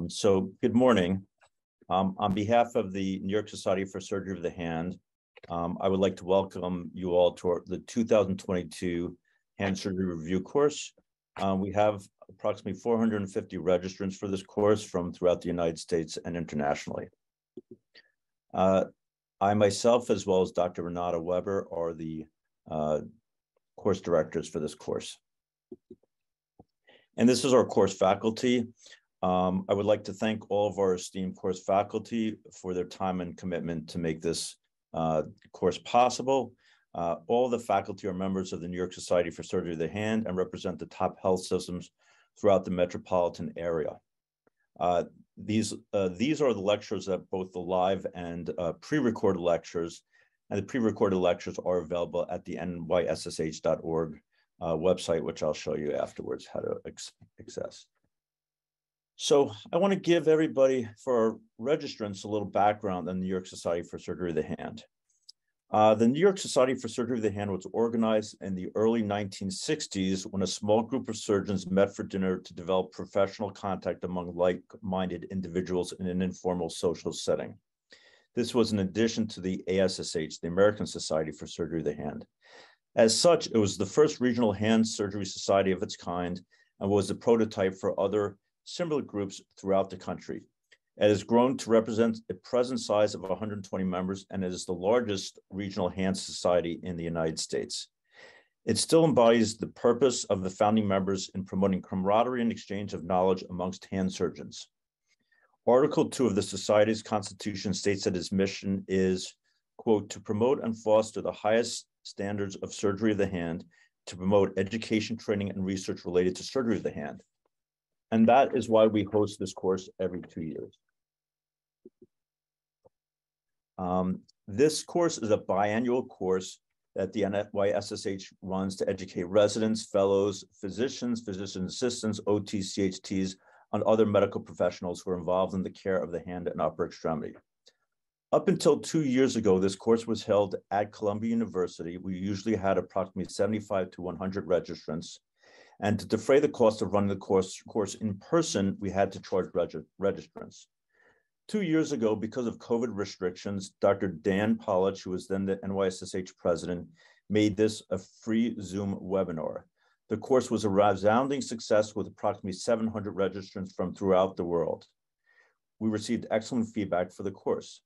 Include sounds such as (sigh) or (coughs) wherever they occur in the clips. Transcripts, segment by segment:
Um, so good morning. Um, on behalf of the New York Society for Surgery of the Hand, um, I would like to welcome you all to our, the 2022 Hand Surgery Review course. Um, we have approximately 450 registrants for this course from throughout the United States and internationally. Uh, I myself, as well as Dr. Renata Weber, are the uh, course directors for this course. And this is our course faculty. Um, I would like to thank all of our esteemed course faculty for their time and commitment to make this uh, course possible. Uh, all the faculty are members of the New York Society for Surgery of the Hand and represent the top health systems throughout the metropolitan area. Uh, these, uh, these are the lectures that both the live and uh, pre-recorded lectures, and the pre-recorded lectures are available at the nyssh.org uh, website, which I'll show you afterwards how to access. So I want to give everybody, for registrants, a little background on the New York Society for Surgery of the Hand. Uh, the New York Society for Surgery of the Hand was organized in the early 1960s when a small group of surgeons met for dinner to develop professional contact among like-minded individuals in an informal social setting. This was in addition to the ASSH, the American Society for Surgery of the Hand. As such, it was the first regional hand surgery society of its kind and was the prototype for other similar groups throughout the country. It has grown to represent a present size of 120 members and it is the largest regional hand society in the United States. It still embodies the purpose of the founding members in promoting camaraderie and exchange of knowledge amongst hand surgeons. Article 2 of the Society's Constitution states that its mission is, quote, to promote and foster the highest standards of surgery of the hand, to promote education, training, and research related to surgery of the hand. And that is why we host this course every two years. Um, this course is a biannual course that the NYSSH runs to educate residents, fellows, physicians, physician assistants, OTs, CHTs, and other medical professionals who are involved in the care of the hand and upper extremity. Up until two years ago, this course was held at Columbia University. We usually had approximately 75 to 100 registrants. And to defray the cost of running the course, course in person, we had to charge registrants. Two years ago, because of COVID restrictions, Dr. Dan Polatsch, who was then the NYSSH president, made this a free Zoom webinar. The course was a resounding success with approximately 700 registrants from throughout the world. We received excellent feedback for the course.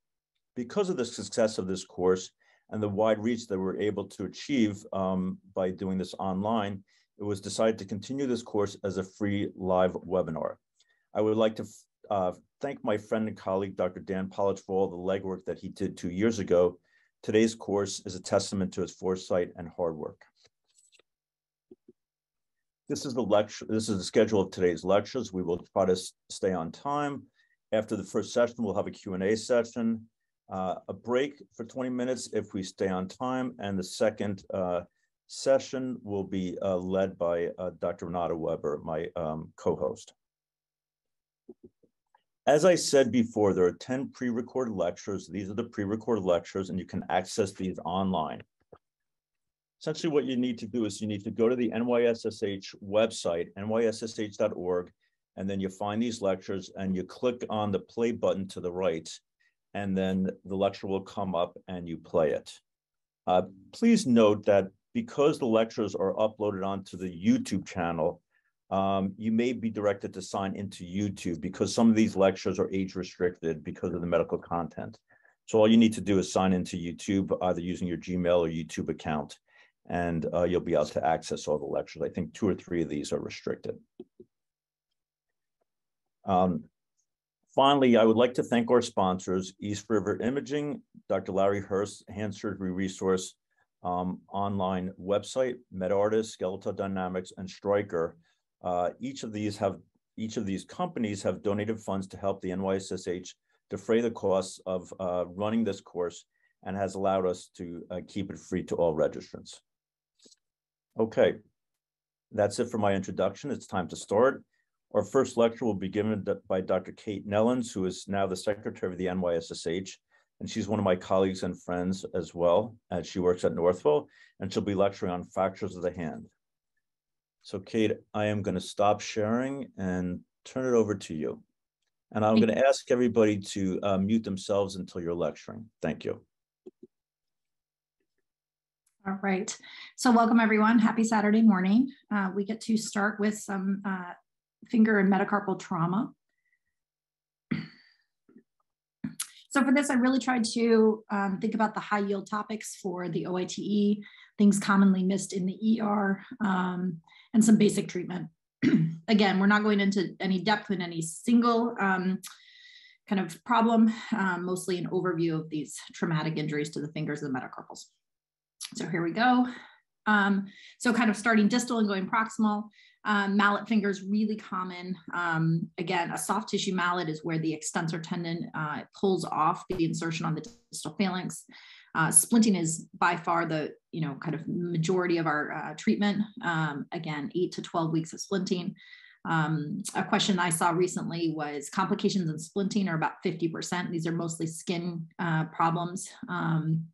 Because of the success of this course and the wide reach that we're able to achieve um, by doing this online, it was decided to continue this course as a free live webinar. I would like to uh, thank my friend and colleague, Dr. Dan Polatsch, for all the legwork that he did two years ago. Today's course is a testament to his foresight and hard work. This is the lecture. This is the schedule of today's lectures. We will try to stay on time. After the first session, we'll have a Q&A session, uh, a break for 20 minutes if we stay on time, and the second uh, session will be uh, led by uh, Dr. Renata Weber, my um, co-host. As I said before, there are 10 pre-recorded lectures. These are the pre-recorded lectures and you can access these online. Essentially what you need to do is you need to go to the NYSSH website, nyssh.org, and then you find these lectures and you click on the play button to the right, and then the lecture will come up and you play it. Uh, please note that because the lectures are uploaded onto the YouTube channel, um, you may be directed to sign into YouTube because some of these lectures are age restricted because of the medical content. So all you need to do is sign into YouTube, either using your Gmail or YouTube account, and uh, you'll be able to access all the lectures. I think two or three of these are restricted. Um, finally, I would like to thank our sponsors, East River Imaging, Dr. Larry Hurst, Hand Surgery Resource um, online website, MedArtist, Skeletal Dynamics, and Stryker uh, each of these have each of these companies have donated funds to help the NYSSH defray the costs of uh, running this course and has allowed us to uh, keep it free to all registrants. Okay, that's it for my introduction. It's time to start. Our first lecture will be given by Dr. Kate Nellans, who is now the secretary of the NYSSH, and she's one of my colleagues and friends as well, And she works at Northwell, and she'll be lecturing on fractures of the hand. So Kate, I am going to stop sharing and turn it over to you. And I'm going to ask everybody to uh, mute themselves until you're lecturing. Thank you. All right. So welcome everyone. Happy Saturday morning. Uh, we get to start with some uh, finger and metacarpal trauma. So for this, I really tried to um, think about the high yield topics for the OITE, things commonly missed in the ER, um, and some basic treatment. (clears throat) Again, we're not going into any depth in any single um, kind of problem, um, mostly an overview of these traumatic injuries to the fingers and the metacarpals. So here we go. Um, so kind of starting distal and going proximal, um, mallet fingers really common. Um, again, a soft tissue mallet is where the extensor tendon uh, pulls off the insertion on the distal phalanx. Uh, splinting is by far the you know kind of majority of our uh, treatment. Um, again, eight to 12 weeks of splinting. Um, a question I saw recently was complications in splinting are about 50%. These are mostly skin uh, problems. Um,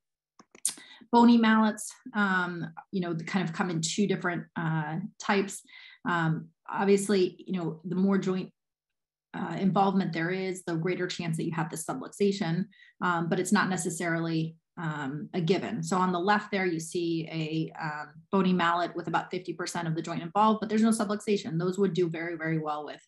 bony mallets, um, you know, kind of come in two different uh, types. Um, obviously, you know, the more joint uh, involvement there is, the greater chance that you have the subluxation, um, but it's not necessarily um, a given. So on the left there, you see a um, bony mallet with about 50% of the joint involved, but there's no subluxation. Those would do very, very well with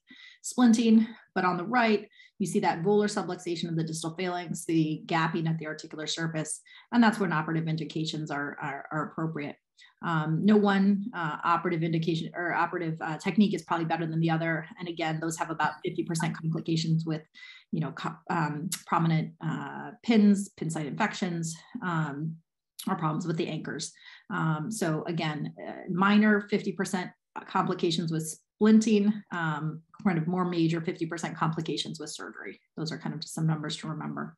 splinting. But on the right, you see that volar subluxation of the distal phalanx, the gapping at the articular surface, and that's when operative indications are, are, are appropriate. Um, no one uh, operative indication or operative uh, technique is probably better than the other. And again, those have about 50% complications with, you know, um, prominent uh, pins, pin site infections, um, or problems with the anchors. Um, so again, uh, minor 50% complications with splinting, um, kind of more major 50% complications with surgery. Those are kind of just some numbers to remember.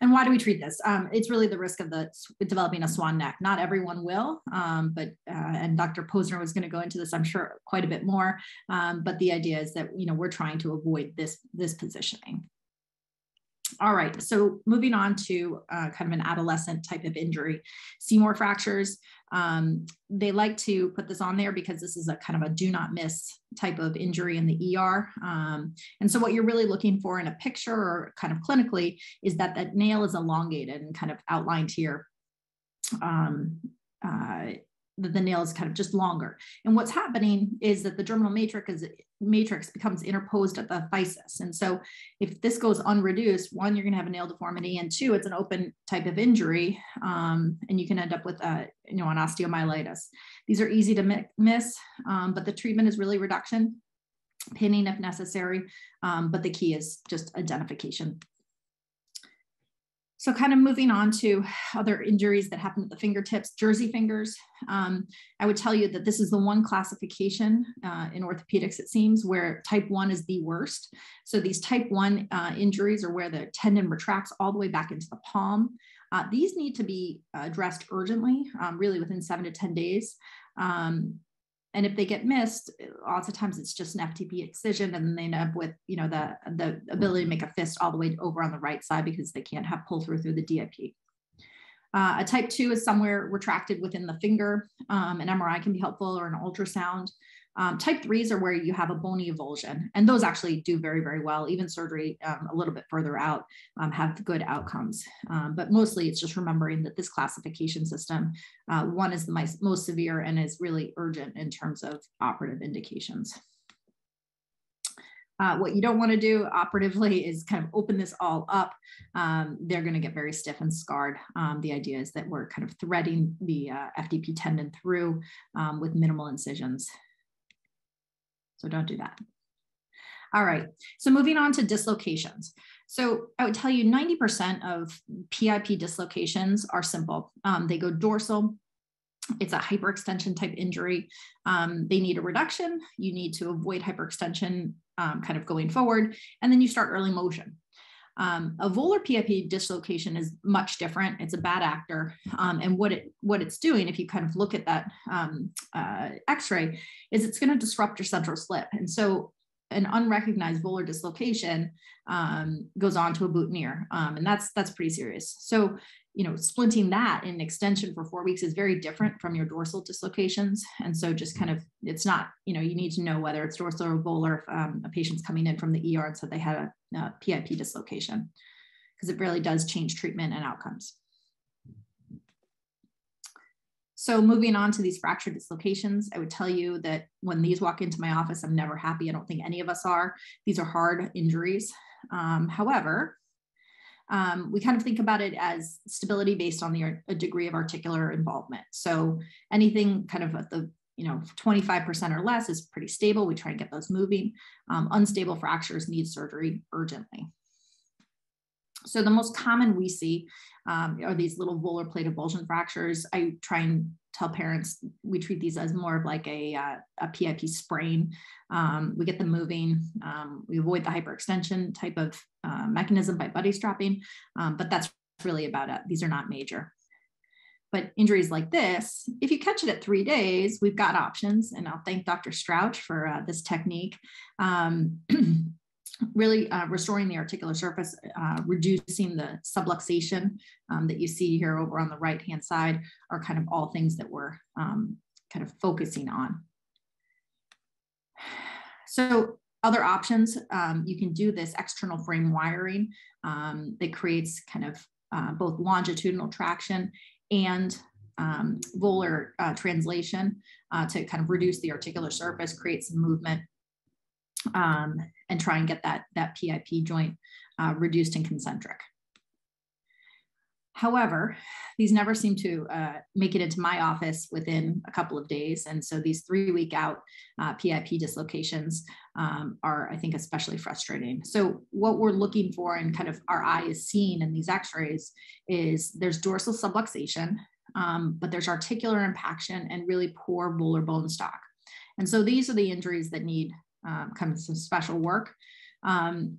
And why do we treat this? Um, it's really the risk of the developing a swan neck. Not everyone will, um, but uh, and Dr. Posner was going to go into this, I'm sure, quite a bit more. Um, but the idea is that you know we're trying to avoid this this positioning. All right, so moving on to uh, kind of an adolescent type of injury, Seymour fractures. Um, they like to put this on there because this is a kind of a do not miss type of injury in the ER. Um, and so what you're really looking for in a picture or kind of clinically is that that nail is elongated and kind of outlined here. Um, uh, the, the nail is kind of just longer. And what's happening is that the germinal matrix is matrix becomes interposed at the physis. And so if this goes unreduced, one, you're going to have a nail deformity, and two, it's an open type of injury, um, and you can end up with a, you know, an osteomyelitis. These are easy to miss, um, but the treatment is really reduction, pinning if necessary, um, but the key is just identification. So kind of moving on to other injuries that happen at the fingertips, jersey fingers. Um, I would tell you that this is the one classification uh, in orthopedics, it seems, where type one is the worst. So these type one uh, injuries are where the tendon retracts all the way back into the palm. Uh, these need to be addressed urgently, um, really within seven to 10 days. Um, and if they get missed lots of times it's just an FDP excision and then they end up with you know the the ability to make a fist all the way over on the right side because they can't have pull through through the dip uh, a type 2 is somewhere retracted within the finger. Um, an mri can be helpful or an ultrasound um, type threes are where you have a bony avulsion, and those actually do very, very well. Even surgery um, a little bit further out um, have good outcomes. Um, but mostly it's just remembering that this classification system, uh, one is the most, most severe and is really urgent in terms of operative indications. Uh, what you don't want to do operatively (laughs) is kind of open this all up. Um, they're going to get very stiff and scarred. Um, the idea is that we're kind of threading the uh, FDP tendon through um, with minimal incisions. So don't do that. All right, so moving on to dislocations. So I would tell you 90% of PIP dislocations are simple. Um, they go dorsal. It's a hyperextension type injury. Um, they need a reduction. You need to avoid hyperextension um, kind of going forward. And then you start early motion. Um, a volar PIP dislocation is much different. It's a bad actor, um, and what it what it's doing, if you kind of look at that um, uh, X-ray, is it's going to disrupt your central slip, and so an unrecognized volar dislocation um, goes on to a boutonniere, um, and that's that's pretty serious. So you know, splinting that in extension for four weeks is very different from your dorsal dislocations. And so just kind of, it's not, you know, you need to know whether it's dorsal or volar if um, a patient's coming in from the ER and said they had a, a PIP dislocation, because it really does change treatment and outcomes. So moving on to these fracture dislocations, I would tell you that when these walk into my office, I'm never happy. I don't think any of us are. These are hard injuries. Um, however, um, we kind of think about it as stability based on the a degree of articular involvement. So anything kind of at the you know 25% or less is pretty stable. We try and get those moving. Um, unstable fractures need surgery urgently. So the most common we see um, are these little volar plate avulsion fractures. I try and tell parents we treat these as more of like a, uh, a PIP sprain. Um, we get them moving. Um, we avoid the hyperextension type of uh, mechanism by buddy strapping, um, but that's really about it. These are not major. But injuries like this, if you catch it at three days, we've got options. And I'll thank Dr. Strauch for uh, this technique. (clears throat) Really uh, restoring the articular surface, uh, reducing the subluxation um, that you see here over on the right-hand side are kind of all things that we're um, kind of focusing on. So other options, um, you can do this external frame wiring um, that creates kind of uh, both longitudinal traction and um, volar uh, translation uh, to kind of reduce the articular surface, create some movement, um, and try and get that, that PIP joint uh, reduced and concentric. However, these never seem to uh, make it into my office within a couple of days. And so these three week out uh, PIP dislocations um, are, I think, especially frustrating. So, what we're looking for and kind of our eye is seeing in these x rays is there's dorsal subluxation, um, but there's articular impaction and really poor volar bone stock. And so these are the injuries that need um, kind of some special work. Um,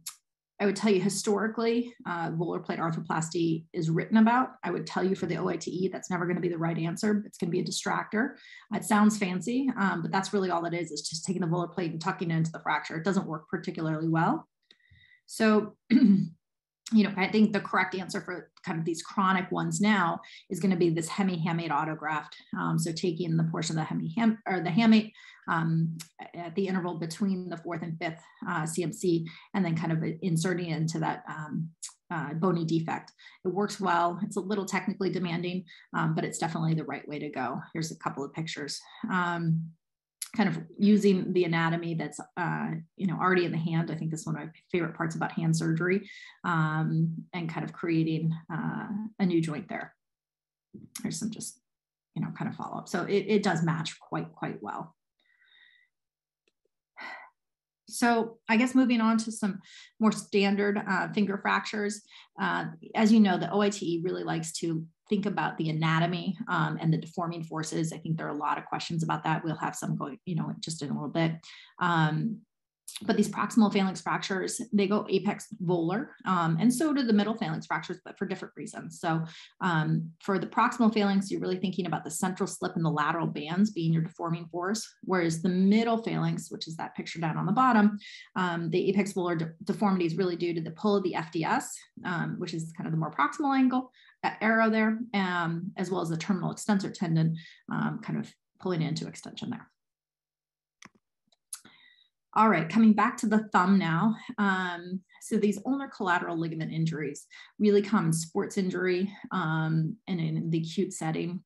I would tell you historically, uh, volar plate arthroplasty is written about. I would tell you for the OITE, that's never going to be the right answer. It's going to be a distractor. It sounds fancy, um, but that's really all it is. It's just taking the volar plate and tucking it into the fracture. It doesn't work particularly well. So (clears throat) you know, I think the correct answer for kind of these chronic ones now is going to be this hemi-hamate autograft. Um, so taking the portion of the hemi-ham or the hamate um, at the interval between the fourth and fifth uh, CMC, and then kind of inserting it into that um, uh, bony defect. It works well. It's a little technically demanding, um, but it's definitely the right way to go. Here's a couple of pictures. Um, kind of using the anatomy that's uh, you know already in the hand. I think this is one of my favorite parts about hand surgery, um, and kind of creating uh, a new joint there. There's some just you know kind of follow up. So it, it does match quite quite well. So I guess moving on to some more standard uh, finger fractures. Uh, as you know, the OITE really likes to think about the anatomy um, and the deforming forces. I think there are a lot of questions about that. We'll have some going, you know, just in a little bit. Um, but these proximal phalanx fractures, they go apex volar, um, and so do the middle phalanx fractures, but for different reasons. So um, for the proximal phalanx, you're really thinking about the central slip and the lateral bands being your deforming force, whereas the middle phalanx, which is that picture down on the bottom, um, the apex volar de deformity is really due to the pull of the FDS, um, which is kind of the more proximal angle, arrow there, um, as well as the terminal extensor tendon um, kind of pulling into extension there. All right, coming back to the thumb now. Um, so these ulnar collateral ligament injuries, really common sports injury um, and in the acute setting.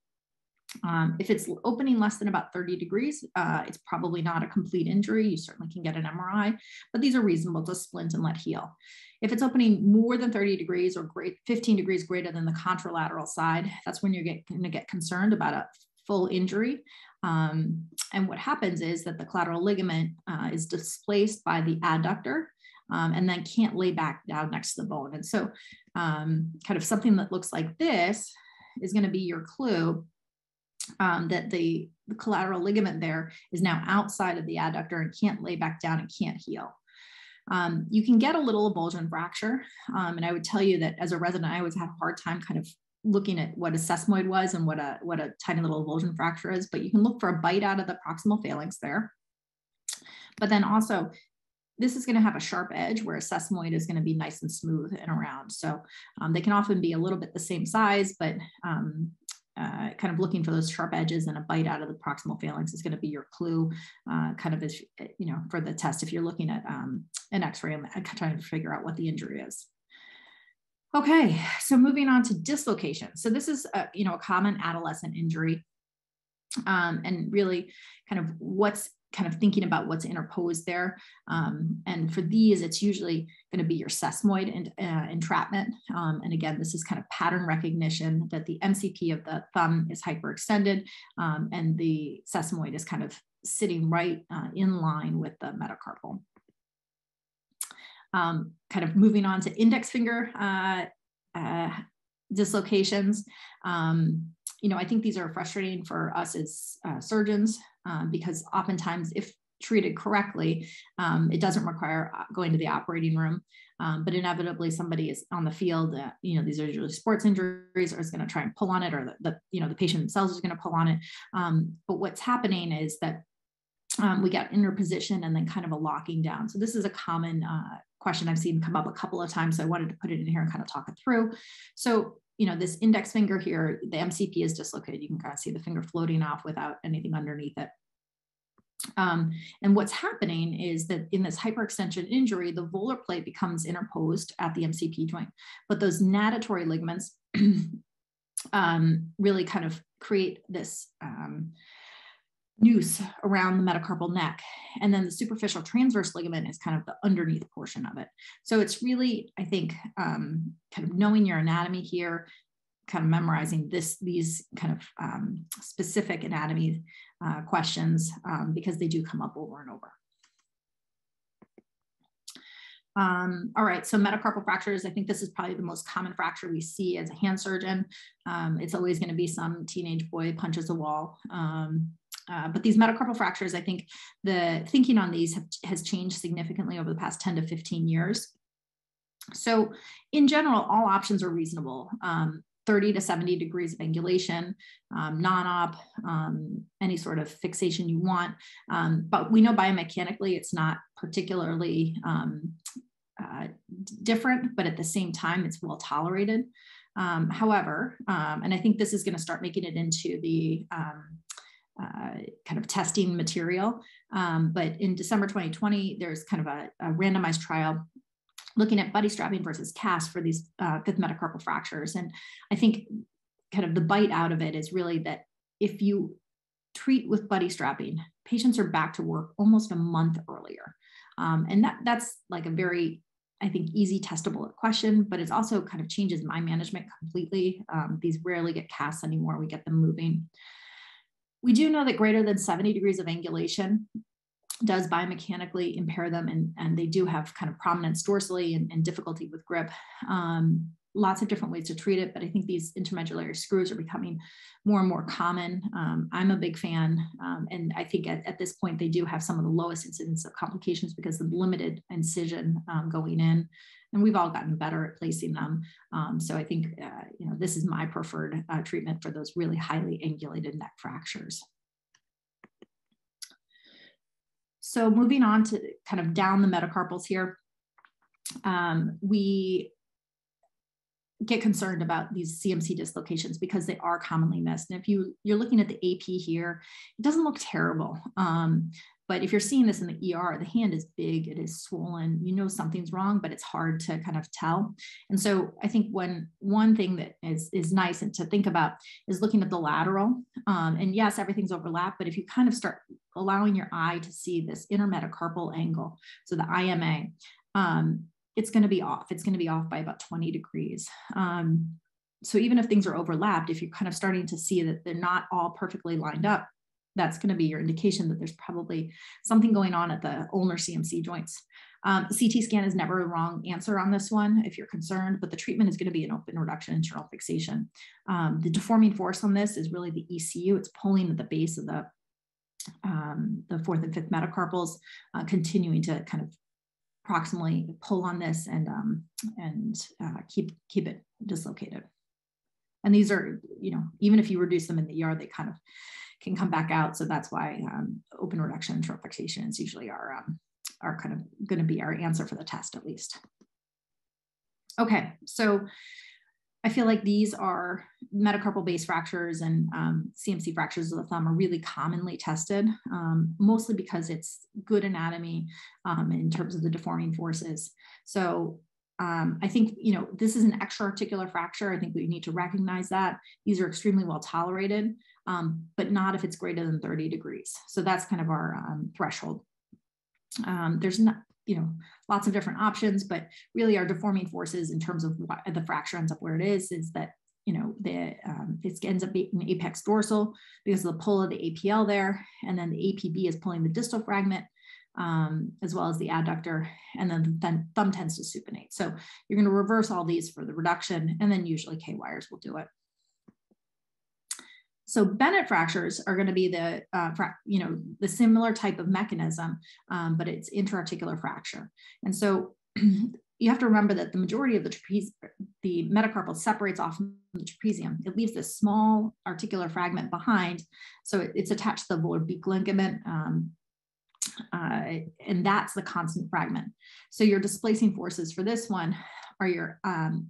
Um, if it's opening less than about 30 degrees, uh, it's probably not a complete injury. You certainly can get an MRI, but these are reasonable to splint and let heal. If it's opening more than 30 degrees or great 15 degrees greater than the contralateral side, that's when you're going to get concerned about a full injury. Um, and what happens is that the collateral ligament uh, is displaced by the adductor um, and then can't lay back down next to the bone. And so, um, kind of something that looks like this is going to be your clue um, that the, the, collateral ligament there is now outside of the adductor and can't lay back down and can't heal. Um, you can get a little avulsion fracture. Um, and I would tell you that as a resident, I always had a hard time kind of looking at what a sesamoid was and what a what a tiny little avulsion fracture is, but you can look for a bite out of the proximal phalanx there. But then also this is going to have a sharp edge where a sesamoid is going to be nice and smooth and around. So um, they can often be a little bit the same size, but um, uh, kind of looking for those sharp edges and a bite out of the proximal phalanx is going to be your clue, uh, kind of as you know for the test if you're looking at um, an X-ray and trying to figure out what the injury is. Okay, so moving on to dislocation. So this is a, you know a common adolescent injury, um, and really kind of what's kind of thinking about what's interposed there. Um, and for these, it's usually going to be your sesamoid and, uh, entrapment. Um, and again, this is kind of pattern recognition that the MCP of the thumb is hyperextended um, and the sesamoid is kind of sitting right uh, in line with the metacarpal. Um, kind of moving on to index finger uh, uh dislocations. Um, you know, I think these are frustrating for us as uh, surgeons um, because oftentimes, if treated correctly, um, it doesn't require uh, going to the operating room. Um, but inevitably, somebody is on the field. Uh, you know, these are usually sports injuries, or is going to try and pull on it, or the, the, you know the patient themselves is going to pull on it. Um, but what's happening is that um, we get interposition and then kind of a locking down. So this is a common uh, question I've seen come up a couple of times. So I wanted to put it in here and kind of talk it through. So you know, this index finger here, the MCP is dislocated. You can kind of see the finger floating off without anything underneath it. Um, and what's happening is that in this hyperextension injury, the volar plate becomes interposed at the MCP joint, but those natatory ligaments (clears throat) um, really kind of create this um, noose around the metacarpal neck. And then the superficial transverse ligament is kind of the underneath portion of it. So it's really, I think, um, kind of knowing your anatomy here, kind of memorizing this, these kind of um, specific anatomy uh, questions um, because they do come up over and over. Um, all right, so metacarpal fractures, I think this is probably the most common fracture we see as a hand surgeon. Um, it's always gonna be some teenage boy punches a wall. Um, uh, but these metacarpal fractures, I think the thinking on these have, has changed significantly over the past 10 to 15 years. So in general, all options are reasonable. Um, 30 to 70 degrees of angulation, um, non-op, um, any sort of fixation you want. Um, but we know biomechanically it's not particularly um, uh, different, but at the same time, it's well tolerated. Um, however, and I think this is going to start making it into the uh, kind of testing material. Um, but in December 2020, there's kind of a, a, randomized trial looking at buddy strapping versus cast for these uh, fifth metacarpal fractures. And I think kind of the bite out of it is really that if you treat with buddy strapping, patients are back to work almost a month earlier. Um, and that that's like a very I think easy testable question, but it also kind of changes my management completely. Um, these rarely get casts anymore. We get them moving. We do know that greater than 70 degrees of angulation does biomechanically impair them, and, and they do have kind of prominence dorsally and, and difficulty with grip. Um, lots of different ways to treat it, but I think these intramedullary screws are becoming more and more common. Um, I'm a big fan, um, and I think at, at, this point they do have some of the lowest incidence of complications because of the limited incision um, going in and we've all gotten better at placing them. Um, so I think, uh, you know, this is my preferred uh, treatment for those really highly angulated neck fractures. So moving on to kind of down the metacarpals here, um, we get concerned about these CMC dislocations because they are commonly missed. And if you, you're looking at the AP here, it doesn't look terrible. Um, but if you're seeing this in the ER, the hand is big, it is swollen, you know something's wrong, but it's hard to kind of tell. And so I think when one thing that is, is nice and to think about is looking at the lateral. Um, and yes, everything's overlapped, but if you kind of start allowing your eye to see this intermetacarpal angle, so the IMA, um, it's going to be off. It's going to be off by about 20 degrees. Um, so even if things are overlapped, if you're kind of starting to see that they're not all perfectly lined up, that's going to be your indication that there's probably something going on at the ulnar CMC joints. Um, CT scan is never a wrong answer on this one if you're concerned, but the treatment is going to be an open reduction internal fixation. Um, the deforming force on this is really the ECU. It's pulling at the base of the, um, the fourth and fifth metacarpals, uh, continuing to kind of proximally pull on this and, um, and uh, keep, keep it dislocated. And these are, you know, even if you reduce them in the ER, they kind of can come back out. So that's why um, open reduction and is usually our, um, are kind of going to be our answer for the test at least. Okay, so I feel like these are metacarpal base fractures and um, CMC fractures of the thumb are really commonly tested, um, mostly because it's good anatomy um, in terms of the deforming forces. So um, I think, you know, this is an extra articular fracture. I think we need to recognize that. These are extremely well tolerated, um, but not if it's greater than 30 degrees. So that's kind of our um, threshold. there's not, you know, lots of different options, but really our deforming forces in terms of what the fracture ends up where it is, is that, you know, the um, it ends up being apex dorsal because of the pull of the APL there. And then the APB is pulling the distal fragment um, as well as the adductor, and then the thumb tends to supinate. So you're going to reverse all these for the reduction, and then usually K-wires will do it. So Bennett fractures are going to be the, uh, you know, the similar type of mechanism, um, but it's intra-articular fracture. And so (clears throat) you have to remember that the majority of the trapeze, the metacarpal separates off from the trapezium. It leaves this small articular fragment behind. So it's attached to the volar beak ligament. Um, uh, and that's the constant fragment. So your displacing forces for this one are your um,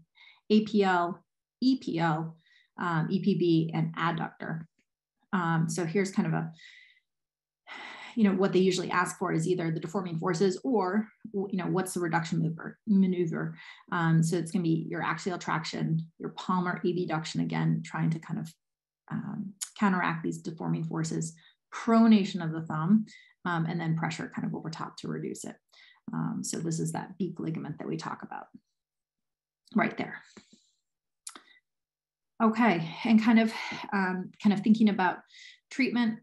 APL, EPL, um, EPB, and adductor. Um, so here's kind of a, you know, what they usually ask for is either the deforming forces or, you know, what's the reduction maneuver. maneuver. Um, so it's going to be your axial traction, your palmar abduction, again, trying to kind of um, counteract these deforming forces, pronation of the thumb, um, and then pressure kind of over top to reduce it. Um, so this is that beak ligament that we talk about right there. Okay, and kind of um, kind of thinking about treatment.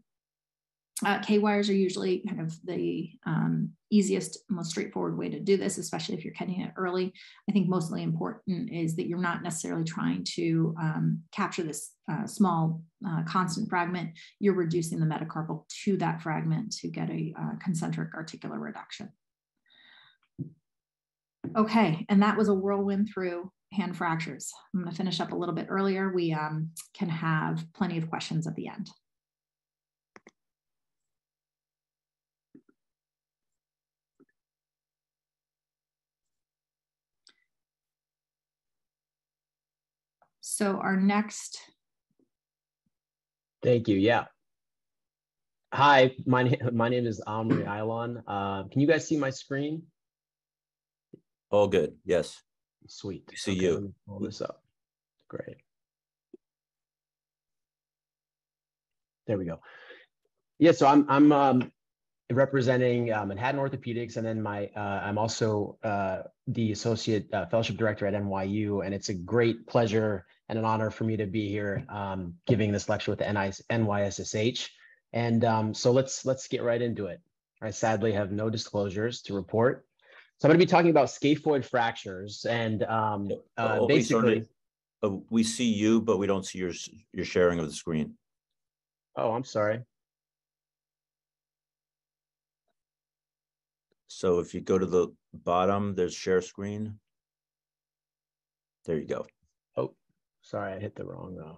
Uh, K-wires are usually kind of the um, easiest, most straightforward way to do this, especially if you're cutting it early. I think mostly important is that you're not necessarily trying to um, capture this uh, small uh, constant fragment. You're reducing the metacarpal to that fragment to get a uh, concentric articular reduction. Okay, and that was a whirlwind through hand fractures. I'm going to finish up a little bit earlier. We um, can have plenty of questions at the end. So our next. Thank you. Yeah. Hi, my, my name is Omri Ayalon. Uh, can you guys see my screen? All good. Yes. Sweet. see okay, you. pull this up. Great. There we go. Yeah, so I'm I'm um, representing uh, Manhattan Orthopedics, and then my uh, I'm also uh, the associate uh, fellowship director at NYU, and it's a great pleasure and an honor for me to be here um, giving this lecture with the NYSSH. And um, so let's let's get right into it. I sadly have no disclosures to report. So I'm going to be talking about scaphoid fractures and um, uh, oh, basically. Uh, we see you, but we don't see your your sharing of the screen. Oh, I'm sorry. So if you go to the bottom, there's share screen. There you go. Oh, sorry, I hit the wrong. Uh,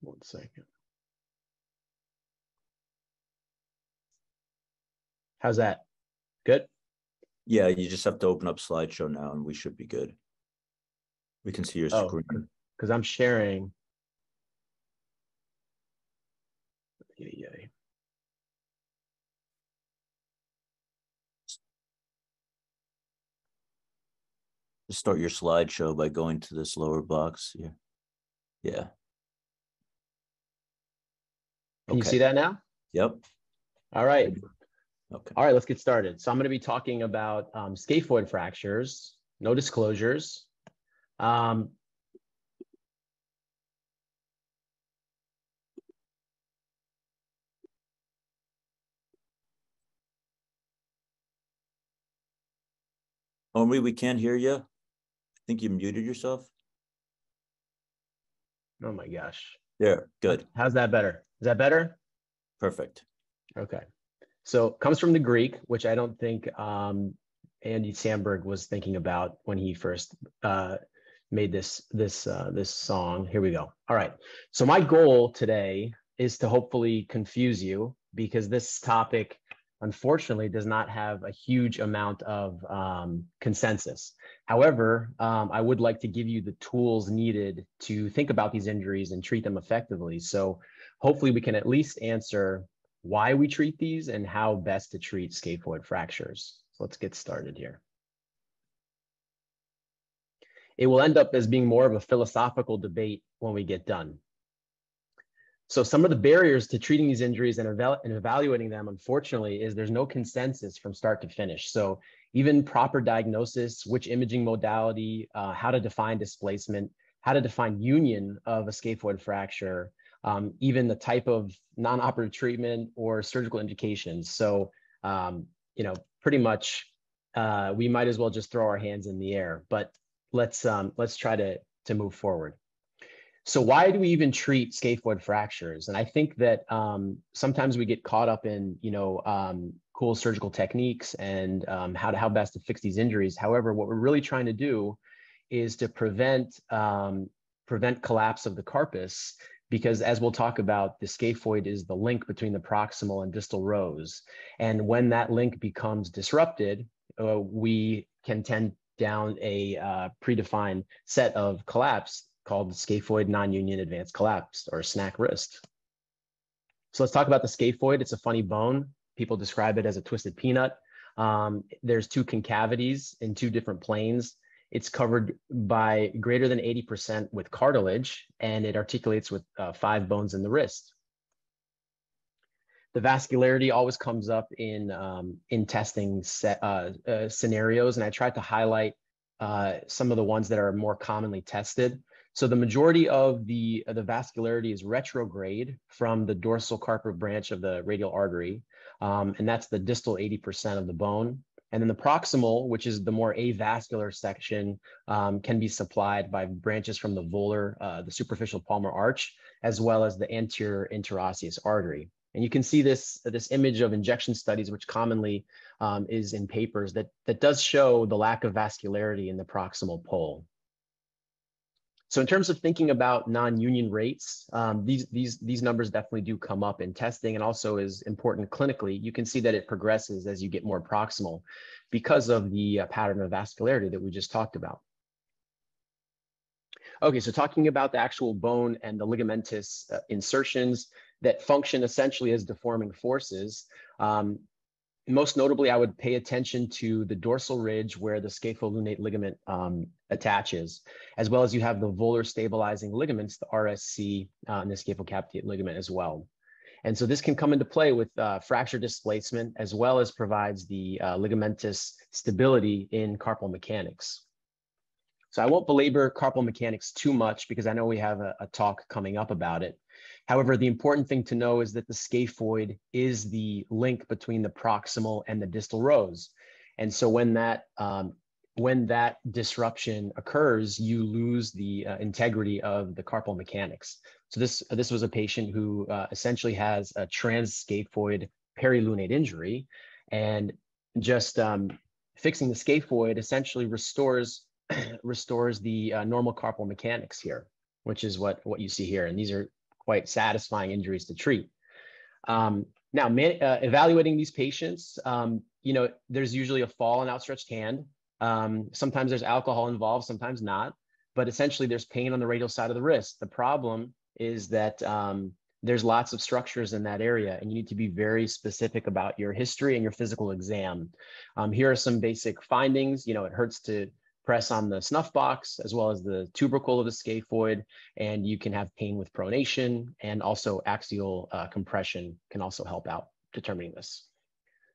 one second. How's that? Good? Yeah, you just have to open up slideshow now and we should be good. We can see your oh, screen. Because I'm sharing. Yeah, yeah. start your slideshow by going to this lower box here. Yeah. Can okay. you see that now? Yep. All right. Okay. All right, let's get started. So I'm going to be talking about um, scaphoid fractures, no disclosures. Um, Omri, we can't hear you I think you muted yourself. Oh my gosh. There, good. How's that better? Is that better? Perfect. Okay. So comes from the Greek, which I don't think um, Andy Samberg was thinking about when he first uh, made this this uh, this song. Here we go. All right. So my goal today is to hopefully confuse you because this topic unfortunately does not have a huge amount of um, consensus. However, um, I would like to give you the tools needed to think about these injuries and treat them effectively. So hopefully we can at least answer why we treat these and how best to treat scaphoid fractures. So let's get started here. It will end up as being more of a philosophical debate when we get done. So some of the barriers to treating these injuries and, eval and, evaluating them, unfortunately, is there's no consensus from start to finish. So even proper diagnosis, which imaging modality, uh, how to define displacement, how to define union of a scaphoid fracture, um, even the type of non-operative treatment or surgical indications. So, um, you know, pretty much uh, we might as well just throw our hands in the air, but let's um, let's try to, to move forward. So why do we even treat scaphoid fractures? And I think that um, sometimes we get caught up in, you know, um, cool surgical techniques and um, how to how best to fix these injuries. However, what we're really trying to do is to prevent prevent collapse of the carpus because as we'll talk about, the scaphoid is the link between the proximal and distal rows. And when that link becomes disrupted, uh, we can tend down a uh, predefined set of collapse called scaphoid non-union advanced collapse or SNAC wrist. So let's talk about the scaphoid. It's a funny bone. People describe it as a twisted peanut. Um, there's two concavities in two different planes. It's covered by greater than 80% with cartilage, and it articulates with uh, five bones in the wrist. The vascularity always comes up in, um, in testing set, uh, uh, scenarios, and I tried to highlight uh, some of the ones that are more commonly tested. So the majority of the, the vascularity is retrograde from the dorsal carpal branch of the radial artery. Um, and that's the distal 80% of the bone. And then the proximal, which is the more avascular section, um, can be supplied by branches from the volar, uh, the superficial palmar arch, as well as the anterior interosseous artery. And you can see this, this image of injection studies, which commonly um, is in papers that, that does show the lack of vascularity in the proximal pole. So in terms of thinking about non-union rates, um, these, these, these numbers definitely do come up in testing and also is important clinically. You can see that it progresses as you get more proximal because of the uh, pattern of vascularity that we just talked about. Okay, so talking about the actual bone and the ligamentous uh, insertions that function essentially as deforming forces, um, most notably, I would pay attention to the dorsal ridge where the scapholunate ligament um, attaches, as well as you have the volar stabilizing ligaments, the RSC, uh, and the scaphocapitate ligament as well. And so this can come into play with uh, fracture displacement, as well as provides the uh, ligamentous stability in carpal mechanics. So I won't belabor carpal mechanics too much because I know we have a, a talk coming up about it. However, the important thing to know is that the scaphoid is the link between the proximal and the distal rows. And so when that um, when that disruption occurs, you lose the uh, integrity of the carpal mechanics. So this this was a patient who uh, essentially has a transscaphoid perilunate injury, and just um, fixing the scaphoid essentially restores (clears throat) restores the uh, normal carpal mechanics here, which is what what you see here. And these are quite satisfying injuries to treat. Um, now, man, uh, evaluating these patients, um, you know, there's usually a fall and outstretched hand. Um, sometimes there's alcohol involved, sometimes not. But essentially, there's pain on the radial side of the wrist. The problem is that um, there's lots of structures in that area, and you need to be very specific about your history and your physical exam. Um, here are some basic findings. You know, it hurts to press on the snuff box as well as the tubercle of the scaphoid, and you can have pain with pronation and also axial uh, compression can also help out determining this.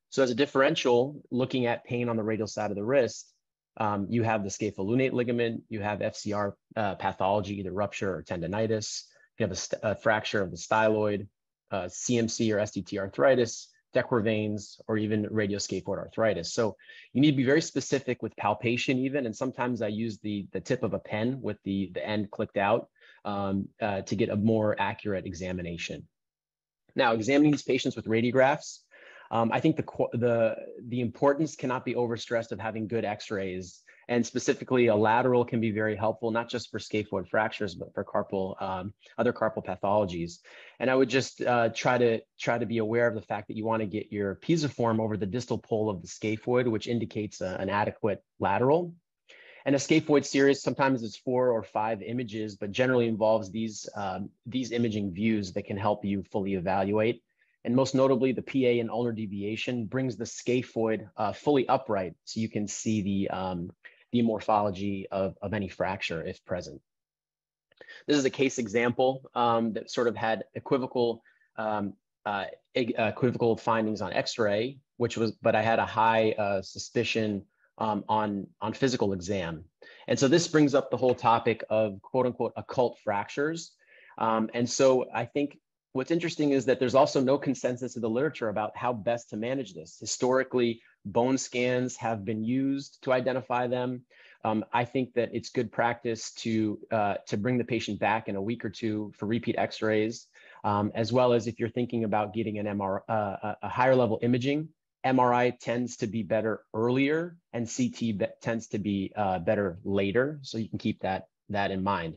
So as a differential, looking at pain on the radial side of the wrist, um, you have the scapholunate ligament, you have FCR uh, pathology, either rupture or tendonitis, you have a, a fracture of the styloid, uh, CMC or STT arthritis, De Quervain's, or even radioscaphoid arthritis. So you need to be very specific with palpation even, and sometimes I use the, the tip of a pen with the, the end clicked out um, uh, to get a more accurate examination. Now, examining these patients with radiographs, Um, I think the, the, the importance cannot be overstressed of having good x-rays and specifically a lateral can be very helpful, not just for scaphoid fractures, but for carpal, um, other carpal pathologies. And I would just uh, try to try to be aware of the fact that you want to get your pisiform over the distal pole of the scaphoid, which indicates a, an adequate lateral. And a scaphoid series sometimes is four or five images, but generally involves these, um, these imaging views that can help you fully evaluate. And most notably, the PA and ulnar deviation brings the scaphoid uh, fully upright so you can see the, um, the morphology of, of any fracture if present. This is a case example um, that sort of had equivocal um, uh, equivocal findings on X-ray, which was, but I had a high uh, suspicion um, on on physical exam, and so this brings up the whole topic of quote unquote occult fractures, um, and so I think what's interesting is that there's also no consensus in the literature about how best to manage this. Historically, Bone scans have been used to identify them. Um, I think that it's good practice to uh, to bring the patient back in a week or two for repeat X-rays, um, as well as if you're thinking about getting an MR, uh, a higher level imaging. MRI tends to be better earlier, and CT tends to be uh, better later. So you can keep that that in mind.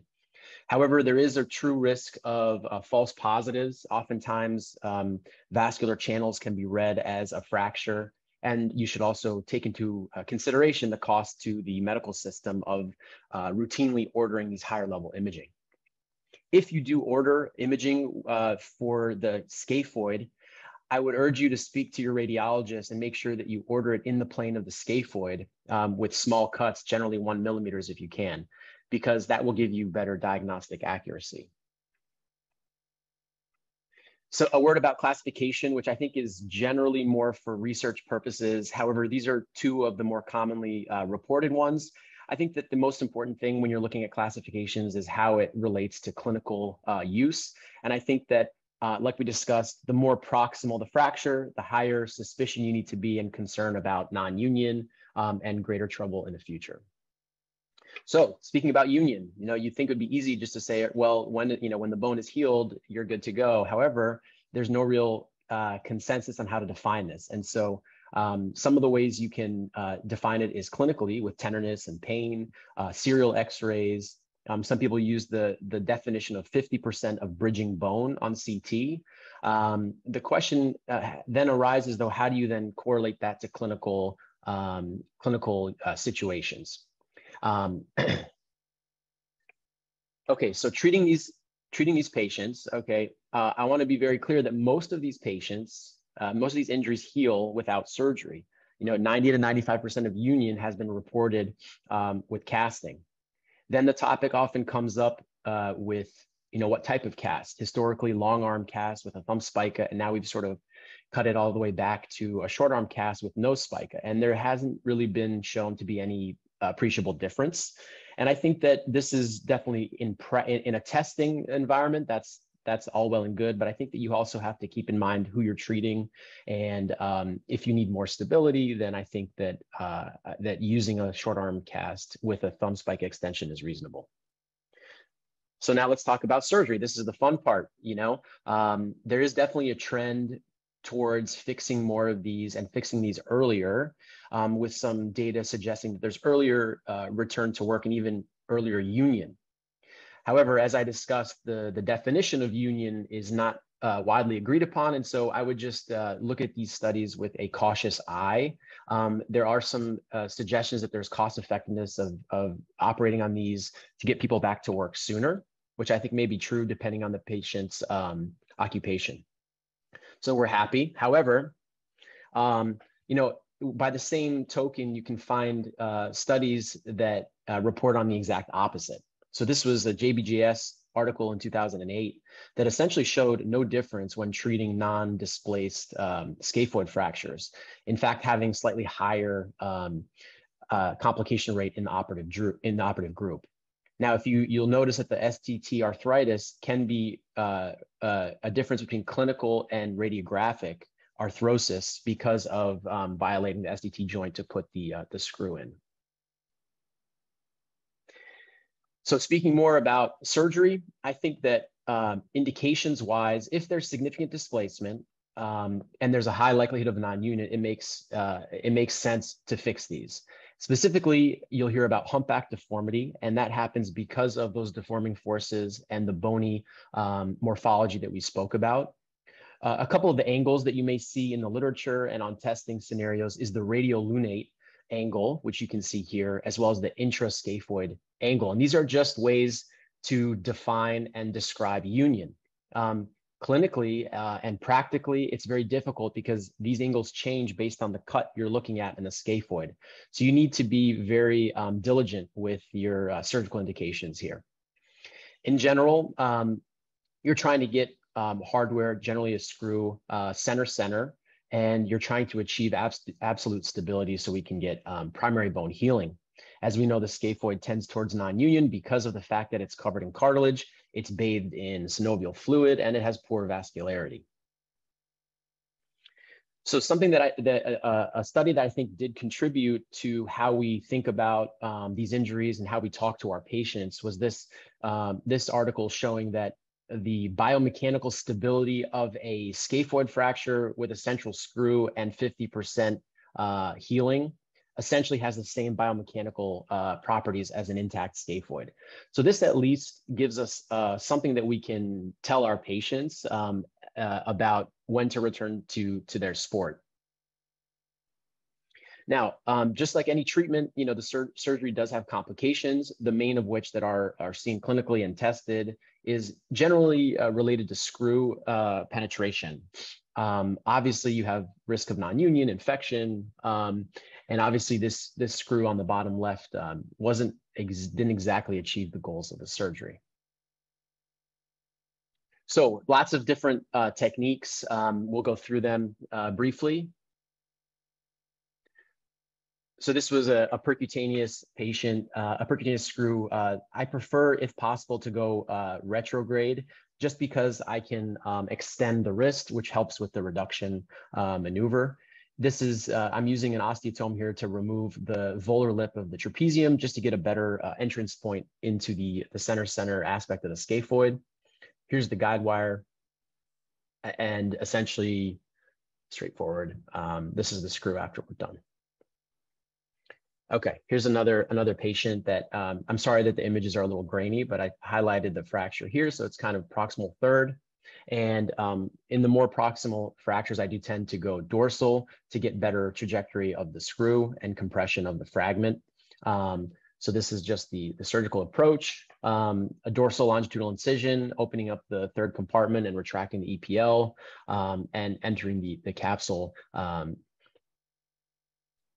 However, there is a true risk of uh, false positives. Oftentimes, um, vascular channels can be read as a fracture and you should also take into uh, consideration the cost to the medical system of uh, routinely ordering these higher level imaging. If you do order imaging uh, for the scaphoid, I would urge you to speak to your radiologist and make sure that you order it in the plane of the scaphoid um, with small cuts, generally one millimeters if you can, because that will give you better diagnostic accuracy. So a word about classification, which I think is generally more for research purposes. However, these are two of the more commonly uh, reported ones. I think that the most important thing when you're looking at classifications is how it relates to clinical uh, use. And I think that, uh, like we discussed, the more proximal the fracture, the higher suspicion you need to be and concern about non-union um, and greater trouble in the future. So speaking about union, you know, you think it would be easy just to say, well, when you know when the bone is healed, you're good to go. However, there's no real uh, consensus on how to define this, and so um, some of the ways you can uh, define it is clinically with tenderness and pain, uh, serial X-rays. Um, some people use the the definition of 50% of bridging bone on CT. Um, the question uh, then arises, though, how do you then correlate that to clinical um, clinical uh, situations? Um, (clears throat) okay, so treating these treating these patients, okay, uh, I want to be very clear that most of these patients, uh, most of these injuries heal without surgery. You know, 90 to 95% of union has been reported um, with casting. Then the topic often comes up uh, with, you know, what type of cast? Historically, long arm cast with a thumb spica, and now we've sort of cut it all the way back to a short arm cast with no spica. And there hasn't really been shown to be any appreciable difference. And I think that this is definitely in pre- in a testing environment. That's that's all well and good, but I think that you also have to keep in mind who you're treating, and um, if you need more stability, then I think that uh, that using a short arm cast with a thumb spica extension is reasonable. So now let's talk about surgery. This is the fun part. You know, um, there is definitely a trend towards fixing more of these and fixing these earlier um, with some data suggesting that there's earlier uh, return to work and even earlier union. However, as I discussed, the, the definition of union is not uh, widely agreed upon. And so I would just uh, look at these studies with a cautious eye. Um, there are some uh, suggestions that there's cost effectiveness of, of operating on these to get people back to work sooner, which I think may be true depending on the patient's um, occupation. So we're happy. However, um, you know, by the same token, you can find uh, studies that uh, report on the exact opposite. So this was a JBJS article in 2008 that essentially showed no difference when treating non-displaced um, scaphoid fractures. In fact, having slightly higher um, uh, complication rate in the operative in the operative group. Now, if you you'll notice that the STT arthritis can be uh, uh, a difference between clinical and radiographic arthrosis because of um, violating the STT joint to put the uh, the screw in. So speaking more about surgery, I think that um, indications wise, if there's significant displacement um, and there's a high likelihood of non-union, it makes uh, it makes sense to fix these. Specifically, you'll hear about humpback deformity, and that happens because of those deforming forces and the bony um, morphology that we spoke about. Uh, a couple of the angles that you may see in the literature and on testing scenarios is the radiolunate angle, which you can see here, as well as the intrascaphoid angle. And these are just ways to define and describe union. Um, clinically uh, and practically, it's very difficult because these angles change based on the cut you're looking at in the scaphoid. So you need to be very um, diligent with your uh, surgical indications here. In general, um, you're trying to get um, hardware, generally a screw, uh, center center, and you're trying to achieve abs absolute stability so we can get um, primary bone healing. As we know, the scaphoid tends towards non-union because of the fact that it's covered in cartilage, it's bathed in synovial fluid, and it has poor vascularity. So something that I, that, uh, a study that I think did contribute to how we think about um, these injuries and how we talk to our patients was this, um, this article showing that the biomechanical stability of a scaphoid fracture with a central screw and 50% uh, healing essentially has the same biomechanical uh, properties as an intact scaphoid. So this at least gives us uh, something that we can tell our patients um, uh, about when to return to, to their sport. Now, um, just like any treatment, you know, the sur surgery does have complications, the main of which that are, are seen clinically and tested is generally uh, related to screw uh, penetration. Um, obviously, you have risk of non-union, infection, um, and obviously this this screw on the bottom left um, wasn't ex didn't exactly achieve the goals of the surgery. So lots of different uh, techniques. Um, we'll go through them uh, briefly. So this was a, a percutaneous patient, uh, a percutaneous screw. Uh, I prefer, if possible, to go uh, retrograde just because I can um, extend the wrist, which helps with the reduction uh, maneuver. This is, uh, I'm using an osteotome here to remove the volar lip of the trapezium just to get a better uh, entrance point into the, the center center aspect of the scaphoid. Here's the guide wire and essentially straightforward. Um, this is the screw after we're done. Okay, here's another another patient that um, I'm sorry that the images are a little grainy, but I highlighted the fracture here, so it's kind of proximal third. And um, in the more proximal fractures, I do tend to go dorsal to get better trajectory of the screw and compression of the fragment. Um, so this is just the, the surgical approach, um, a dorsal longitudinal incision, opening up the third compartment and retracting the EPL um, and entering the, the capsule um,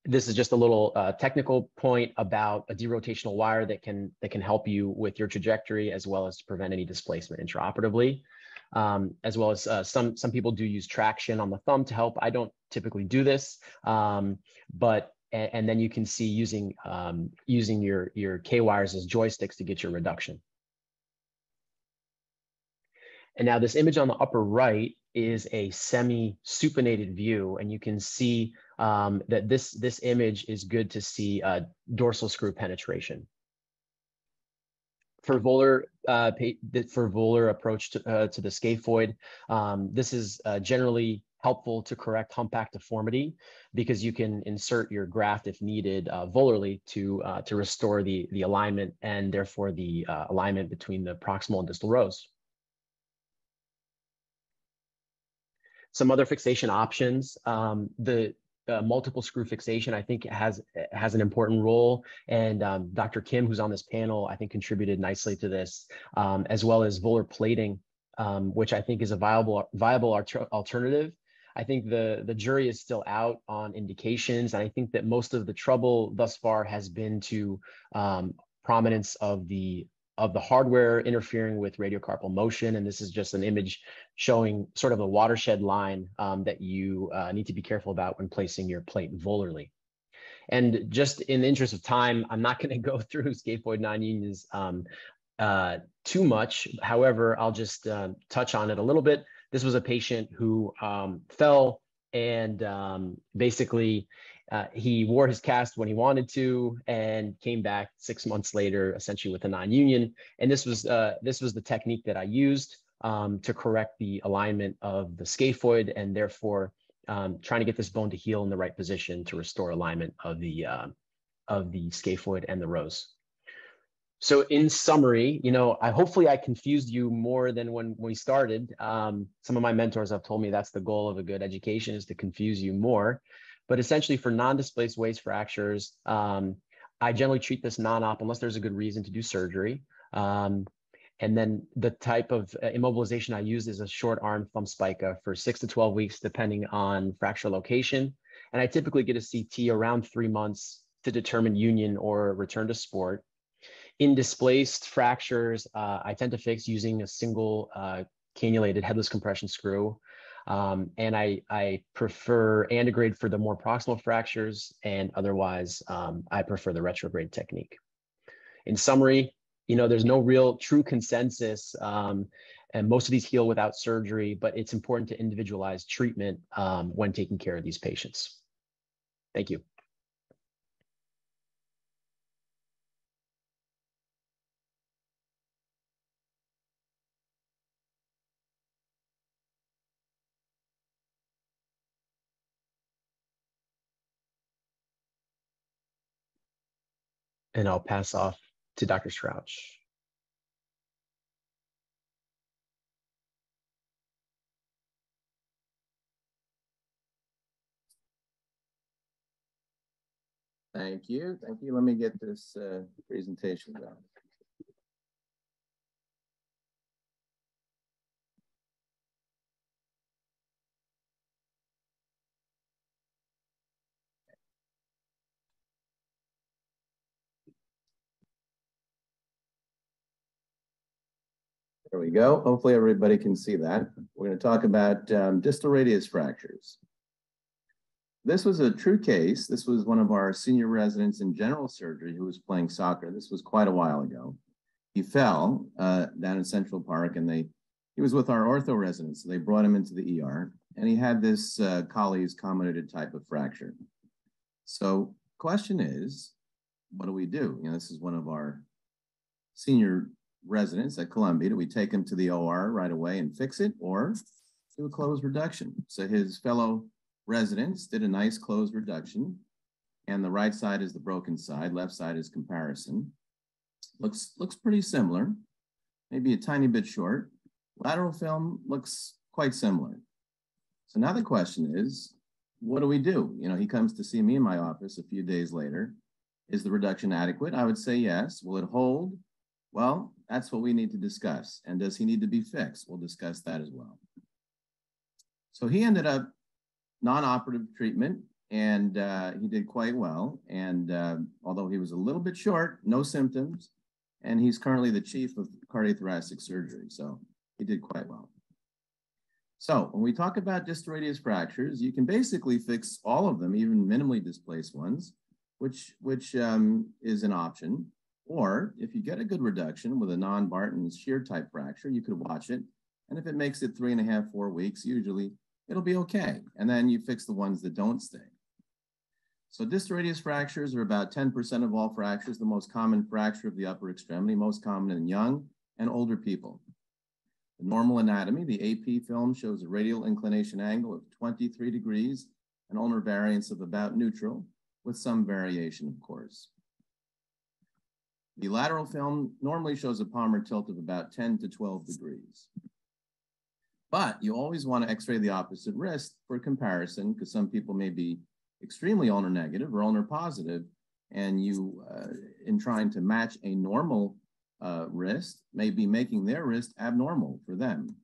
this is just a little uh, technical point about a derotational wire that can that can help you with your trajectory as well as to prevent any displacement intraoperatively. Um, as well as uh, some some people do use traction on the thumb to help. I don't typically do this, um, but and, and, then you can see using um, using your your K wires as joysticks to get your reduction. And now this image on the upper right is a semi-supinated view, and you can see um, that this, this image is good to see uh, dorsal screw penetration. For volar, uh, approach to, uh, to the scaphoid, um, this is uh, generally helpful to correct humpback deformity because you can insert your graft if needed uh, volarly to uh, to restore the the alignment and therefore the uh, alignment between the proximal and distal rows. Some other fixation options. Um, the uh, multiple screw fixation, I think has has an important role. And um, Dr. Kim, who's on this panel, I think contributed nicely to this, um, as well as volar plating, um, which I think is a viable viable alternative. I think the the jury is still out on indications, and I think that most of the trouble thus far has been to um, prominence of the of the hardware interfering with radiocarpal motion. And this is just an image showing sort of a watershed line um, that you uh, need to be careful about when placing your plate volarly. And just in the interest of time, I'm not (laughs) going to go through scaphoid non-unions um, uh, too much. However, I'll just uh, touch on it a little bit. This was a patient who um, fell and um, basically uh, he wore his cast when he wanted to and came back six months later, essentially with a non-union. And this was uh, this was the technique that I used. um, to correct the alignment of the scaphoid and therefore um, trying to get this bone to heal in the right position to restore alignment of the uh, of the scaphoid and the rows. So in summary, you know, I hopefully I confused you more than when we started. Um, some of my mentors have told me that's the goal of a good education is to confuse you more. But essentially for non-displaced waist fractures, um, I generally treat this non-op unless there's a good reason to do surgery. Um, and then the type of uh, immobilization I use is a short arm thumb spica for six to 12 weeks, depending on fracture location. And I typically get a CT around three months to determine union or return to sport. In displaced fractures, uh, I tend to fix using a single uh, cannulated headless compression screw. Um, and I, I prefer antegrade for the more proximal fractures, and otherwise, um, I prefer the retrograde technique. In summary, you know, there's no real true consensus, um, and most of these heal without surgery, but it's important to individualize treatment um, when taking care of these patients. Thank you. And I'll pass off to Dr. Strauch. Thank you. Thank you. Let me get this uh, presentation done. There we go. Hopefully everybody can see that. We're going to talk about um, distal radius fractures. This was a true case. This was one of our senior residents in general surgery who was playing soccer. This was quite a while ago. He fell uh, down in Central Park and they he was with our ortho residents. So they brought him into the ER and he had this uh, Colles comminuted type of fracture. So question is, what do we do? You know, this is one of our senior residents at Columbia? Do we take him to the OR right away and fix it or do a closed reduction? So his fellow residents did a nice closed reduction and the right side is the broken side, left side is comparison. Looks, looks pretty similar, maybe a tiny bit short. Lateral film looks quite similar. So now the question is, what do we do? You know, he comes to see me in my office a few days later. Is the reduction adequate? I would say yes. Will it hold? Well, that's what we need to discuss. And does he need to be fixed? We'll discuss that as well. So he ended up non-operative treatment and uh, he did quite well. And uh, although he was a little bit short, no symptoms, and he's currently the chief of cardiothoracic surgery. So he did quite well. So when we talk about distal radius fractures, you can basically fix all of them, even minimally displaced ones, which, which um, is an option. Or if you get a good reduction with a non-Barton shear type fracture, you could watch it. And if it makes it three and a half, four weeks, usually it'll be okay. And then you fix the ones that don't stay. So distal radius fractures are about 10% of all fractures, the most common fracture of the upper extremity, most common in young and older people. The normal anatomy, the AP film shows a radial inclination angle of 23 degrees, an ulnar variance of about neutral, with some variation, of course. The lateral film normally shows a palmar tilt of about 10 to 12 degrees. But you always want to x-ray the opposite wrist for comparison because some people may be extremely ulnar negative or ulnar positive, and you, uh, in trying to match a normal uh, wrist, may be making their wrist abnormal for them.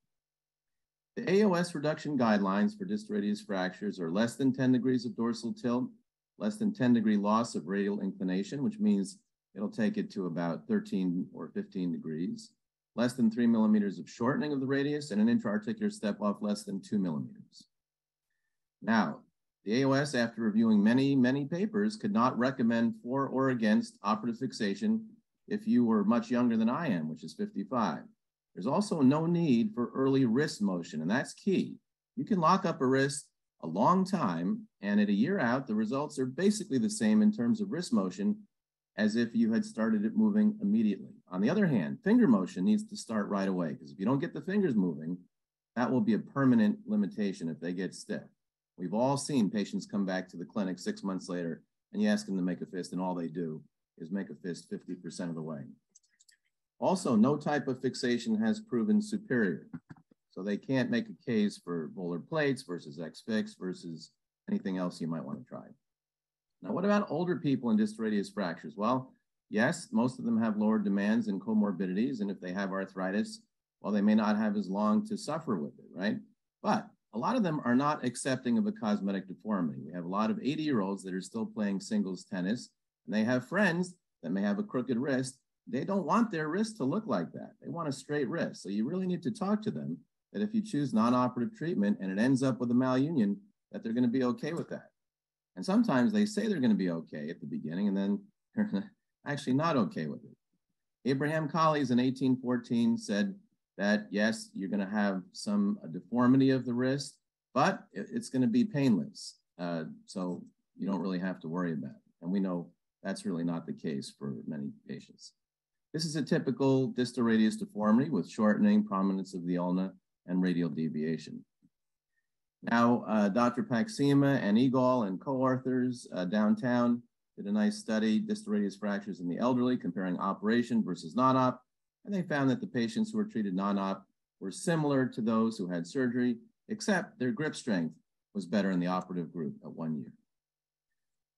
The AOS reduction guidelines for distal radius fractures are less than 10 degrees of dorsal tilt, less than 10 degree loss of radial inclination, which means it'll take it to about 13 or 15 degrees, less than three millimeters of shortening of the radius, and an intra-articular step off less than two millimeters. Now, the AOS, after reviewing many, many papers, could not recommend for or against operative fixation if you were much younger than I am, which is 55. There's also no need for early wrist motion, and that's key. You can lock up a wrist a long time, and at a year out, the results are basically the same in terms of wrist motion as if you had started it moving immediately. On the other hand, finger motion needs to start right away because if you don't get the fingers moving, that will be a permanent limitation if they get stiff. We've all seen patients come back to the clinic six months later and you ask them to make a fist and all they do is make a fist 50% of the way. Also, no type of fixation has proven superior. So they can't make a case for volar plates versus X-Fix versus anything else you might want to try. Now, what about older people in distal radius fractures? Well, yes, most of them have lower demands and comorbidities. And if they have arthritis, well, they may not have as long to suffer with it, right? But a lot of them are not accepting of a cosmetic deformity. We have a lot of 80 year olds that are still playing singles tennis, and they have friends that may have a crooked wrist. They don't want their wrist to look like that. They want a straight wrist. So you really need to talk to them that if you choose non operative treatment and it ends up with a malunion, that they're going to be okay with that. And sometimes they say they're going to be okay at the beginning and then they're (laughs) actually not okay with it. Abraham Colles in 1814 said that yes, you're going to have some deformity of the wrist, but it's going to be painless. Uh, so you don't really have to worry about it. And we know that's really not the case for many patients. This is a typical distal radius deformity with shortening, prominence of the ulna, and radial deviation. Now, uh, Dr. Paksima and Egol and co-authors uh, downtown did a nice study, distal radius fractures in the elderly, comparing operation versus non-op, and they found that the patients who were treated non-op were similar to those who had surgery, except their grip strength was better in the operative group at one year.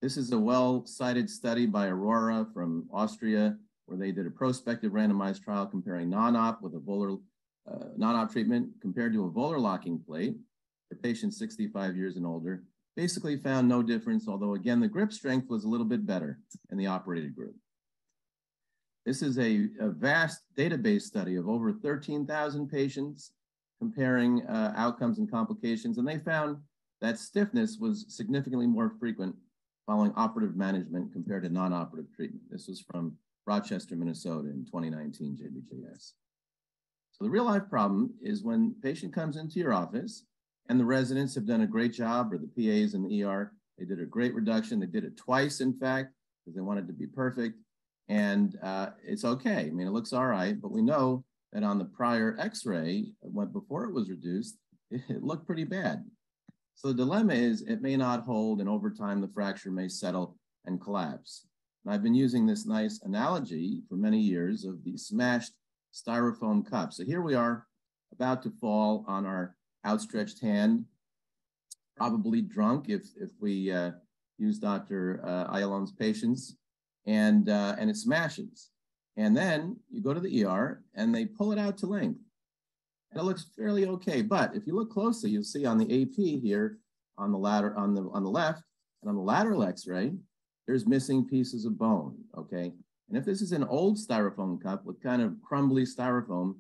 This is a well-cited study by Arora from Austria, where they did a prospective randomized trial comparing non-op with a volar uh, non-op treatment compared to a volar locking plate patients 65 years and older basically found no difference, although again, the grip strength was a little bit better in the operated group. This is a, a vast database study of over 13,000 patients comparing uh, outcomes and complications, and they found that stiffness was significantly more frequent following operative management compared to non-operative treatment. This was from Rochester, Minnesota in 2019 JBJS. So the real life problem is when patient comes into your office and the residents have done a great job, or the PAs and the ER, they did a great reduction. They did it twice, in fact, because they wanted to be perfect. And uh, it's okay. I mean, it looks all right, but we know that on the prior x-ray, before it was reduced, it, (laughs) it looked pretty bad. So the dilemma is it may not hold, and over time, the fracture may settle and collapse. And I've been using this nice analogy for many years of the smashed styrofoam cup. So here we are about to fall on our outstretched hand, probably drunk if, if we uh, use Dr. Uh, Ayalon's patients, and, uh, and it smashes. And then you go to the ER and they pull it out to length. And it looks fairly okay. But if you look closely, you'll see on the AP here on the ladder on the on the left and on the lateral x-ray, there's missing pieces of bone. Okay. And if this is an old styrofoam cup with kind of crumbly styrofoam,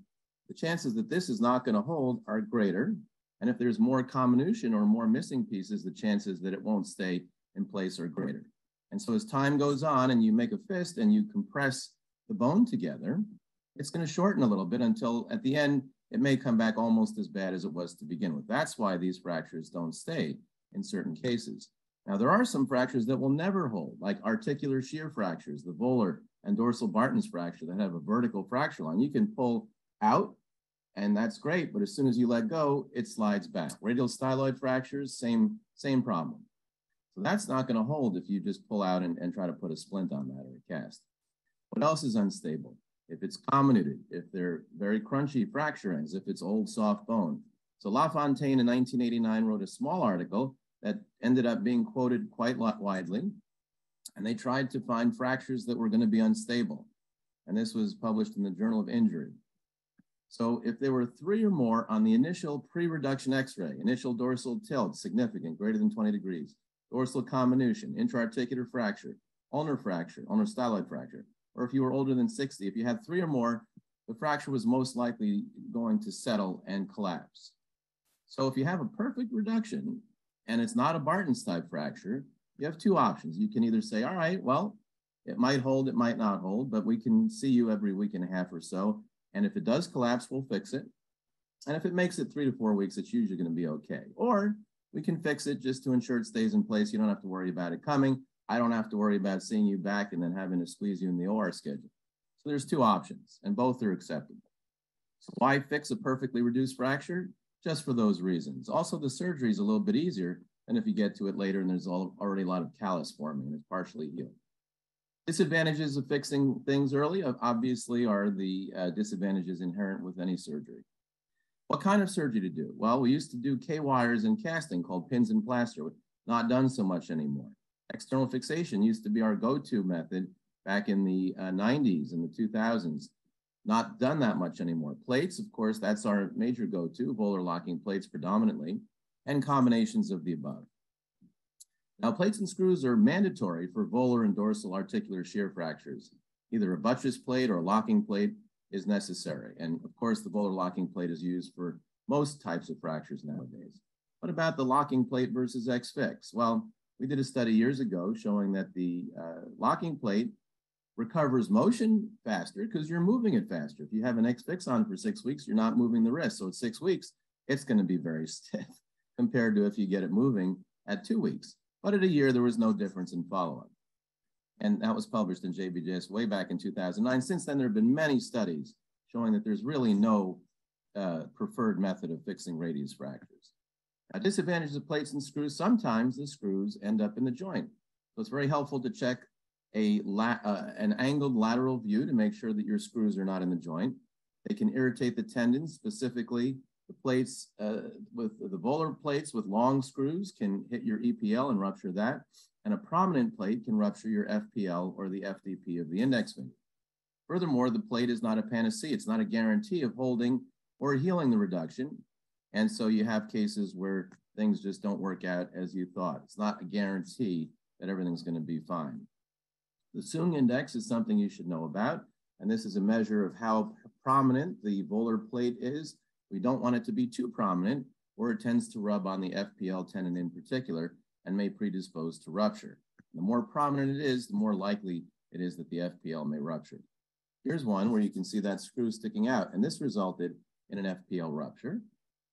the chances that this is not going to hold are greater. And if there's more comminution or more missing pieces, the chances that it won't stay in place are greater. And so as time goes on and you make a fist and you compress the bone together, it's going to shorten a little bit until at the end, it may come back almost as bad as it was to begin with. That's why these fractures don't stay in certain cases. Now, there are some fractures that will never hold, like articular shear fractures, the volar and dorsal Barton's fracture that have a vertical fracture line. You can pull out and that's great. But as soon as you let go, it slides back. Radial styloid fractures, same, same problem. So that's not going to hold if you just pull out and, and try to put a splint on that or a cast. What else is unstable? If it's comminuted, if they're very crunchy fracturings, if it's old soft bone. So LaFontaine in 1989 wrote a small article that ended up being quoted quite widely. And they tried to find fractures that were going to be unstable. And this was published in the Journal of Injury. So if there were three or more on the initial pre-reduction x-ray, initial dorsal tilt, significant, greater than 20 degrees, dorsal comminution, intra-articular fracture, ulnar fracture, ulnar styloid fracture, or if you were older than 60, if you had three or more, the fracture was most likely going to settle and collapse. So if you have a perfect reduction and it's not a Barton's type fracture, you have two options. You can either say, all right, well, it might hold, it might not hold, but we can see you every week and a half or so and if it does collapse, we'll fix it. And if it makes it three to four weeks, it's usually going to be okay. Or we can fix it just to ensure it stays in place. You don't have to worry about it coming. I don't have to worry about seeing you back and then having to squeeze you in the OR schedule. So there's two options and both are acceptable. So why fix a perfectly reduced fracture? Just for those reasons. Also, the surgery is a little bit easier than if you get to it later and there's already a lot of callus forming and it's partially healed. Disadvantages of fixing things early, obviously, are the uh, disadvantages inherent with any surgery. What kind of surgery to do? Well, we used to do K-wires and casting called pins and plaster, not done so much anymore. External fixation used to be our go-to method back in the uh, 90s and the 2000s. Not done that much anymore. Plates, of course, that's our major go-to, volar locking plates predominantly, and combinations of the above. Now, plates and screws are mandatory for volar and dorsal articular shear fractures. Either a buttress plate or a locking plate is necessary. And of course, the volar locking plate is used for most types of fractures nowadays. What about the locking plate versus X-Fix? Well, we did a study years ago showing that the uh, locking plate recovers motion faster because you're moving it faster. If you have an X-Fix on for six weeks, you're not moving the wrist. So at six weeks, it's going to be very (laughs) stiff compared to if you get it moving at two weeks. But at a year, there was no difference in follow-up. And that was published in JBJS way back in 2009. Since then, there have been many studies showing that there's really no uh, preferred method of fixing radius fractures. Now, disadvantages of plates and screws, sometimes the screws end up in the joint. So it's very helpful to check a uh, an angled lateral view to make sure that your screws are not in the joint. They can irritate the tendons, specifically the plates uh, with the volar plates with long screws can hit your EPL and rupture that. And a prominent plate can rupture your FPL or the FDP of the index finger. Furthermore, the plate is not a panacea. It's not a guarantee of holding or healing the reduction. And so you have cases where things just don't work out as you thought. It's not a guarantee that everything's going to be fine. The Soong index is something you should know about. And this is a measure of how prominent the volar plate is we don't want it to be too prominent or it tends to rub on the FPL tendon in particular and may predispose to rupture. The more prominent it is, the more likely it is that the FPL may rupture. Here's one where you can see that screw sticking out, and this resulted in an FPL rupture.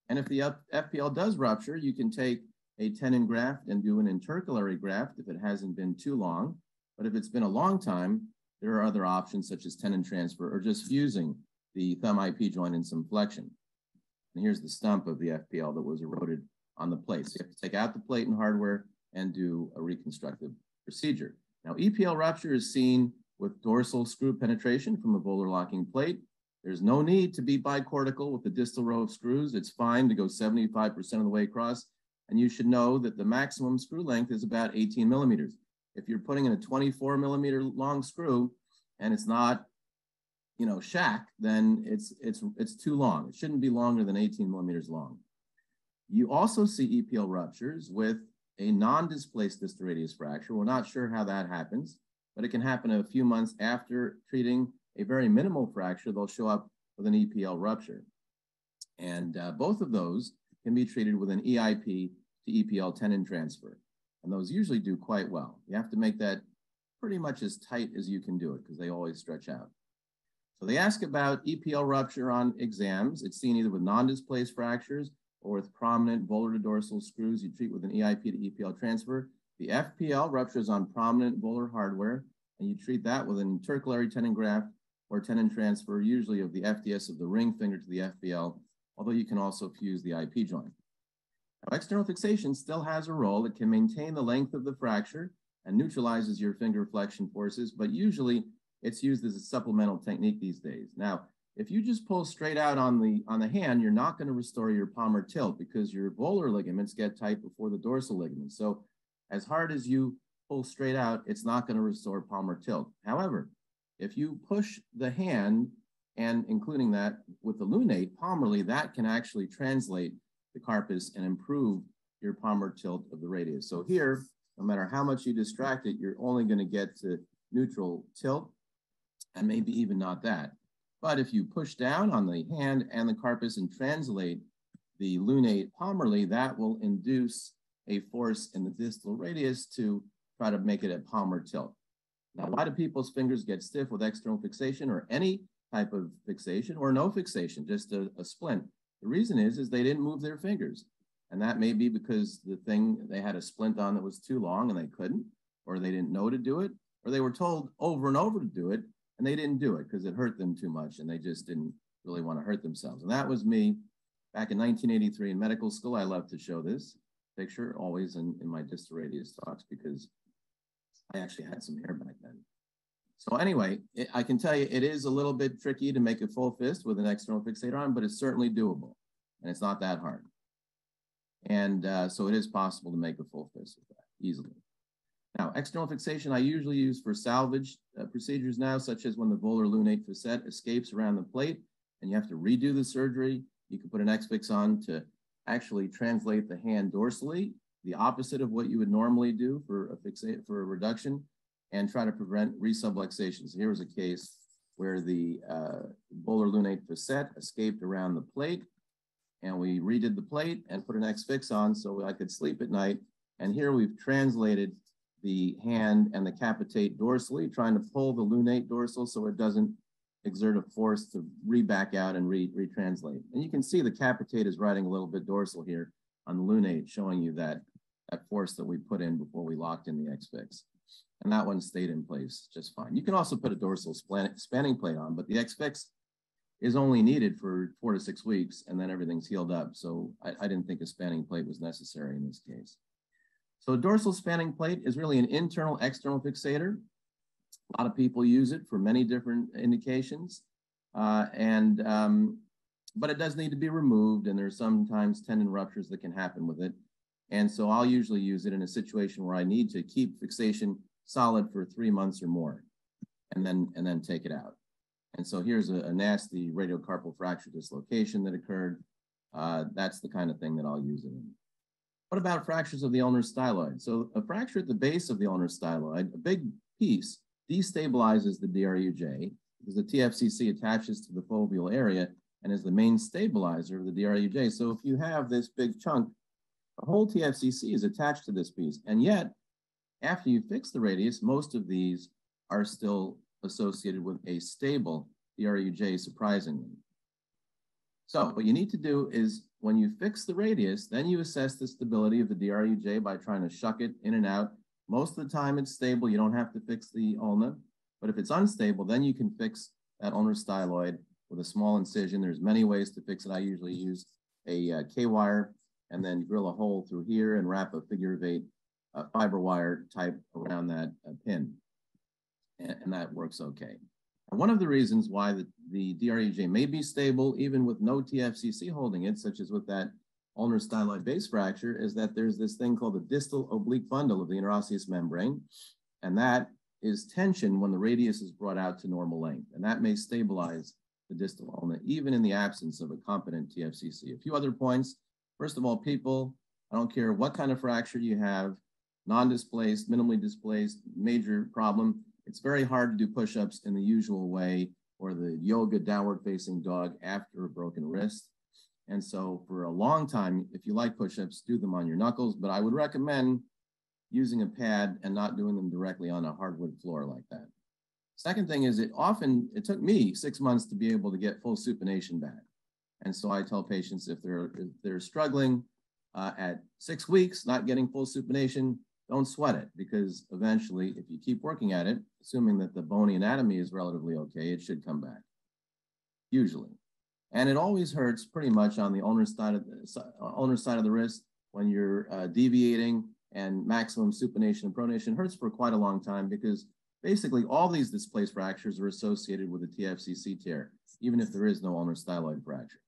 And if the FPL does rupture, you can take a tendon graft and do an intercalary graft if it hasn't been too long. But if it's been a long time, there are other options such as tendon transfer or just fusing the thumb IP joint in some flexion. And here's the stump of the FPL that was eroded on the plate. So you have to take out the plate and hardware and do a reconstructive procedure. Now, EPL rupture is seen with dorsal screw penetration from a volar locking plate. There's no need to be bicortical with the distal row of screws. It's fine to go 75% of the way across. And you should know that the maximum screw length is about 18 millimeters. If you're putting in a 24 millimeter long screw and it's not you know, shack, then it's it's it's too long. It shouldn't be longer than 18 millimeters long. You also see EPL ruptures with a non-displaced distal radius fracture. We're not sure how that happens, but it can happen a few months after treating a very minimal fracture. They'll show up with an EPL rupture. And uh, both of those can be treated with an EIP to EPL tendon transfer. And those usually do quite well. You have to make that pretty much as tight as you can do it because they always stretch out. So they ask about EPL rupture on exams. It's seen either with non-displaced fractures or with prominent volar to dorsal screws. You treat with an EIP to EPL transfer. The FPL ruptures on prominent volar hardware, and you treat that with an intercalary tendon graft or tendon transfer, usually of the FDS of the ring finger to the FPL, although you can also fuse the IP joint. Now, external fixation still has a role. It can maintain the length of the fracture and neutralizes your finger flexion forces, but usually it's used as a supplemental technique these days. Now, if you just pull straight out on the on the hand, you're not going to restore your palmar tilt because your volar ligaments get tight before the dorsal ligaments. So as hard as you pull straight out, it's not going to restore palmar tilt. However, if you push the hand and including that with the lunate palmarly, that can actually translate the carpus and improve your palmar tilt of the radius. So here, no matter how much you distract it, you're only going to get to neutral tilt and maybe even not that. But if you push down on the hand and the carpus and translate the lunate palmarly, that will induce a force in the distal radius to try to make it a palmar tilt. Now, why do people's fingers get stiff with external fixation or any type of fixation or no fixation, just a, a splint? The reason is, is they didn't move their fingers. And that may be because the thing they had a splint on that was too long and they couldn't, or they didn't know to do it, or they were told over and over to do it and they didn't do it because it hurt them too much and they just didn't really want to hurt themselves. And that was me back in 1983 in medical school. I love to show this picture always in, in my distal radius talks because I actually had some hair back then. So anyway, it, I can tell you it is a little bit tricky to make a full fist with an external fixator on, but it's certainly doable and it's not that hard. And uh, so it is possible to make a full fist with that easily. Now, external fixation I usually use for salvage uh, procedures now, such as when the volar lunate facet escapes around the plate and you have to redo the surgery. You can put an X-Fix on to actually translate the hand dorsally, the opposite of what you would normally do for a fixate for a reduction and try to prevent resubluxation. So here was a case where the uh, volar lunate facet escaped around the plate and we redid the plate and put an X-Fix on so I could sleep at night. And here we've translated the hand and the capitate dorsally, trying to pull the lunate dorsal so it doesn't exert a force to re-back out and re retranslate. And you can see the capitate is riding a little bit dorsal here on the lunate, showing you that, that force that we put in before we locked in the X-Fix and that one stayed in place just fine. You can also put a dorsal spanning plate on, but the X-Fix is only needed for four to six weeks and then everything's healed up. So I, I, didn't think a spanning plate was necessary in this case. So dorsal spanning plate is really an internal external fixator. A lot of people use it for many different indications. Uh, and, um, but it does need to be removed and there's sometimes tendon ruptures that can happen with it. And so I'll usually use it in a situation where I need to keep fixation solid for three months or more, and then and then take it out. And so here's a, a nasty radiocarpal fracture dislocation that occurred. Uh, that's the kind of thing that I'll use it in. What about fractures of the ulnar styloid? So a fracture at the base of the ulnar styloid, a big piece, destabilizes the DRUJ because the TFCC attaches to the foveal area and is the main stabilizer of the DRUJ. So if you have this big chunk, the whole TFCC is attached to this piece. And yet after you fix the radius, most of these are still associated with a stable DRUJ, surprisingly. So what you need to do is when you fix the radius, then you assess the stability of the DRUJ by trying to shuck it in and out. Most of the time it's stable. You don't have to fix the ulna. But if it's unstable, then you can fix that ulnar styloid with a small incision. There's many ways to fix it. I usually use a uh, K-wire and then drill a hole through here and wrap a figure of eight uh, fiber wire type around that uh, pin, and, and, that works okay. And one of the reasons why the, the DRUJ may be stable even with no TFCC holding it, such as with that ulnar styloid base fracture, is that there's this thing called the distal oblique bundle of the interosseous membrane, and that is tension when the radius is brought out to normal length, and that may stabilize the distal ulna, even in the absence of a competent TFCC. A few other points. First of all, people, I don't care what kind of fracture you have, non-displaced, minimally displaced, major problem. It's very hard to do push-ups in the usual way or the yoga downward facing dog after a broken wrist. And so for a long time, if you like push-ups, do them on your knuckles, but I would recommend using a pad and not doing them directly on a hardwood floor like that. Second thing is it often, it took me six months to be able to get full supination back. And so I tell patients if they're, if they're struggling uh, at six weeks, not getting full supination, don't sweat it because eventually, if you keep working at it, assuming that the bony anatomy is relatively okay, it should come back, usually. And it always hurts pretty much on the ulnar side of the, ulnar side of the wrist when you're uh, deviating and maximum supination and pronation hurts for quite a long time because basically all these displaced fractures are associated with a TFCC tear, even if there is no ulnar styloid fracture.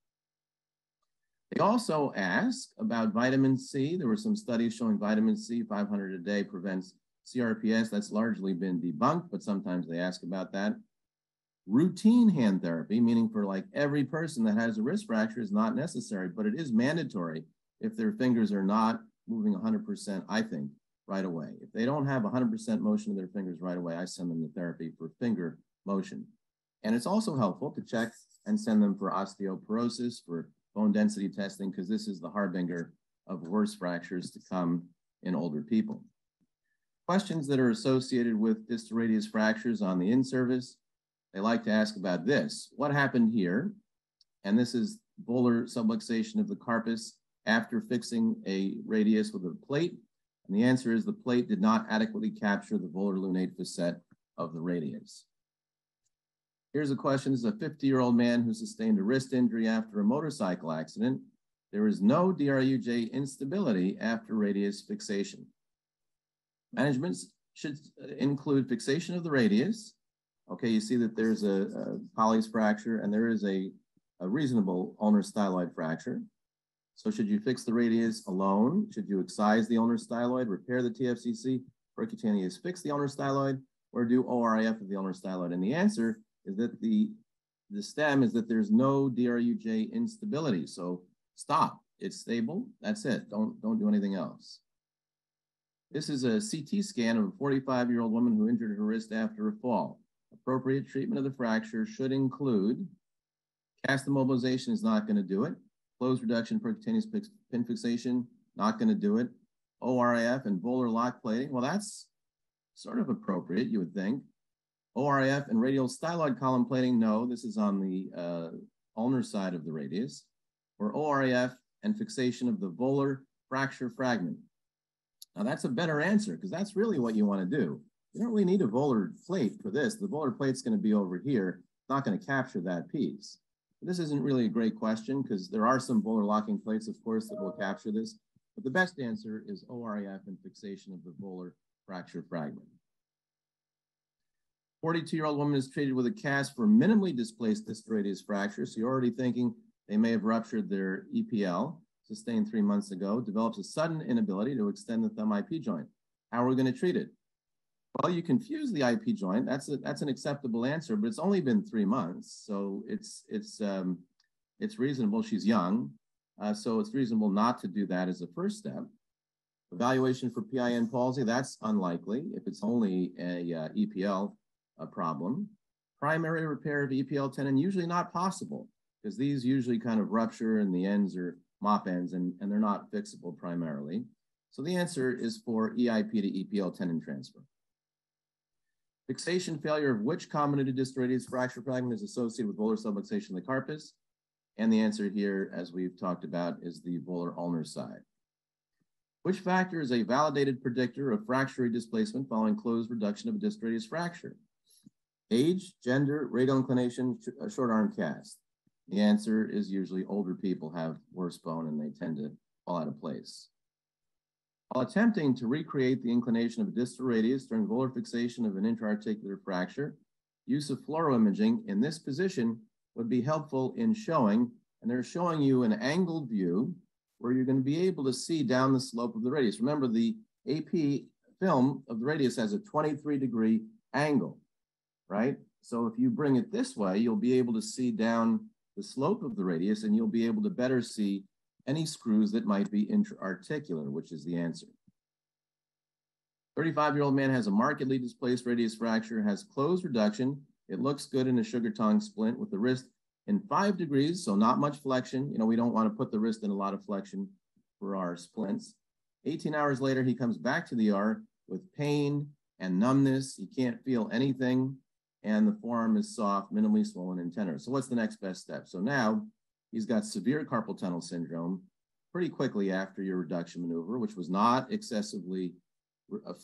They also ask about vitamin C. There were some studies showing vitamin C 500 a day prevents CRPS. That's largely been debunked, but sometimes they ask about that. Routine hand therapy, meaning for like every person that has a wrist fracture, is not necessary, but it is mandatory if their fingers are not moving 100%, I think, right away. If they don't have 100% motion of their fingers right away, I send them to therapy for finger motion. And it's also helpful to check and send them for osteoporosis, for bone density testing because this is the harbinger of worse fractures to come in older people. Questions that are associated with distal radius fractures on the in-service, they like to ask about this. What happened here? And this is volar subluxation of the carpus after fixing a radius with a plate. And the answer is the plate did not adequately capture the volar lunate facet of the radius. Here's a question. This is a 50-year-old man who sustained a wrist injury after a motorcycle accident. There is no DRUJ instability after radius fixation. Management should uh, include fixation of the radius. Okay, you see that there's a, a Colles fracture and there is a, a reasonable ulnar styloid fracture. So should you fix the radius alone? Should you excise the ulnar styloid, repair the TFCC, percutaneous fix the ulnar styloid, or do ORIF of the ulnar styloid? And the answer is that the, the stem is that there's no DRUJ instability. So stop, it's stable, that's it. Don't, don't do anything else. This is a CT scan of a 45 year old woman who injured her wrist after a fall. Appropriate treatment of the fracture should include cast immobilization is not going to do it. Closed reduction percutaneous pin fixation, not going to do it. ORIF and volar lock plating, well, that's sort of appropriate, you would think. ORIF and radial styloid column plating, no, this is on the uh, ulnar side of the radius. Or ORIF and fixation of the volar fracture fragment. Now that's a better answer because that's really what you want to do. You don't really need a volar plate for this. The volar plate's going to be over here. It's not going to capture that piece. But this isn't really a great question because there are some volar locking plates, of course, that will capture this. But the best answer is ORIF and fixation of the volar fracture fragment. 42-year-old woman is treated with a cast for minimally displaced distal radius fracture. So you're already thinking they may have ruptured their EPL, sustained three months ago, develops a sudden inability to extend the thumb IP joint. How are we going to treat it? Well, you confuse the IP joint. That's a, that's an acceptable answer, but it's only been three months, so it's it's um, it's reasonable. She's young, uh, so it's reasonable not to do that as a first step. Evaluation for PIN palsy, that's unlikely if it's only a uh, EPL a problem. Primary repair of EPL tendon, usually not possible because these usually kind of rupture and the ends are mop ends and, and they're not fixable primarily. So the answer is for EIP to EPL tendon transfer. Fixation failure of which comminuted radius fracture fragment is associated with volar subluxation of the carpus? And the answer here, as we've talked about, is the volar ulnar side. Which factor is a validated predictor of fracture displacement following closed reduction of a distal radius fracture? Age, gender, radial inclination, uh, short arm cast. The answer is usually older people have worse bone and they tend to fall out of place. While attempting to recreate the inclination of a distal radius during volar fixation of an intra-articular fracture, use of fluoroimaging in this position would be helpful in showing, and they're showing you an angled view where you're going to be able to see down the slope of the radius. Remember, the AP film of the radius has a 23 degree angle, right? So if you bring it this way, you'll be able to see down the slope of the radius and you'll be able to better see any screws that might be intra-articular, which is the answer. 35-year-old man has a markedly displaced radius fracture, has closed reduction. It looks good in a sugar tongue splint with the wrist in five degrees, so not much flexion. You know, we don't want to put the wrist in a lot of flexion for our splints. 18 hours later, he comes back to the ER with pain and numbness. He can't feel anything and the forearm is soft, minimally swollen, and tender. So what's the next best step? So now he's got severe carpal tunnel syndrome pretty quickly after your reduction maneuver, which was not excessively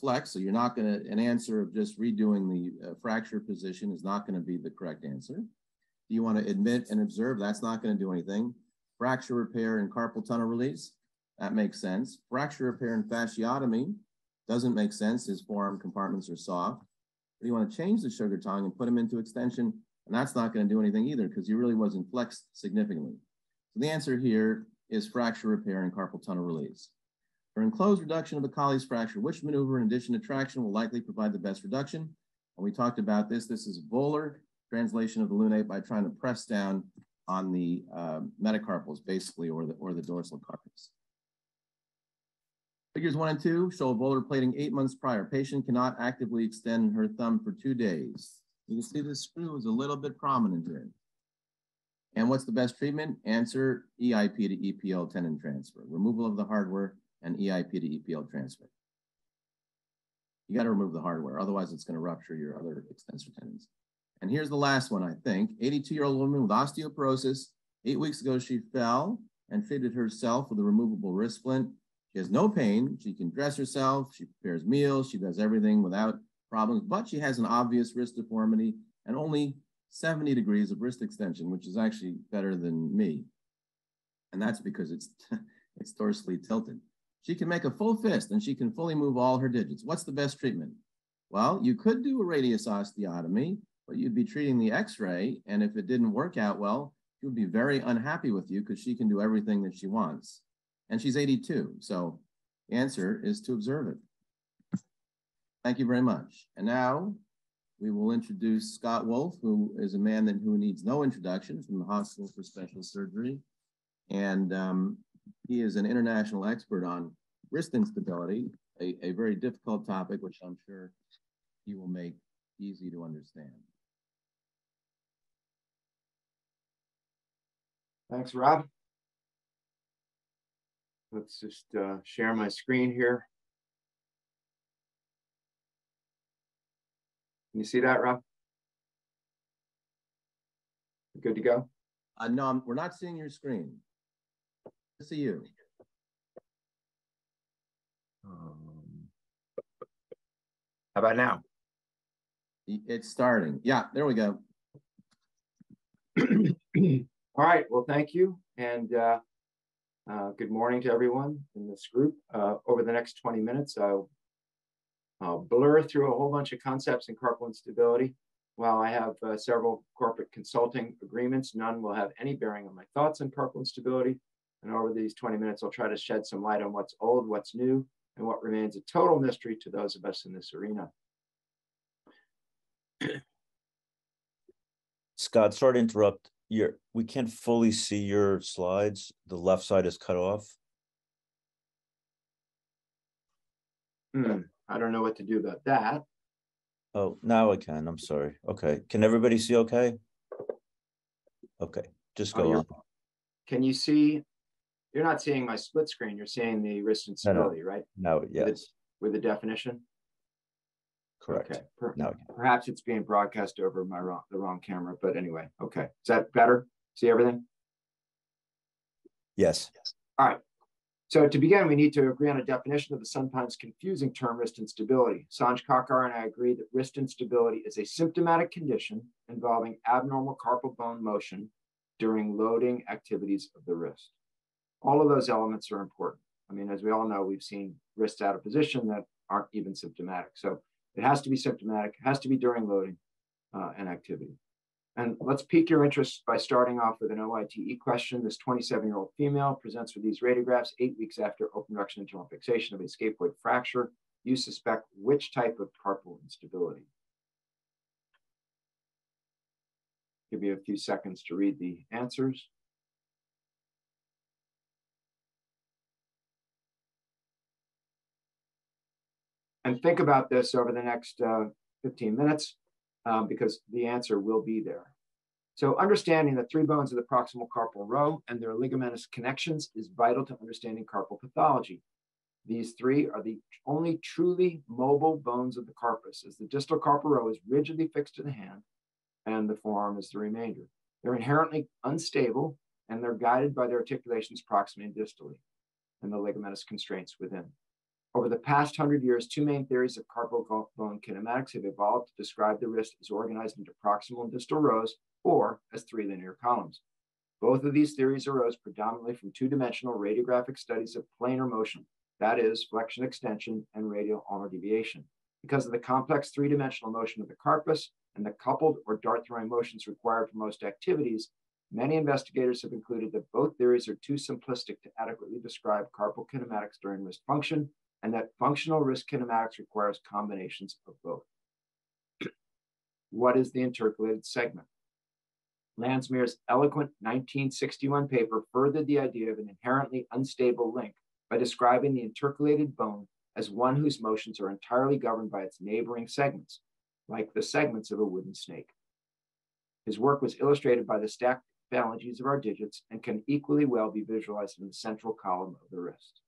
flex. So you're not going to, an answer of just redoing the uh, fracture position is not going to be the correct answer. Do you want to admit and observe? That's not going to do anything. Fracture repair and carpal tunnel release, that makes sense. Fracture repair and fasciotomy doesn't make sense. His forearm compartments are soft but you want to change the sugar tongue and put them into extension, and that's not going to do anything either because he really wasn't flexed significantly. So the answer here is fracture repair and carpal tunnel release. For enclosed reduction of the Colles fracture, which maneuver in addition to traction will likely provide the best reduction? And we talked about this. This is volar translation of the lunate by trying to press down on the uh, metacarpals, basically, or the, or the dorsal carpus. Figures one and two show a volar plating eight months prior. Patient cannot actively extend her thumb for two days. You can see the screw is a little bit prominent here. And what's the best treatment? Answer EIP to EPL tendon transfer, removal of the hardware and EIP to EPL transfer. You got to remove the hardware, otherwise it's going to rupture your other extensor tendons. And here's the last one, I think. 82-year-old woman with osteoporosis. Eight weeks ago, she fell and fitted herself with a removable wrist splint She has no pain. She can dress herself. She prepares meals. She does everything without problems, but she has an obvious wrist deformity and only 70 degrees of wrist extension, which is actually better than me. And that's because it's, (laughs) it's dorsally tilted. She can make a full fist and she can fully move all her digits. What's the best treatment? Well, you could do a radius osteotomy, but you'd be treating the x-ray. And if it didn't work out well, she would be very unhappy with you because she can do everything that she wants. And she's 82. So the answer is to observe it. Thank you very much. And now we will introduce Scott Wolfe, who is a man that, who needs no introduction from the Hospital for Special Surgery. And um, he is an international expert on wrist instability, a, a very difficult topic, which I'm sure he will make easy to understand. Thanks, Rob. Let's just uh, share my screen here. Can you see that, Rob? Good to go? Uh, no, I'm, we're not seeing your screen. I see you. Um, how about now? It's starting. Yeah, there we go. (clears throat) All right, well, thank you. And uh, uh, good morning to everyone in this group. Uh, over the next 20 minutes, I'll, I'll, blur through a whole bunch of concepts in carpal instability. While I have uh, several corporate consulting agreements, none will have any bearing on my thoughts on carpal instability. And over these 20 minutes, I'll try to shed some light on what's old, what's new, and what remains a total mystery to those of us in this arena. Scott, sorry to interrupt. Your we can't fully see your slides. The left side is cut off. Hmm, I don't know what to do about that. Oh, now I can. I'm sorry. Okay. Can everybody see okay? Okay, just go oh, on. Can you see? You're not seeing my split screen. You're seeing the wrist instability, no, no. right? No, yes. With, with the definition? Correct. Okay. Per no. Perhaps it's being broadcast over my wrong, the wrong camera, but anyway, okay. Is that better? See everything? Yes. yes. All right. So to begin, we need to agree on a definition of the sometimes confusing term wrist instability. Sanj Kakar and I agree that wrist instability is a symptomatic condition involving abnormal carpal bone motion during loading activities of the wrist. All of those elements are important. I mean, as we all know, we've seen wrists out of position that aren't even symptomatic. So it has to be symptomatic, it has to be during loading uh, and activity. And let's pique your interest by starting off with an OITE question. This 27 year old female presents with these radiographs eight weeks after open reduction internal fixation of a scaphoid fracture. You suspect which type of carpal instability? Give you a few seconds to read the answers. And think about this over the next uh, 15 minutes um, because the answer will be there. So understanding the three bones of the proximal carpal row and their ligamentous connections is vital to understanding carpal pathology. These three are the only truly mobile bones of the carpus, as the distal carpal row is rigidly fixed to the hand and the forearm is the remainder. They're inherently unstable and they're guided by their articulations proximally and distally and the ligamentous constraints within. Over the past hundred years, two main theories of carpal bone kinematics have evolved to describe the wrist as organized into proximal and distal rows or as three linear columns. Both of these theories arose predominantly from two-dimensional radiographic studies of planar motion, that is, flexion extension and radial ulnar deviation. Because of the complex three-dimensional motion of the carpus and the coupled or dart throwing motions required for most activities, many investigators have concluded that both theories are too simplistic to adequately describe carpal kinematics during wrist function and that functional wrist kinematics requires combinations of both. what is the intercalated segment? Landsmeer's eloquent 1961 paper furthered the idea of an inherently unstable link by describing the intercalated bone as one whose motions are entirely governed by its neighboring segments, like the segments of a wooden snake. His work was illustrated by the stacked phalanges of our digits and can equally well be visualized in the central column of the wrist.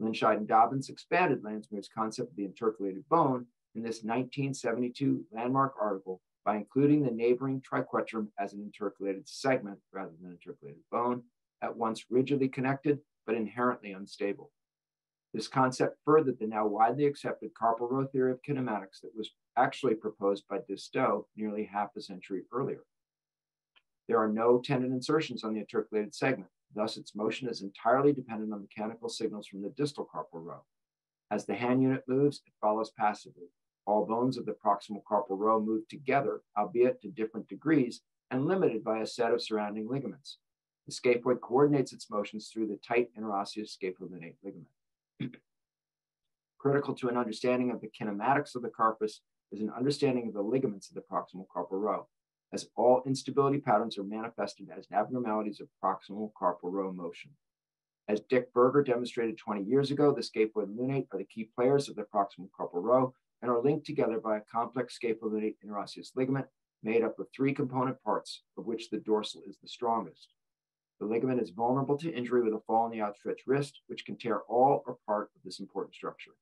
Linscheid and Dobyns expanded Landsmeer's concept of the intercalated bone in this 1972 landmark article by including the neighboring triquetrum as an intercalated segment rather than intercalated bone, at once rigidly connected but inherently unstable. This concept furthered the now widely accepted carpal row theory of kinematics that was actually proposed by Destot nearly half a century earlier. There are no tendon insertions on the intercalated segment, thus its motion is entirely dependent on mechanical signals from the distal carpal row. As the hand unit moves, it follows passively. All bones of the proximal carpal row move together, albeit to different degrees, and limited by a set of surrounding ligaments. The scaphoid coordinates its motions through the tight interosseous scapholunate ligament. (clears throat) Critical to an understanding of the kinematics of the carpus is an understanding of the ligaments of the proximal carpal row, as all instability patterns are manifested as abnormalities of proximal carpal row motion. As Dick Berger demonstrated 20 years ago, the scaphoid lunate are the key players of the proximal carpal row and are linked together by a complex scapholunate interosseous ligament made up of three component parts, of which the dorsal is the strongest. The ligament is vulnerable to injury with a fall in the outstretched wrist, which can tear all or part of this important structure.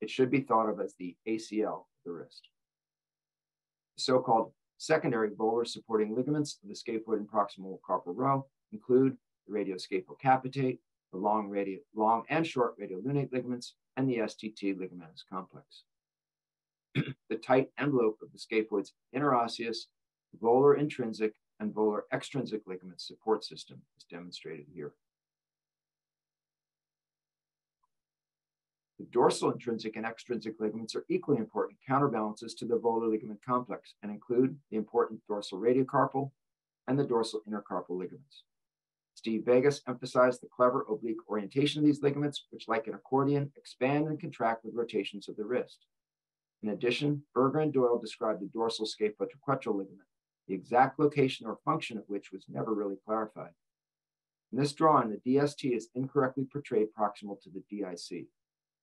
It should be thought of as the ACL of the wrist. The so-called secondary volar supporting ligaments of the scaphoid and proximal carpal row include the radioscaphocapitate, the long, radi long and short radiolunate ligaments, and the STT ligamentous complex. (clears throat) the tight envelope of the scaphoid's interosseous, volar intrinsic, and volar extrinsic ligament support system is demonstrated here. The dorsal intrinsic and extrinsic ligaments are equally important counterbalances to the volar ligament complex and include the important dorsal radiocarpal and the dorsal intercarpal ligaments. Steve Viegas emphasized the clever oblique orientation of these ligaments, which, like an accordion, expand and contract with rotations of the wrist. In addition, Berger and Doyle described the dorsal scaphotriquetral ligament, the exact location or function of which was never really clarified. In this drawing, the DST is incorrectly portrayed proximal to the DIC.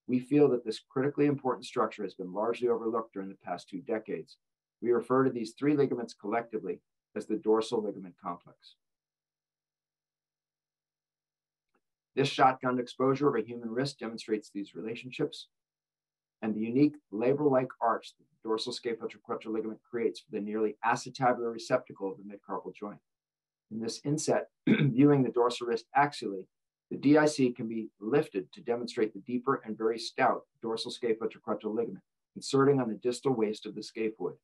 We feel that this critically important structure has been largely overlooked during the past two decades. We refer to these three ligaments collectively as the dorsal ligament complex. This shotgun exposure of a human wrist demonstrates these relationships and the unique label-like arch that the dorsal scaphotriquetral ligament creates for the nearly acetabular receptacle of the midcarpal joint. In this inset, (clears throat) viewing the dorsal wrist axially, the DIC can be lifted to demonstrate the deeper and very stout dorsal scaphotriquetral ligament, inserting on the distal waist of the scaphoid.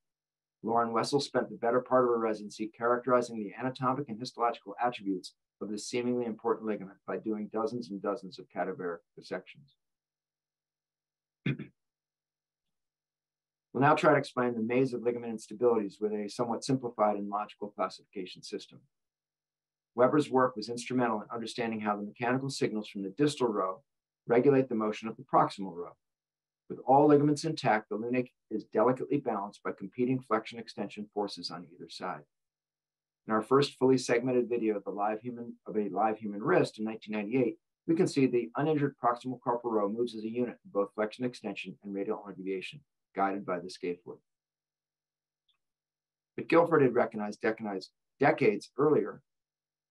Lauren Wessel spent the better part of her residency characterizing the anatomic and histological attributes of this seemingly important ligament by doing dozens and dozens of cadaveric dissections. We'll now try to explain the maze of ligament instabilities with a somewhat simplified and logical classification system. Weber's work was instrumental in understanding how the mechanical signals from the distal row regulate the motion of the proximal row. With all ligaments intact, the lunate is delicately balanced by competing flexion extension forces on either side. In our first fully segmented video of, the live human, of a live human wrist in 1998, we can see the uninjured proximal carpal row moves as a unit in both flexion extension and radial deviation guided by the scaphoid. But Gilford had recognized decades earlier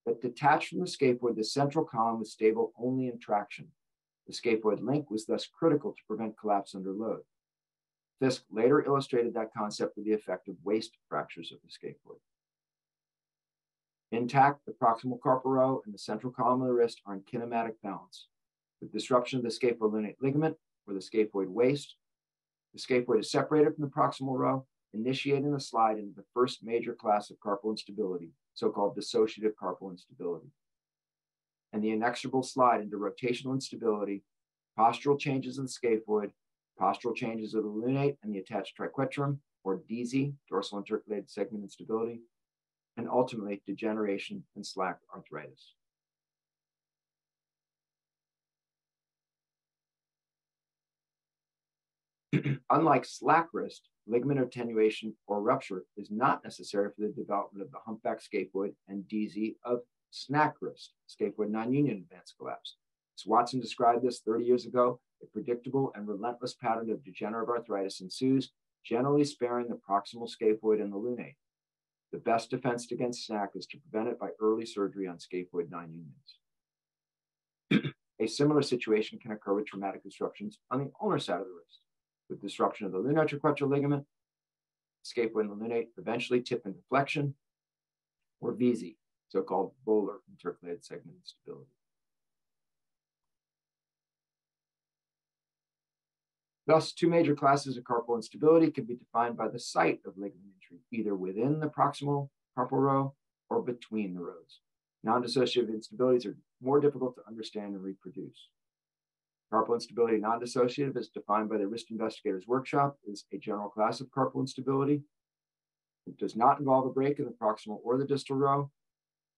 that detached from the scaphoid, the central column was stable only in traction. The scaphoid link was thus critical to prevent collapse under load. Fisk later illustrated that concept with the effect of waist fractures of the scaphoid. Intact, the proximal carpal row and the central column of the wrist are in kinematic balance. With disruption of the scapholunate ligament or the scaphoid waist, the scaphoid is separated from the proximal row, initiating the slide into the first major class of carpal instability, so-called dissociative carpal instability. And the inexorable slide into rotational instability, postural changes in the scaphoid, postural changes of the lunate and the attached triquetrum, or DISI, dorsal intercalated segment instability, and ultimately degeneration and SLAC arthritis. (clears throat) Unlike SLAC wrist, ligament attenuation or rupture is not necessary for the development of the humpback scaphoid and DISI of SNAC wrist, scaphoid non-union advanced collapse. As Watson described this 30 years ago, a predictable and relentless pattern of degenerative arthritis ensues, generally sparing the proximal scaphoid and the lunate. The best defense against SNAC is to prevent it by early surgery on scaphoid non-unions. (clears throat) a similar situation can occur with traumatic disruptions on the ulnar side of the wrist with disruption of the lunar triquetral ligament, escape and the lunate eventually tip and flexion, or VISI, so-called volar intercalated segment instability. Thus, two major classes of carpal instability can be defined by the site of ligament injury, either within the proximal carpal row or between the rows. Non-dissociative instabilities are more difficult to understand and reproduce. Carpal instability non-dissociative as defined by the wrist investigators workshop is a general class of carpal instability. It does not involve a break in the proximal or the distal row,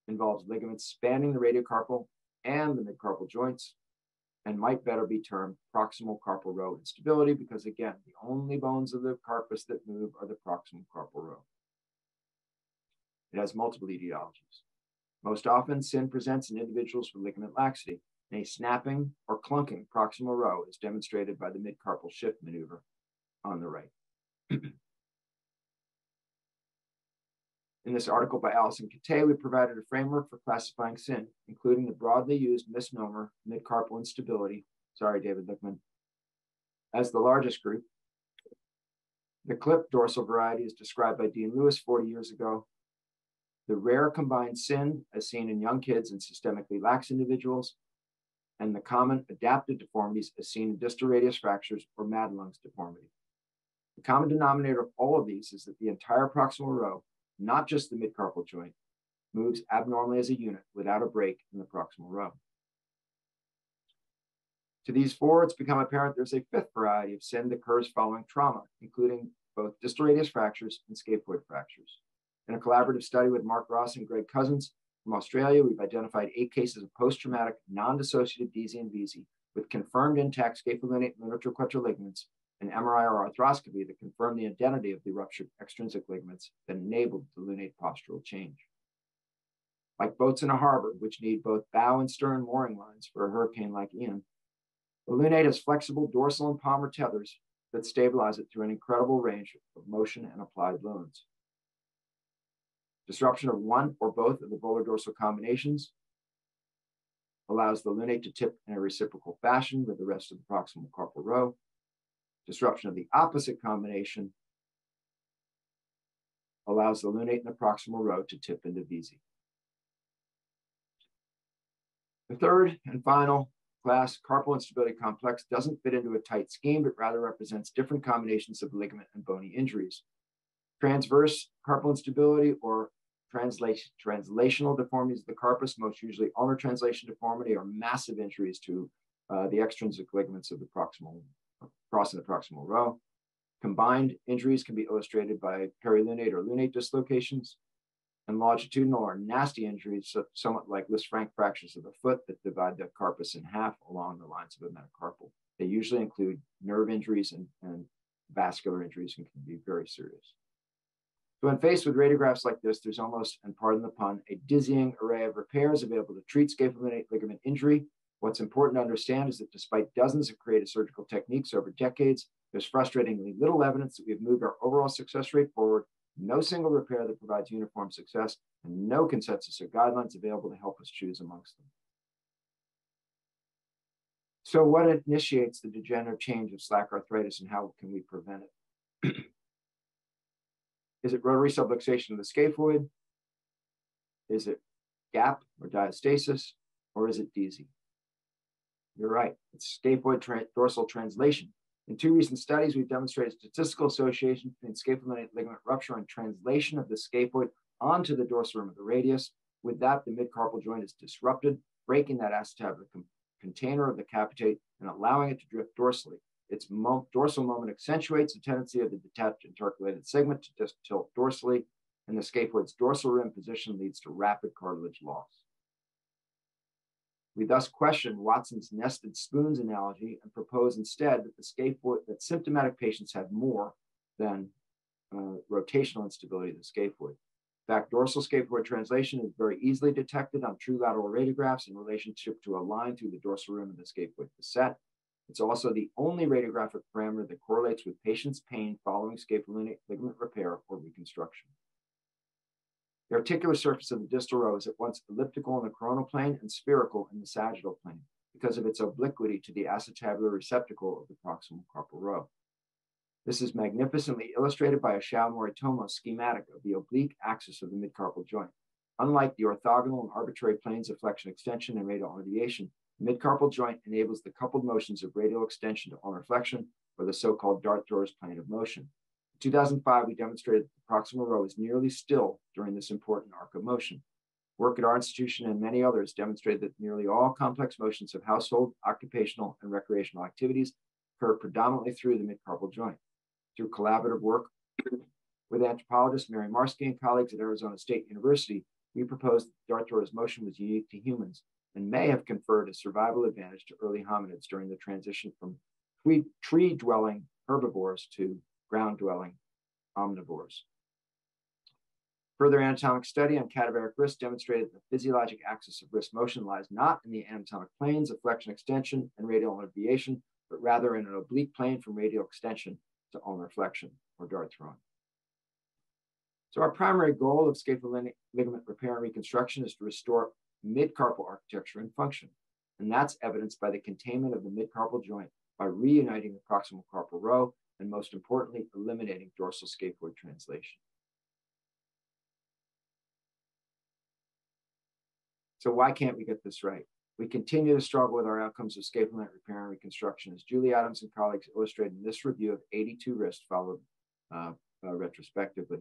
involves ligaments spanning the radiocarpal and the midcarpal joints, and might better be termed proximal carpal row instability because again, the only bones of the carpus that move are the proximal carpal row. It has multiple etiologies. Most often, CIN presents in individuals with ligament laxity, and a snapping or clunking proximal row is demonstrated by the midcarpal shift maneuver on the right. (clears throat) In this article by Alison Kitay, we provided a framework for classifying CIN, including the broadly used misnomer midcarpal instability, sorry, David Lichtman, as the largest group. The clip dorsal variety is described by Dean Lewis 40 years ago. The rare combined CIN, as seen in young kids and systemically lax individuals, and the common adapted deformities as seen in distal radius fractures or Madelung's deformity. The common denominator of all of these is that the entire proximal row not just the midcarpal joint, moves abnormally as a unit without a break in the proximal row. To these four, it's become apparent there's a fifth variety of CIN that occurs following trauma, including both distal radius fractures and scaphoid fractures. In a collaborative study with Mark Ross and Greg Couzens from Australia, we've identified eight cases of post-traumatic non-dissociative DISI and VISI with confirmed intact scapholunate intertroquetral ligaments an MRI or arthroscopy that confirmed the identity of the ruptured extrinsic ligaments that enabled the lunate postural change. Like boats in a harbor, which need both bow and stern mooring lines for a hurricane like Ian, the lunate has flexible dorsal and palmar tethers that stabilize it through an incredible range of motion and applied loads. Disruption of one or both of the volar dorsal combinations allows the lunate to tip in a reciprocal fashion with the rest of the proximal carpal row, Disruption of the opposite combination allows the lunate and the proximal row to tip into VISI. The third and final class, carpal instability complex, doesn't fit into a tight scheme, but rather represents different combinations of ligament and bony injuries. Transverse carpal instability or translation, translational deformities of the carpus, most usually ulnar translation deformity, are massive injuries to uh, the extrinsic ligaments of the proximal crossing the proximal row. Combined injuries can be illustrated by perilunate or lunate dislocations, and longitudinal or nasty injuries, somewhat like Lisfranc fractures of the foot that divide the carpus in half along the lines of a metacarpal. They usually include nerve injuries and, and vascular injuries and can be very serious. So when faced with radiographs like this, there's almost, and pardon the pun, a dizzying array of repairs available to treat scapholunate ligament injury What's important to understand is that despite dozens of creative surgical techniques over decades, there's frustratingly little evidence that we've moved our overall success rate forward, no single repair that provides uniform success, and no consensus or guidelines available to help us choose amongst them. So what initiates the degenerative change of SLAC arthritis and how can we prevent it? (clears throat) is it rotary subluxation of the scaphoid? Is it gap or diastasis? Or is it DISI? You're right. It's scaphoid tra dorsal translation. In two recent studies, we've demonstrated statistical association between scapholunate ligament rupture and translation of the scaphoid onto the dorsal rim of the radius. With that, the midcarpal joint is disrupted, breaking that acetabular container of the capitate and allowing it to drift dorsally. Its dorsal moment accentuates the tendency of the detached intercalated segment to just tilt dorsally, and the scaphoid's dorsal rim position leads to rapid cartilage loss. We thus question Watson's nested spoons analogy and propose instead that the scaphoid, that symptomatic patients have more than uh, rotational instability of the scaphoid. In fact, dorsal scaphoid translation is very easily detected on true lateral radiographs in relationship to a line through the dorsal rim of the scaphoid facet. It's also the only radiographic parameter that correlates with patient's pain following scapholunate ligament repair or reconstruction. The articular surface of the distal row is at once elliptical in the coronal plane and spherical in the sagittal plane because of its obliquity to the acetabular receptacle of the proximal carpal row. This is magnificently illustrated by Hisao Moritomo schematic of the oblique axis of the midcarpal joint. Unlike the orthogonal and arbitrary planes of flexion extension and radial deviation, midcarpal joint enables the coupled motions of radial extension to ulnar flexion or the so-called dart thrower's plane of motion. In 2005, we demonstrated the proximal row is nearly still during this important arc of motion. Work at our institution and many others demonstrated that nearly all complex motions of household, occupational, and recreational activities occur predominantly through the midcarpal joint. Through collaborative work with anthropologist Mary Marzke and colleagues at Arizona State University, we proposed that dart thrower's motion was unique to humans and may have conferred a survival advantage to early hominids during the transition from tree dwelling herbivores to ground dwelling omnivores. Further anatomic study on cadaveric wrist demonstrated that the physiologic axis of wrist motion lies not in the anatomic planes of flexion extension and radial innervation, but rather in an oblique plane from radial extension to ulnar flexion or dart throwing. So our primary goal of scapular ligament repair and reconstruction is to restore midcarpal architecture and function. And that's evidenced by the containment of the midcarpal joint by reuniting the proximal carpal row and most importantly, eliminating dorsal scaphoid translation. So why can't we get this right? We continue to struggle with our outcomes of scapular repair and reconstruction, as Julie Adams and colleagues illustrated in this review of 82 wrists followed uh, uh, retrospectively.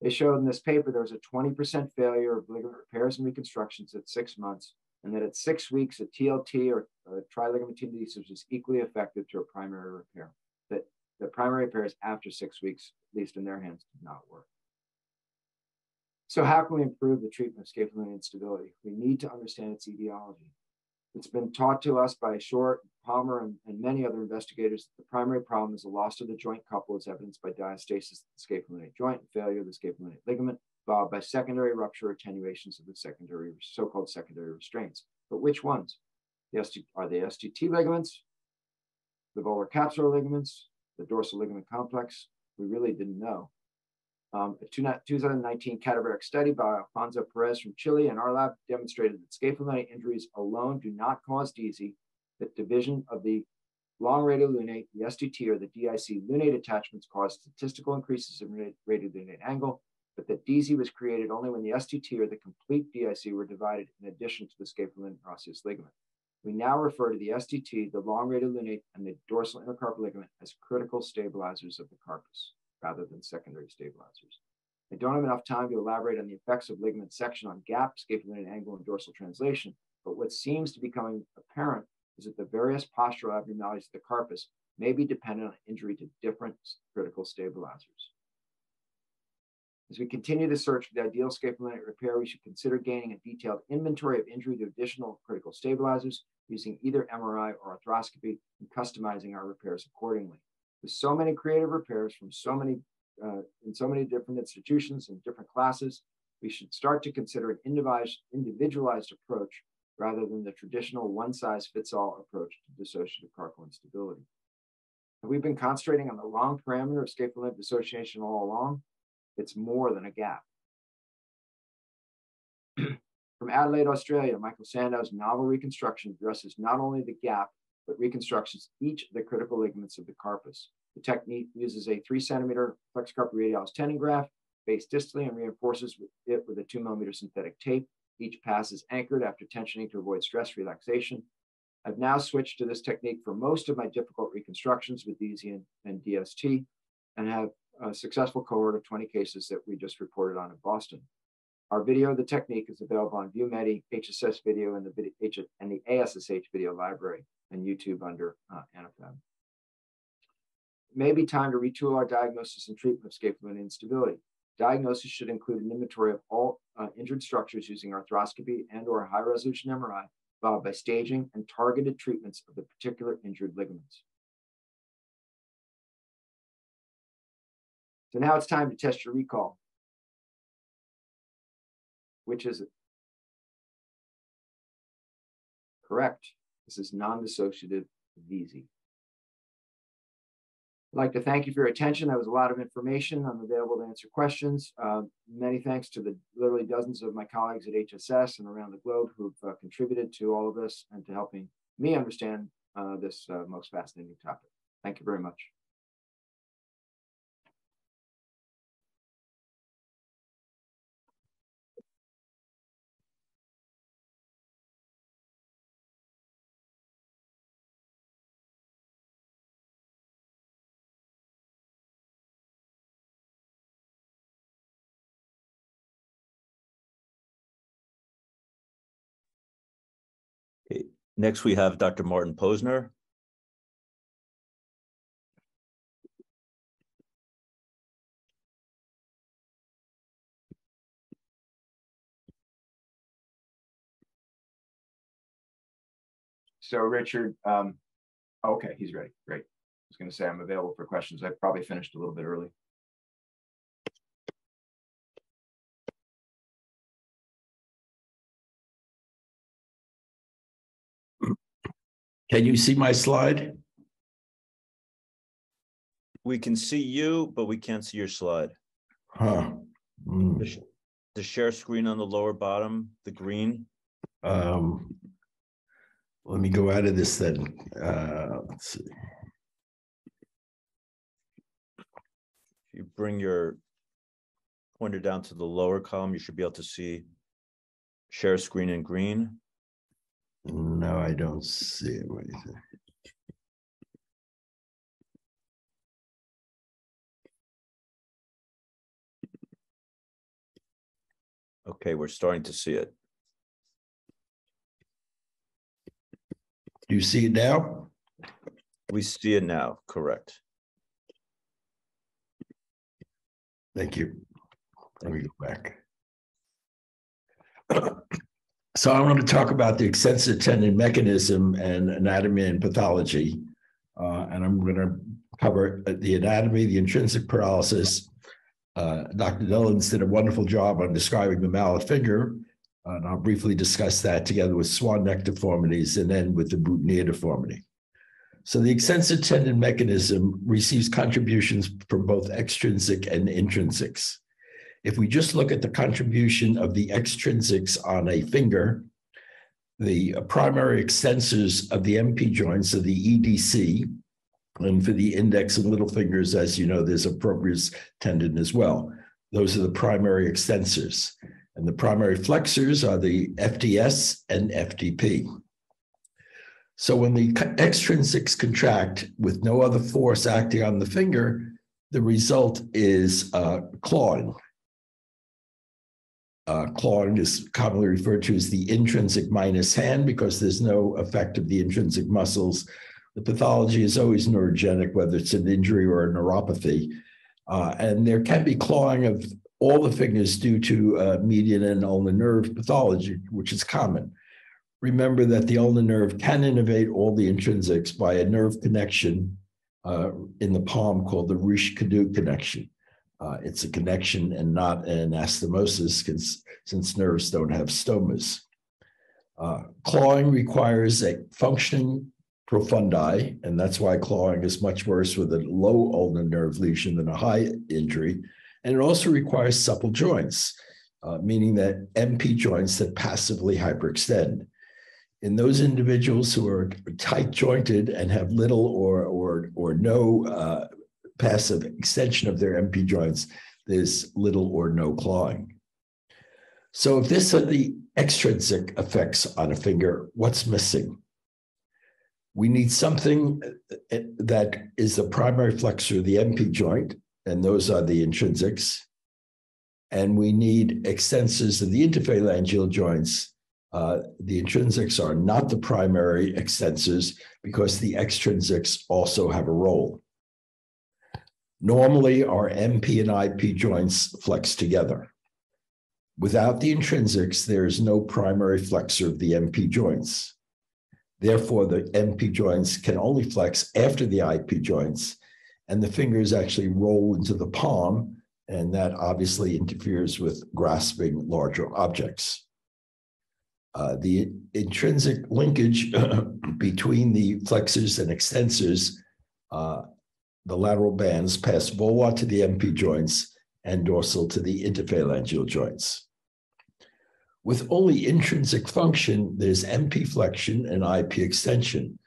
They showed in this paper there was a 20% failure of ligament repairs and reconstructions at six months, and that at six weeks, a TLT or uh, a triligament adhesives was equally effective to a primary repair. That the primary repairs after six weeks, at least in their hands, did not work. So how can we improve the treatment of scapular instability? We need to understand its etiology. It's been taught to us by a Short, Palmer, and, and, many other investigators that the primary problem is the loss of the joint couple as evidenced by diastasis of the scapular joint failure of the scapular ligament, followed by secondary rupture attenuations of the secondary, so-called secondary restraints. But which ones? The ST, are they STT ligaments, the volar capsular ligaments, the dorsal ligament complex? We really didn't know. Um, a 2019 cadaveric study by Alfonso Perez from Chile and our lab demonstrated that scapular injuries alone do not cause DISI, that division of the long radial lunate, the SDT or the DIC lunate attachments cause statistical increases in radial lunate angle, but that DISI was created only when the SDT or the complete DIC were divided in addition to the scapular osseous ligament. We now refer to the SDT, the long radial lunate, and the dorsal intercarpal ligament as critical stabilizers of the carpus rather than secondary stabilizers. I don't have enough time to elaborate on the effects of ligament section on gap, scapular angle, and dorsal translation, but what seems to be becoming apparent is that the various postural abnormalities of the carpus may be dependent on injury to different critical stabilizers. As we continue the search for the ideal scapular repair, we should consider gaining a detailed inventory of injury to additional critical stabilizers using either MRI or arthroscopy and customizing our repairs accordingly with so many creative repairs from so many uh, in so many different institutions and different classes, we should start to consider an individualized approach rather than the traditional one-size-fits-all approach to dissociative carpal instability. Have we been concentrating on the wrong parameter of scapular dissociation all along? It's more than a gap. (clears throat) From Adelaide, Australia, Michael Sandow's novel reconstruction addresses not only the gap but reconstructions each of the critical ligaments of the carpus. The technique uses a three centimeter flexor carpi radialis tendon graft based distally and reinforces it with a two millimeter synthetic tape. Each pass is anchored after tensioning to avoid stress relaxation. I've now switched to this technique for most of my difficult reconstructions with DISI and, DST and have a successful cohort of 20 cases that we just reported on in Boston. Our video of the technique is available on VuMedi, HSS video, and the, video, and the ASSH video library and YouTube under uh, Anaphem. It may be time to retool our diagnosis and treatment of scapular instability. Diagnosis should include an inventory of all uh, injured structures using arthroscopy and or high resolution MRI, followed by staging and targeted treatments of the particular injured ligaments. So now it's time to test your recall. Which is it? Correct. This is non-dissociative VISI. I'd like to thank you for your attention. That was a lot of information. I'm available to answer questions. Uh, many thanks to the literally dozens of my colleagues at HSS and around the globe who've uh, contributed to all of this and to helping me understand uh, this uh, most fascinating topic. Thank you very much. Next, we have Dr. Martin Posner. So Richard, um, okay, he's ready. Great. I was going to say I'm available for questions. I probably finished a little bit early. Can you see my slide? We can see you, but we can't see your slide. Huh. Hmm. The The share screen on the lower bottom, the green. Um, let me go out of this then. Uh, let's see. You bring your pointer down to the lower column, you should be able to see share screen in green. No, I don't see it. What do you? Okay, we're starting to see it. Do you see it now? We see it now, correct? Thank you. Let me go back. So I want to talk about the extensor tendon mechanism and anatomy and pathology. Uh, and I'm going to cover the anatomy, the intrinsic paralysis. Uh, Dr. Dillons did a wonderful job on describing the mallet finger. And I'll briefly discuss that together with swan neck deformities and then with the boutonniere deformity. So the extensor tendon mechanism receives contributions from both extrinsic and intrinsics. If we just look at the contribution of the extrinsics on a finger, the primary extensors of the MP joints are the EDC, and for the index and little fingers, as you know, there's a proprius tendon as well. Those are the primary extensors. And the primary flexors are the FDS and FDP. So when the extrinsics contract with no other force acting on the finger, the result is uh, clawing. Uh, clawing is commonly referred to as the intrinsic minus hand because there's no effect of the intrinsic muscles. The pathology is always neurogenic, whether it's an injury or a neuropathy. Uh, and there can be clawing of all the fingers due to uh, median and ulnar nerve pathology, which is common. Remember that the ulnar nerve can innervate all the intrinsics by a nerve connection uh, in the palm called the Riche-Cannieu connection. Uh, it's a connection and not an anastomosis since, nerves don't have stomas. Uh, clawing requires a functioning profundi, and that's why clawing is much worse with a low ulnar nerve lesion than a high injury. And it also requires supple joints, uh, meaning that MP joints that passively hyperextend. In those individuals who are tight jointed and have little or, or, or no uh, passive extension of their MP joints, there's little or no clawing. So if this are the extrinsic effects on a finger, what's missing? We need something uh, that is the primary flexor of the MP joint, and those are the intrinsics. And we need extensors of the interphalangeal joints. Uh, the intrinsics are not the primary extensors because the extrinsics also have a role. Normally, our MP and IP joints flex together. Without the intrinsics, there is no primary flexor of the MP joints. Therefore, the MP joints can only flex after the IP joints, and the fingers actually roll into the palm, and that obviously interferes with grasping larger objects. Uh, the intrinsic linkage (clears throat) between the flexors and extensors uh, the lateral bands pass volar to the MP joints and dorsal to the interphalangeal joints. With only intrinsic function, there's MP flexion and IP extension.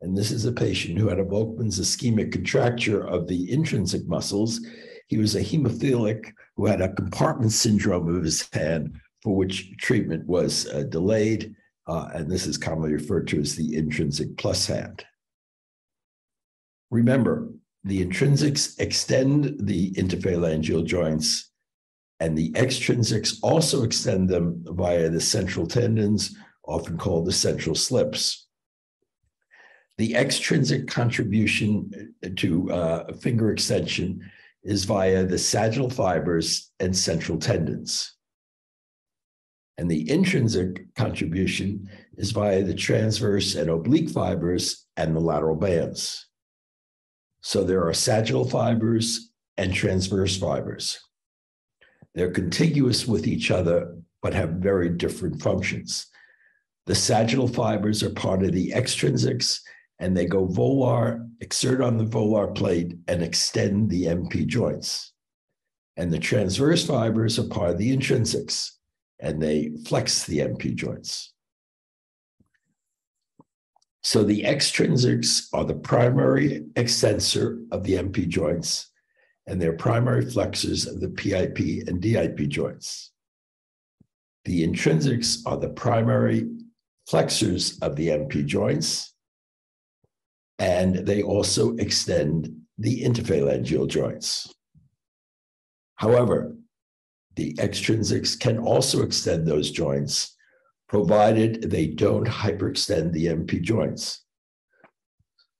And this is a patient who had a Volkmann's ischemic contracture of the intrinsic muscles. He was a hemophilic who had a compartment syndrome of his hand for which treatment was uh, delayed. Uh, and this is commonly referred to as the intrinsic plus hand. Remember, the intrinsics extend the interphalangeal joints, and the extrinsics also extend them via the central tendons, often called the central slips. The extrinsic contribution to uh, finger extension is via the sagittal fibers and central tendons. And the intrinsic contribution is via the transverse and oblique fibers and the lateral bands. So there are sagittal fibers and transverse fibers. They're contiguous with each other, but have very different functions. The sagittal fibers are part of the extrinsics, and they go volar, exert on the volar plate, and extend the MP joints. And the transverse fibers are part of the intrinsics, and they flex the MP joints. So the extrinsics are the primary extensor of the MP joints, and they're primary flexors of the PIP and DIP joints. The intrinsics are the primary flexors of the MP joints, and they also extend the interphalangeal joints. However, the extrinsics can also extend those joints provided they don't hyperextend the MP joints.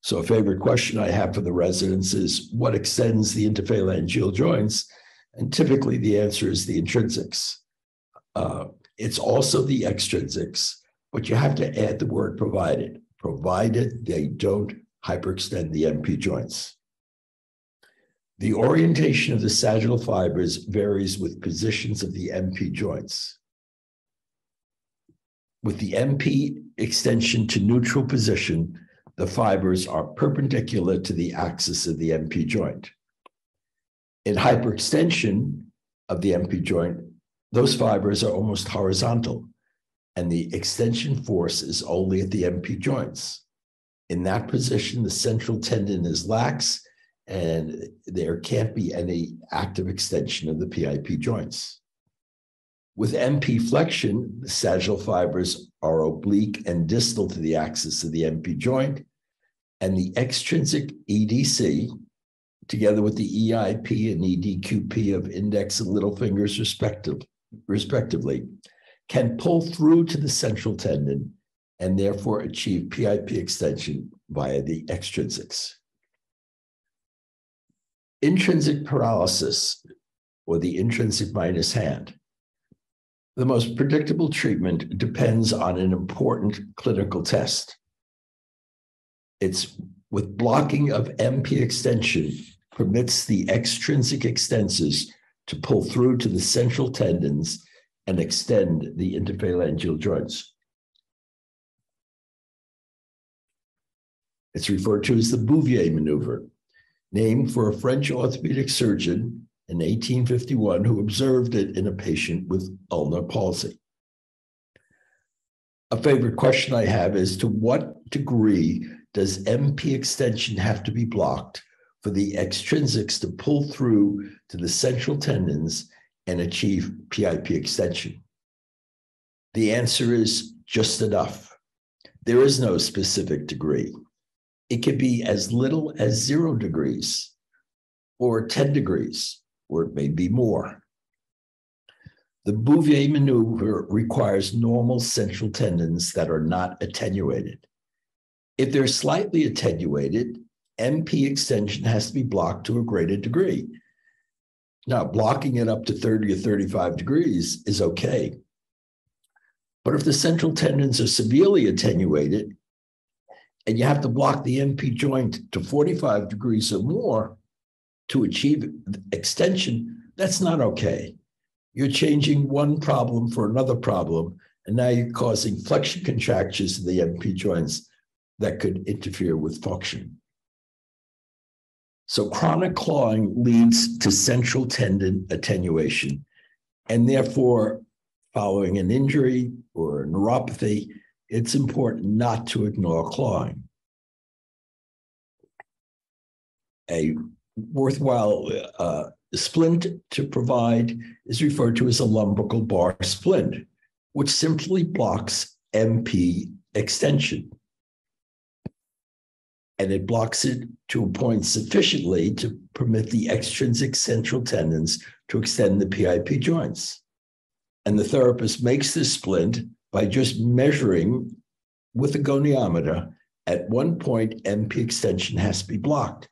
So, a favorite question I have for the residents is what extends the interphalangeal joints? And typically the answer is the intrinsics. Uh, it's also the extrinsics, but you have to add the word provided, provided they don't hyperextend the MP joints. The orientation of the sagittal fibers varies with positions of the MP joints with the MP extension to neutral position, the fibers are perpendicular to the axis of the MP joint. In hyperextension of the MP joint, those fibers are almost horizontal, and the extension force is only at the MP joints. In that position, the central tendon is lax, and there can't be any active extension of the PIP joints. With MP flexion, the sagittal fibers are oblique and distal to the axis of the MP joint, and the extrinsic EDC, together with the EIP and EDQP of index and little fingers, respective, respectively, can pull through to the central tendon and therefore achieve PIP extension via the extrinsics. Intrinsic paralysis, or the intrinsic minus hand, the most predictable treatment depends on an important clinical test. It's with blocking of MP extension permits the extrinsic extensors to pull through to the central tendons and extend the interphalangeal joints. It's referred to as the Bouvier maneuver, named for a French orthopedic surgeon in 1851 who observed it in a patient with ulnar palsy. A favorite question I have is to what degree does MP extension have to be blocked for the extrinsics to pull through to the central tendons and achieve PIP extension? The answer is just enough. There is no specific degree. It could be as little as zero degrees or 10 degrees or it may be more. The Bouvier maneuver requires normal central tendons that are not attenuated. If they're slightly attenuated, MP extension has to be blocked to a greater degree. Now, blocking it up to 30 or 35 degrees is okay. But if the central tendons are severely attenuated and you have to block the MP joint to 45 degrees or more, to achieve extension, that's not okay. You're changing one problem for another problem, and now you're causing flexion contractures of the MP joints that could interfere with function. So chronic clawing leads to central tendon attenuation, and therefore, following an injury or a neuropathy, it's important not to ignore clawing. A worthwhile uh, splint to provide is referred to as a lumbrical bar splint, which simply blocks MP extension. And it blocks it to a point sufficiently to permit the extrinsic central tendons to extend the PIP joints. And the therapist makes this splint by just measuring with a goniometer at one point, MP extension has to be blocked.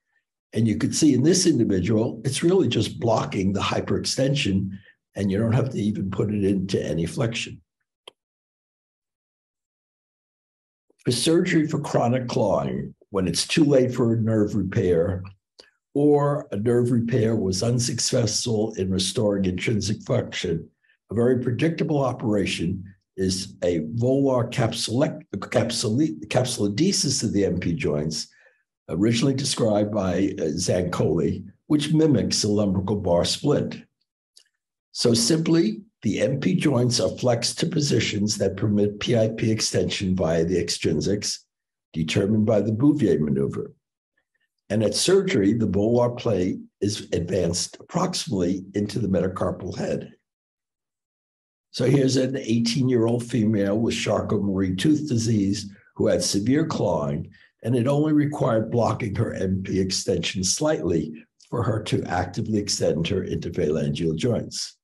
And you could see in this individual, it's really just blocking the hyperextension, and you don't have to even put it into any flexion. For surgery for chronic clawing, when it's too late for a nerve repair, or a nerve repair was unsuccessful in restoring intrinsic function, a very predictable operation is a volar capsulodesis of the MP joints, originally described by uh, Zancoli, which mimics a lumbrical bar splint. So simply, the MP joints are flexed to positions that permit PIP extension via the extrinsics, determined by the Bouvier maneuver. And at surgery, the volar plate is advanced approximately into the metacarpal head. So here's an 18 year old female with Charcot-Marie tooth disease who had severe clawing, and it only required blocking her MP extension slightly for her to actively extend her interphalangeal joints.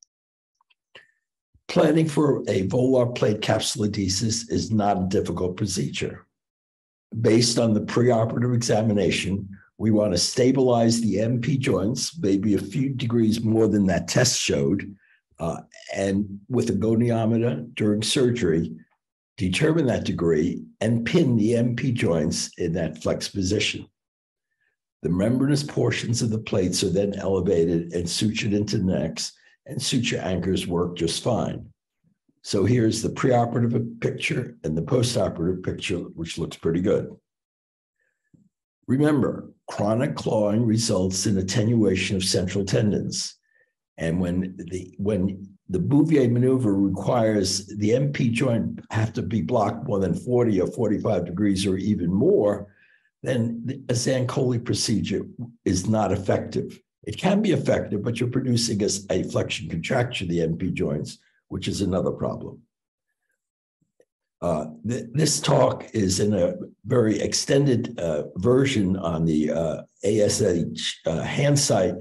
Planning for a volar plate capsulodesis is not a difficult procedure. Based on the preoperative examination, we want to stabilize the MP joints, maybe a few degrees more than that test showed, uh, and with a goniometer during surgery, determine that degree and pin the MP joints in that flex position. The membranous portions of the plates are then elevated and sutured into necks, and suture anchors work just fine. So here's the preoperative picture and the postoperative picture, which looks pretty good. Remember, chronic clawing results in attenuation of central tendons. And when the when the Bouvier maneuver requires the MP joint have to be blocked more than 40 or 45 degrees or even more, then a Zancoli procedure is not effective. It can be effective, but you're producing a, a flexion contraction of the MP joints, which is another problem. Uh, th this talk is in a very extended uh, version on the uh, ASH uh, hand site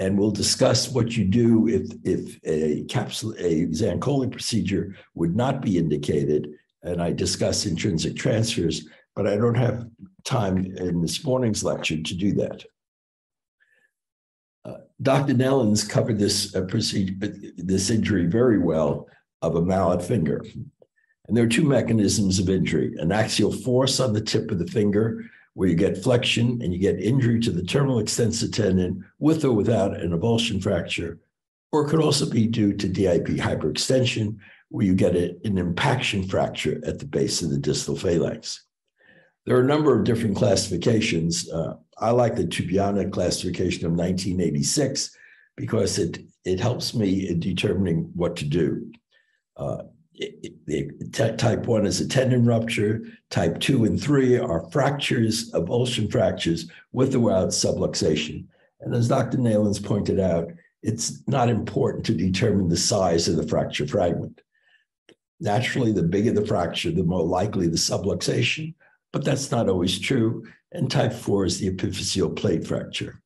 and we'll discuss what you do if if a capsule a Zancoli procedure would not be indicated. And I discuss intrinsic transfers, but I don't have time in this morning's lecture to do that. Uh, Dr. Nellans covered this uh, procedure, this injury very well of a mallet finger. And there are two mechanisms of injury: an axial force on the tip of the finger where you get flexion and you get injury to the terminal extensor tendon with or without an avulsion fracture, or it could also be due to DIP hyperextension, where you get a, an impaction fracture at the base of the distal phalanx. There are a number of different classifications. Uh, I like the Tubiana classification of 1986 because it, it helps me in determining what to do. Uh, type 1 is a tendon rupture. Type 2 and 3 are fractures, avulsion fractures with or without subluxation. And as Dr. Nellans pointed out, it's not important to determine the size of the fracture fragment. Naturally, the bigger the fracture, the more likely the subluxation, but that's not always true. And type 4 is the epiphyseal plate fracture.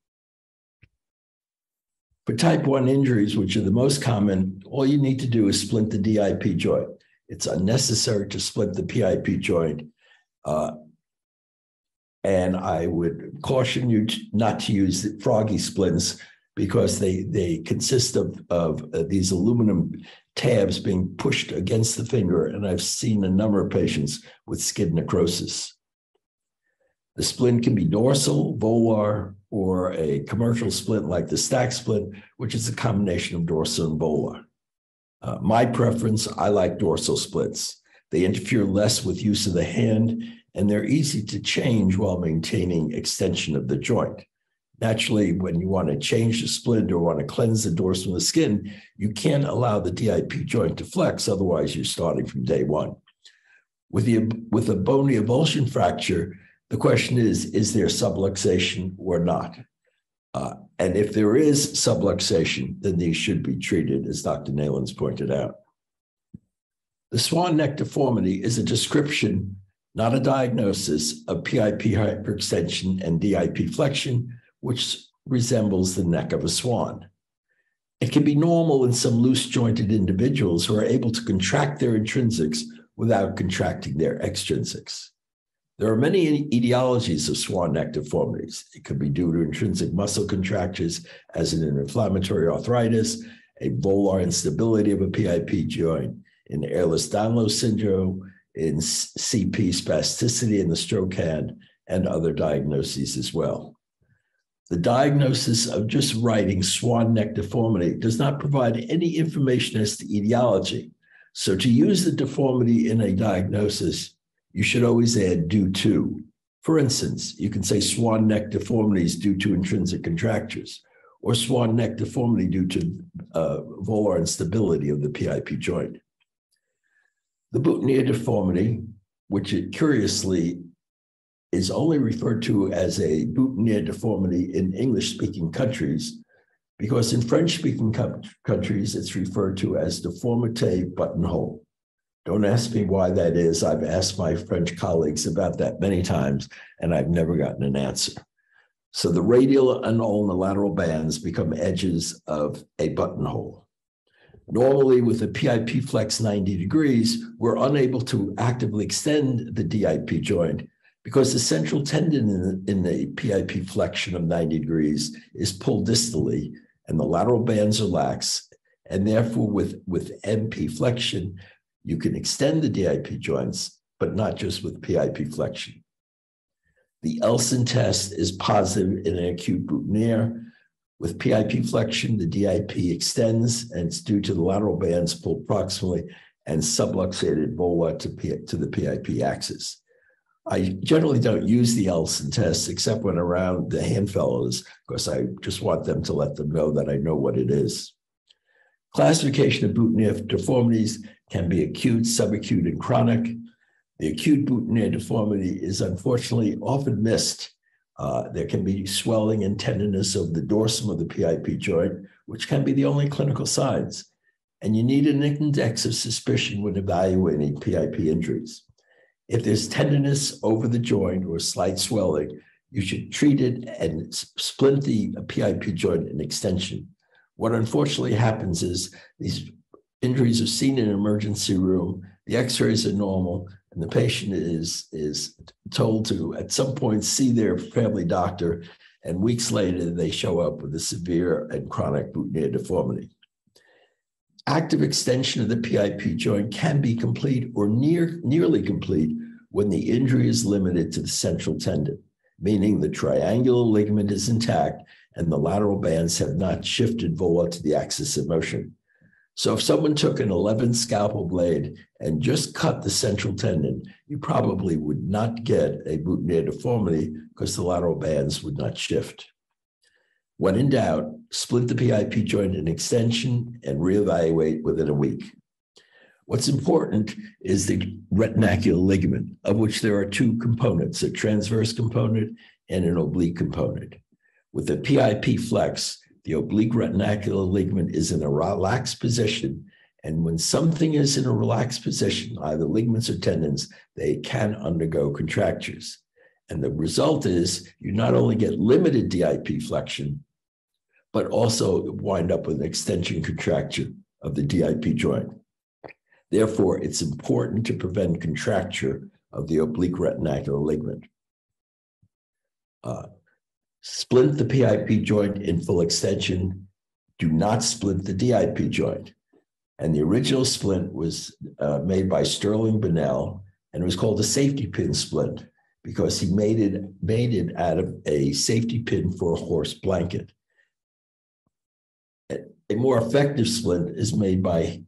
For type 1 injuries, which are the most common, all you need to do is splint the DIP joint. It's unnecessary to split the PIP joint. Uh, and I would caution you to, not to use the froggy splints because they, they consist of, of uh, these aluminum tabs being pushed against the finger. And I've seen a number of patients with skin necrosis. The splint can be dorsal, volar, or a commercial splint like the stack splint, which is a combination of dorsal and volar. Uh, my preference, I like dorsal splits. They interfere less with use of the hand, and they're easy to change while maintaining extension of the joint. Naturally, when you want to change the splint or want to cleanse the dorsal of the skin, you can't allow the DIP joint to flex, otherwise you're starting from day one. With, the, with a bony avulsion fracture, the question is, is there subluxation or not? Uh, and if there is subluxation, then these should be treated, as Dr. Nellans pointed out. The swan neck deformity is a description, not a diagnosis, of PIP hyperextension and DIP flexion, which resembles the neck of a swan. It can be normal in some loose jointed individuals who are able to contract their intrinsics without contracting their extrinsics. There are many etiologies of swan neck deformities. It could be due to intrinsic muscle contractures, as in an inflammatory arthritis, a volar instability of a PIP joint, in Ehlers-Danlos syndrome, in CP spasticity in the stroke hand, and other diagnoses as well. The diagnosis of just writing swan neck deformity does not provide any information as to etiology. So to use the deformity in a diagnosis, you should always add due to. For instance, you can say swan neck deformities due to intrinsic contractures, or swan neck deformity due to uh, volar instability of the PIP joint. The boutonniere deformity, which it curiously is only referred to as a boutonniere deformity in English speaking countries, because in French speaking countries, it's referred to as deformité buttonhole. Don't ask me why that is. I've asked my French colleagues about that many times, and I've never gotten an answer. So the radial and all the lateral bands become edges of a buttonhole. Normally, with a PIP flex 90 degrees, we're unable to actively extend the DIP joint because the central tendon in the, in the PIP flexion of 90 degrees is pulled distally and the lateral bands are lax. And therefore, with, with MP flexion, you can extend the DIP joints, but not just with PIP flexion. The Elson test is positive in an acute boutonniere. With PIP flexion, the DIP extends and it's due to the lateral bands pulled proximally and subluxated vola to, P, to the PIP axis. I generally don't use the Elson test except when around the hand fellows because I just want them to let them know that I know what it is. Classification of boutonniere deformities can be acute, subacute, and chronic. The acute boutonniere deformity is unfortunately often missed. Uh, there can be swelling and tenderness of the dorsum of the PIP joint, which can be the only clinical signs. And you need an index of suspicion when evaluating PIP injuries. If there's tenderness over the joint or slight swelling, you should treat it and splint the PIP joint in extension. What unfortunately happens is these injuries are seen in an emergency room, the x-rays are normal, and the patient is, is told to at some point see their family doctor, and weeks later they show up with a severe and chronic boutonniere deformity. Active extension of the PIP joint can be complete or near, nearly complete when the injury is limited to the central tendon, meaning the triangular ligament is intact and the lateral bands have not shifted vola to the axis of motion. So if someone took an 11 scalpel blade and just cut the central tendon, you probably would not get a boutonniere deformity because the lateral bands would not shift. When in doubt, split the PIP joint in extension and reevaluate within a week. What's important is the retinacular ligament, of which there are two components, a transverse component and an oblique component. With the PIP flex, the oblique retinacular ligament is in a relaxed position. And when something is in a relaxed position, either ligaments or tendons, they can undergo contractures. And the result is you not only get limited DIP flexion, but also wind up with an extension contraction of the DIP joint. Therefore, it's important to prevent contracture of the oblique retinacular ligament. Uh, Splint the PIP joint in full extension. Do not splint the DIP joint. And the original splint was uh, made by Sterling Bunnell and it was called a safety pin splint because he made it made it out of a safety pin for a horse blanket. A more effective splint is made by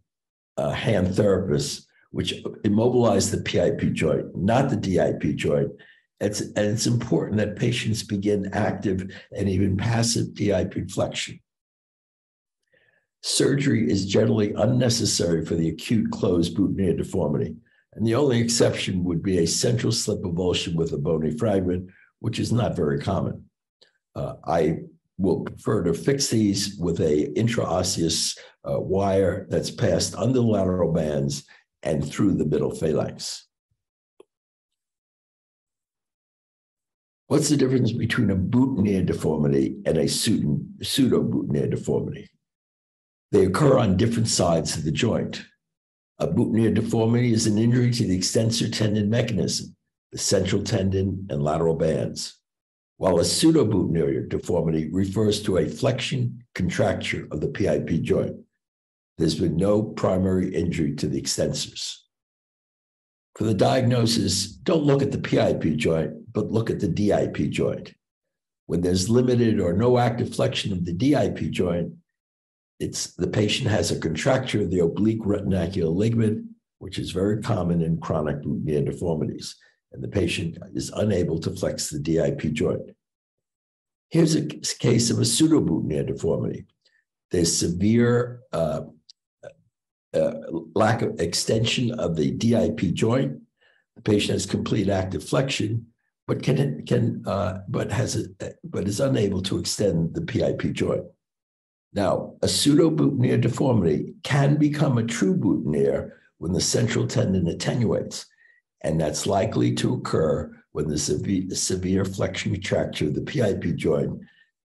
hand therapists, which immobilize the PIP joint, not the DIP joint, it's, and it's important that patients begin active and even passive DIP flexion. Surgery is generally unnecessary for the acute closed boutonniere deformity, and the only exception would be a central slip avulsion with a bony fragment, which is not very common. Uh, I will prefer to fix these with a intraosseous uh, wire that's passed under the lateral bands and through the middle phalanx. What's the difference between a boutonniere deformity and a pseudo boutonniere deformity? They occur on different sides of the joint. A boutonniere deformity is an injury to the extensor tendon mechanism. the central tendon, and lateral bands, while a pseudoboutonniere deformity refers to a flexion contracture of the PIP joint. There's been no primary injury to the extensors. For the diagnosis, don't look at the PIP joint, but look at the DIP joint. When there's limited or no active flexion of the DIP joint, it's the patient has a contracture of the oblique retinacular ligament, which is very common in chronic boutonniere deformities, and the patient is unable to flex the DIP joint. Here's a case of a pseudoboutonniere deformity. There's severe uh, uh, lack of extension of the DIP joint. The patient has complete active flexion, but can it can uh, but has a, but is unable to extend the PIP joint. Now, a pseudo boutonniere deformity can become a true boutonniere when the central tendon attenuates, and that's likely to occur when the severe, severe flexion contracture of the PIP joint,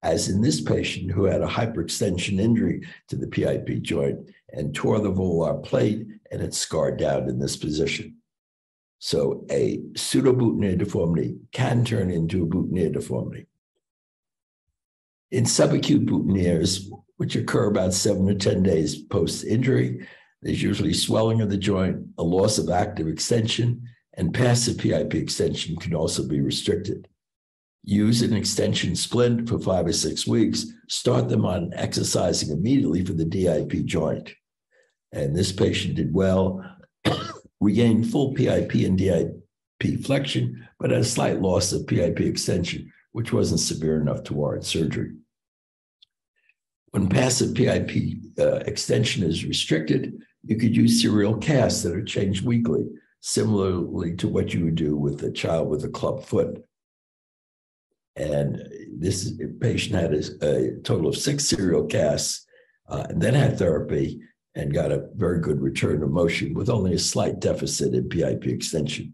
as in this patient who had a hyperextension injury to the PIP joint and tore the volar plate and it scarred down in this position. So a pseudoboutonniere deformity can turn into a boutonniere deformity. In subacute boutonnieres, which occur about seven to 10 days post injury, there's usually swelling of the joint, a loss of active extension, and passive PIP extension can also be restricted. Use an extension splint for five or six weeks. Start them on exercising immediately for the DIP joint. And this patient did well, regained full PIP and DIP flexion, but had a slight loss of PIP extension, which wasn't severe enough to warrant surgery. When passive PIP uh, extension is restricted, you could use serial casts that are changed weekly similarly to what you would do with a child with a club foot. And this patient had a, a total of six serial casts uh, and then had therapy and got a very good return of motion with only a slight deficit in PIP extension.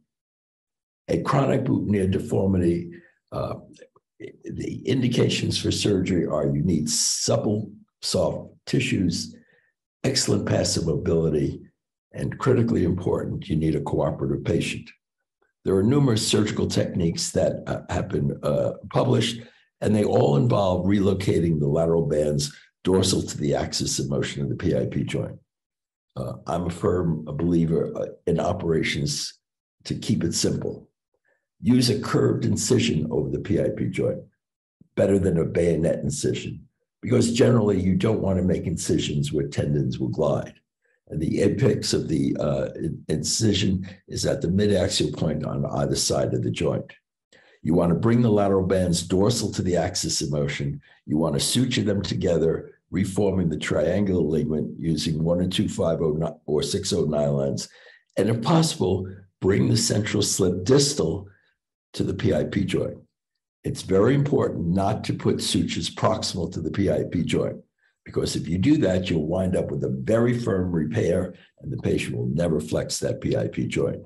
A chronic boutonniere deformity, uh, the indications for surgery are you need supple, soft tissues, excellent passive mobility, and critically important, you need a cooperative patient. There are numerous surgical techniques that uh, have been uh, published, and they all involve relocating the lateral bands dorsal to the axis of motion of the PIP joint. Uh, I'm a firm believer uh, in operations to keep it simple. Use a curved incision over the PIP joint, better than a bayonet incision, because generally you don't want to make incisions where tendons will glide. And the apex of the uh, incision is at the mid-axial point on either side of the joint. You want to bring the lateral bands dorsal to the axis of motion. You want to suture them together, reforming the triangular ligament using one or two five oh or six oh nylons. And if possible, bring the central slip distal to the PIP joint. It's very important not to put sutures proximal to the PIP joint. Because if you do that, you'll wind up with a very firm repair and the patient will never flex that PIP joint.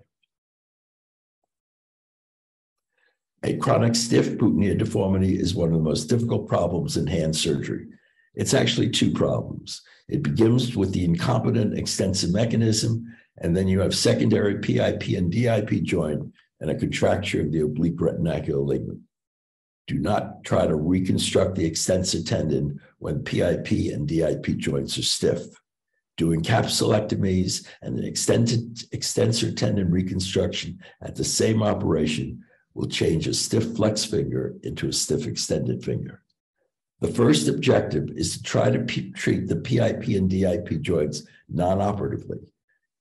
A chronic stiff boutonniere deformity is one of the most difficult problems in hand surgery. It's actually two problems. It begins with the incompetent extensor mechanism, and then you have secondary PIP and DIP joint and a contracture of the oblique retinacular ligament. Do not try to reconstruct the extensor tendon when PIP and DIP joints are stiff. Doing capsulectomies and an extended extensor tendon reconstruction at the same operation will change a stiff flex finger into a stiff extended finger. The first objective is to try to treat the PIP and DIP joints non-operatively.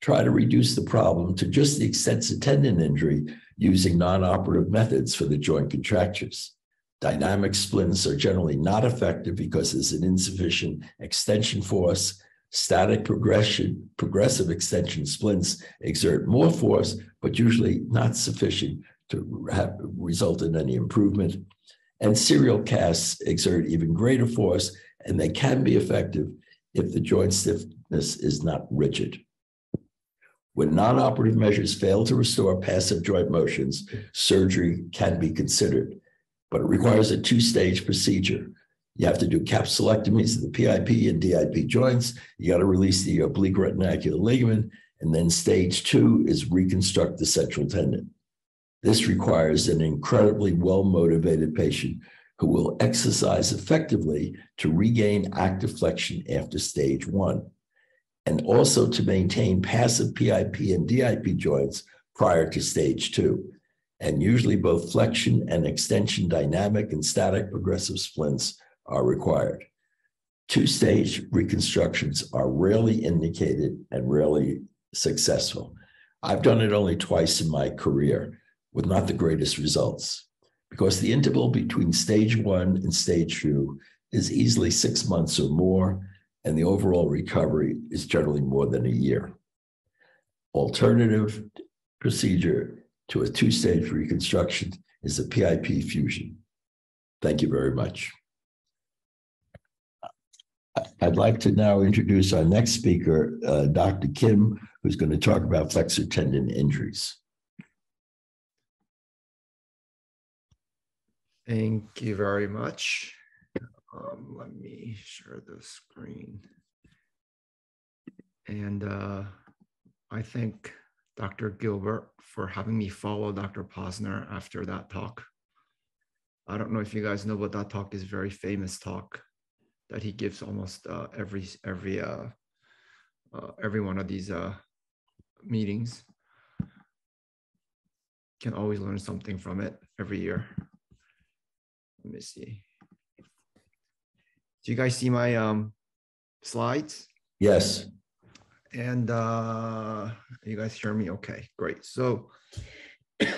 Try to reduce the problem to just the extensor tendon injury using non-operative methods for the joint contractures. Dynamic splints are generally not effective because there's an insufficient extension force. Static progression, progressive extension splints exert more force, but usually not sufficient to have, result in any improvement. And serial casts exert even greater force, and they can be effective if the joint stiffness is not rigid. When non-operative measures fail to restore passive joint motions, surgery can be considered but it requires a two-stage procedure. You have to do capsulectomies of the PIP and DIP joints. You got to release the oblique retinacular ligament. And then stage two is reconstruct the central tendon. This requires an incredibly well motivated patient who will exercise effectively to regain active flexion after stage one, and also to maintain passive PIP and DIP joints prior to stage two. And usually both flexion and extension dynamic and static progressive splints are required. Two stage reconstructions are rarely indicated and rarely successful. I've done it only twice in my career with not the greatest results because the interval between stage one and stage two is easily six months or more, and the overall recovery is generally more than a year. Alternative procedure to a two stage reconstruction is a PIP fusion. Thank you very much. I'd like to now introduce our next speaker, uh, Dr. Kim, who's going to talk about flexor tendon injuries. Thank you very much. Um, let me share the screen. And uh, I thank Dr. Gilbert for having me follow Dr. Posner after that talk. I don't know if you guys know, but that talk is very famous talk that he gives almost uh, every every uh, uh, every one of these uh, meetings. Can always learn something from it every year. Let me see. Do you guys see my um, slides? Yes. And uh, you guys hear me? Okay, great. So, (coughs) hi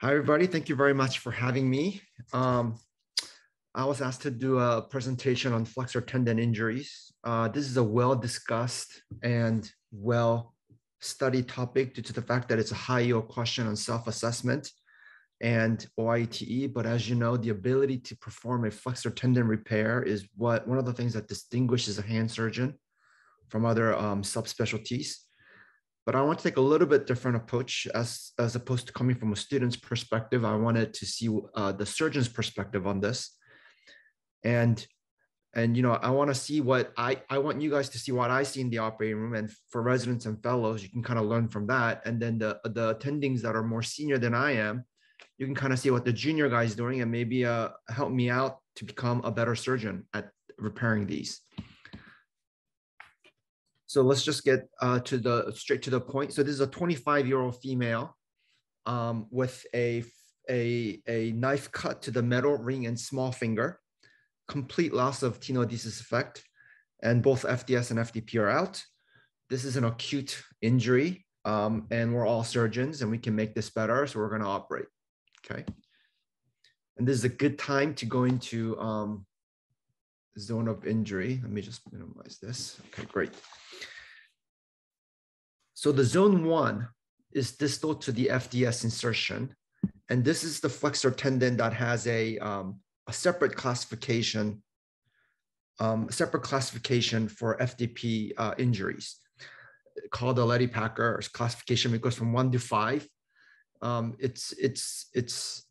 everybody. Thank you very much for having me. Um, I was asked to do a presentation on flexor tendon injuries. Uh, this is a well discussed and well studied topic due to the fact that it's a high yield question on self assessment and OITE. But as you know, the ability to perform a flexor tendon repair is what one of the things that distinguishes a hand surgeon from other um, subspecialties. But I want to take a little bit different approach as, as opposed to coming from a student's perspective. I wanted to see uh, the surgeon's perspective on this. And and you know i want to see what i i want you guys to see what i see in the operating room and for residents and fellows you can kind of learn from that and then the the attendings that are more senior than i am you can kind of see what the junior guy is doing and maybe uh, help me out to become a better surgeon at repairing these. So let's just get uh, to the straight to the point. So this is a 25 year old female um, with a, a, a knife cut to the metal ring and small finger, complete loss of tenodesis effect, and both FDS and FDP are out. This is an acute injury um, and we're all surgeons and we can make this better. So we're gonna operate okay? And this is a good time to go into um, zone of injury. Let me just minimize this. Okay, great. So the zone one is distal to the FDS insertion. And this is the flexor tendon that has a, um, a separate classification, um, separate classification for FDP uh, injuries called the Leddy-Packer classification. It goes from one to five um, it's it's it's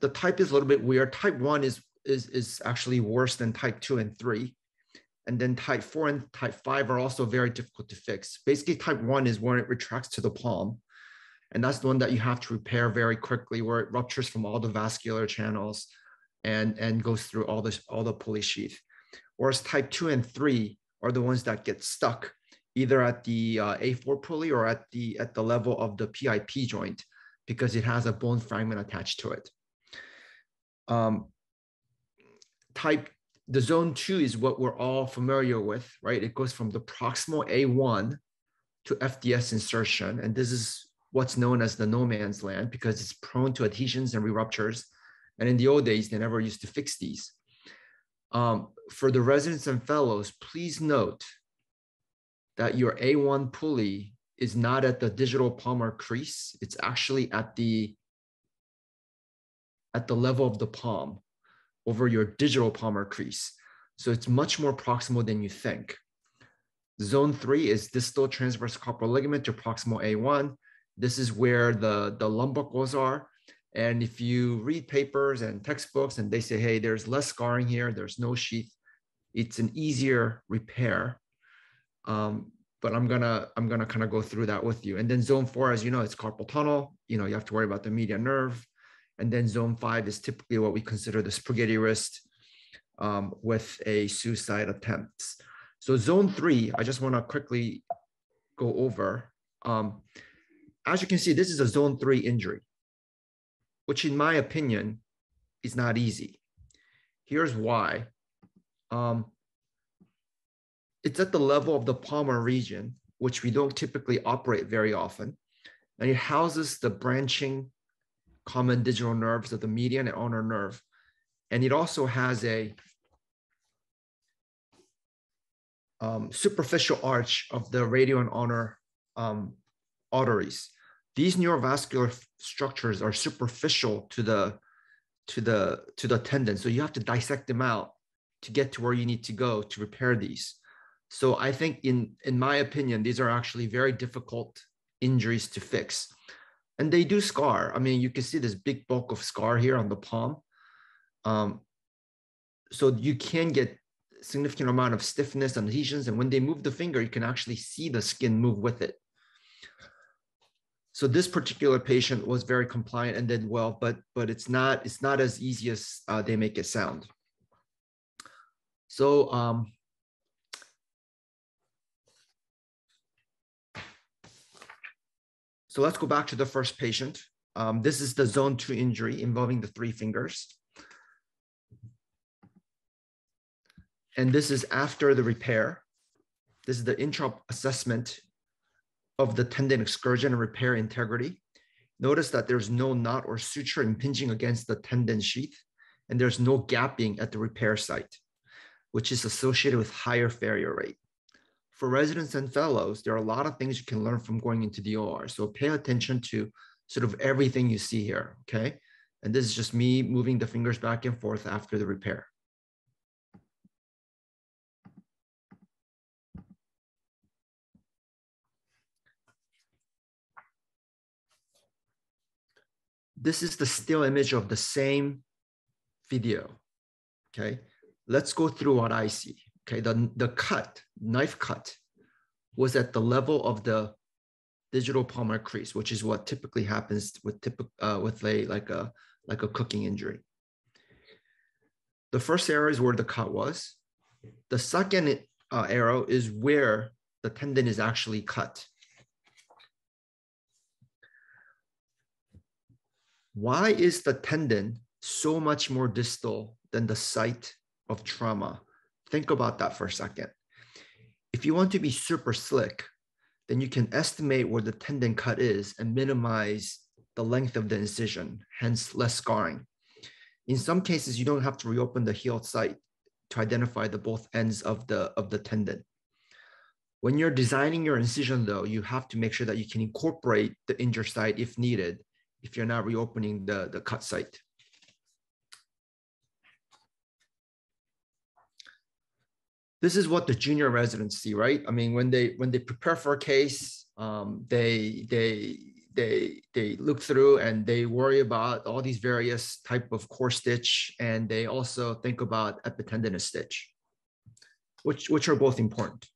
the type is a little bit weird. Type one is is is actually worse than type two and three, and then type four and type five are also very difficult to fix. Basically, type one is when it retracts to the palm, and that's the one that you have to repair very quickly, where it ruptures from all the vascular channels, and and goes through all this all the pulley sheath. Whereas type two and three are the ones that get stuck either at the uh, A4 pulley or at the at the level of the PIP joint because it has a bone fragment attached to it. Um, type, the zone two is what we're all familiar with, right? It goes from the proximal A1 to FDS insertion. And this is what's known as the no man's land because it's prone to adhesions and re-ruptures. And in the old days, they never used to fix these. Um, for the residents and fellows, please note that your A1 pulley is not at the digital palmar crease. It's actually at the at the level of the palm over your digital palmar crease. So it's much more proximal than you think. Zone three is distal transverse carpal ligament to proximal A1. This is where the, the lumbricals are. And if you read papers and textbooks and they say, hey, there's less scarring here, there's no sheath, it's an easier repair. Um, but I'm gonna I'm gonna kind of go through that with you. And then zone four, as you know, it's carpal tunnel. You know, you have to worry about the median nerve. And then zone five is typically what we consider the spaghetti wrist um, with a suicide attempts. So zone three, I just want to quickly go over. Um, as you can see, this is a zone three injury, which in my opinion is not easy. Here's why. Um, it's at the level of the palmar region, which we don't typically operate very often. And it houses the branching common digital nerves of the median and ulnar nerve. And it also has a um, superficial arch of the radial and ulnar um, arteries. These neurovascular structures are superficial to the to the to the tendon, so you have to dissect them out to get to where you need to go to repair these. So I think, in in my opinion, these are actually very difficult injuries to fix, and they do scar. I mean, you can see this big bulk of scar here on the palm. Um, so you can get significant amount of stiffness and adhesions. And when they move the finger, you can actually see the skin move with it. So this particular patient was very compliant and did well, but but it's not it's not as easy as uh, they make it sound. So um, so let's go back to the first patient. Um, this is the zone two injury involving the three fingers. And this is after the repair. This is the intra assessment of the tendon excursion and repair integrity. Notice that there's no knot or suture impinging against the tendon sheath, and there's no gapping at the repair site, which is associated with higher failure rate. For residents and fellows, there are a lot of things you can learn from going into the OR. So pay attention to sort of everything you see here, okay? And this is just me moving the fingers back and forth after the repair. this is the still image of the same video. Okay, let's go through what I see. Okay, the, the cut, knife cut, was at the level of the digital palmar crease, which is what typically happens with typical uh, with a like a like a cooking injury. The first arrow is where the cut was. The second uh, arrow is where the tendon is actually cut. Why is the tendon so much more distal than the site of trauma? Think about that for a second. If you want to be super slick, then you can estimate where the tendon cut is and minimize the length of the incision, hence less scarring. In some cases, you don't have to reopen the healed site to identify the both ends of the, of the tendon. When you're designing your incision though, you have to make sure that you can incorporate the injured site if needed if you're not reopening the, the cut site. This is what the junior residents see, right? I mean, when they when they prepare for a case, um, they they they they look through and they worry about all these various type of core stitch, and they also think about epitendinous stitch, which which are both important.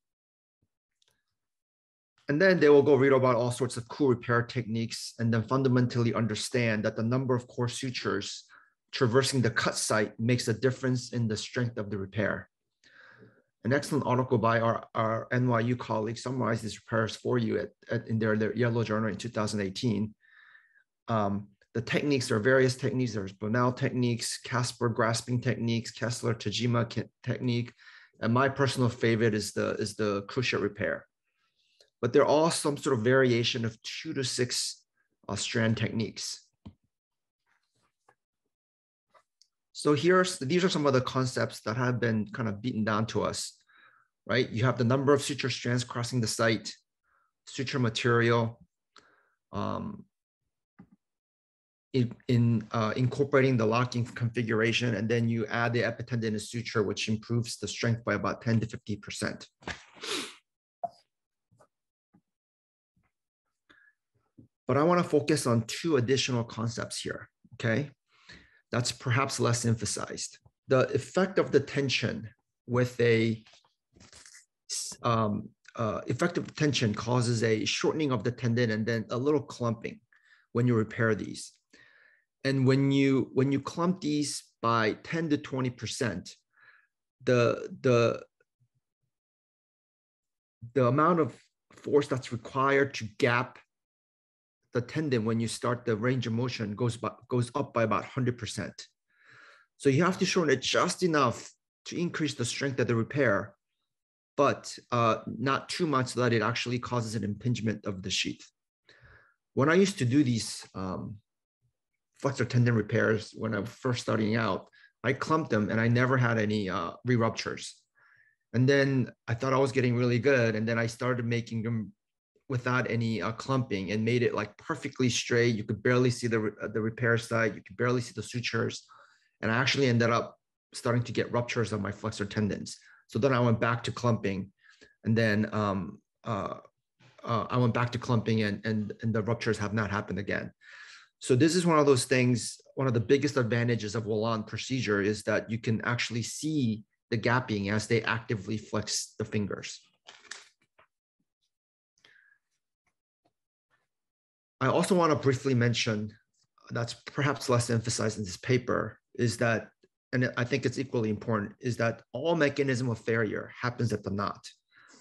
And then they will go read about all sorts of cool repair techniques and then fundamentally understand that the number of core sutures traversing the cut site makes a difference in the strength of the repair. An excellent article by our, our NYU colleagues summarized these repairs for you at, at, in their, their yellow journal in 2018. Um, the techniques are various techniques. There's Bunnell techniques, Casper grasping techniques, Kessler Tajima technique, and my personal favorite is the is the cruciate repair but they're all some sort of variation of two to six uh, strand techniques. So here's, these are some of the concepts that have been kind of beaten down to us, right? You have the number of suture strands crossing the site, suture material, um, in, in uh, incorporating the locking configuration, and then you add the epitendinous suture, which improves the strength by about 10 to 50%. But I want to focus on two additional concepts here, okay? That's perhaps less emphasized. The effect of the tension with a, um, uh, effective tension causes a shortening of the tendon and then a little clumping when you repair these. And when you when you clump these by 10 to 20 percent, the the the amount of force that's required to gap the tendon when you start the range of motion goes by, goes up by about 100%. So you have to shorten it just enough to increase the strength of the repair, but uh, not too much so that it actually causes an impingement of the sheath. When I used to do these um, flexor tendon repairs when I was first starting out, I clumped them and I never had any uh, re-ruptures. And then I thought I was getting really good. And then I started making them without any uh, clumping and made it like perfectly straight. You could barely see the, uh, the repair site. You could barely see the sutures. And I actually ended up starting to get ruptures on my flexor tendons. So then I went back to clumping and then um, uh, uh, I went back to clumping and, and, and the ruptures have not happened again. So this is one of those things, one of the biggest advantages of WALANT procedure is that you can actually see the gapping as they actively flex the fingers. I also want to briefly mention that's perhaps less emphasized in this paper is that, and I think it's equally important, is that all mechanism of failure happens at the knot.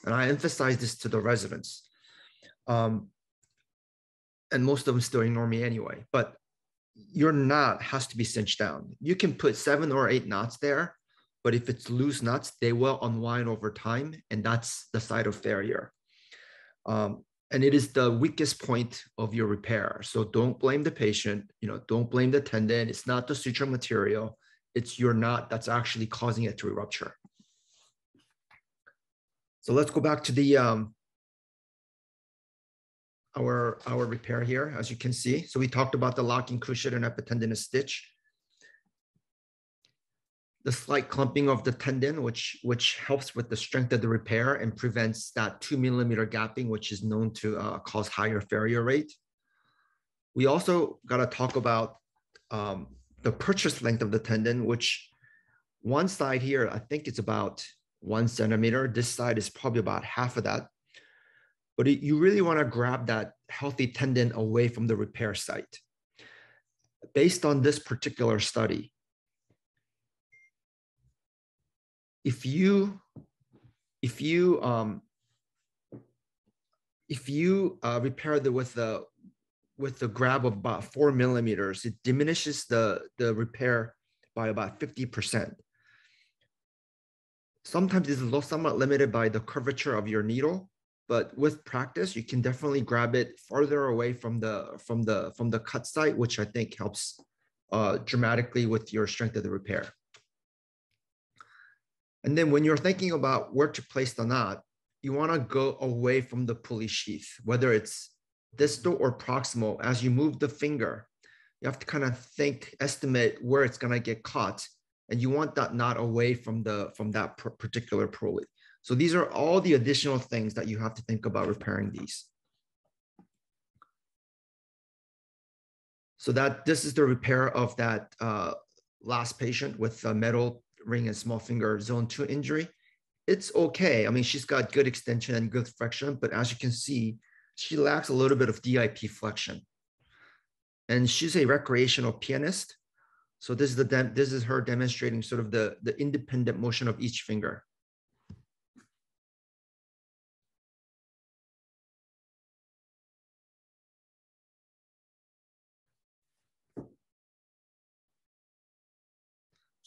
And I emphasize this to the residents. Um, and most of them still ignore me anyway, but your knot has to be cinched down. You can put seven or eight knots there, but if it's loose knots, they will unwind over time, and that's the side of failure. Um, and it is the weakest point of your repair. So don't blame the patient. You know, don't blame the tendon. It's not the suture material. It's your knot that's actually causing it to rupture. So let's go back to the um, our our repair here, as you can see. So we talked about the locking cruciate and epitendinous stitch the slight clumping of the tendon, which, which helps with the strength of the repair and prevents that two millimeter gapping, which is known to uh, cause higher failure rate. We also got to talk about um, the purchase length of the tendon, which one side here, I think it's about one centimeter. This side is probably about half of that. But it, you really want to grab that healthy tendon away from the repair site. Based on this particular study, if you if you um, if you uh, repair the with the with the grab of about four millimeters, it diminishes the the repair by about fifty percent. Sometimes this is somewhat limited by the curvature of your needle, but with practice, you can definitely grab it farther away from the from the from the cut site, which I think helps uh, dramatically with your strength of the repair. And then when you're thinking about where to place the knot, you want to go away from the pulley sheath, whether it's distal or proximal. As you move the finger, you have to kind of think, estimate where it's going to get caught, and you want that knot away from the from that particular pulley. So these are all the additional things that you have to think about repairing these. So that this is the repair of that uh, last patient with a metal ring and small finger zone two injury, it's okay. I mean, she's got good extension and good flexion, but as you can see, she lacks a little bit of DIP flexion. And she's a recreational pianist. So this is the this is her demonstrating sort of the, the independent motion of each finger.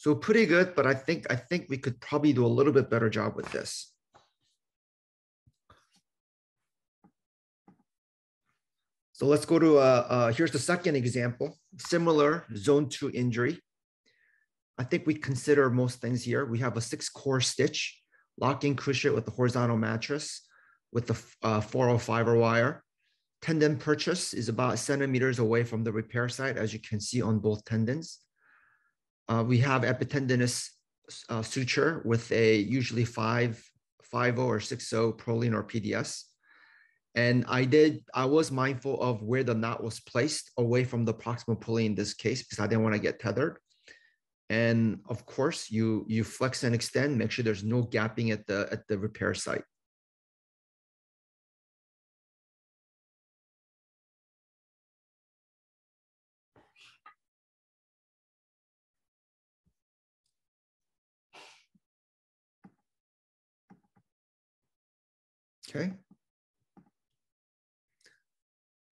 So pretty good, but I think I think we could probably do a little bit better job with this. So let's go to, uh, uh, here's the second example, similar zone two injury. I think we consider most things here. We have a six core stitch, locking cruciate with the horizontal mattress with the uh, 405 wire. Tendon purchase is about centimeters away from the repair site, as you can see on both tendons. Uh, we have epitendinous uh, suture with a usually 5, 5 or 6 Prolene or PDS. And I did, I was mindful of where the knot was placed away from the proximal pulley in this case, because I didn't want to get tethered. And of course, you you flex and extend, make sure there's no gapping at the at the repair site. Okay.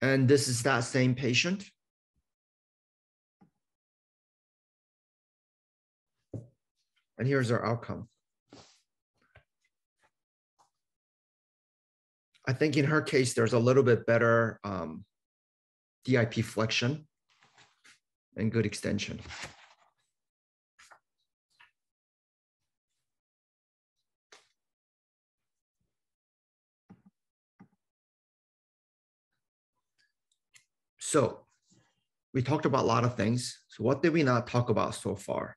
And this is that same patient. And here's our outcome. I think in her case, there's a little bit better um, DIP flexion and good extension. So we talked about a lot of things. So what did we not talk about so far?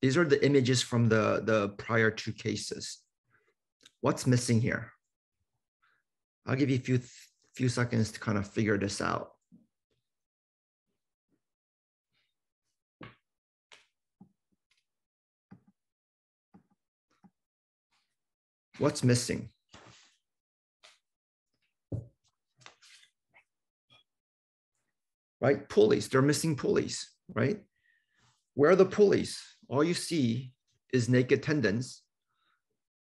These are the images from the, the prior two cases. What's missing here? I'll give you a few, few seconds to kind of figure this out. What's missing? Right, pulleys, they're missing pulleys, right? Where are the pulleys? All you see is naked tendons.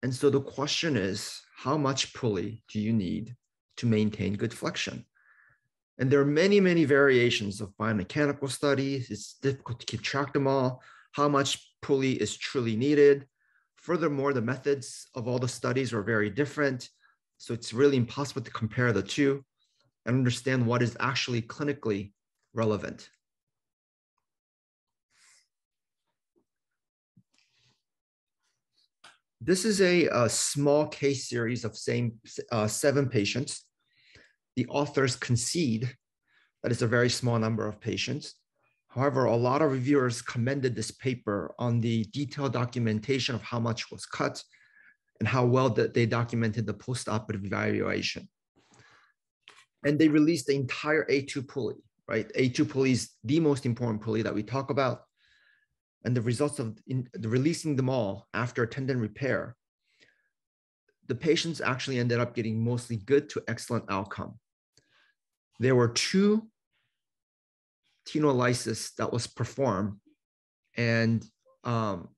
And so the question is, how much pulley do you need to maintain good flexion? And there are many, many variations of biomechanical studies. It's difficult to keep track of them all. How much pulley is truly needed? Furthermore, the methods of all the studies are very different. So it's really impossible to compare the two and understand what is actually clinically relevant. This is a, a, small case series of same uh, seven patients. The authors concede that it's a very small number of patients. However, a lot of reviewers commended this paper on the detailed documentation of how much was cut and how well that they documented the post-operative evaluation. And they released the entire A2 pulley, right? A2 pulley is the most important pulley that we talk about. And the results of in, the releasing them all after tendon repair, the patients actually ended up getting mostly good to excellent outcome. There were two tenolysis that was performed, and um,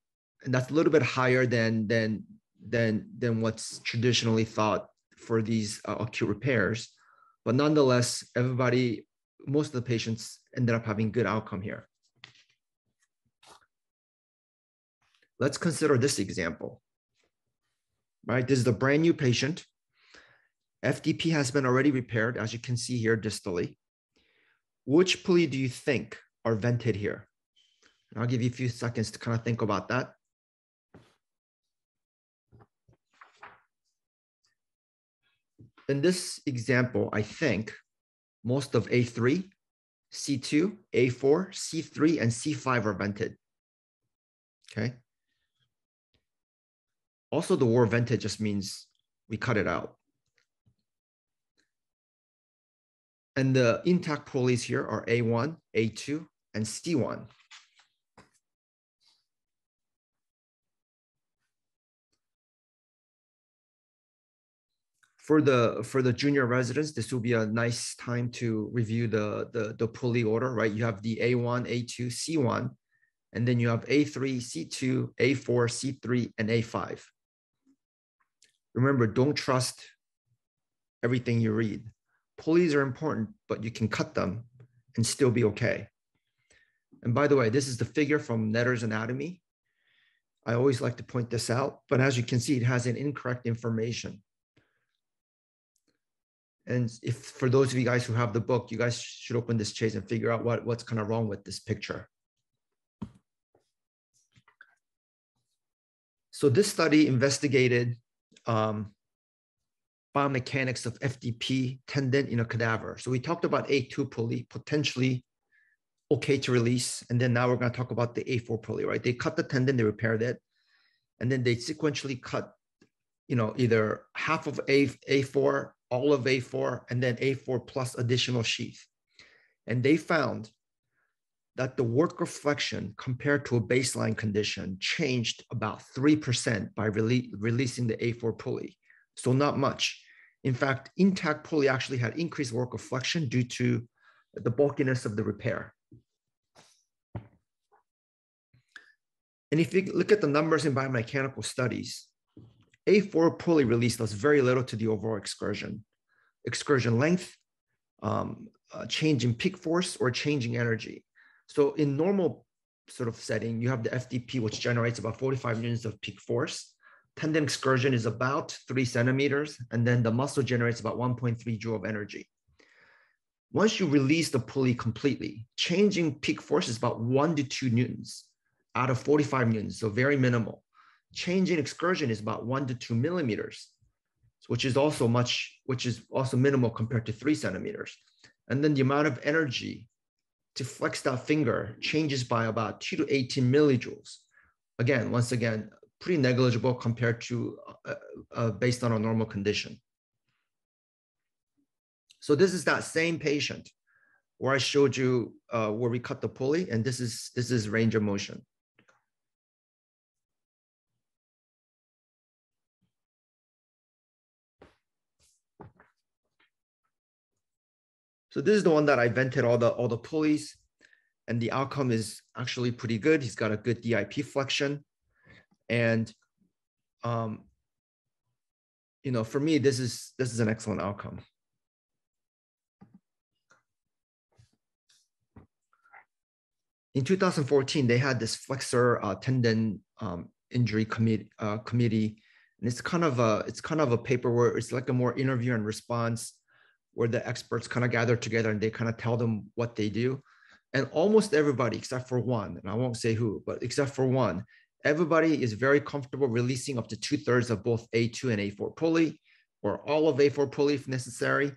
and that's a little bit higher than than than than what's traditionally thought for these uh, acute repairs. But nonetheless, everybody, most of the patients ended up having good outcome here. Let's consider this example. Right, this is a brand new patient. FDP has been already repaired, as you can see here distally. Which pulley do you think are vented here? And I'll give you a few seconds to kind of think about that. In this example, I think most of A3, C2, A4, C3, and C5 are vented. Okay. Also, the word vented just means we cut it out. And the intact pulleys here are A1, A2, and C1. For the, for the junior residents, this will be a nice time to review the, the, the pulley order, right? You have the A1, A2, C1, and then you have A3, C2, A4, C3, and A5. Remember, don't trust everything you read pulleys are important, but you can cut them and still be okay. And by the way, this is the figure from Netter's anatomy. I always like to point this out, but as you can see, it has an incorrect information. And if for those of you guys who have the book, you guys should open this chase and figure out what, what's kind of wrong with this picture. So this study investigated um, biomechanics of FDP tendon in a cadaver. So we talked about A2 pulley, potentially okay to release. And then now we're going to talk about the A4 pulley, right? They cut the tendon, they repaired it. And then they sequentially cut, you know, either half of A, A4, all of A4, and then A4 plus additional sheath. And they found that the work of flexion compared to a baseline condition changed about 3% by rele releasing the A4 pulley. So not much. In fact, intact pulley actually had increased work of flexion due to the bulkiness of the repair. And if you look at the numbers in biomechanical studies, A4 pulley release does very little to the overall excursion. Excursion length, um, uh, change in peak force, or changing energy. So in normal sort of setting, you have the FDP, which generates about 45 units of peak force. Tendon excursion is about three centimeters, and then the muscle generates about 1.3 joule of energy. Once you release the pulley completely, changing peak force is about one to two newtons out of 45 newtons, so very minimal. Change in excursion is about one to two millimeters, which is also much, which is also minimal compared to three centimeters. And then the amount of energy to flex that finger changes by about two to 18 millijoules. Again, once again, pretty negligible compared to uh, uh, based on a normal condition. So this is that same patient where I showed you uh, where we cut the pulley, and this is this is range of motion. So this is the one that I vented all the all the pulleys, and the outcome is actually pretty good. He's got a good DIP flexion, and um, you know, for me, this is this is an excellent outcome. In 2014, they had this flexor uh, tendon um, injury committee, uh, committee, and it's kind of a it's kind of a paper where it's like a more interview and response where the experts kind of gather together and they kind of tell them what they do. And almost everybody, except for one, and I won't say who, but except for one, everybody is very comfortable releasing up to two thirds of both A2 and A4 pulley, or all of A4 pulley if necessary.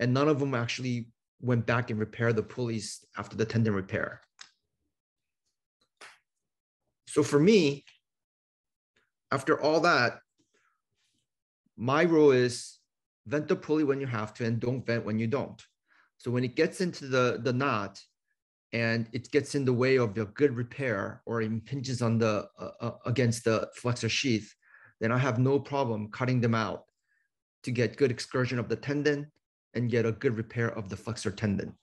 And none of them actually went back and repaired the pulleys after the tendon repair. So for me, after all that, my rule is vent the pulley when you have to and don't vent when you don't. So when it gets into the, the knot and it gets in the way of your good repair or impinges on the uh, uh, against the flexor sheath, then I have no problem cutting them out to get good excursion of the tendon and get a good repair of the flexor tendon.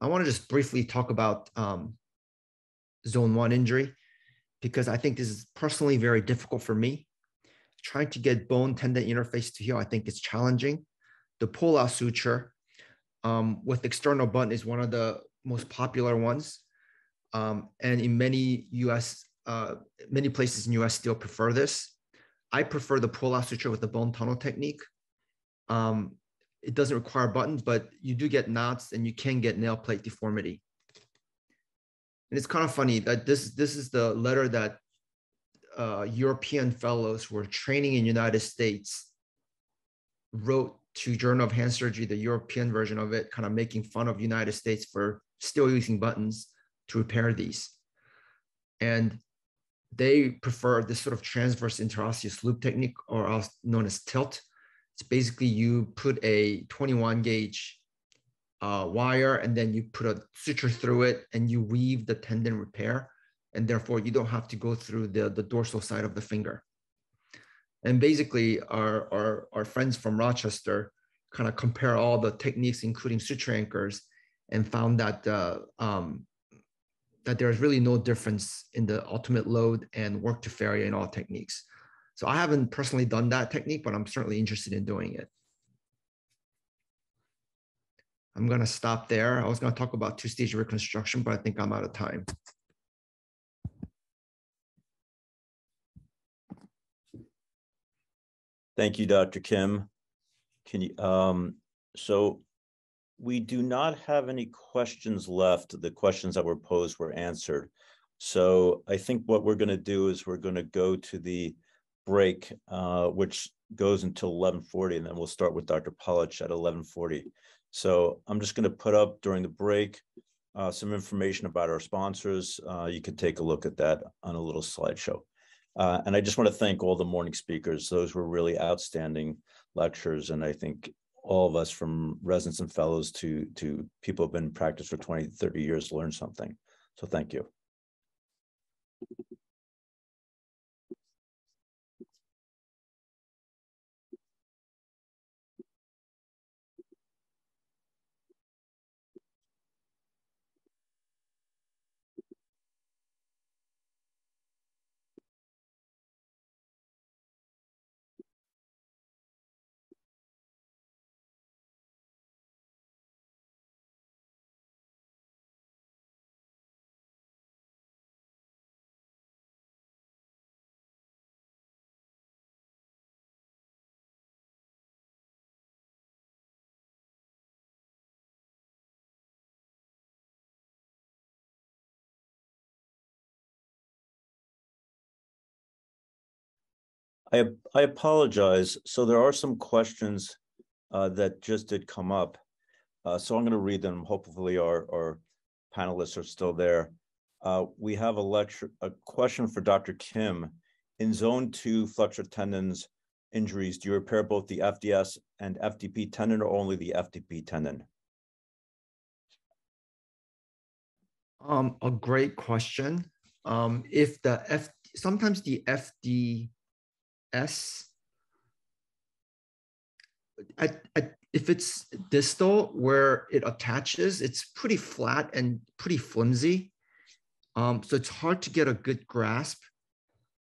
I want to just briefly talk about um, zone one injury because I think this is personally very difficult for me trying to get bone tendon interface to heal, I think is challenging. The pull-out suture um, with external button is one of the most popular ones. Um, and in many US, uh, many places in US still prefer this. I prefer the pull-out suture with the bone tunnel technique. Um, it doesn't require buttons, but you do get knots and you can get nail plate deformity. And it's kind of funny that this, this is the letter that uh, European fellows who were training in United States wrote to Journal of Hand Surgery, the European version of it, kind of making fun of United States for still using buttons to repair these. And they prefer this sort of transverse interosseous loop technique, or known as TILT. It's basically you put a 21 gauge uh, wire and then you put a suture through it and you weave the tendon repair and therefore you don't have to go through the, the dorsal side of the finger. And basically our, our, our friends from Rochester kind of compare all the techniques, including suture anchors, and found that uh, um, that there's really no difference in the ultimate load and work to failure in all techniques. So I haven't personally done that technique, but I'm certainly interested in doing it. I'm gonna stop there. I was gonna talk about two-stage reconstruction, but I think I'm out of time. Thank you, Dr. Kim. Can you, um, so we do not have any questions left. The questions that were posed were answered. So I think what we're going to do is we're going to go to the break, uh, which goes until 1140, and then we'll start with Dr. Polatsch at 1140. So I'm just going to put up during the break uh, some information about our sponsors. Uh, you can take a look at that on a little slideshow. Uh, and I just want to thank all the morning speakers. Those were really outstanding lectures. And I think all of us from residents and fellows to, to people who have been in practice for 20, 30 years learned something. So thank you. I, I apologize. So there are some questions uh, that just did come up. Uh, so I'm going to read them. Hopefully our, our panelists are still there. Uh, we have a lecture, a question for Dr. Kim. In zone two flexor tendons injuries, do you repair both the FDS and FDP tendon or only the FDP tendon? Um, a great question. Um, if the F, sometimes the FDS, at, at, if it's distal where it attaches, it's pretty flat and pretty flimsy. Um, so it's hard to get a good grasp.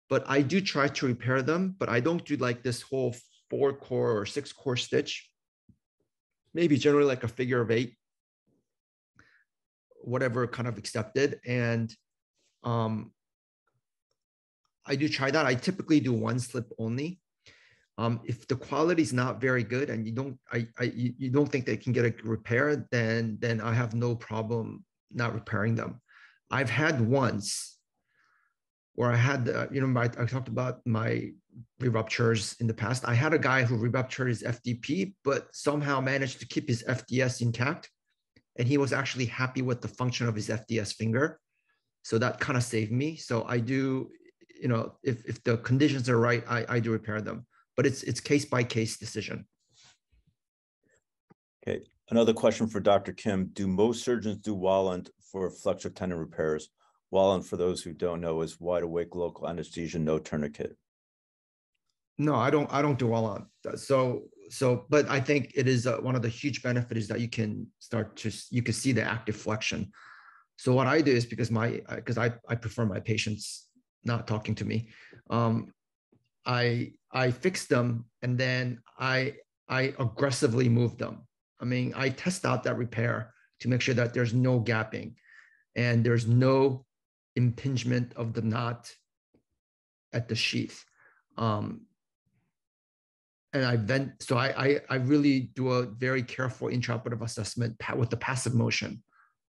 But I do try to repair them, but I don't do like this whole four core or six core stitch. Maybe generally like a figure of eight whatever kind of accepted. And um, I do try that. I typically do one slip only. Um, if the quality is not very good and you don't, I, I, you don't think they can get a repair, then, then I have no problem not repairing them. I've had once where I had, uh, you know, my, I talked about my re-ruptures in the past. I had a guy who re-ruptured his FDP, but somehow managed to keep his FDS intact and he was actually happy with the function of his FDS finger. So that kind of saved me. So I do, you know, if, if the conditions are right, I, I do repair them, but it's it's case by case decision. Okay, another question for Dr. Kim. Do most surgeons do WALANT for flexor tendon repairs? WALANT, for those who don't know, is wide awake local anesthesia, no tourniquet. No, I don't. I don't do WALANT. So so, but I think it is uh, one of the huge benefits is that you can start to you can see the active flexion. So what I do is because my because I I prefer my patients not talking to me, um, I I fix them and then I I aggressively move them. I mean I test out that repair to make sure that there's no gapping, and there's no impingement of the knot at the sheath. Um, and I then so I, I, I really do a very careful intraoperative assessment with the passive motion,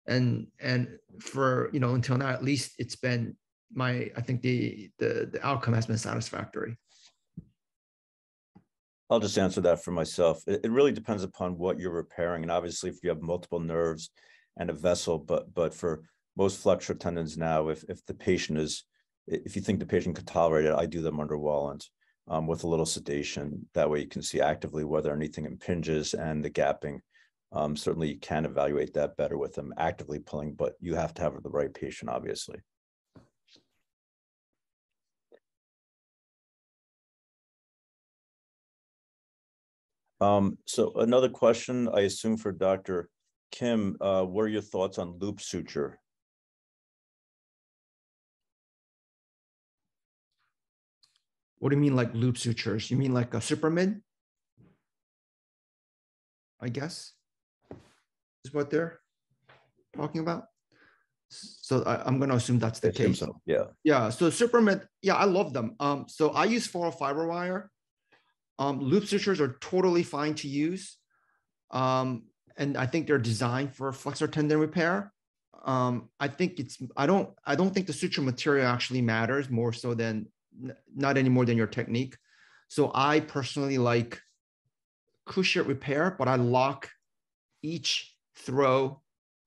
and and for you know until now at least it's been my I think the the the outcome has been satisfactory. I'll just answer that for myself. It, it really depends upon what you're repairing, and obviously if you have multiple nerves and a vessel, but but for most flexor tendons now, if if the patient is if you think the patient could tolerate it, I do them under WALANT um, with a little sedation. That way you can see actively whether anything impinges and the gapping. Um, certainly you can evaluate that better with them actively pulling, but you have to have the right patient, obviously. Um, so another question, I assume for Dr. Kim, uh, what are your thoughts on loop suture? What do you mean like loop sutures? You mean like a Supramid? I guess is what they're talking about. So I, am going to assume that's the case. So. Yeah. Yeah. So Supramid, yeah, I love them. Um, so I use four fiber wire. Um, loop sutures are totally fine to use. Um, and I think they're designed for flexor tendon repair. Um, I think it's I don't I don't think the suture material actually matters more so than not any more than your technique. So I personally like cruciate repair, but I lock each throw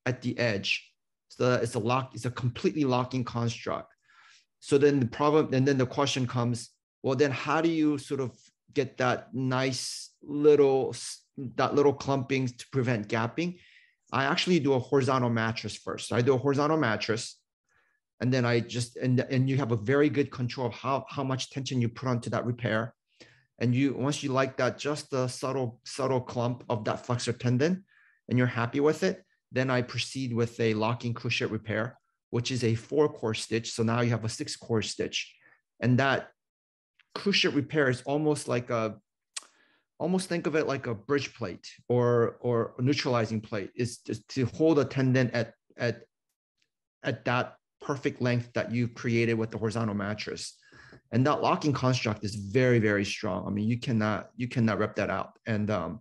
at the edge. So it's a lock, it's a completely locking construct. So then the problem, and then the question comes, well, then how do you sort of get that nice little that little clumping to prevent gapping? I actually do a horizontal mattress first. So I do a horizontal mattress and then I just and and you have a very good control of how how much tension you put onto that repair, and you once you like that just the subtle subtle clump of that flexor tendon, and you're happy with it, then I proceed with a locking cruciate repair, which is a four core stitch. So now you have a six core stitch, and that cruciate repair is almost like a almost think of it like a bridge plate or or neutralizing plate is just to hold a tendon at at at that perfect length that you've created with the horizontal mattress. And that locking construct is very, very strong. I mean, you cannot you cannot rep that out. And um,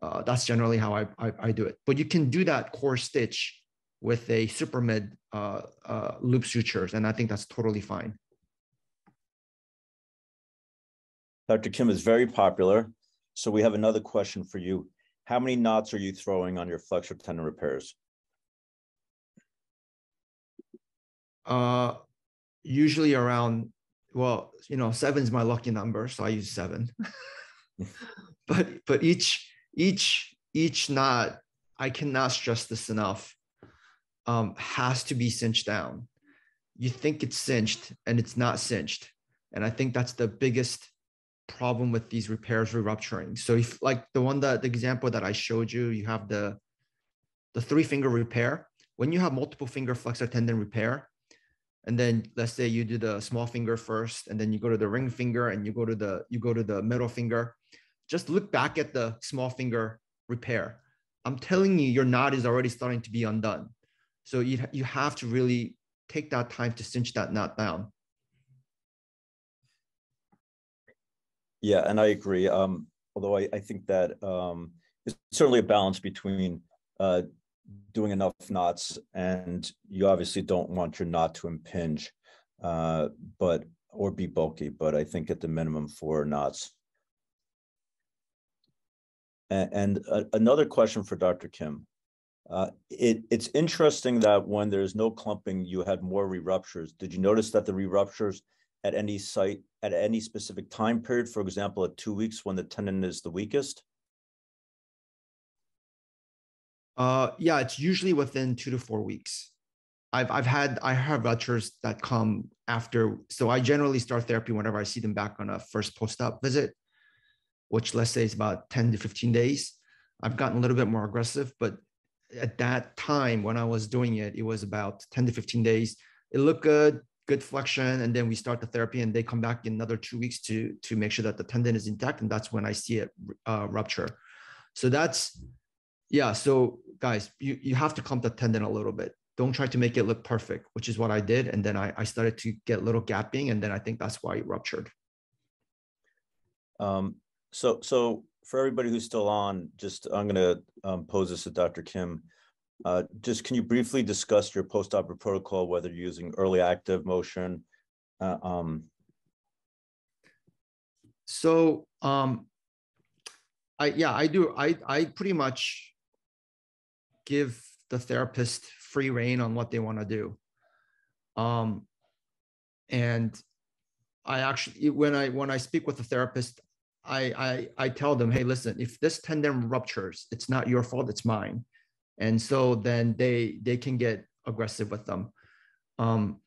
uh, that's generally how I, I, I do it. But you can do that core stitch with a Supramid uh, uh, loop sutures, and I think that's totally fine. Dr. Kim is very popular. So we have another question for you. How many knots are you throwing on your flexor tendon repairs? Uh, usually around, well, you know, seven is my lucky number, so I use seven. (laughs) but but each each each knot, I cannot stress this enough, um, has to be cinched down. You think it's cinched and it's not cinched. And I think that's the biggest problem with these repairs re-rupturing. So if like the one that the example that I showed you, you have the the three finger repair. When you have multiple finger flexor tendon repair, and then let's say you do the small finger first, and then you go to the ring finger, and you go to the you go to the middle finger. Just look back at the small finger repair. I'm telling you, your knot is already starting to be undone. So you you have to really take that time to cinch that knot down. Yeah, and I agree. Um, although I, I think that um, it's certainly a balance between uh, doing enough knots and you obviously don't want your knot to impinge, uh, but or be bulky, but I think at the minimum four knots. And, another question for Dr. Kim. Uh, it, it's interesting that when there's no clumping, you had more re-ruptures. Did you notice that the re-ruptures at any site at any specific time period, for example, at two weeks when the tendon is the weakest? Uh, yeah, it's usually within two to four weeks. I've I've had I have ruptures that come after. So I generally start therapy whenever I see them back on a first post-op visit, which let's say is about 10 to 15 days. I've gotten a little bit more aggressive, but at that time when I was doing it, it was about 10 to 15 days. It looked good good flexion and then we start the therapy and they come back in another two weeks to to make sure that the tendon is intact and that's when i see it uh, rupture. So that's yeah so guys you, you have to clump the tendon a little bit. Don't try to make it look perfect which is what i did and then i, I started to get little gapping and then i think that's why it ruptured. Um, so so for everybody who's still on just i'm going to um, pose this to dr kim uh, just can you briefly discuss your post-operative protocol, whether you're using early active motion? Uh, um... So, um, I yeah, I do. I I pretty much give the therapist free reign on what they want to do. Um, and I actually when I when I speak with the therapist, I I I tell them, hey, listen, if this tendon ruptures, it's not your fault, it's mine and so then they they can get aggressive with them. Um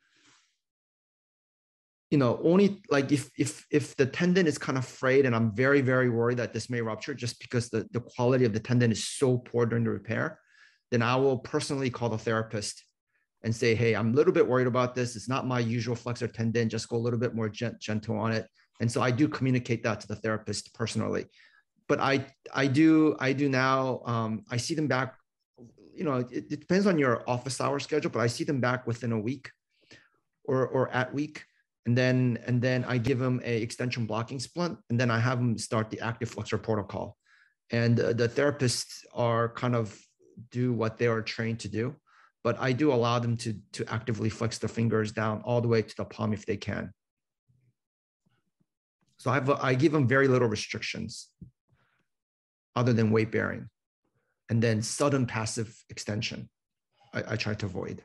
you know only like if if if the tendon is kind of frayed and i'm very very worried that this may rupture just because the, the quality of the tendon is so poor during the repair then i will personally call the therapist and say hey i'm a little bit worried about this. It's not my usual flexor tendon. Just go a little bit more gent- gentle on it. And so i do communicate that to the therapist personally. But i i do i do now um, i see them back you know, it, it, depends on your office hour schedule, but I see them back within a week or, or at week. And then, and then I give them a extension blocking splint and then I have them start the active flexor protocol. And uh, the therapists are kind of do what they are trained to do, but I do allow them to, to actively flex their fingers down all the way to the palm if they can. So I, have, I give them very little restrictions other than weight bearing and then sudden passive extension. I, I try to avoid.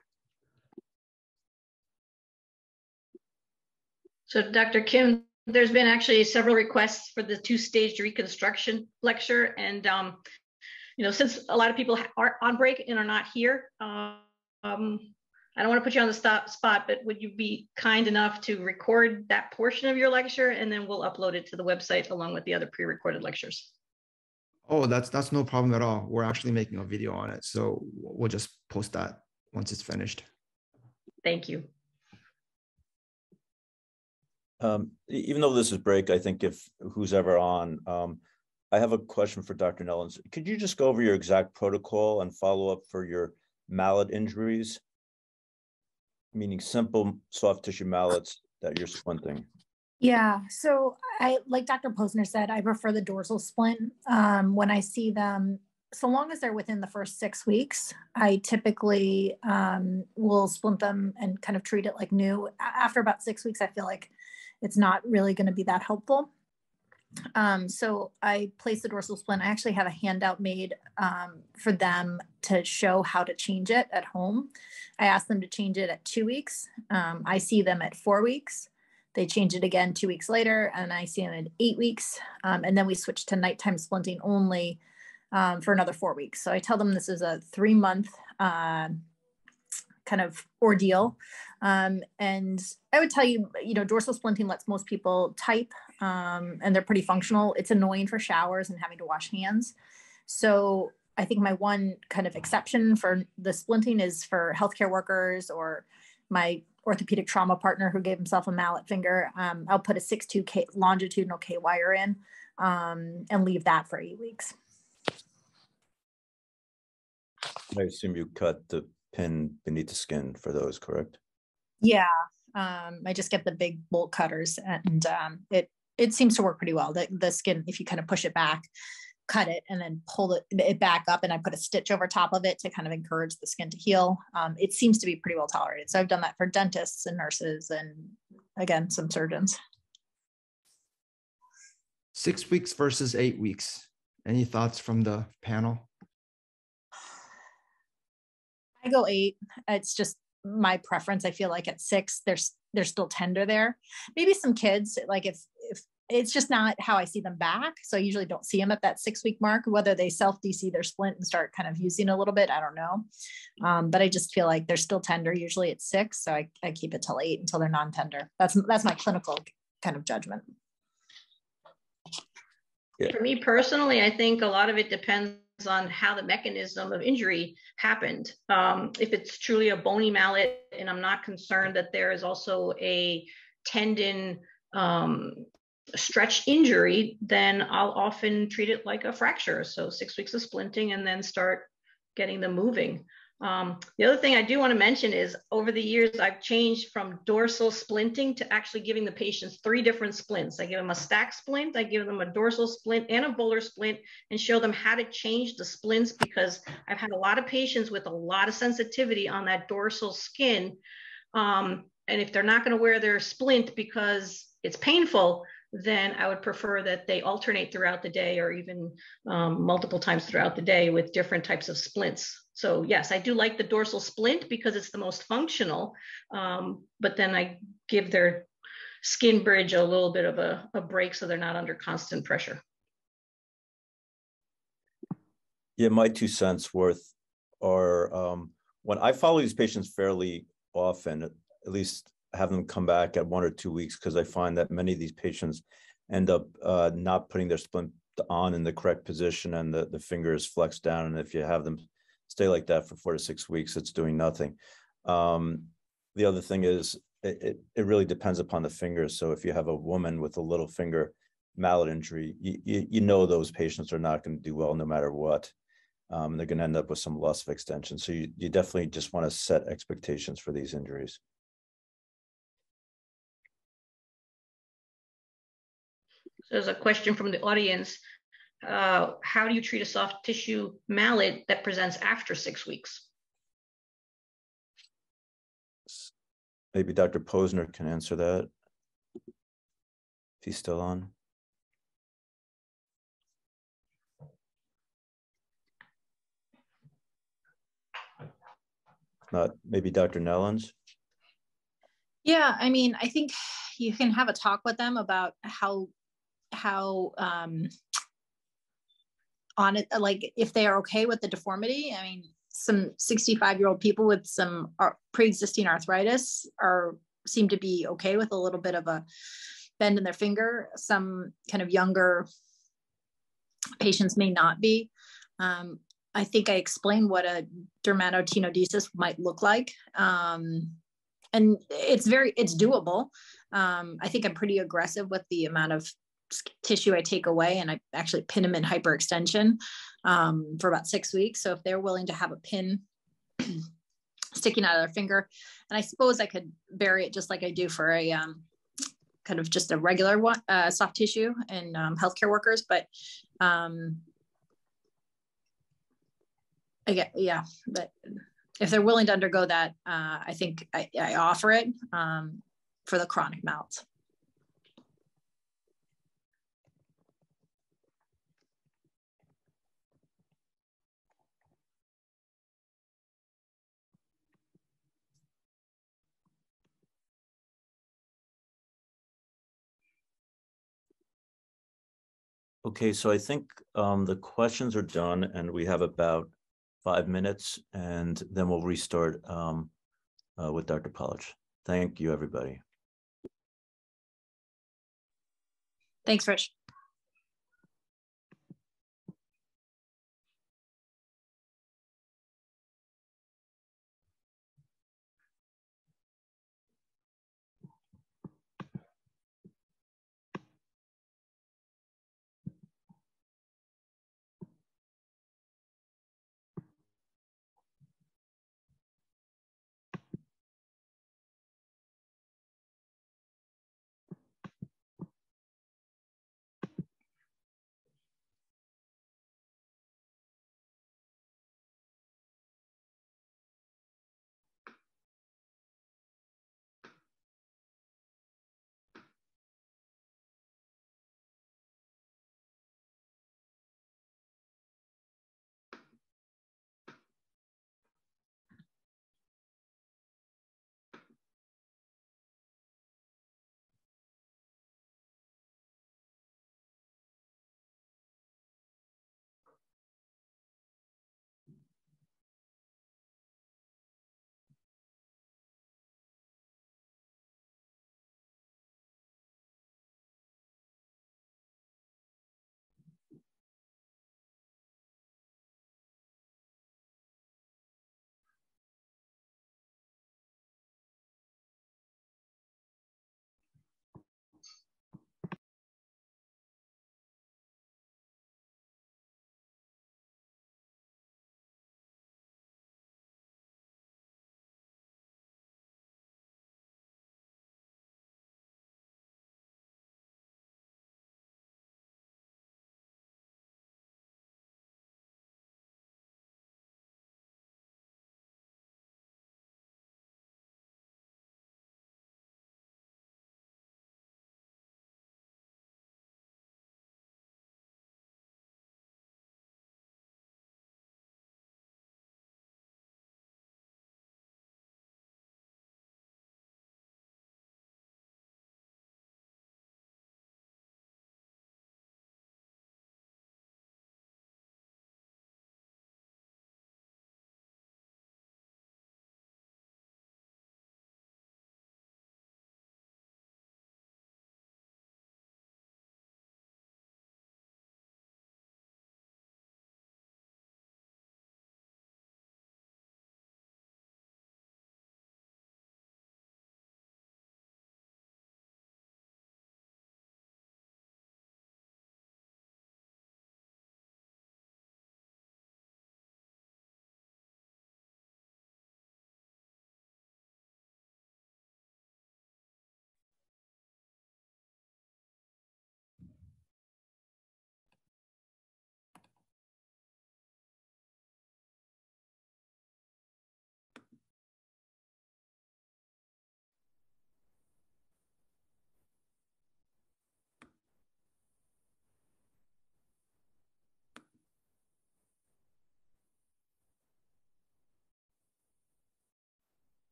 So Dr. Kim, there's been actually several requests for the two-stage reconstruction lecture. And, um, you know, since a lot of people are on break and are not here, um, I don't want to put you on the stop spot, but would you be kind enough to record that portion of your lecture and then we'll upload it to the website along with the other pre-recorded lectures? Oh, that's that's no problem at all. We're actually making a video on it, so we'll just post that once it's finished. Thank you. Um, even though this is break, I think if who's ever on, um, I have a question for Dr. Nellans. Could you just go over your exact protocol and follow up for your mallet injuries, meaning simple soft tissue mallets that you're splinting? Yeah. So I, like Dr. Posner said, I prefer the dorsal splint um, when I see them. So long as they're within the first six weeks, I typically um, will splint them and kind of treat it like new. After about six weeks, I feel like it's not really going to be that helpful. Um, so I place the dorsal splint. I actually have a handout made um, for them to show how to change it at home. I ask them to change it at two weeks. Um, I see them at four weeks. They change it again two weeks later, and I see them in eight weeks. Um, and then we switch to nighttime splinting only um, for another four weeks. So I tell them this is a three month uh, kind of ordeal. Um, and I would tell you, you know, dorsal splinting lets most people type um, and they're pretty functional. It's annoying for showers and having to wash hands. So I think my one kind of exception for the splinting is for healthcare workers or my orthopedic trauma partner who gave himself a mallet finger. Um, I'll put a 6'2 K longitudinal K wire in um, and leave that for eight weeks. I assume you cut the pin beneath the skin for those, correct? Yeah, um, I just get the big bolt cutters, and um, it it seems to work pretty well. The the skin, if you kind of push it back, cut it, and then pull it, it back up, and I put a stitch over top of it to kind of encourage the skin to heal. Um, it seems to be pretty well tolerated. So I've done that for dentists and nurses, and again, some surgeons. Six weeks versus eight weeks. Any thoughts from the panel? I go eight. It's just my preference. I feel like at six, there's they're still tender there. Maybe some kids, like if if it's just not how I see them back. So I usually don't see them at that six week mark. Whether they self DC their splint and start kind of using a little bit, I don't know. Um, but I just feel like they're still tender. Usually at six, so I, I keep it till eight until they're non tender. That's that's my clinical kind of judgment. Yeah. For me personally, I think a lot of it depends on how the mechanism of injury happened. Um, if it's truly a bony mallet, and I'm not concerned that there is also a tendon um, stretch injury, then I'll often treat it like a fracture. So six weeks of splinting and then start getting them moving. Um, the other thing I do want to mention is over the years, I've changed from dorsal splinting to actually giving the patients three different splints. I give them a stack splint, I give them a dorsal splint and a volar splint and show them how to change the splints because I've had a lot of patients with a lot of sensitivity on that dorsal skin. Um, and if they're not going to wear their splint because it's painful, then I would prefer that they alternate throughout the day or even um, multiple times throughout the day with different types of splints. So yes, I do like the dorsal splint because it's the most functional, um, but then I give their skin bridge a little bit of a, a break so they're not under constant pressure. Yeah, my two cents worth are um, when I follow these patients fairly often, at least have them come back at one or two weeks because I find that many of these patients end up uh, not putting their splint on in the correct position and the, the finger is flexed down. And if you have them stay like that for four to six weeks, it's doing nothing. Um, the other thing is it, it, it, really depends upon the fingers. So if you have a woman with a little finger mallet injury, you, you, you know those patients are not going to do well no matter what. Um, they're going to end up with some loss of extension. So you, you definitely just want to set expectations for these injuries. There's a question from the audience. Uh, how do you treat a soft tissue mallet that presents after six weeks? Maybe Dr. Posner can answer that. If he's still on. Not maybe Dr. Nellans. Yeah, I mean, I think you can have a talk with them about how how um, on it, like if they are okay with the deformity. I mean, some 65 year old people with some pre-existing arthritis are seem to be okay with a little bit of a bend in their finger. Some kind of younger patients may not be. Um, I think I explained what a dermatotenodesis might look like. Um, and it's very, it's doable. Um, I think I'm pretty aggressive with the amount of tissue I take away and I actually pin them in hyperextension um, for about six weeks. So if they're willing to have a pin (clears throat) sticking out of their finger, and I suppose I could bury it just like I do for a um, kind of just a regular one, uh, soft tissue in um, healthcare workers. But um, again, yeah, but if they're willing to undergo that, uh, I think I, I offer it um, for the chronic mallets. Okay, so I think um, the questions are done and we have about five minutes and then we'll restart um, uh, with Dr. Polatsch. Thank you, everybody. Thanks, Rich.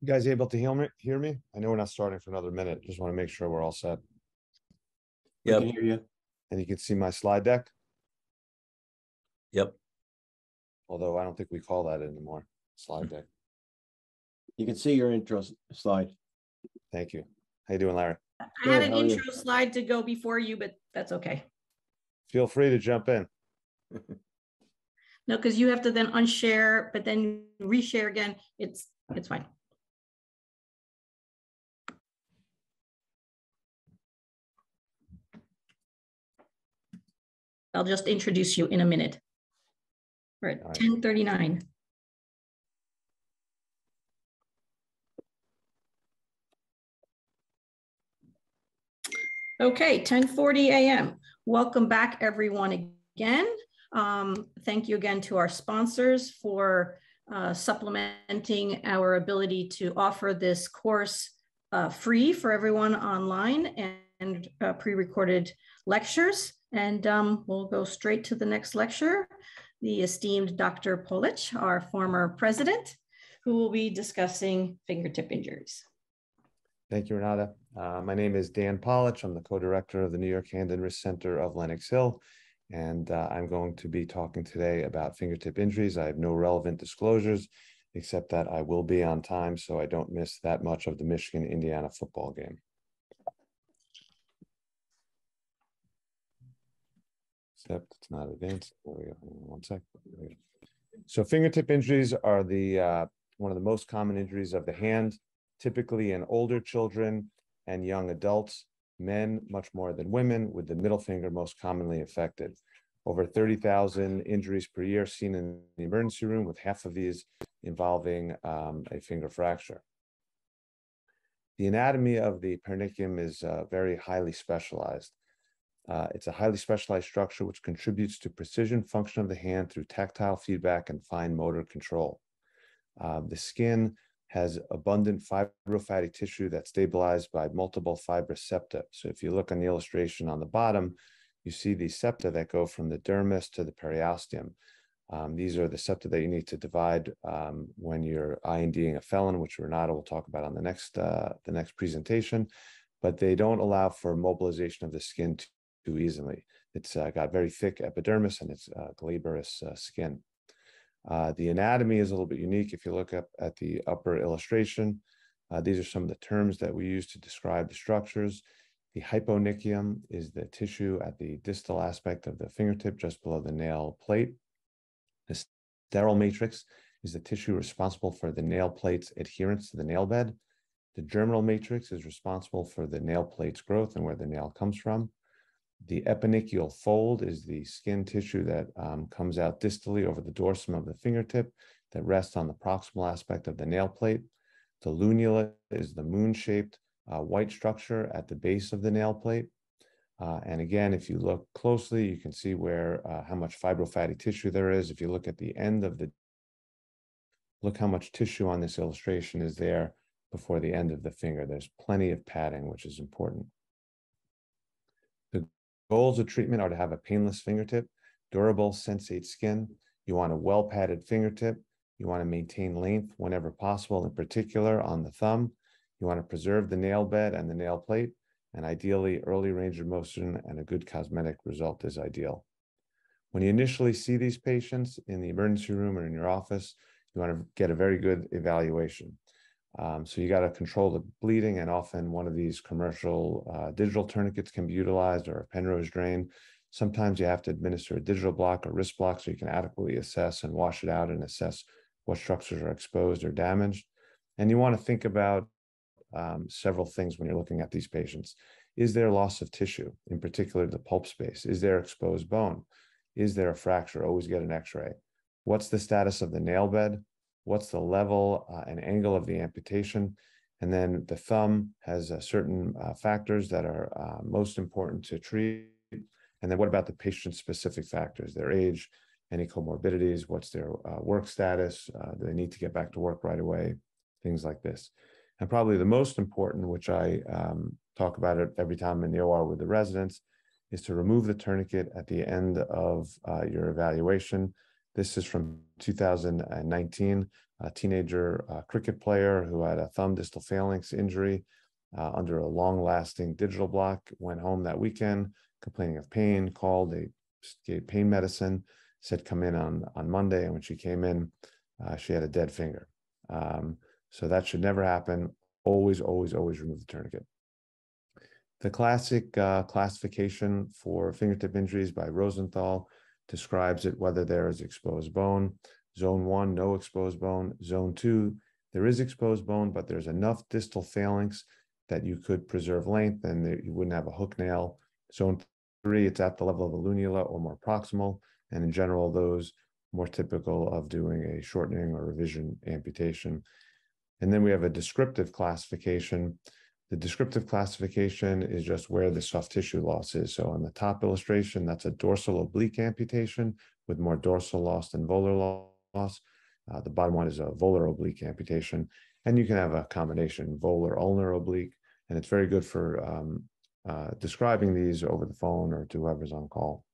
You guys able to hear me, hear me? I know we're not starting for another minute. Just want to make sure we're all set. Yep. can hear you. And you can see my slide deck, Yep. although I don't think we call that anymore, slide deck. You can see your intro s- slide. Thank you. How you doing, Larry? I had Good, an how are you? intro slide to go before you, but that's okay. Feel free to jump in. (laughs) No, because you have to then unshare, but then reshare again. It's, it's fine. I'll just introduce you in a minute. We're at right. 10:39. Okay, 10:40 a.m. Welcome back, everyone, again. Um, Thank you again to our sponsors for uh, supplementing our ability to offer this course uh, free for everyone online and- and uh, pre-recorded lectures. And um, we'll go straight to the next lecture. The esteemed Dr. Polatsch, our former president, who will be discussing fingertip injuries. Thank you, Renata. Uh, my name is Dan Polatsch. I'm the co-director of the New York Hand and Wrist Center of Lenox Hill. And uh, I'm going to be talking today about fingertip injuries. I have no relevant disclosures, except that I will be on time so I don't miss that much of the Michigan-Indiana football game. Except it's not advanced. There we go. One sec. Go. So fingertip injuries are the uh, one of the most common injuries of the hand typically in older children and young adults, men much more than women, with the middle finger most commonly affected. Over 30,000 injuries per year seen in the emergency room, with half of these involving um, a finger fracture. The anatomy of the perionychium is uh, very highly specialized. Uh, it's a highly specialized structure which contributes to precision function of the hand through tactile feedback and fine motor control. Uh, the skin has abundant fibrofatty tissue that's stabilized by multiple fibrous septa. So if you look on the illustration on the bottom, you see the septa that go from the dermis to the periosteum. Um, these are the septa that you need to divide um, when you're INDing a felon, which Renata will talk about on the next uh, the next presentation. But they don't allow for mobilization of the skin too, too easily. It's uh, got very thick epidermis and it's uh, glabrous uh, skin. Uh, the anatomy is a little bit unique. If you look up at the upper illustration, uh, these are some of the terms that we use to describe the structures. The hyponychium is the tissue at the distal aspect of the fingertip, just below the nail plate. The sterile matrix is the tissue responsible for the nail plate's adherence to the nail bed. The germinal matrix is responsible for the nail plate's growth and where the nail comes from. The eponychial fold is the skin tissue that um, comes out distally over the dorsum of the fingertip that rests on the proximal aspect of the nail plate. The lunula is the moon-shaped uh, white structure at the base of the nail plate. Uh, and again, if you look closely, you can see where uh, how much fibrofatty tissue there is. If you look at the end of the, look how much tissue on this illustration is there before the end of the finger. There's plenty of padding, which is important. Goals of treatment are to have a painless fingertip, durable sensate skin. You want a well padded fingertip. You want to maintain length whenever possible, in particular on the thumb. You want to preserve the nail bed and the nail plate, and ideally early range of motion and a good cosmetic result is ideal. When you initially see these patients in the emergency room or in your office, you want to get a very good evaluation. Um, so you got to control the bleeding, and often one of these commercial uh, digital tourniquets can be utilized or a Penrose drain. Sometimes you have to administer a digital block or wrist block so you can adequately assess and wash it out and assess what structures are exposed or damaged. And you want to think about um, several things when you're looking at these patients. Is there loss of tissue, in particular the pulp space? Is there exposed bone? Is there a fracture? Always get an x-ray. What's the status of the nail bed? What's the level uh, and angle of the amputation? And then the thumb has uh, certain uh, factors that are uh, most important to treat. And then what about the patient-specific factors, their age, any comorbidities, what's their uh, work status, uh, do they need to get back to work right away, things like this. And probably the most important, which I um, talk about it every time I'm in the OR with the residents, is to remove the tourniquet at the end of your evaluation. This is from 2019, a teenager uh, cricket player who had a thumb distal phalanx injury uh, under a long-lasting digital block, went home that weekend complaining of pain, called, they gave pain medicine, said come in on, on Monday, and when she came in, uh, she had a dead finger. Um, so that should never happen. Always, always, always remove the tourniquet. The classic uh, classification for fingertip injuries by Rosenthal describes it whether there is exposed bone. Zone one, no exposed bone. Zone two, there is exposed bone, but there's enough distal phalanx that you could preserve length and you wouldn't have a hook nail. Zone three, it's at the level of the lunula or more proximal. And in general, those more typical of doing a shortening or revision amputation. And then we have a descriptive classification. The descriptive classification is just where the soft tissue loss is. So on the top illustration, that's a dorsal oblique amputation with more dorsal loss than volar loss. Uh, the bottom one is a volar oblique amputation. And you can have a combination, volar ulnar oblique, and it's very good for um, uh, describing these over the phone or to whoever's on call.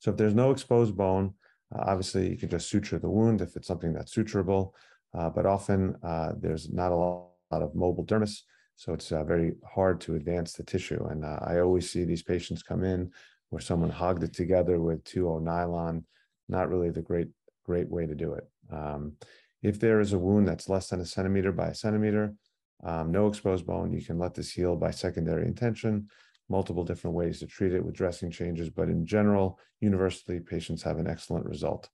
So if there's no exposed bone, uh, obviously you can just suture the wound if it's something that's suturable, uh, but often uh, there's not a lot, lot, of mobile dermis, so it's uh, very hard to advance the tissue. And uh, I always see these patients come in where someone hogged it together with 2O nylon, not really the great, great way to do it. Um, if there is a wound that's less than a centimeter by a centimeter, um, no exposed bone, you can let this heal by secondary intention multiple different ways to treat it with dressing changes, but in general, universally, patients have an excellent result.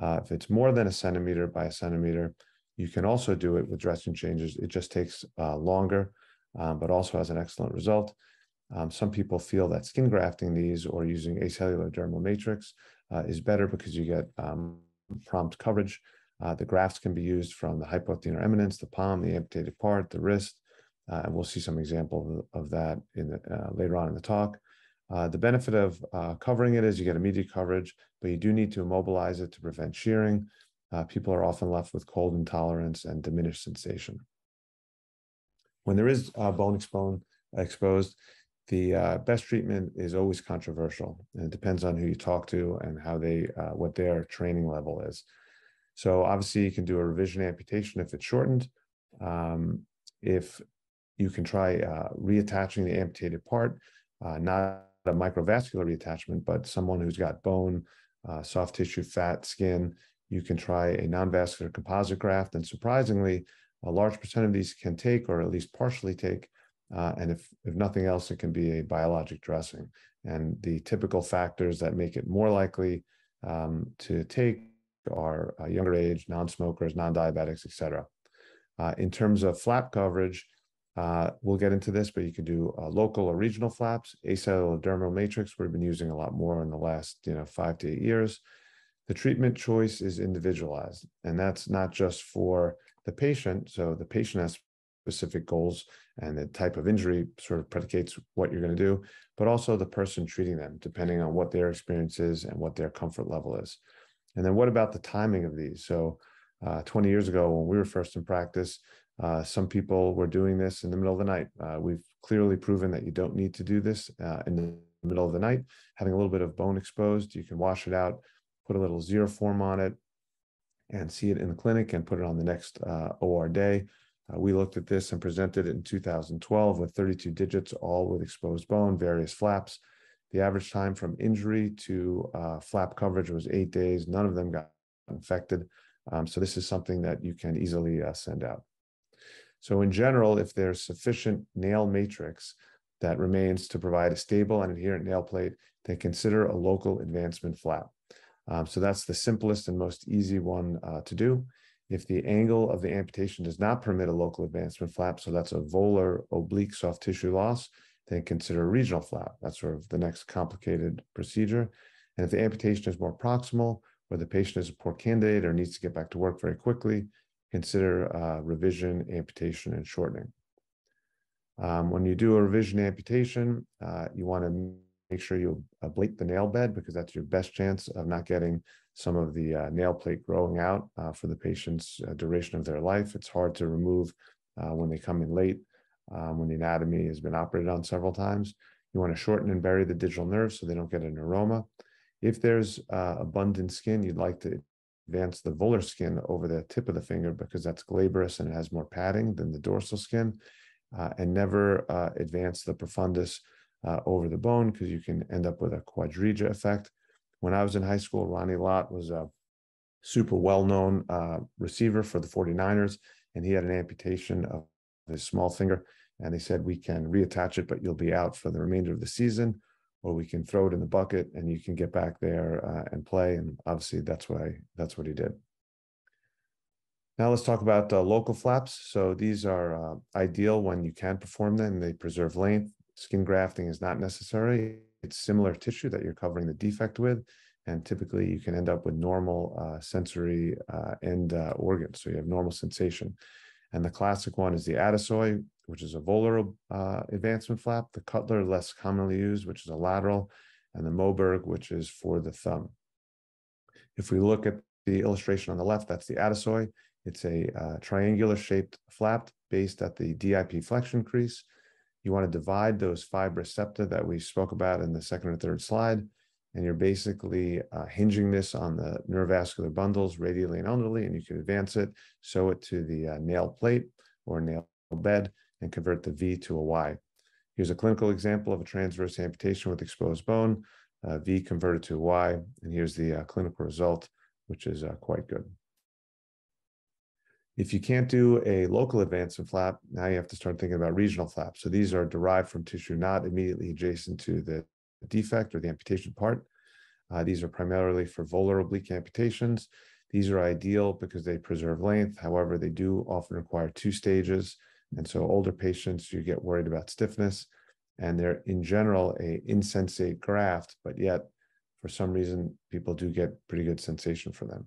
Uh, if it's more than a centimeter by a centimeter, you can also do it with dressing changes. It just takes uh, longer, um, but also has an excellent result. Um, some people feel that skin grafting these or using acellular dermal matrix uh, is better because you get um, prompt coverage. Uh, the grafts can be used from the hypothenar eminence, the palm, the amputated part, the wrist, uh, and we'll see some example of, that in the, uh, later on in the talk. Uh, the benefit of uh, covering it is you get immediate coverage, but you do need to immobilize it to prevent shearing. Uh, people are often left with cold intolerance and diminished sensation. When there is uh, bone exposed, exposed the best treatment is always controversial. And it depends on who you talk to and how they, what their training level is. So obviously you can do a revision amputation if it's shortened. Um, if you can try uh, reattaching the amputated part, uh, not a microvascular reattachment, but someone who's got bone, uh, soft tissue, fat, skin. You can try a non-vascular composite graft, and surprisingly, a large percent of these can take, or at least partially take, uh, and if, if nothing else, it can be a biologic dressing. And the typical factors that make it more likely um, to take are uh, younger age, non-smokers, non-diabetics, et cetera. Uh, in terms of flap coverage, uh, we'll get into this, but you can do uh, local or regional flaps. Acellular dermal matrix we've been using a lot more in the last you know five to eight years. The treatment choice is individualized, and that's not just for the patient. So the patient has specific goals, and the type of injury sort of predicates what you're going to do, but also the person treating them, depending on what their experience is and what their comfort level is. And then what about the timing of these? So uh, 20 years ago, when we were first in practice, uh, some people were doing this in the middle of the night. Uh, we've clearly proven that you don't need to do this uh, in the middle of the night. Having a little bit of bone exposed, you can wash it out, put a little Xeroform on it, and see it in the clinic and put it on the next uh, OR day. Uh, we looked at this and presented it in 2012 with 32 digits, all with exposed bone, various flaps. The average time from injury to uh, flap coverage was eight days. None of them got infected. Um, so this is something that you can easily send out. So in general, if there's sufficient nail matrix that remains to provide a stable and adherent nail plate, then consider a local advancement flap. Um, so that's the simplest and most easy one uh, to do. If the angle of the amputation does not permit a local advancement flap, so that's a volar oblique soft tissue loss, then consider a regional flap. That's sort of the next complicated procedure. And if the amputation is more proximal, or the patient is a poor candidate or needs to get back to work very quickly, consider uh, revision, amputation, and shortening. Um, when you do a revision amputation, uh, you want to make sure you ablate the nail bed because that's your best chance of not getting some of the uh, nail plate growing out uh, for the patient's uh, duration of their life. It's hard to remove uh, when they come in late, um, when the anatomy has been operated on several times. You want to shorten and bury the digital nerves so they don't get a neuroma. If there's uh, abundant skin, you'd like to advance the volar skin over the tip of the finger because that's glabrous and it has more padding than the dorsal skin, and never advance the profundus uh, over the bone because you can end up with a quadriga effect. When I was in high school, Ronnie Lott was a super well-known uh, receiver for the 49ers, and he had an amputation of his small finger. And they said, we can reattach it, but you'll be out for the remainder of the season, or we can throw it in the bucket and you can get back there uh, and play. And obviously that's why that's what he did. Now let's talk about uh, local flaps. So these are uh, ideal when you can perform them. They preserve length. Skin grafting is not necessary. It's similar tissue that you're covering the defect with. And typically you can end up with normal uh, sensory uh, end uh, organs. So you have normal sensation. And the classic one is the Atasoy, which is a volar uh, advancement flap, the Kutler, less commonly used, which is a lateral, and the Moberg, which is for the thumb. If we look at the illustration on the left, that's the Atasoy. It's a uh, triangular shaped flap based at the DIP flexion crease. You want to divide those fibrous septa that we spoke about in the second or third slide and you're basically uh, hinging this on the neurovascular bundles radially and ulnarly, and you can advance it, sew it to the uh, nail plate or nail bed, and convert the V to a Y. Here's a clinical example of a transverse amputation with exposed bone, uh, V converted to Y, and here's the uh, clinical result, which is uh, quite good. If you can't do a local advancement flap, now you have to start thinking about regional flaps. So these are derived from tissue not immediately adjacent to the defect or the amputation part. Uh, these are primarily for volar oblique amputations. These are ideal because they preserve length. However, they do often require two stages. And so older patients, you get worried about stiffness and they're in general a insensate graft, but yet for some reason, people do get pretty good sensation for them.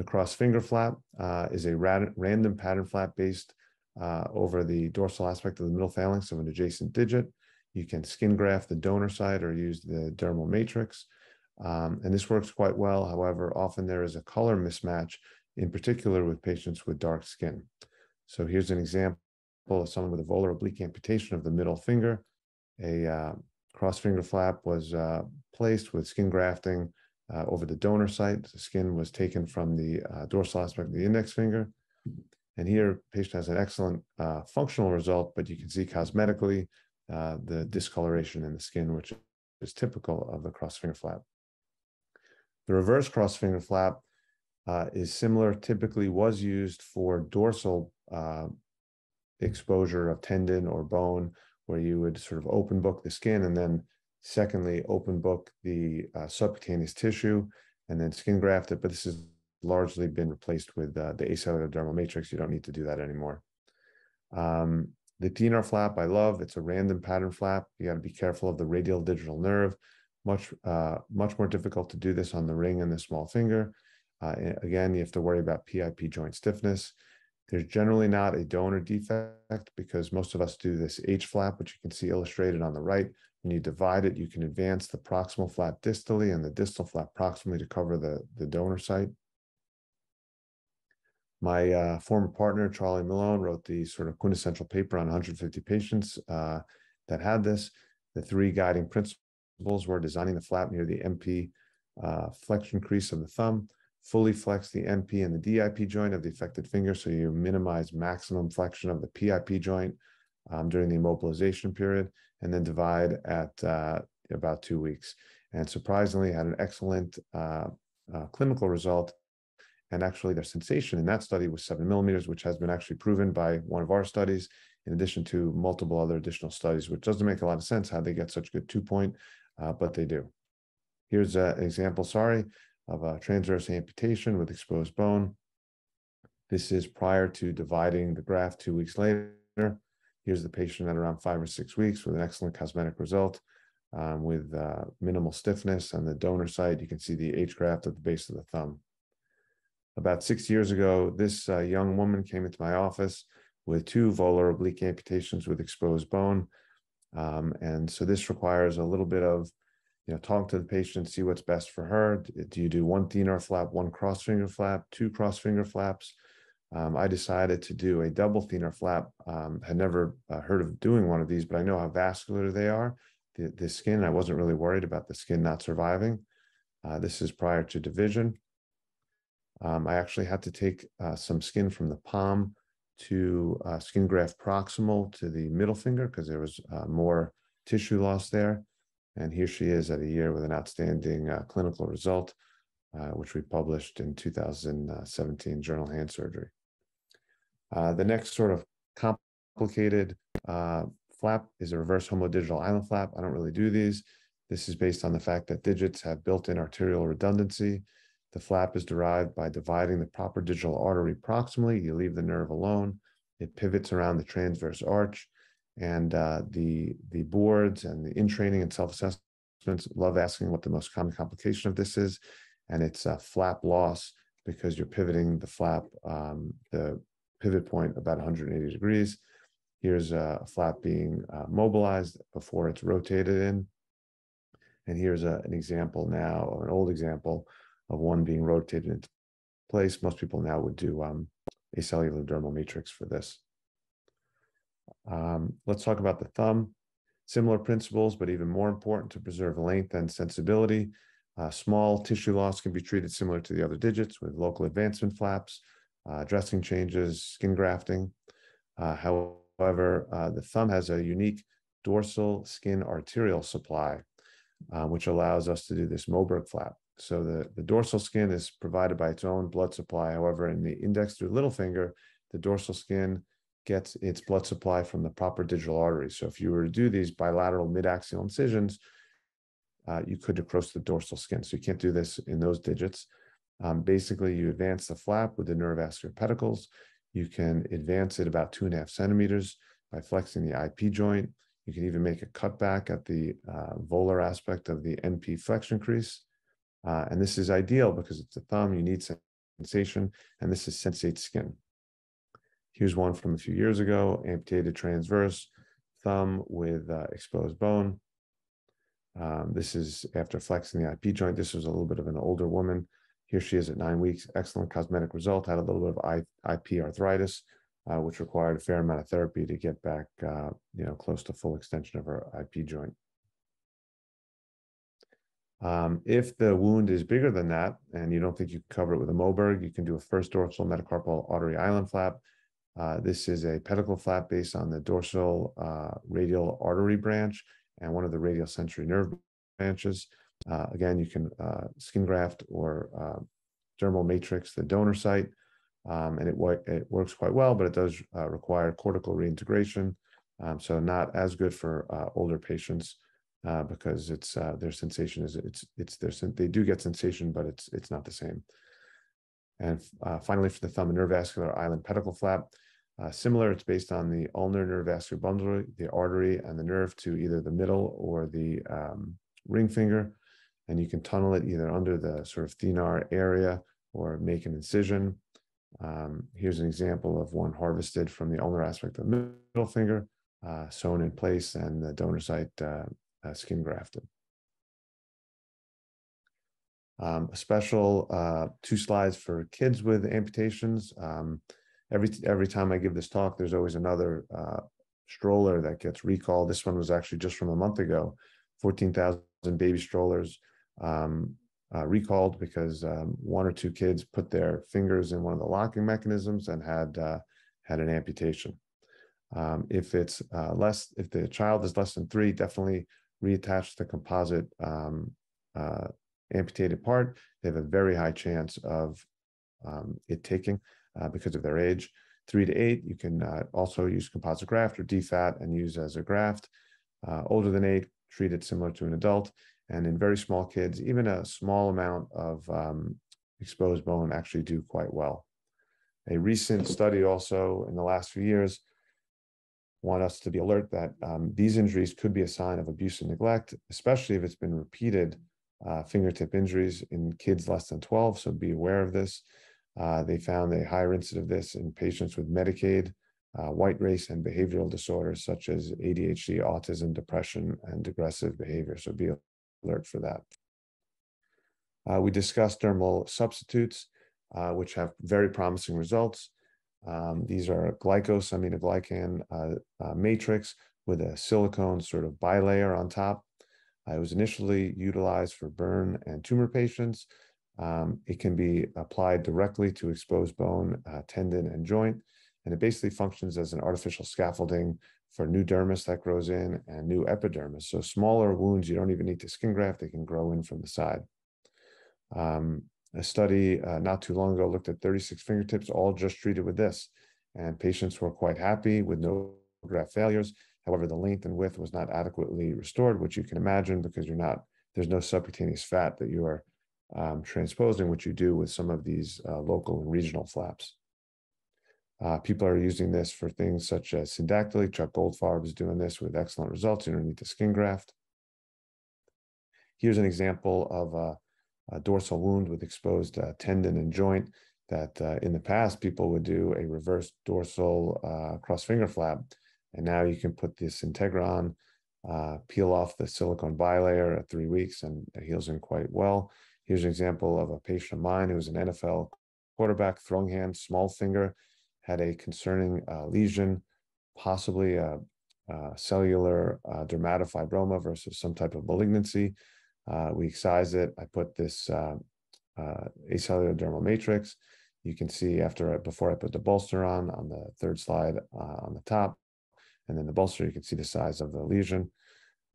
The cross finger flap uh, is a random pattern flap based uh, over the dorsal aspect of the middle phalanx of an adjacent digit. You can skin graft the donor side or use the dermal matrix. Um, and this works quite well. However, often there is a color mismatch, in particular with patients with dark skin. So here's an example of someone with a volar oblique amputation of the middle finger. A uh, cross finger flap was uh, placed with skin grafting uh, over the donor site. The skin was taken from the uh, dorsal aspect of the index finger. And here, patient has an excellent uh, functional result, but you can see cosmetically uh, the discoloration in the skin, which is typical of the cross finger flap. The reverse cross finger flap uh, is similar, typically was used for dorsal uh, exposure of tendon or bone, where you would sort of open book the skin and then secondly, open book the uh, subcutaneous tissue and then skin graft it. But this has largely been replaced with uh, the acellular dermal matrix. You don't need to do that anymore. Um, the thenar flap I love. It's a random pattern flap. You got to be careful of the radial digital nerve. Much, uh, much more difficult to do this on the ring and the small finger. Uh, again, you have to worry about PIP joint stiffness. There's generally not a donor defect because most of us do this H flap, which you can see illustrated on the right. When you divide it, you can advance the proximal flap distally and the distal flap proximally to cover the, the donor site. My uh, former partner, Charlie Melone, wrote the sort of quintessential paper on 150 patients uh, that had this. The three guiding principles were designing the flap near the MP uh, flexion crease of the thumb, fully flex the MP and the DIP joint of the affected finger so you minimize maximum flexion of the PIP joint um, during the immobilization period, and then divide at uh, about two weeks. And surprisingly, had an excellent uh, uh, clinical result and actually their sensation in that study was seven millimeters, which has been actually proven by one of our studies, in addition to multiple other additional studies, which doesn't make a lot of sense how they get such good two point, uh, but they do. Here's an example, sorry, of a transverse amputation with exposed bone. This is prior to dividing the graft two weeks later. Here's the patient at around five or six weeks with an excellent cosmetic result um, with uh, minimal stiffness. On the donor side, you can see the H graft at the base of the thumb about six years ago, this uh, young woman came into my office with two volar oblique amputations with exposed bone. Um, and so this requires a little bit of, you know, talk to the patient, see what's best for her. Do you do one thenar flap, one cross finger flap, two cross finger flaps? Um, I decided to do a double thenar flap. Um, had never uh, heard of doing one of these, but I know how vascular they are. The, the skin, I wasn't really worried about the skin not surviving. Uh, this is prior to division. Um, I actually had to take uh, some skin from the palm to uh, skin graft proximal to the middle finger because there was uh, more tissue loss there. And here she is at a year with an outstanding uh, clinical result, uh, which we published in 2017 Journal Hand Surgery. Uh, the next sort of complicated uh, flap is a reverse homodigital island flap. I don't really do these. This is based on the fact that digits have built-in arterial redundancy. The flap is derived by dividing the proper digital artery proximally. You leave the nerve alone. It pivots around the transverse arch. And uh, the, the boards and the in-training and self-assessments love asking what the most common complication of this is. And it's a flap loss because you're pivoting the flap, um, the pivot point about 180 degrees. Here's a flap being uh, mobilized before it's rotated in. And here's a, an example now, or an old example of one being rotated into place. Most people now would do um, cellular dermal matrix for this. Um, let's talk about the thumb. Similar principles, but even more important to preserve length and sensibility. Uh, small tissue loss can be treated similar to the other digits with local advancement flaps, uh, dressing changes, skin grafting. Uh, however, uh, the thumb has a unique dorsal skin arterial supply, uh, which allows us to do this Moberg flap. So the, the dorsal skin is provided by its own blood supply. However, in the index through little finger, the dorsal skin gets its blood supply from the proper digital artery. So if you were to do these bilateral mid-axial incisions, uh, you could necrose the dorsal skin. So you can't do this in those digits. Um, basically, you advance the flap with the neurovascular pedicles. You can advance it about two and a half centimeters by flexing the IP joint. You can even make a cutback at the uh, volar aspect of the MP flexion crease. Uh, and this is ideal because it's a thumb, you need sensation, and this is sensate skin. Here's one from a few years ago, amputated transverse thumb with uh, exposed bone. Um, this is after flexing the IP joint. This was a little bit of an older woman. Here she is at nine weeks. Excellent cosmetic result. Had a little bit of IP arthritis, uh, which required a fair amount of therapy to get back, uh, you know, close to full extension of her IP joint. Um, if the wound is bigger than that and you don't think you can cover it with a Moberg, you can do a first dorsal metacarpal artery island flap. Uh, this is a pedicle flap based on the dorsal uh, radial artery branch and one of the radial sensory nerve branches. Uh, again, you can uh, skin graft or uh, dermal matrix the donor site, um, and it, it works quite well, but it does uh, require cortical reintegration. Um, so not as good for older patients uh, because it's uh, their sensation is it's it's their they do get sensation, but it's it's not the same. And uh, finally, for the thumb and neurovascular island pedicle flap, uh, similar. It's based on the ulnar neurovascular bundle, the artery and the nerve to either the middle or the um, ring finger, and you can tunnel it either under the sort of thenar area or make an incision. Um, here's an example of one harvested from the ulnar aspect of the middle finger, uh, sewn in place, and the donor site uh, uh, skin grafted. Um, a special uh, two slides for kids with amputations. Um, every every time I give this talk, there's always another uh, stroller that gets recalled. This one was actually just from a month ago. 14,000 baby strollers um, uh, recalled because um, one or two kids put their fingers in one of the locking mechanisms and had uh, had an amputation. Um, if it's uh, less, if the child is less than three, definitely reattach the composite um, uh, amputated part, they have a very high chance of um, it taking uh, because of their age. Three to eight, you can uh, also use composite graft or defat and use as a graft. Older than eight, treat it similar to an adult. And in very small kids, even a small amount of um, exposed bone actually do quite well. A recent study also in the last few years want us to be alert that um, these injuries could be a sign of abuse and neglect, especially if it's been repeated uh, fingertip injuries in kids less than 12. So be aware of this. Uh, they found a higher incidence of this in patients with Medicaid, uh, white race, and behavioral disorders such as ADHD, autism, depression, and aggressive behavior. So be alert for that. Uh, we discussed dermal substitutes, uh, which have very promising results. Um, these are glycosaminoglycan uh, uh, matrix with a silicone sort of bilayer on top. Uh, it was initially utilized for burn and tumor patients. Um, it can be applied directly to exposed bone, uh, tendon, and joint, and it basically functions as an artificial scaffolding for new dermis that grows in and new epidermis. So smaller wounds, you don't even need to skin graft, they can grow in from the side. Um, a study uh, not too long ago looked at 36 fingertips, all just treated with this. And patients were quite happy with no graft failures. However, the length and width was not adequately restored, which you can imagine because you're not, there's no subcutaneous fat that you are um, transposing, which you do with some of these uh, local and regional flaps. Uh, people are using this for things such as syndactyly. Chuck Goldfarb is doing this with excellent results. underneath the skin graft. Here's an example of a, a dorsal wound with exposed uh, tendon and joint that uh, in the past people would do a reverse dorsal uh, cross finger flap. And now you can put this Integra on, uh, peel off the silicone bilayer at three weeks and it heals in quite well. Here's an example of a patient of mine who's an NFL quarterback, throwing hand, small finger, had a concerning uh, lesion, possibly a, a cellular uh, dermatofibroma versus some type of malignancy. Uh, we excised it. I put this uh, uh, acellular dermal matrix. You can see after before I put the bolster on on the third slide uh, on the top, and then the bolster, you can see the size of the lesion.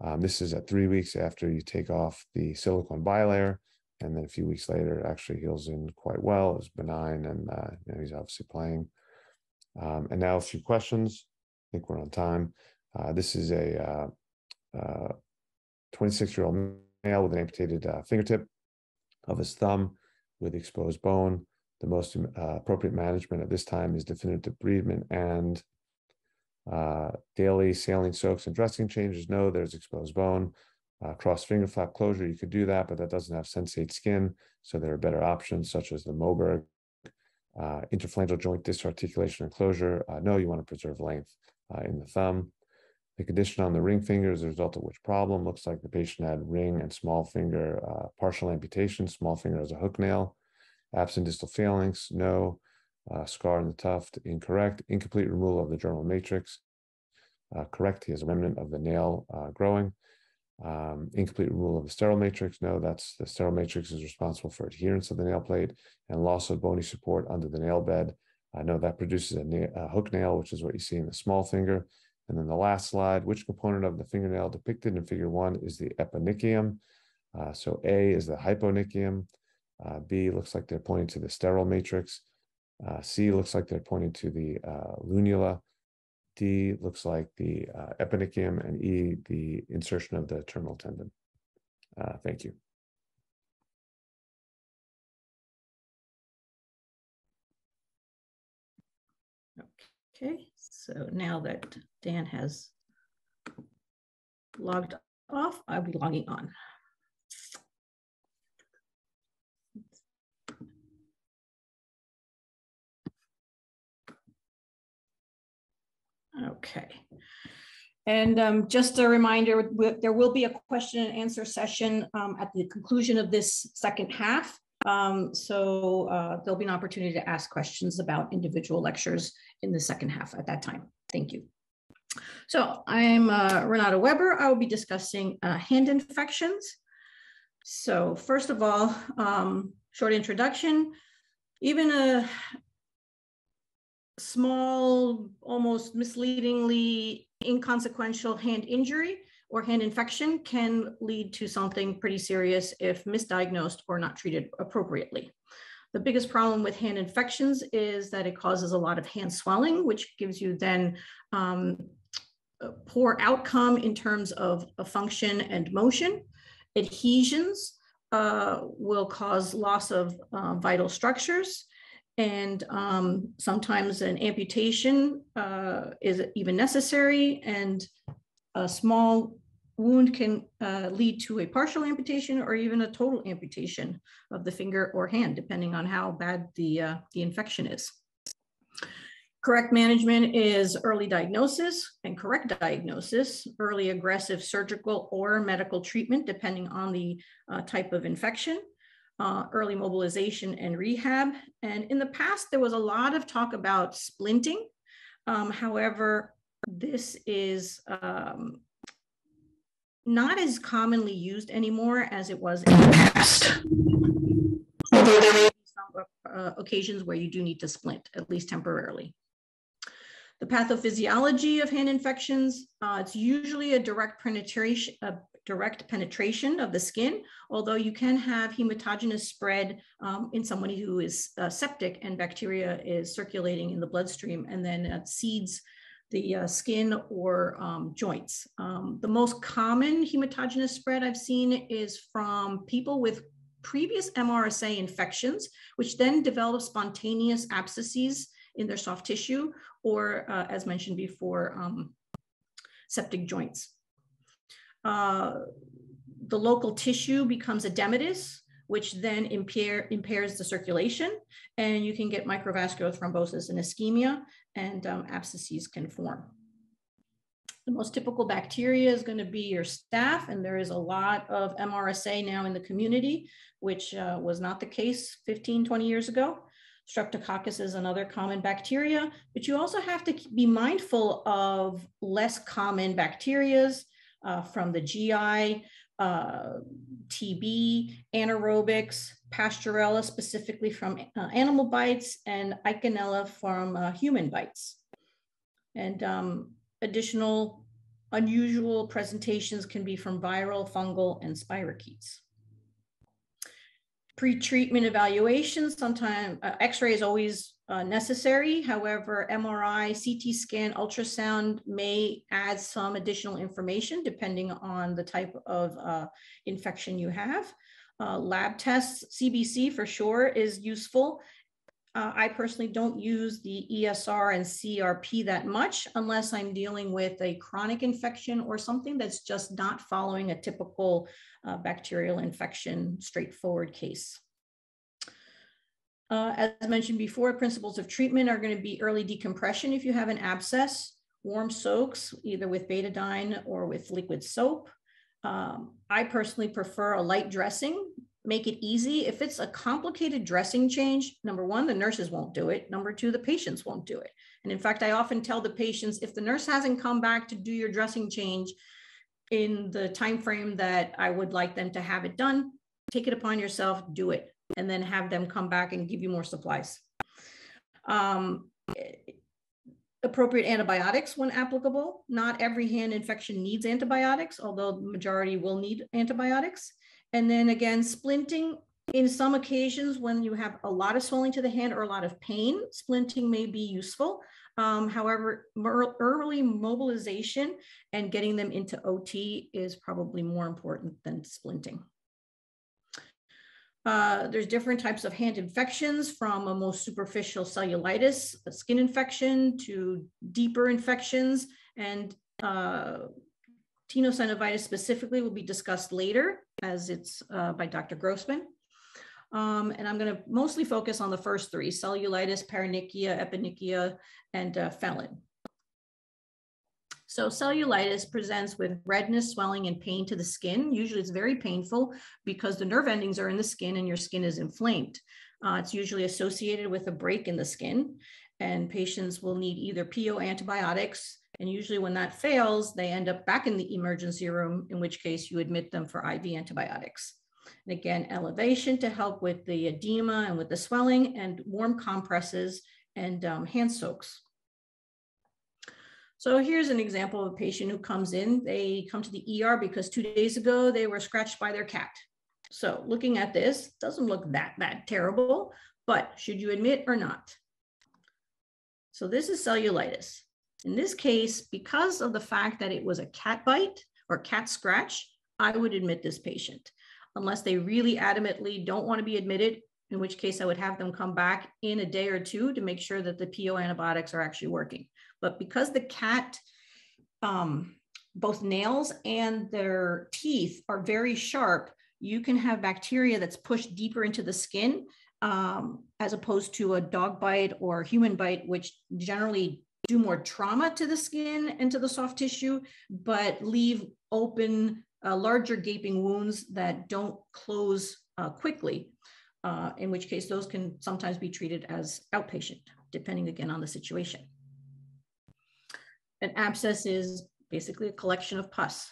Um, this is at three weeks after you take off the silicone bilayer, and then a few weeks later, it actually heals in quite well. It's benign, and you know, he's obviously playing. Um, and now a few questions. I think we're on time. Uh, this is a 26-year-old uh, male with an amputated uh, fingertip of his thumb with exposed bone. The most uh, appropriate management at this time is definitive debridement and uh, daily saline soaks and dressing changes. No, there's exposed bone. Uh, cross finger flap closure, you could do that, but that doesn't have sensate skin. So there are better options such as the Moberg uh, interphalangeal joint disarticulation and closure. Uh, no, you want to preserve length uh, in the thumb. The condition on the ring finger is a result of which problem? Looks like the patient had ring and small finger uh, partial amputation, small finger as a hook nail. Absent distal phalanx, no. Uh, scar in the tuft, incorrect. Incomplete removal of the dermal matrix, uh, correct. He has a remnant of the nail growing. Um, incomplete removal of the sterile matrix. No, that's the sterile matrix is responsible for adherence of the nail plate and loss of bony support under the nail bed. I know that produces a, na a, hook nail, which is what you see in the small finger. And then the last slide, which component of the fingernail depicted in figure one is the eponychium? Uh, so A is the hyponychium. Uh, B looks like they're pointing to the sterile matrix. Uh, C looks like they're pointing to the uh, lunula. D looks like the uh, and E, the insertion of the terminal tendon. Uh, thank you. Okay, so now that Dan has logged off, I'll be logging on. Okay. And um, just a reminder, there will be a question and answer session um, at the conclusion of this second half. Um, so uh, there'll be an opportunity to ask questions about individual lectures in the second half at that time. Thank you. So I'm uh, Renata Weber. I will be discussing uh, hand infections. So first of all, um, short introduction. Even a small, almost misleadingly inconsequential hand injury or hand infection can lead to something pretty serious if misdiagnosed or not treated appropriately. The biggest problem with hand infections is that it causes a lot of hand swelling, which gives you then um, poor outcome in terms of function and motion. Adhesions uh, will cause loss of uh, vital structures and um, sometimes an amputation uh, is even necessary and a small wound can uh, lead to a partial amputation or even a total amputation of the finger or hand, depending on how bad the, uh, the infection is. Correct management is early diagnosis and correct diagnosis, early aggressive surgical or medical treatment, depending on the uh, type of infection uh, early mobilization and rehab. And in the past, there was a lot of talk about splinting. Um, however, this is um, not as commonly used anymore as it was in the past. Although there may be some uh, occasions where you do need to splint, at least temporarily. The pathophysiology of hand infections, uh, it's usually a direct penetration, a direct penetration of the skin, although you can have hematogenous spread um, in somebody who is uh, septic and bacteria is circulating in the bloodstream and then it seeds the uh, skin or um, joints. Um, the most common hematogenous spread I've seen is from people with previous MRSA infections, which then develop spontaneous abscesses in their soft tissue, or uh, as mentioned before, um, septic joints. Uh, the local tissue becomes edematous, which then impair, impairs the circulation, and you can get microvascular thrombosis and ischemia, and um, abscesses can form. The most typical bacteria is going to be your staph, and there is a lot of MRSA now in the community, which uh, was not the case 15, 20 years ago. Streptococcus is another common bacteria, but you also have to be mindful of less common bacterias uh, from the GI, uh, TB, anaerobics, Pasteurella specifically from uh, animal bites, and Eikenella from uh, human bites. And um, additional unusual presentations can be from viral, fungal, and spirochetes. Pre-treatment evaluation, sometimes uh, x-ray is always uh, necessary. However, MRI, CT scan, ultrasound may add some additional information depending on the type of uh, infection you have. Uh, lab tests, CBC for sure is useful. Uh, I personally don't use the ESR and CRP that much unless I'm dealing with a chronic infection or something that's just not following a typical uh, bacterial infection straightforward case. Uh, as mentioned before, principles of treatment are going to be early decompression if you have an abscess, warm soaks, either with betadine or with liquid soap. Um, I personally prefer a light dressing, make it easy. If it's a complicated dressing change, number one, the nurses won't do it. Number two, the patients won't do it. And in fact, I often tell the patients, if the nurse hasn't come back to do your dressing change in the time frame that I would like them to have it done, take it upon yourself, do it and then have them come back and give you more supplies. Um, appropriate antibiotics when applicable. Not every hand infection needs antibiotics, although the majority will need antibiotics. And then again, splinting in some occasions when you have a lot of swelling to the hand or a lot of pain, splinting may be useful. Um, however, early mobilization and getting them into OT is probably more important than splinting. Uh, there's different types of hand infections from a most superficial cellulitis, a skin infection to deeper infections and uh, tenosynovitis specifically will be discussed later as it's uh, by Dr. Grossman. Um, and I'm going to mostly focus on the first three, cellulitis, paronychia, eponychia, and uh, felon. So cellulitis presents with redness, swelling, and pain to the skin. Usually it's very painful because the nerve endings are in the skin and your skin is inflamed. Uh, it's usually associated with a break in the skin and patients will need either PO antibiotics. And usually when that fails, they end up back in the emergency room, in which case you admit them for IV antibiotics. And again, elevation to help with the edema and with the swelling and warm compresses and um, hand soaks. So here's an example of a patient who comes in. They come to the ER because two days ago they were scratched by their cat. So looking at this, doesn't look that, that terrible, but should you admit or not? So this is cellulitis. In this case, because of the fact that it was a cat bite or cat scratch, I would admit this patient. Unless they really adamantly don't want to be admitted, in which case I would have them come back in a day or two to make sure that the PO antibiotics are actually working. But because the cat, um, both nails and their teeth are very sharp, you can have bacteria that's pushed deeper into the skin um, as opposed to a dog bite or human bite, which generally do more trauma to the skin and to the soft tissue, but leave open uh, larger gaping wounds that don't close uh, quickly, uh, in which case those can sometimes be treated as outpatient, depending again on the situation. An abscess is basically a collection of pus.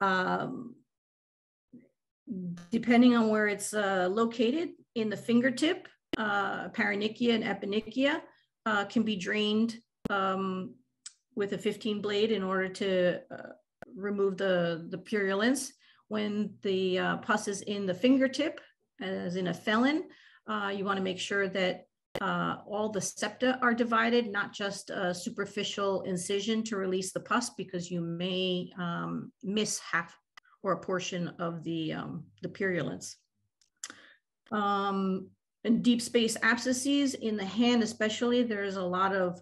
Um, depending on where it's uh, located in the fingertip, uh, paronychia and eponychia uh, can be drained um, with a 15 blade in order to uh, remove the, the purulence. When the uh, pus is in the fingertip, as in a felon, uh, you want to make sure that uh, all the septa are divided, not just a superficial incision to release the pus, because you may um, miss half or a portion of the, um, the purulence. Um, and deep space abscesses in the hand, especially, there's a lot of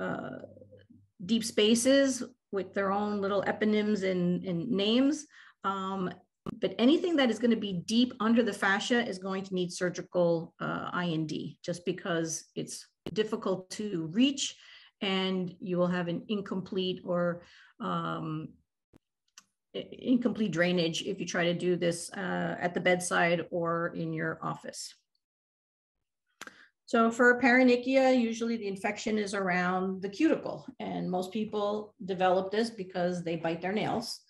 uh, deep spaces with their own little eponyms and, and names. Um, but anything that is going to be deep under the fascia is going to need surgical uh, IND just because it's difficult to reach and you will have an incomplete or um, incomplete drainage if you try to do this uh, at the bedside or in your office. So for paronychia, usually the infection is around the cuticle and most people develop this because they bite their nails.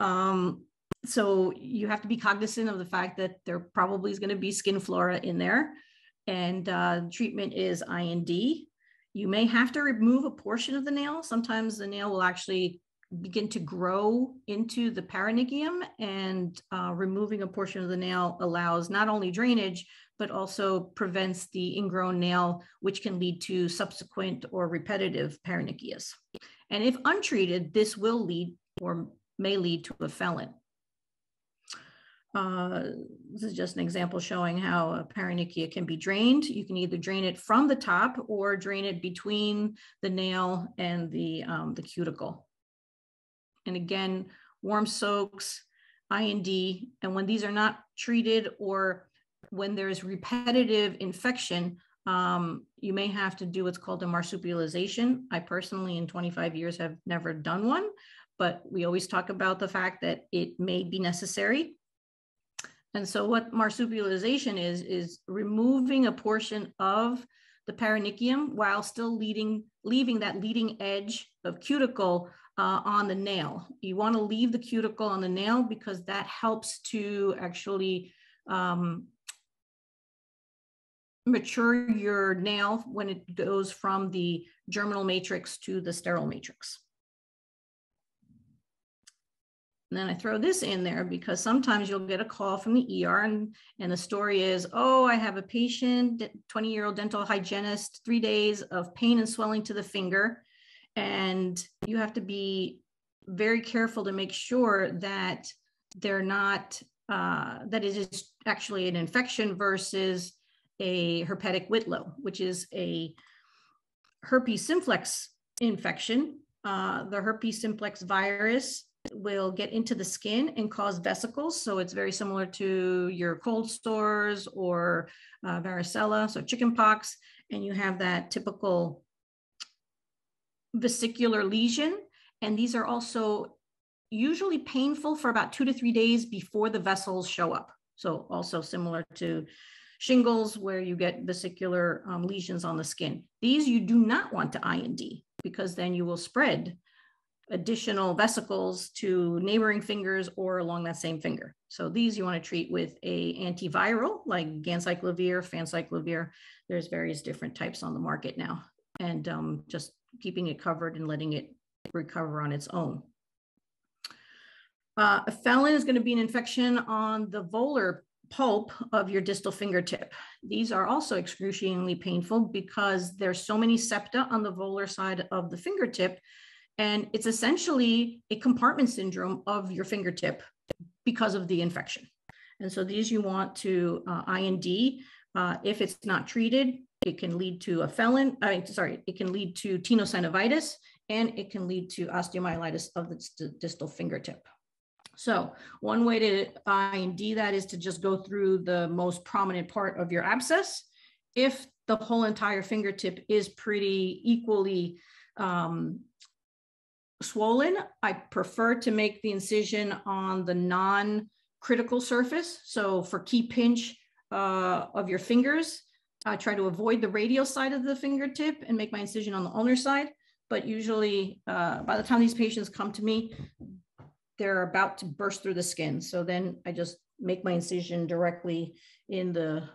Um, so you have to be cognizant of the fact that there probably is going to be skin flora in there and uh, treatment is IND. You may have to remove a portion of the nail. Sometimes the nail will actually begin to grow into the paronychium and uh, removing a portion of the nail allows not only drainage, but also prevents the ingrown nail, which can lead to subsequent or repetitive paronychias. And if untreated, this will lead or may lead to a felon. Uh, this is just an example showing how a paronychia can be drained. You can either drain it from the top or drain it between the nail and the, um, the cuticle. And again, warm soaks, IND, and when these are not treated or when there's repetitive infection, um, you may have to do what's called a marsupialization. I personally, in 25 years, have never done one, but we always talk about the fact that it may be necessary. And so what marsupialization is, is removing a portion of the paronychium while still leading, leaving that leading edge of cuticle uh, on the nail. You want to leave the cuticle on the nail because that helps to actually um, mature your nail when it goes from the germinal matrix to the sterile matrix. And then I throw this in there because sometimes you'll get a call from the ER and, and the story is, oh, I have a patient, 20 year old dental hygienist, three days of pain and swelling to the finger. And you have to be very careful to make sure that they're not, uh, that it is actually an infection versus a herpetic whitlow, which is a herpes simplex infection. Uh, the herpes simplex virus will get into the skin and cause vesicles. So it's very similar to your cold sores or uh, varicella, so chickenpox, and you have that typical vesicular lesion. And these are also usually painful for about two to three days before the vessels show up. So also similar to shingles where you get vesicular um, lesions on the skin. These you do not want to IND because then you will spread additional vesicles to neighboring fingers or along that same finger. So these you want to treat with a antiviral like ganciclovir, famciclovir. There's various different types on the market now and um, just keeping it covered and letting it recover on its own. Uh, a felon is going to be an infection on the volar pulp of your distal fingertip. These are also excruciatingly painful because there's so many septa on the volar side of the fingertip and it's essentially a compartment syndrome of your fingertip because of the infection. And so these you want to uh, IND. Uh, if it's not treated, it can lead to a felon, uh, sorry, it can lead to tenosynovitis and it can lead to osteomyelitis of the distal fingertip. So one way to IND that is to just go through the most prominent part of your abscess. If the whole entire fingertip is pretty equally um, swollen, I prefer to make the incision on the non-critical surface. So for key pinch uh, of your fingers, I try to avoid the radial side of the fingertip and make my incision on the ulnar side. But usually uh, by the time these patients come to me, they're about to burst through the skin. So then I just make my incision directly in the,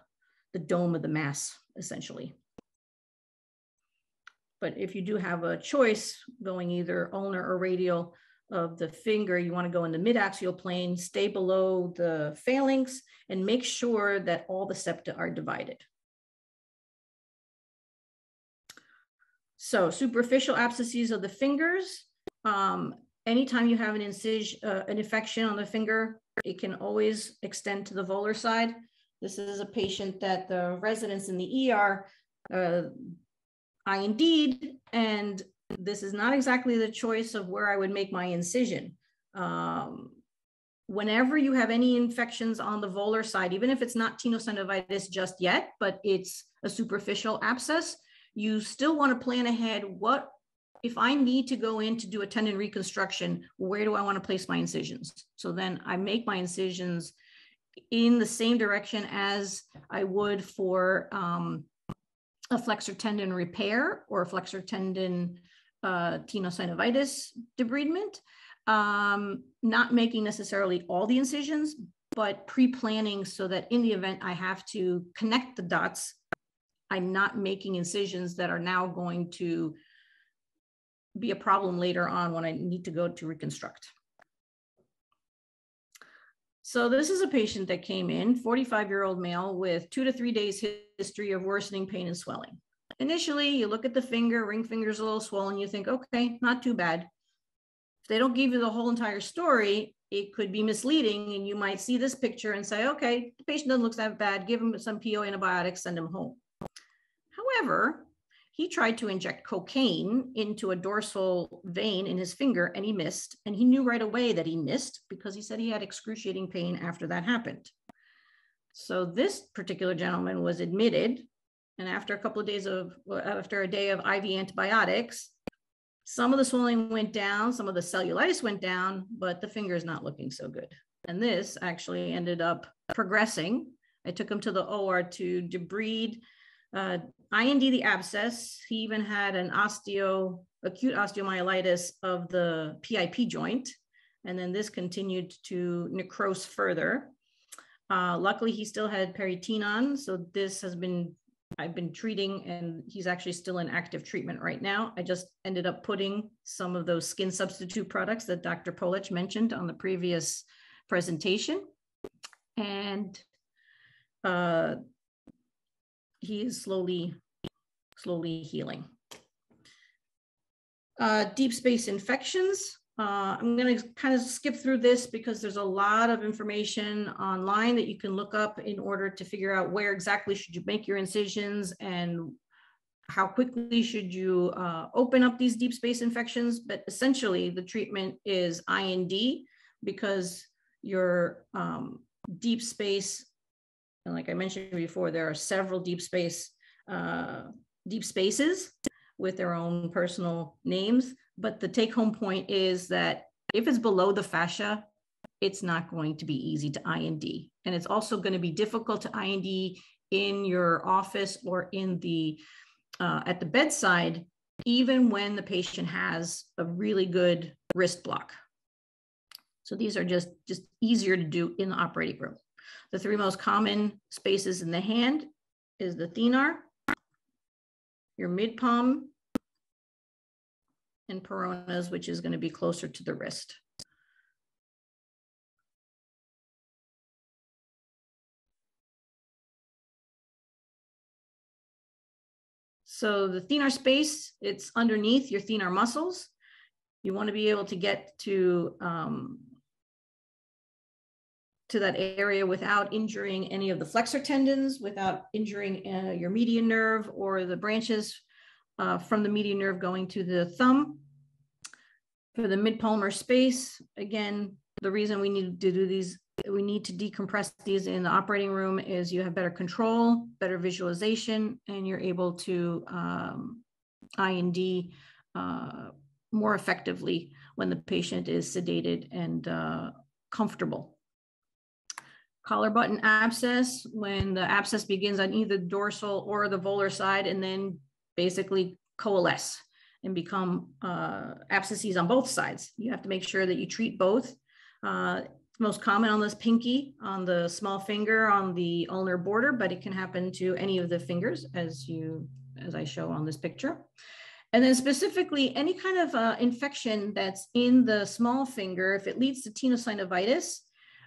the dome of the mass, essentially. But if you do have a choice going either ulnar or radial of the finger, you want to go in the mid-axial plane, stay below the phalanx, and make sure that all the septa are divided. So superficial abscesses of the fingers. Um, anytime you have an incision, uh, an infection on the finger, it can always extend to the volar side. This is a patient that the residents in the ER uh, I indeed, and this is not exactly the choice of where I would make my incision. Um, whenever you have any infections on the volar side, even if it's not tenosynovitis just yet, but it's a superficial abscess, you still want to plan ahead what if I need to go in to do a tendon reconstruction, where do I want to place my incisions? So then I make my incisions in the same direction as I would for um, a flexor tendon repair or flexor tendon uh, tenosynovitis debridement, um, not making necessarily all the incisions, but pre-planning so that in the event I have to connect the dots, I'm not making incisions that are now going to be a problem later on when I need to go to reconstruct. So this is a patient that came in, 45 year old male with two to three days history of worsening pain and swelling. Initially, you look at the finger, ring finger's a little swollen, you think, okay, not too bad. If they don't give you the whole entire story, it could be misleading and you might see this picture and say, okay, the patient doesn't look that bad, give him some PO antibiotics, send him home. However, he tried to inject cocaine into a dorsal vein in his finger and he missed. And he knew right away that he missed because he said he had excruciating pain after that happened. So this particular gentleman was admitted. And after a couple of days of, after a day of IV antibiotics, some of the swelling went down, some of the cellulitis went down, but the finger is not looking so good. And this actually ended up progressing. I took him to the OR to debride uh, IND the abscess. He even had an osteo, acute osteomyelitis of the PIP joint. And then this continued to necrose further. Uh, luckily, he still had peritenon. So this has been, I've been treating and he's actually still in active treatment right now. I just ended up putting some of those skin substitute products that Dr. Polatsch mentioned on the previous presentation. And uh, he is slowly, slowly healing. Uh, deep space infections. Uh, I'm going to kind of skip through this because there's a lot of information online that you can look up in order to figure out where exactly should you make your incisions and how quickly should you uh, open up these deep space infections. But essentially, the treatment is IND because your um, deep space and like I mentioned before, there are several deep space, uh, deep spaces with their own personal names. But the take home point is that if it's below the fascia, it's not going to be easy to IND. And it's also going to be difficult to IND in your office or in the, uh, at the bedside, even when the patient has a really good wrist block. So these are just, just easier to do in the operating room. The three most common spaces in the hand is the thenar, your mid palm, and Parona's, which is going to be closer to the wrist. So the thenar space, it's underneath your thenar muscles. You want to be able to get to um, to that area without injuring any of the flexor tendons, without injuring uh, your median nerve or the branches uh, from the median nerve going to the thumb. For the mid-palmar space, again, the reason we need to do these, we need to decompress these in the operating room is you have better control, better visualization, and you're able to um, IND uh, more effectively when the patient is sedated and uh, comfortable collar button abscess when the abscess begins on either dorsal or the volar side and then basically coalesce and become uh, abscesses on both sides. You have to make sure that you treat both Uh, most common on this pinky, on the small finger, on the ulnar border, but it can happen to any of the fingers as you, as I show on this picture. And then specifically any kind of uh, infection that's in the small finger, if it leads to tenosynovitis,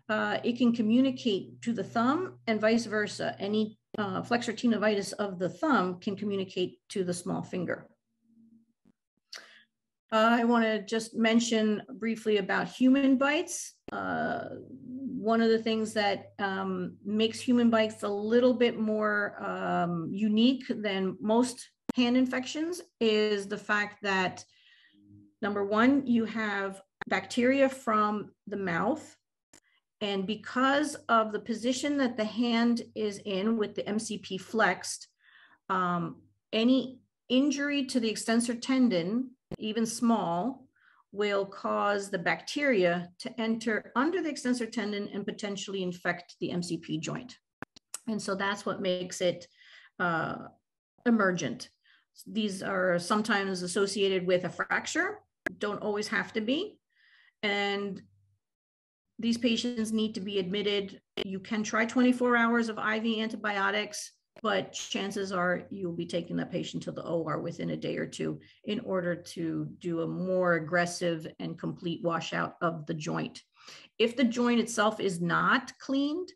uh, it can communicate to the thumb and vice versa. Any uh, flexor tenovitis of the thumb can communicate to the small finger. Uh, I want to just mention briefly about human bites. Uh, one of the things that um, makes human bites a little bit more um, unique than most hand infections is the fact that number one, you have bacteria from the mouth. And because of the position that the hand is in with the MCP flexed, um, any injury to the extensor tendon even small, will cause the bacteria to enter under the extensor tendon and potentially infect the MCP joint. And so that's what makes it uh, emergent. These are sometimes associated with a fracture, don't always have to be. And these patients need to be admitted. You can try 24 hours of IV antibiotics but chances are you'll be taking that patient to the OR within a day or two in order to do a more aggressive and complete washout of the joint. If the joint itself is not cleaned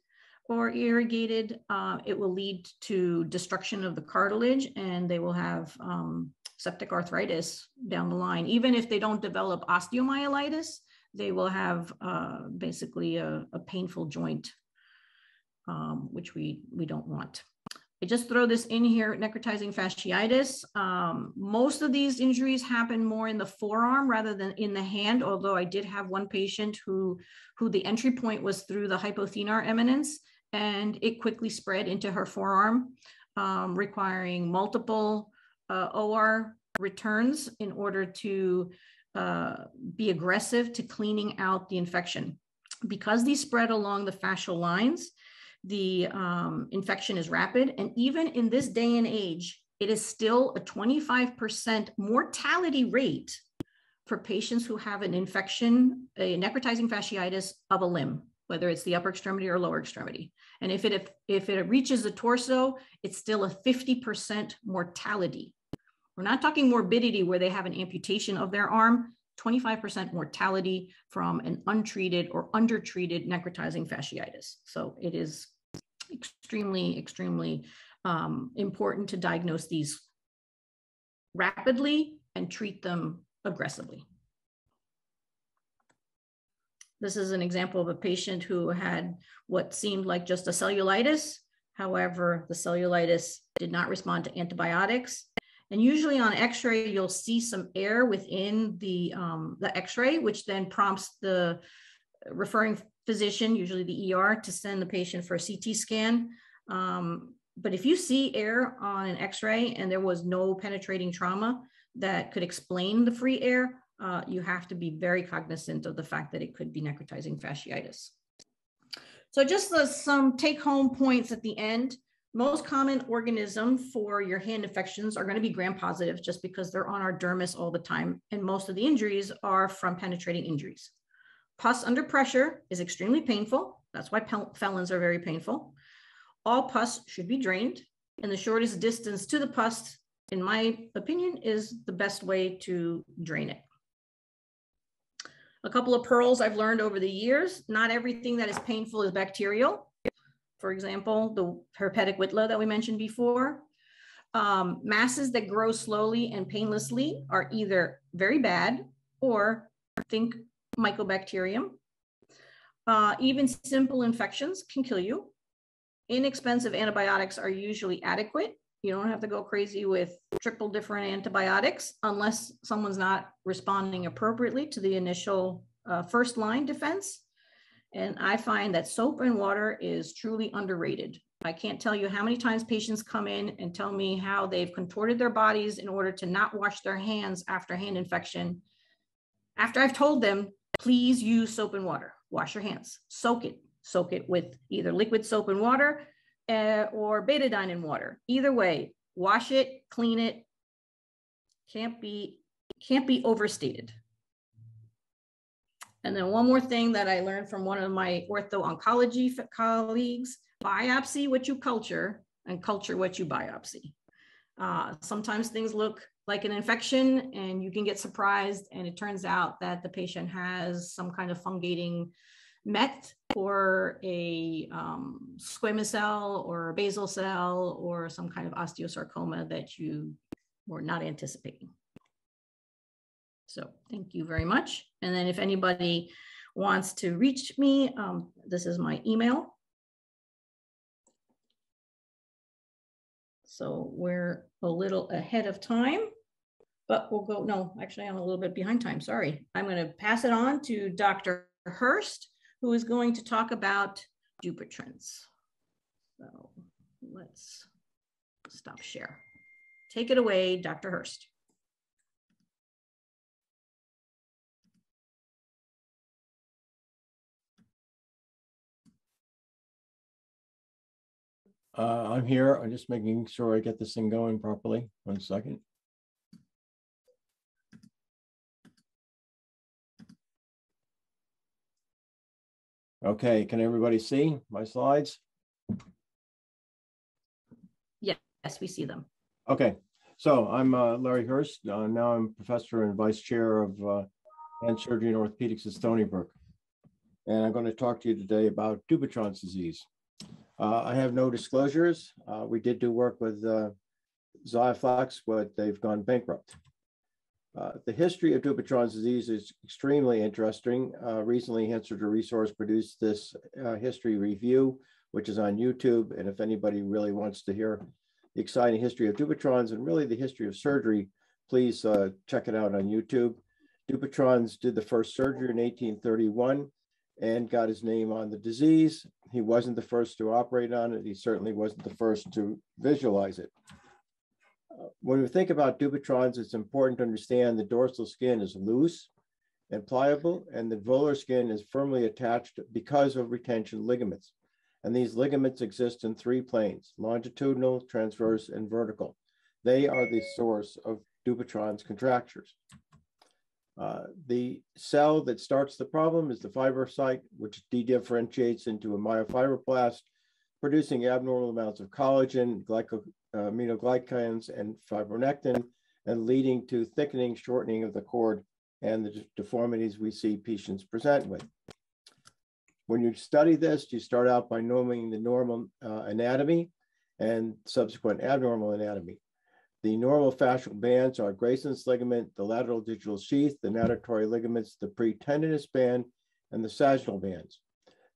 or irrigated, uh, it will lead to destruction of the cartilage and they will have um, septic arthritis down the line. Even if they don't develop osteomyelitis, they will have uh, basically a, a, painful joint, um, which we, we don't want. I just throw this in here, necrotizing fasciitis. Um, most of these injuries happen more in the forearm rather than in the hand, although I did have one patient who, who the entry point was through the hypothenar eminence and it quickly spread into her forearm, um, requiring multiple uh, OR returns in order to uh, be aggressive to cleaning out the infection. Because these spread along the fascial lines, the um, infection is rapid. And even in this day and age, it is still a 25% mortality rate for patients who have an infection, a necrotizing fasciitis of a limb, whether it's the upper extremity or lower extremity. And if it, if, if it reaches the torso, it's still a 50% mortality. We're not talking morbidity where they have an amputation of their arm, 25% mortality from an untreated or undertreated necrotizing fasciitis. So it is extremely, extremely um, important to diagnose these rapidly and treat them aggressively. This is an example of a patient who had what seemed like just a cellulitis. However, the cellulitis did not respond to antibiotics. And usually on x-ray, you'll see some air within the, um, the x-ray, which then prompts the referring physician, usually the ER, to send the patient for a CT scan. Um, but if you see air on an x-ray and there was no penetrating trauma that could explain the free air, uh, you have to be very cognizant of the fact that it could be necrotizing fasciitis. So just the, some take home points at the end. Most common organism for your hand infections are going to be gram positive just because they're on our dermis all the time. And most of the injuries are from penetrating injuries. Pus under pressure is extremely painful. That's why felons are very painful. All pus should be drained, and the shortest distance to the pus, in my opinion, is the best way to drain it. A couple of pearls I've learned over the years not everything that is painful is bacterial. For example, the herpetic whitlow that we mentioned before. Um, masses that grow slowly and painlessly are either very bad or think mycobacterium. Uh, even simple infections can kill you. Inexpensive antibiotics are usually adequate. You don't have to go crazy with triple different antibiotics unless someone's not responding appropriately to the initial uh, first line defense. And I find that soap and water is truly underrated. I can't tell you how many times patients come in and tell me how they've contorted their bodies in order to not wash their hands after hand infection. After I've told them please use soap and water. Wash your hands, soak it, soak it with either liquid soap and water uh, or betadine and water. Either way, wash it, clean it. Can't be can't be overstated. And then one more thing that I learned from one of my ortho oncology colleagues, biopsy what you culture and culture what you biopsy. Uh, sometimes things look like an infection and you can get surprised and it turns out that the patient has some kind of fungating met or a um, squamous cell or a basal cell or some kind of osteosarcoma that you were not anticipating. So thank you very much. And then if anybody wants to reach me, um, this is my email. So we're a little ahead of time, but we'll go, no, actually I'm a little bit behind time, sorry. I'm gonna pass it on to Dr. Hurst, who is going to talk about Dupuytren's. So let's stop share. Take it away, Dr. Hurst. Uh, I'm here. I'm just making sure I get this thing going properly. One second. Okay, can everybody see my slides? Yes, we see them. Okay, so I'm uh, Larry Hurst. Uh, now I'm professor and vice chair of uh, hand surgery and orthopedics at Stony Brook. And I'm going to talk to you today about Dupuytren's disease. Uh, I have no disclosures. Uh, we did do work with uh, but they've gone bankrupt. Uh, the history of Dupuytren's disease is extremely interesting. Uh, recently, Surgery Resource produced this uh, history review, which is on YouTube. And if anybody really wants to hear the exciting history of Dupuytren's and really the history of surgery, please uh, check it out on YouTube. Dupuytren's did the first surgery in 1831 and got his name on the disease. He wasn't the first to operate on it. He certainly wasn't the first to visualize it. Uh, when we think about Dupuytren's, it's important to understand the dorsal skin is loose and pliable, and the volar skin is firmly attached because of retention ligaments. And these ligaments exist in three planes, longitudinal, transverse, and vertical. They are the source of Dupuytren's contractures. Uh, the cell that starts the problem is the fibrocyte, which dedifferentiates into a myofibroblast, producing abnormal amounts of collagen, glyco, uh, and fibronectin, and leading to thickening, shortening of the cord, and the deformities we see patients present with. When you study this, you start out by knowing the normal uh, anatomy and subsequent abnormal anatomy. The normal fascial bands are Grayson's ligament, the lateral digital sheath, the natatory ligaments, the pretendinous band, and the sagittal bands.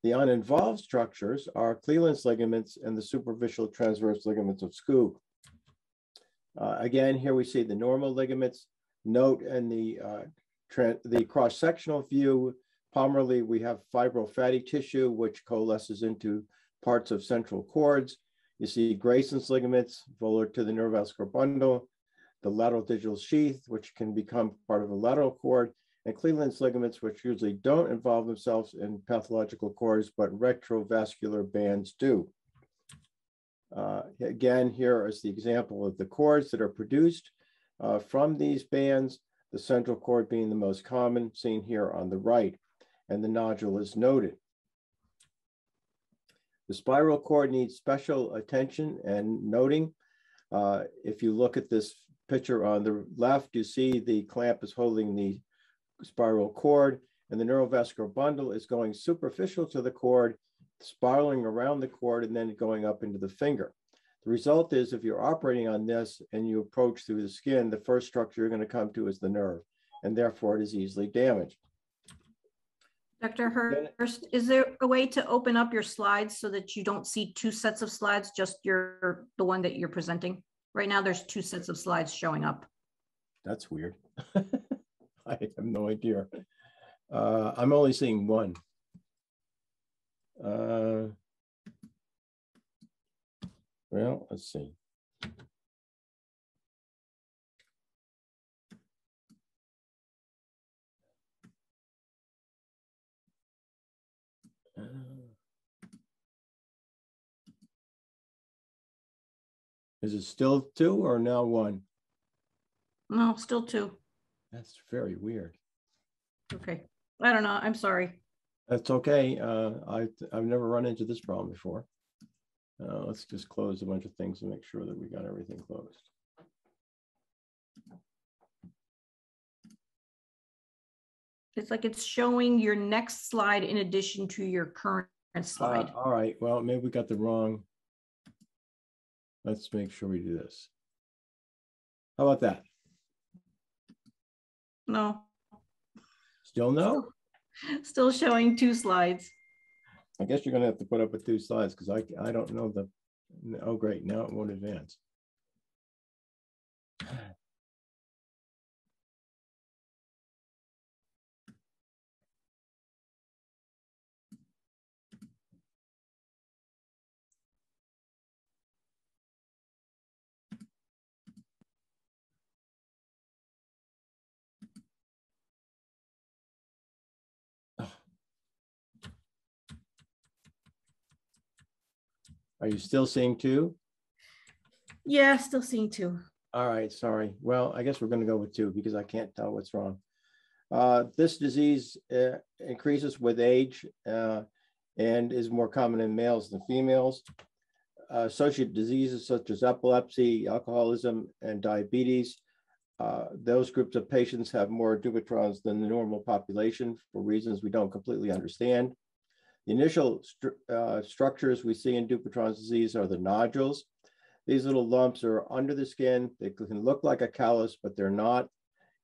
The uninvolved structures are Cleland's ligaments and the superficial transverse ligaments of Skoog. Uh, again, here we see the normal ligaments. Note in the, uh, the cross-sectional view, palmarly, we have fibrofatty tissue, which coalesces into parts of central cords. You see Grayson's ligaments, volar to the neurovascular bundle, the lateral digital sheath, which can become part of a lateral cord, and Cleland's ligaments, which usually don't involve themselves in pathological cords, but retrovascular bands do. Uh, again, here is the example of the cords that are produced uh, from these bands, the central cord being the most common, seen here on the right, and the nodule is noted. The spiral cord needs special attention and noting. Uh, if you look at this picture on the left, you see the clamp is holding the spiral cord and the neurovascular bundle is going superficial to the cord, spiraling around the cord and then going up into the finger. The result is if you're operating on this and you approach through the skin, the first structure you're going to come to is the nerve, and therefore it is easily damaged. Dr. Hurst, is there a way to open up your slides so that you don't see two sets of slides, just your the one that you're presenting? Right now, there's two sets of slides showing up. That's weird. (laughs) I have no idea. Uh, I'm only seeing one. Uh, well, let's see. Is it still two or now one? No, still two. That's very weird. Okay. I don't know. I'm sorry. That's okay. Uh, I, I've never run into this problem before. Uh, let's just close a bunch of things and make sure that we got everything closed. It's like it's showing your next slide in addition to your current slide. Uh, all right. Well, maybe we got the wrong. Let's make sure we do this. How about that? No. Still no? Still showing two slides. I guess you're gonna have to put up with two slides because I, I don't know the, oh, great, now it won't advance. Are you still seeing two? Yeah, still seeing two. All right, sorry. Well, I guess we're going to go with two because I can't tell what's wrong. Uh, this disease uh, increases with age uh, and is more common in males than females. Uh, associated diseases such as epilepsy, alcoholism, and diabetes. Uh, those groups of patients have more Dupuytren's than the normal population for reasons we don't completely understand. The initial stru uh, structures we see in Dupuytren's disease are the nodules. These little lumps are under the skin. They can look like a callus, but they're not.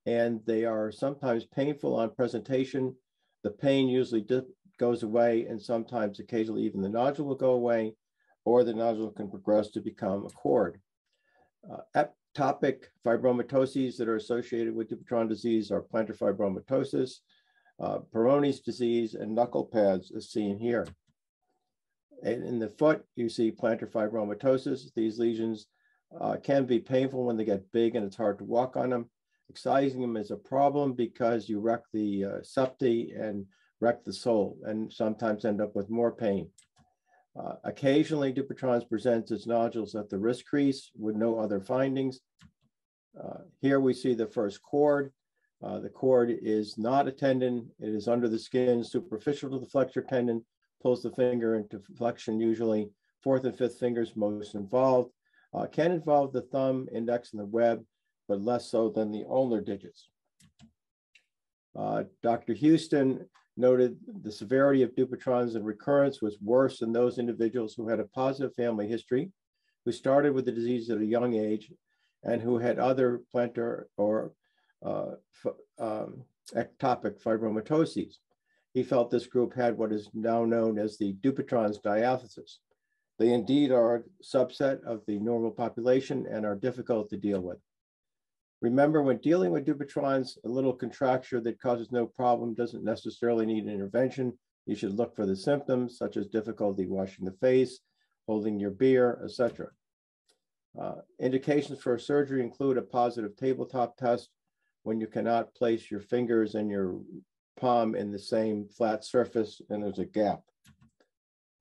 And they are sometimes painful on presentation. The pain usually goes away, and sometimes, occasionally, even the nodule will go away, or the nodule can progress to become a cord. Uh, ectopic fibromatoses that are associated with Dupuytren disease are plantar fibromatosis, uh, disease and knuckle pads is seen here. And in the foot, you see plantar fibromatosis. These lesions uh, can be painful when they get big and it's hard to walk on them. Excising them is a problem because you wreck the uh, and wreck the sole and sometimes end up with more pain. Uh, occasionally, Dupuytren's presents as nodules at the wrist crease with no other findings. Uh, here we see the first cord. Uh, the cord is not a tendon. It is under the skin, superficial to the flexor tendon, pulls the finger into flexion usually. Fourth and fifth fingers most involved. Uh, can involve the thumb, index, and the web, but less so than the ulnar digits. Uh, Dr. Hueston noted the severity of Dupuytren's and recurrence was worse in those individuals who had a positive family history, who started with the disease at a young age, and who had other plantar or uh, um, ectopic fibromatoses. He felt this group had what is now known as the Dupuytren's diathesis. They indeed are a subset of the normal population and are difficult to deal with. Remember, when dealing with Dupuytren's, a little contracture that causes no problem doesn't necessarily need intervention. You should look for the symptoms, such as difficulty washing the face, holding your beer, etc. Uh, indications for surgery include a positive tabletop test, when you cannot place your fingers and your palm in the same flat surface and there's a gap.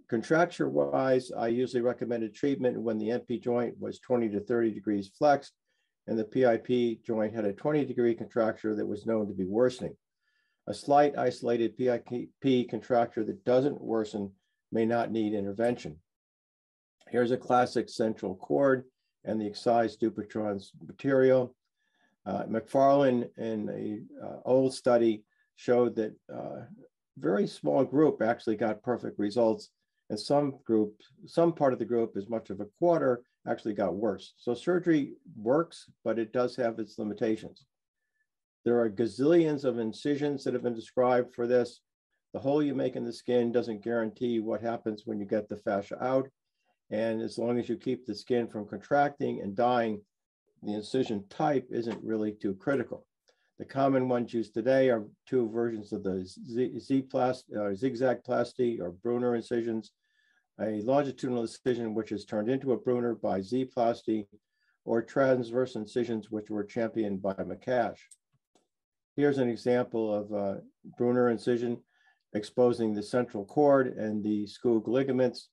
Contracture wise, I usually recommended treatment when the MP joint was 20 to 30 degrees flexed and the PIP joint had a 20 degree contracture that was known to be worsening. A slight isolated PIP contracture that doesn't worsen may not need intervention. Here's a classic central cord and the excised Dupuytren's material. Uh, McFarlane in a uh, old study showed that uh, very small group actually got perfect results and some group, some part of the group, as much of a quarter, actually got worse. So surgery works, but it does have its limitations. There are gazillions of incisions that have been described for this. The hole you make in the skin doesn't guarantee what happens when you get the fascia out. And as long as you keep the skin from contracting and dying, the incision type isn't really too critical. The common ones used today are two versions of the Z, Z plast, uh, zigzag plasty or Brunner incisions, a longitudinal incision which is turned into a Brunner by Z plasty, or transverse incisions which were championed by McCash. Here's an example of a Brunner incision exposing the central cord and the Skoog ligaments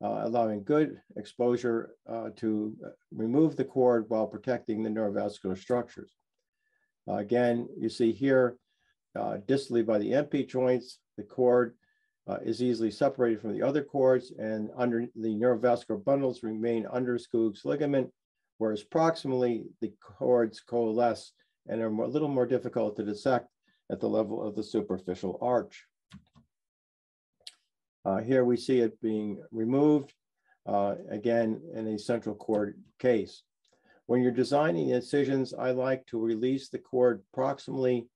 allowing good exposure uh, to uh, remove the cord while protecting the neurovascular structures. Uh, again, you see here uh, distally by the MP joints, the cord uh, is easily separated from the other cords and under the neurovascular bundles remain under Skoog's ligament, whereas proximally the cords coalesce and are a little more difficult to dissect at the level of the superficial arch. Uh, here we see it being removed, uh, again, in a central cord case. When you're designing incisions, I like to release the cord proximally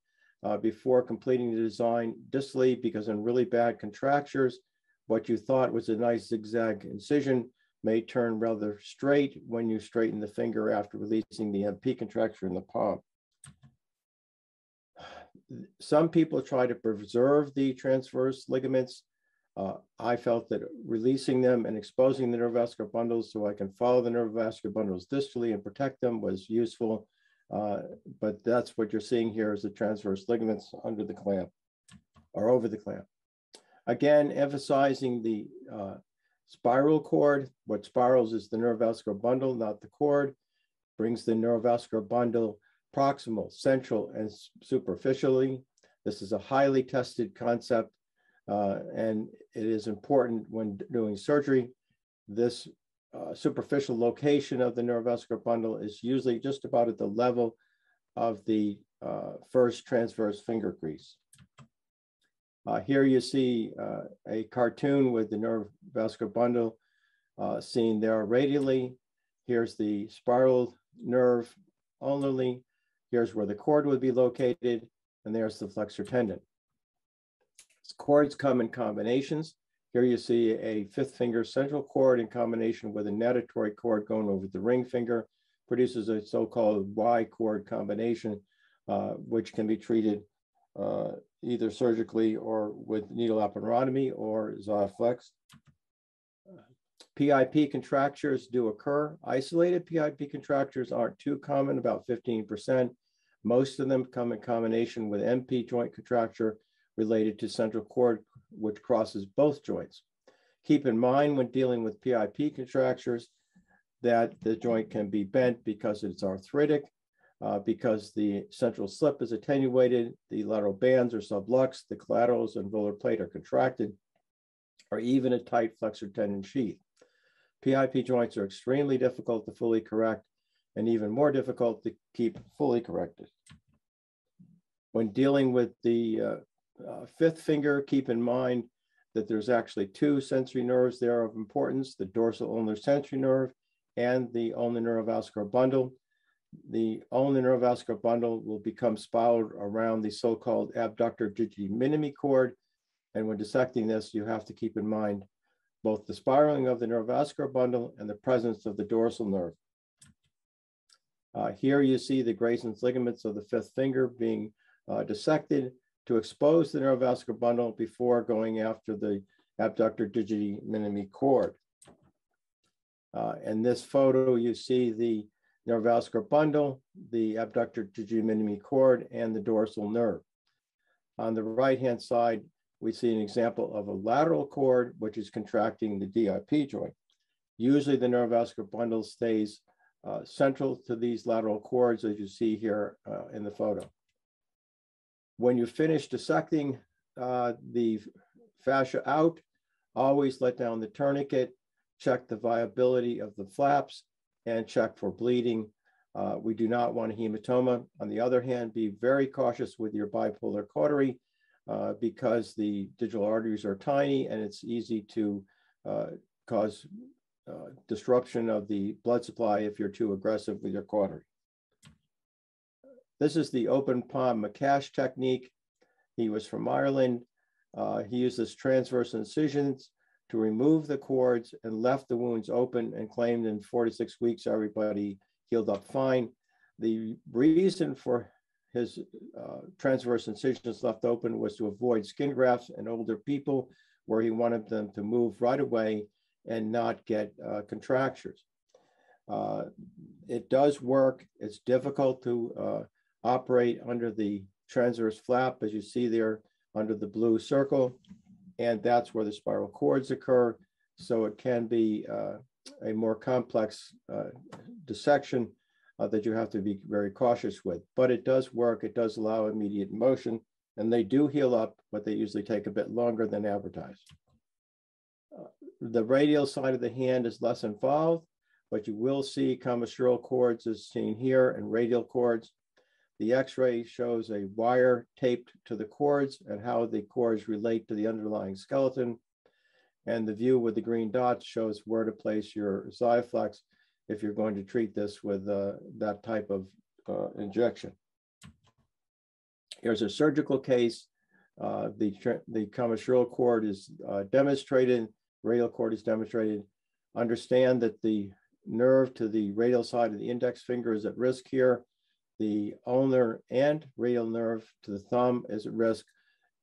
uh, before completing the design distally because in really bad contractures, what you thought was a nice zigzag incision may turn rather straight when you straighten the finger after releasing the MP contracture in the palm. Some people try to preserve the transverse ligaments. Uh, I felt that releasing them and exposing the neurovascular bundles so I can follow the neurovascular bundles distally and protect them was useful. Uh, but that's what you're seeing here is the transverse ligaments under the clamp or over the clamp. Again, emphasizing the uh, spiral cord. What spirals is the neurovascular bundle, not the cord. Brings the neurovascular bundle proximal, central, and superficially. This is a highly tested concept, uh, and it is important when doing surgery. This uh, superficial location of the neurovascular bundle is usually just about at the level of the uh, first transverse finger crease. Uh, here you see uh, a cartoon with the neurovascular bundle uh, seen there radially. Here's the spiral nerve only. Here's where the cord would be located, and there's the flexor tendon. Cords come in combinations. Here you see a fifth finger central cord in combination with a natatory cord going over the ring finger, produces a so-called Y cord combination, uh, which can be treated uh, either surgically or with needle aponeurotomy or Xiaflex. PIP contractures do occur. Isolated PIP contractures aren't too common, about 15%. Most of them come in combination with MP joint contracture related to central cord, which crosses both joints. Keep in mind when dealing with PIP contractures that the joint can be bent because it's arthritic, uh, because the central slip is attenuated, the lateral bands are subluxed, the collaterals and volar plate are contracted, or even a tight flexor tendon sheath. PIP joints are extremely difficult to fully correct and even more difficult to keep fully corrected. When dealing with the uh, uh, fifth finger, keep in mind that there's actually two sensory nerves there of importance, the dorsal ulnar sensory nerve and the ulnar neurovascular bundle. The ulnar neurovascular bundle will become spiraled around the so-called abductor digiti minimi cord. And when dissecting this, you have to keep in mind both the spiraling of the neurovascular bundle and the presence of the dorsal nerve. Uh, here you see the Grayson's ligaments of the fifth finger being uh, dissected to expose the neurovascular bundle before going after the abductor digiti minimi cord. Uh, in this photo, you see the neurovascular bundle, the abductor digiti minimi cord, and the dorsal nerve. On the right-hand side, we see an example of a lateral cord, which is contracting the DIP joint. Usually the neurovascular bundle stays uh, central to these lateral cords, as you see here uh, in the photo. When you finish dissecting uh, the fascia out, always let down the tourniquet, check the viability of the flaps, and check for bleeding. Uh, we do not want a hematoma. On the other hand, be very cautious with your bipolar cautery uh, because the digital arteries are tiny and it's easy to uh, cause uh, disruption of the blood supply if you're too aggressive with your cautery. This is the open palm McCash technique. He was from Ireland. Uh, he uses transverse incisions to remove the cords and left the wounds open and claimed in 46 weeks everybody healed up fine. The reason for his uh, transverse incisions left open was to avoid skin grafts in older people where he wanted them to move right away and not get uh, contractures. Uh, it does work. It's difficult to uh, operate under the transverse flap, as you see there under the blue circle, and that's where the spiral cords occur. So it can be uh, a more complex uh, dissection uh, that you have to be very cautious with, but it does work. It does allow immediate motion And they do heal up, but they usually take a bit longer than advertised. Uh, the radial side of the hand is less involved, but you will see commissural cords as seen here and radial cords. The x-ray shows a wire taped to the cords and how the cords relate to the underlying skeleton. And the view with the green dots shows where to place your Xiaflex if you're going to treat this with uh, that type of uh, injection. Here's a surgical case. Uh, the, the commissural cord is uh, demonstrated, radial cord is demonstrated. Understand that the nerve to the radial side of the index finger is at risk here. The ulnar and radial nerve to the thumb is at risk,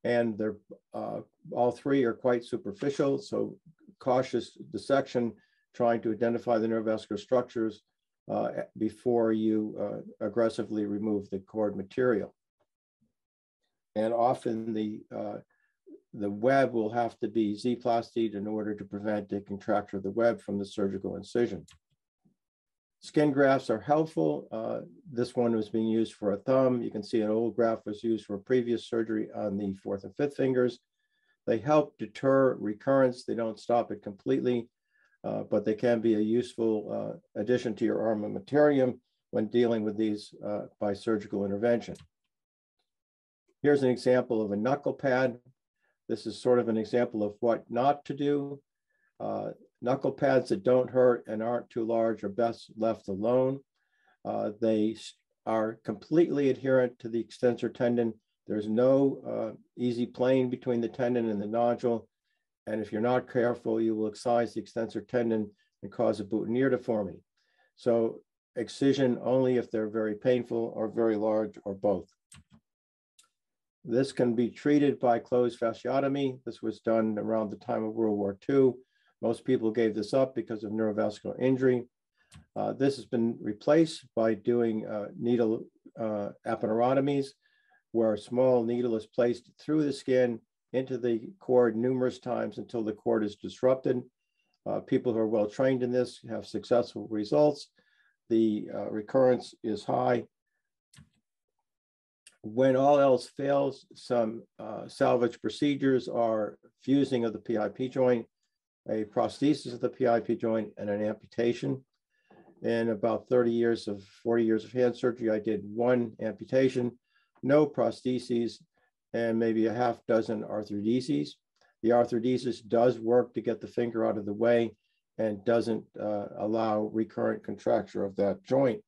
and they're uh, all three are quite superficial. So cautious dissection, trying to identify the neurovascular structures uh, before you uh, aggressively remove the cord material. And often the uh, the web will have to be Z-plastied in order to prevent the contracture of the web from the surgical incision. Skin grafts are helpful. Uh, this one was being used for a thumb. You can see an old graft was used for previous surgery on the fourth and fifth fingers. They help deter recurrence. They don't stop it completely, uh, but they can be a useful uh, addition to your armamentarium when dealing with these uh, by surgical intervention. Here's an example of a knuckle pad. This is sort of an example of what not to do. Uh, Knuckle pads that don't hurt and aren't too large are best left alone. Uh, they are completely adherent to the extensor tendon. There's no uh, easy plane between the tendon and the nodule. And if you're not careful, you will excise the extensor tendon and cause a boutonniere deformity. So excision only if they're very painful or very large or both. This can be treated by closed fasciotomy. This was done around the time of World War II. Most people gave this up because of neurovascular injury. Uh, this has been replaced by doing uh, needle uh, aponeurotomies, where a small needle is placed through the skin into the cord numerous times until the cord is disrupted. Uh, people who are well trained in this have successful results. The uh, recurrence is high. When all else fails, some uh, salvage procedures are fusing of the PIP joint a prosthesis of the PIP joint, and an amputation. In about 30 years of 40 years of hand surgery, I did one amputation, no prostheses, and maybe a half dozen arthrodeses. The arthrodesis does work to get the finger out of the way and doesn't uh, allow recurrent contracture of that joint.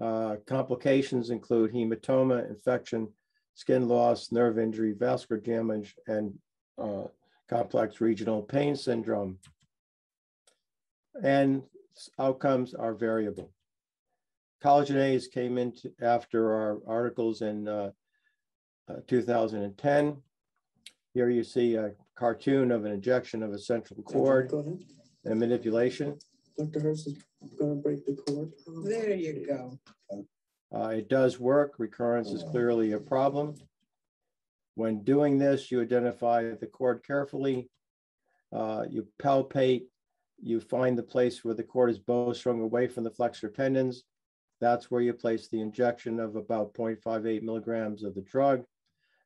Uh, complications include hematoma, infection, skin loss, nerve injury, vascular damage, and uh, complex regional pain syndrome. And outcomes are variable. Collagenase came in after our articles in uh, uh, 2010. Here you see a cartoon of an injection of a central cord and manipulation. Dr. Hurst is going to break the cord. There you go. Uh, it does work. Recurrence is clearly a problem. When doing this, you identify the cord carefully, uh, you palpate, you find the place where the cord is bowstrung away from the flexor tendons. That's where you place the injection of about 0.58 milligrams of the drug.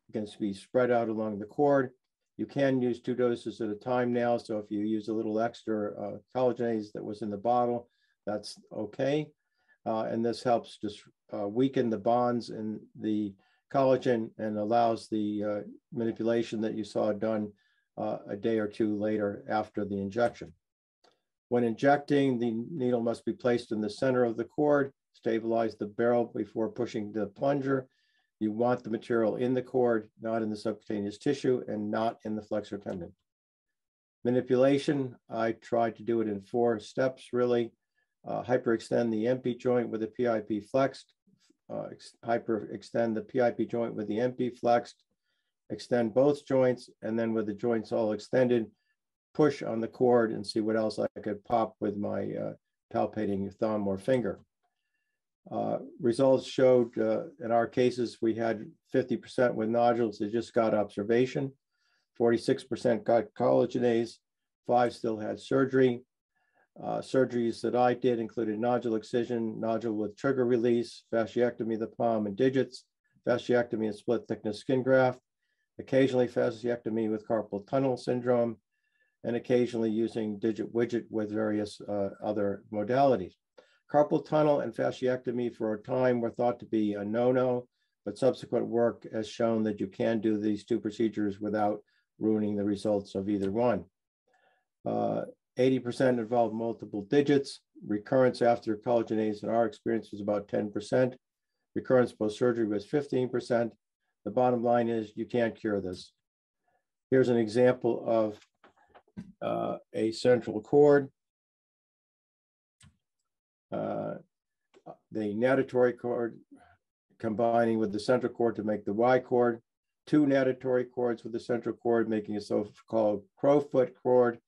It can be spread out along the cord. You can use two doses at a time now. So if you use a little extra uh, collagenase that was in the bottle, that's okay. Uh, and this helps just uh, weaken the bonds in the collagen and allows the uh, manipulation that you saw done uh, a day or two later after the injection. When injecting, the needle must be placed in the center of the cord, stabilize the barrel before pushing the plunger. You want the material in the cord, not in the subcutaneous tissue and not in the flexor tendon. Manipulation, I tried to do it in four steps really. Uh, hyperextend the MP joint with a PIP flexed, uh, hyper extend the PIP joint with the MP flexed, extend both joints, and then with the joints all extended, push on the cord and see what else I could pop with my uh, palpating thumb or finger. Uh, results showed uh, in our cases, we had 50% with nodules that just got observation, 46% got collagenase, five still had surgery, uh, surgeries that I did included nodule excision, nodule with trigger release, fasciectomy of the palm and digits, fasciectomy and split thickness skin graft, occasionally fasciectomy with carpal tunnel syndrome, and occasionally using digit widget with various uh, other modalities. Carpal tunnel and fasciectomy for a time were thought to be a no-no, but subsequent work has shown that you can do these two procedures without ruining the results of either one. 80% uh, involved multiple digits. Recurrence after collagenase in our experience was about 10%. Recurrence post-surgery was 15%. The bottom line is you can't cure this. Here's an example of uh, a central cord. Uh, the natatory cord combining with the central cord to make the Y cord, two natatory cords with the central cord making a so-called crowfoot cord,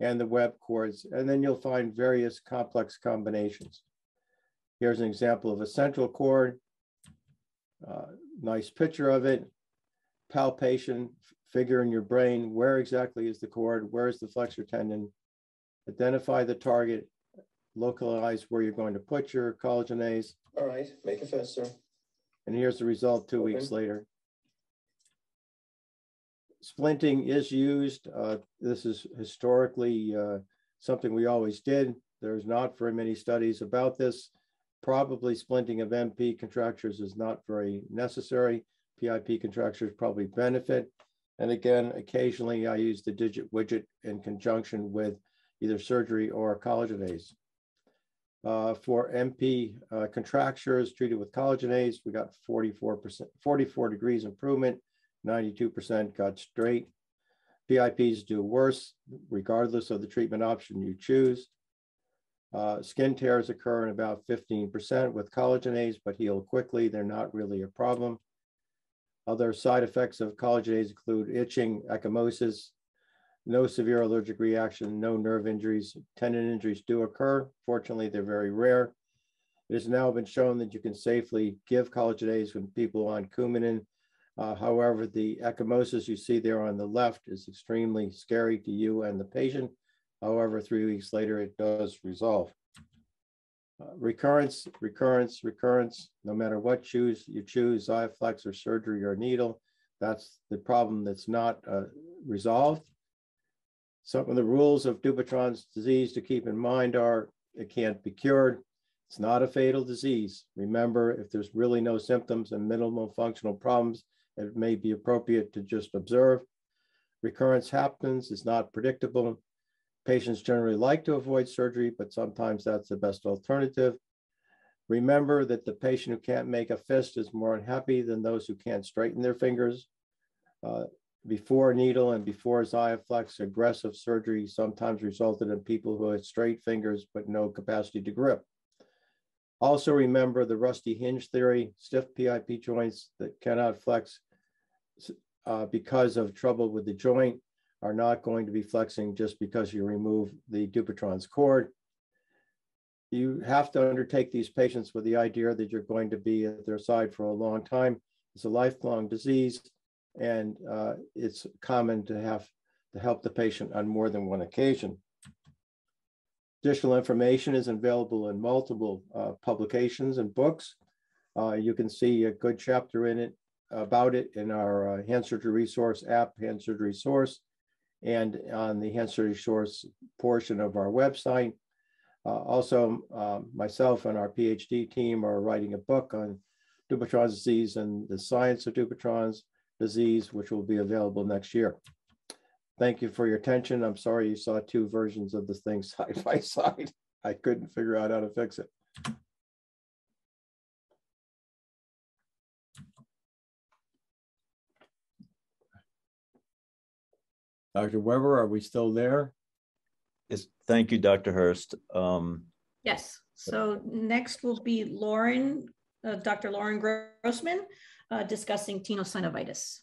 and the web cords. And then you'll find various complex combinations. Here's an example of a central cord. Uh, nice picture of it. Palpation, figure in your brain, where exactly is the cord? Where's the flexor tendon? Identify the target, localize where you're going to put your collagenase. All right, make it faster. And here's the result two okay. weeks later. Splinting is used. Uh, this is historically uh, something we always did. There's not very many studies about this. Probably splinting of MP contractures is not very necessary. PIP contractures probably benefit. And again, occasionally I use the digit widget in conjunction with either surgery or collagenase. Uh, for MP uh, contractures treated with collagenase, we got 44%, 44 degrees improvement, 92% got straight. PIPs do worse, regardless of the treatment option you choose. Uh, skin tears occur in about 15% with collagenase, but heal quickly. They're not really a problem. Other side effects of collagenase include itching, ecchymosis, no severe allergic reaction, no nerve injuries. Tendon injuries do occur. Fortunately, they're very rare. It has now been shown that you can safely give collagenase when people on Coumadin. Uh, however, the ecchymosis you see there on the left is extremely scary to you and the patient. However, three weeks later, it does resolve. Uh, recurrence, recurrence, recurrence, no matter what choose you choose, Xiaflex or surgery or needle, that's the problem that's not uh, resolved. Some of the rules of Dupuytren's disease to keep in mind are it can't be cured. It's not a fatal disease. Remember, if there's really no symptoms and minimal functional problems, it may be appropriate to just observe. Recurrence happens, it's not predictable. Patients generally like to avoid surgery, but sometimes that's the best alternative. Remember that the patient who can't make a fist is more unhappy than those who can't straighten their fingers. Uh, before needle and before Xiaflex, aggressive surgery sometimes resulted in people who had straight fingers but no capacity to grip. Also remember the rusty hinge theory, stiff PIP joints that cannot flex uh, because of trouble with the joint are not going to be flexing just because you remove the Dupuytren's cord. You have to undertake these patients with the idea that you're going to be at their side for a long time. It's a lifelong disease, and uh, it's common to have to help the patient on more than one occasion. Additional information is available in multiple uh, publications and books. Uh, you can see a good chapter in it about it in our uh, hand surgery resource app, hand surgery source and on the hand surgery source portion of our website. Uh, also, um, myself and our PhD team are writing a book on Dupuytren's disease and the science of Dupuytren's disease, which will be available next year. Thank you for your attention. I'm sorry you saw two versions of this thing (laughs) side by side. I couldn't figure out how to fix it. Dr. Weber, are we still there? Yes, thank you, Dr. Hurst. Um, yes, so next will be Lauren, uh, Dr. Lauren Grossman, uh, discussing tenosynovitis.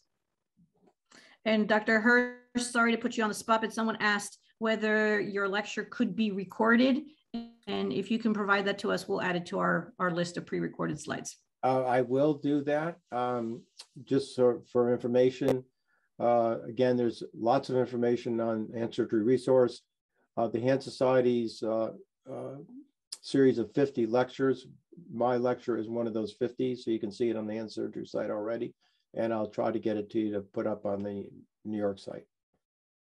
And Dr. Hurst, sorry to put you on the spot, but someone asked whether your lecture could be recorded. And if you can provide that to us, we'll add it to our, our list of pre-recorded slides. Uh, I will do that. Um, just so, for information, uh, again, there's lots of information on hand surgery resource. Uh, the Hand Society's uh, uh, series of 50 lectures. My lecture is one of those 50, so you can see it on the hand surgery site already. And I'll try to get it to you to put up on the New York site.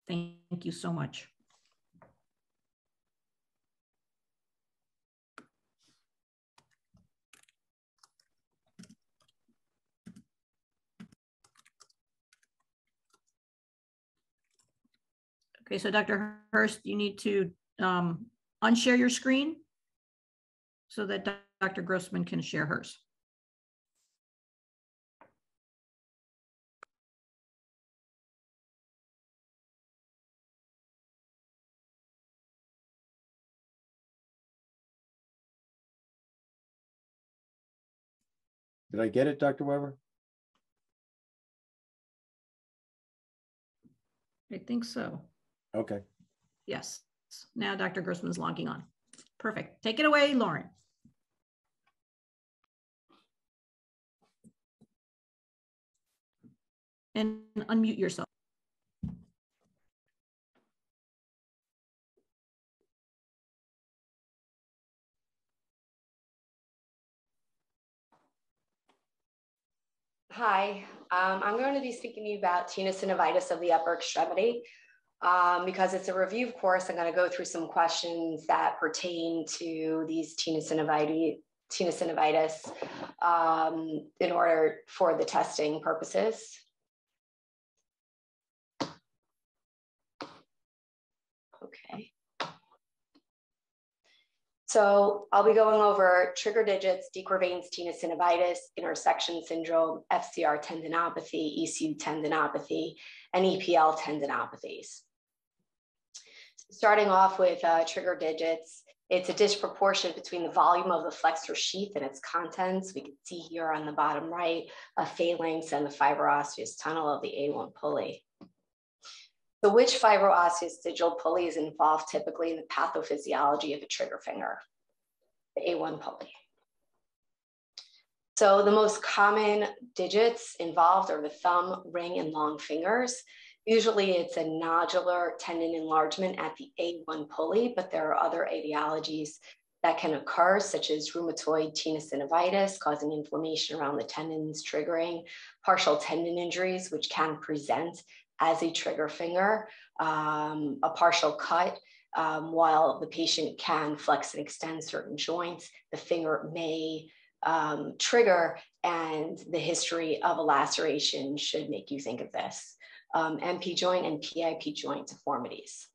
Thank you so much. Okay, so Dr. Hurst, you need to um, unshare your screen so that Dr. Grossman can share hers. Did I get it, Dr. Weber? I think so. Okay. Yes. Now Dr. Grossman's logging on. Perfect. Take it away, Lauren. And unmute yourself. Hi, um, I'm going to be speaking to you about tenosynovitis of the upper extremity. Um, because it's a review course, I'm going to go through some questions that pertain to these tenosynovitis, um, in order for the testing purposes. Okay. So I'll be going over trigger digits, de Quervain's tenosynovitis, intersection syndrome, FCR tendinopathy, ECU tendinopathy, and EPL tendinopathies. Starting off with uh, trigger digits, it's a disproportion between the volume of the flexor sheath and its contents. We can see here on the bottom right, a phalanx and the fibroosseous tunnel of the A1 pulley. So which fibroosseous digital pulley is involved typically in the pathophysiology of a trigger finger? The A1 pulley. So the most common digits involved are the thumb, ring, and long fingers. Usually it's a nodular tendon enlargement at the A1 pulley, but there are other etiologies that can occur, such as rheumatoid tenosynovitis, causing inflammation around the tendons, triggering partial tendon injuries, which can present as a trigger finger, um, a partial cut. Um, while the patient can flex and extend certain joints, the finger may um, trigger, and the history of a laceration should make you think of this. Um, MP joint and PIP joint deformities.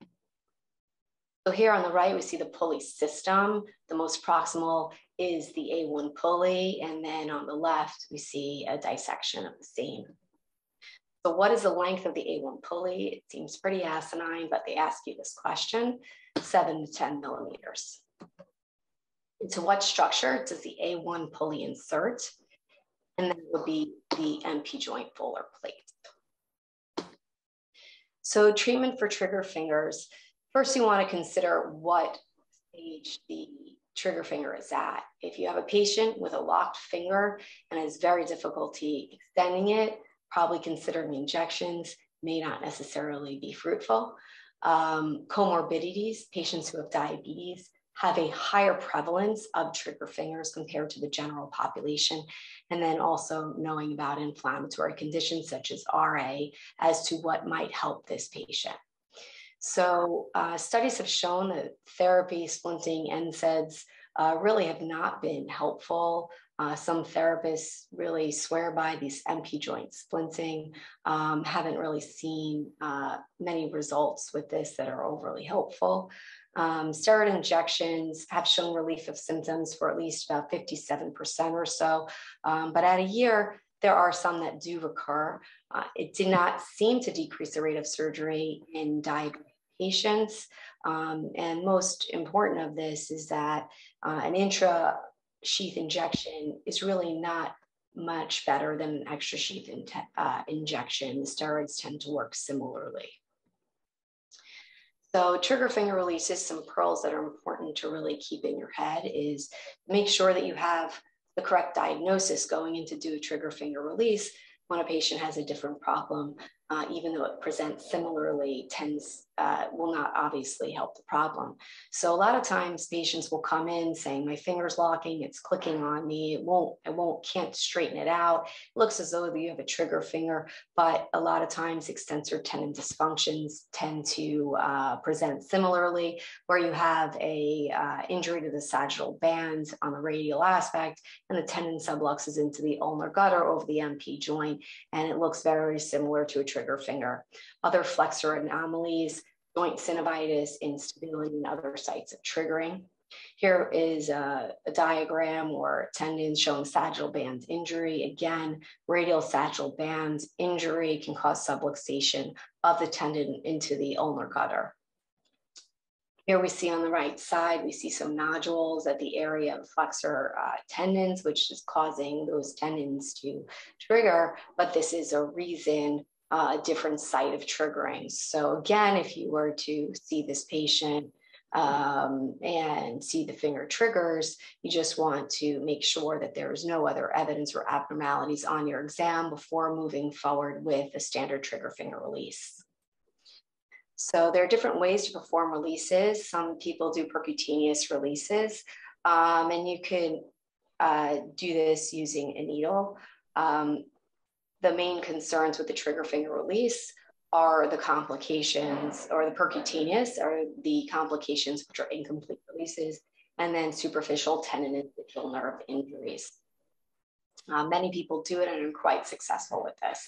So here on the right, we see the pulley system. The most proximal is the A1 pulley. And then on the left, we see a dissection of the same. So what is the length of the A1 pulley? It seems pretty asinine, but they ask you this question, seven to 10 millimeters. Into what structure does the A1 pulley insert? And that would be the MP joint volar plate. So treatment for trigger fingers, first you wanna consider what stage the trigger finger is at. If you have a patient with a locked finger and has very difficulty extending it, probably considering injections may not necessarily be fruitful. Um, comorbidities, patients who have diabetes have a higher prevalence of trigger fingers compared to the general population. And then also knowing about inflammatory conditions such as RA as to what might help this patient. So uh, studies have shown that therapy, splinting, NSAIDs uh, really have not been helpful uh, some therapists really swear by these MP joint splinting, um, haven't really seen uh, many results with this that are overly helpful. Um, steroid injections have shown relief of symptoms for at least about 57% or so, um, but at a year, there are some that do recur. Uh, it did not seem to decrease the rate of surgery in diabetic patients. Um, and most important of this is that uh, an intra sheath injection is really not much better than an extra sheath in uh, injection. The steroids tend to work similarly. So trigger finger releases, some pearls that are important to really keep in your head is make sure that you have the correct diagnosis going in to do a trigger finger release when a patient has a different problem. uh, even though it presents similarly, tends uh, will not obviously help the problem. So a lot of times patients will come in saying, my finger's locking, it's clicking on me, it won't, it won't, can't straighten it out. It looks as though you have a trigger finger, but a lot of times extensor tendon dysfunctions tend to uh, present similarly, where you have a uh, injury to the sagittal band on the radial aspect, and the tendon subluxes into the ulnar gutter over the MP joint, and it looks very similar to a trigger finger. Other flexor anomalies joint synovitis, instability, and other sites of triggering. Here is a, a, diagram or tendons showing sagittal band injury. Again, radial sagittal band injury can cause subluxation of the tendon into the ulnar gutter. Here we see on the right side, we see some nodules at the area of flexor uh, tendons, which is causing those tendons to trigger, but this is a reason uh, a different site of triggering. So again, if you were to see this patient um, and see the finger triggers, you just want to make sure that there is no other evidence or abnormalities on your exam before moving forward with a standard trigger finger release. So there are different ways to perform releases. Some people do percutaneous releases, um, and you can uh, do this using a needle. Um, the main concerns with the trigger finger release are the complications or the percutaneous or the complications which are incomplete releases and then superficial tendon and digital nerve injuries. Uh, many people do it and are quite successful with this.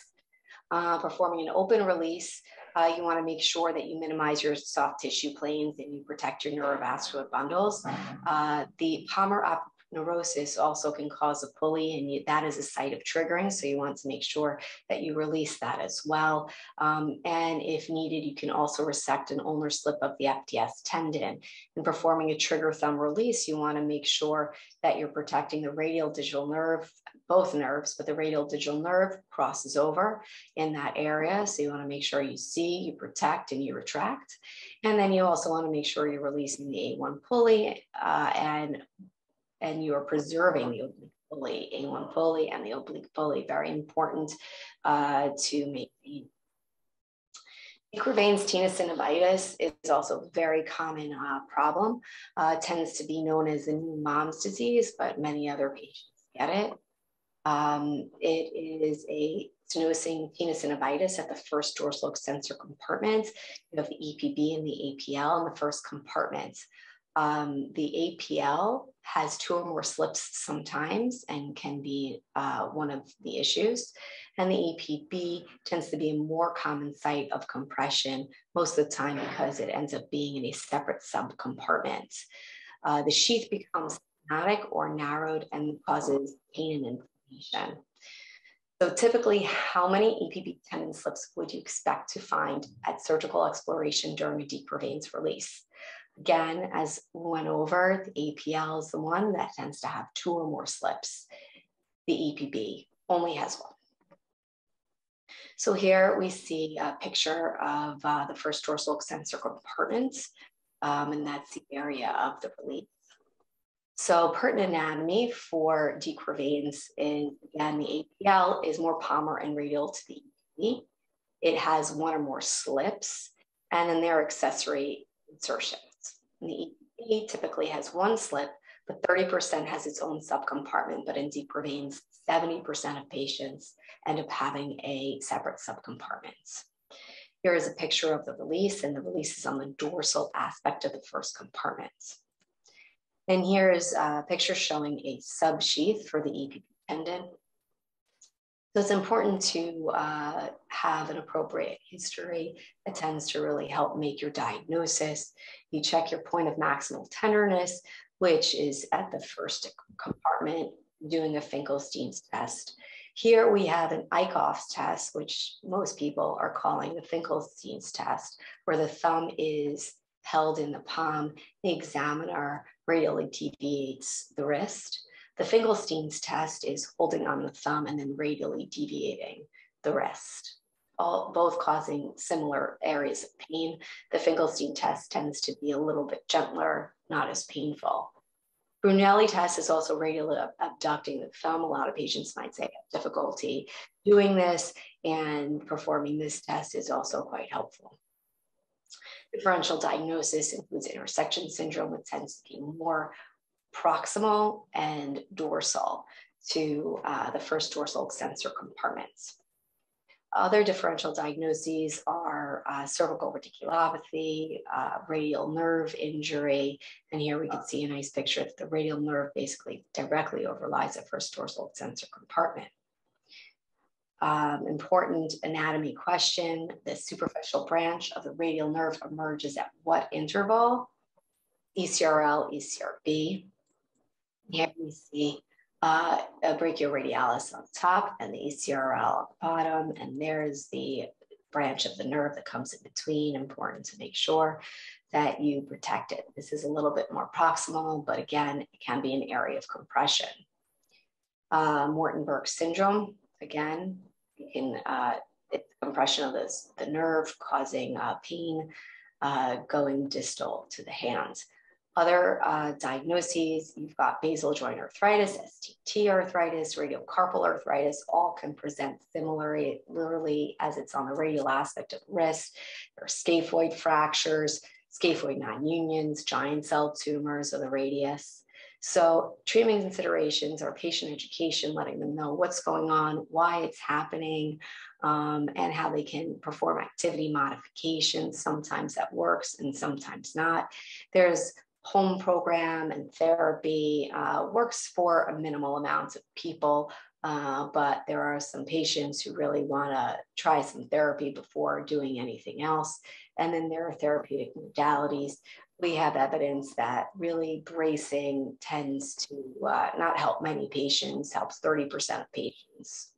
Uh, performing an open release, uh, you want to make sure that you minimize your soft tissue planes and you protect your neurovascular bundles. Uh, the Palmar neurosis also can cause a pulley and you, that is a site of triggering. So you want to make sure that you release that as well. Um, and if needed, you can also resect an ulnar slip of the FDS tendon. In performing a trigger thumb release, you want to make sure that you're protecting the radial digital nerve, both nerves, but the radial digital nerve crosses over in that area. So you want to make sure you see, you protect, and you retract. And then you also want to make sure you're releasing the A1 pulley uh, and and you are preserving the oblique pulley, A1 pulley and the oblique pulley, very important uh, to maintain. de Quervain's tenosynovitis is also a very common uh, problem. Uh, tends to be known as the new mom's disease, but many other patients get it. Um, it is a stenosing tenosynovitis at the first dorsal extensor compartment. You have the EPB and the APL in the first compartment. Um, the APL has two or more slips sometimes and can be uh, one of the issues. And the EPB tends to be a more common site of compression most of the time because it ends up being in a separate subcompartment. Uh, the sheath becomes stenotic or narrowed and causes pain and inflammation. So typically, how many EPB tendon slips would you expect to find at surgical exploration during a de Quervain's release? Again, as we went over, the APL is the one that tends to have two or more slips. The EPB only has one. So here we see a picture of uh, the first dorsal extensor compartment, um, and that's the area of the release. So pertinent anatomy for de Quervain's is, again, the APL is more palmar and radial to the EPB. It has one or more slips, and then their accessory insertion. The EPB typically has one slip, but 30% has its own subcompartment. But in de Quervain's, 70% of patients end up having a separate subcompartment. Here is a picture of the release, and the release is on the dorsal aspect of the first compartment. And here is a picture showing a subsheath for the EPB tendon. So it's important to uh, have an appropriate history. It tends to really help make your diagnosis. You check your point of maximal tenderness, which is at the first compartment, doing a Finkelstein's test. Here we have an Eichhoff's test, which most people are calling the Finkelstein's test, where the thumb is held in the palm. The examiner radially deviates the wrist. The Finkelstein's test is holding on the thumb and then radially deviating the wrist, all, both causing similar areas of pain. The Finkelstein test tends to be a little bit gentler, not as painful. Brunelli test is also radial abducting the thumb. A lot of patients might say have difficulty doing this, and performing this test is also quite helpful. Differential diagnosis includes intersection syndrome, which tends to be more proximal and dorsal to uh, the first dorsal extensor compartments. Other differential diagnoses are uh, cervical radiculopathy, uh, radial nerve injury, and here we can see a nice picture that the radial nerve basically directly overlies the first dorsal extensor compartment. Um, important anatomy question, the superficial branch of the radial nerve emerges at what interval? ECRL, ECRB. Here we see uh, a brachioradialis on top and the ECRL on the bottom. And there's the branch of the nerve that comes in between. Important to make sure that you protect it. This is a little bit more proximal, but again, it can be an area of compression. Uh, Wartenberg syndrome, again, in uh, compression of this, the nerve causing uh, pain uh, going distal to the hands. Other uh, diagnoses, you've got basal joint arthritis, STT arthritis, radiocarpal arthritis, all can present similarly literally as it's on the radial aspect of the wrist. There are scaphoid fractures, scaphoid non-unions, giant cell tumors of the radius. So treatment considerations are patient education, letting them know what's going on, why it's happening, um, and how they can perform activity modifications. Sometimes that works and sometimes not. There's home program and therapy uh, works for a minimal amount of people, uh, but there are some patients who really want to try some therapy before doing anything else. And then there are therapeutic modalities. We have evidence that really bracing tends to uh, not help many patients, helps 30% of patients.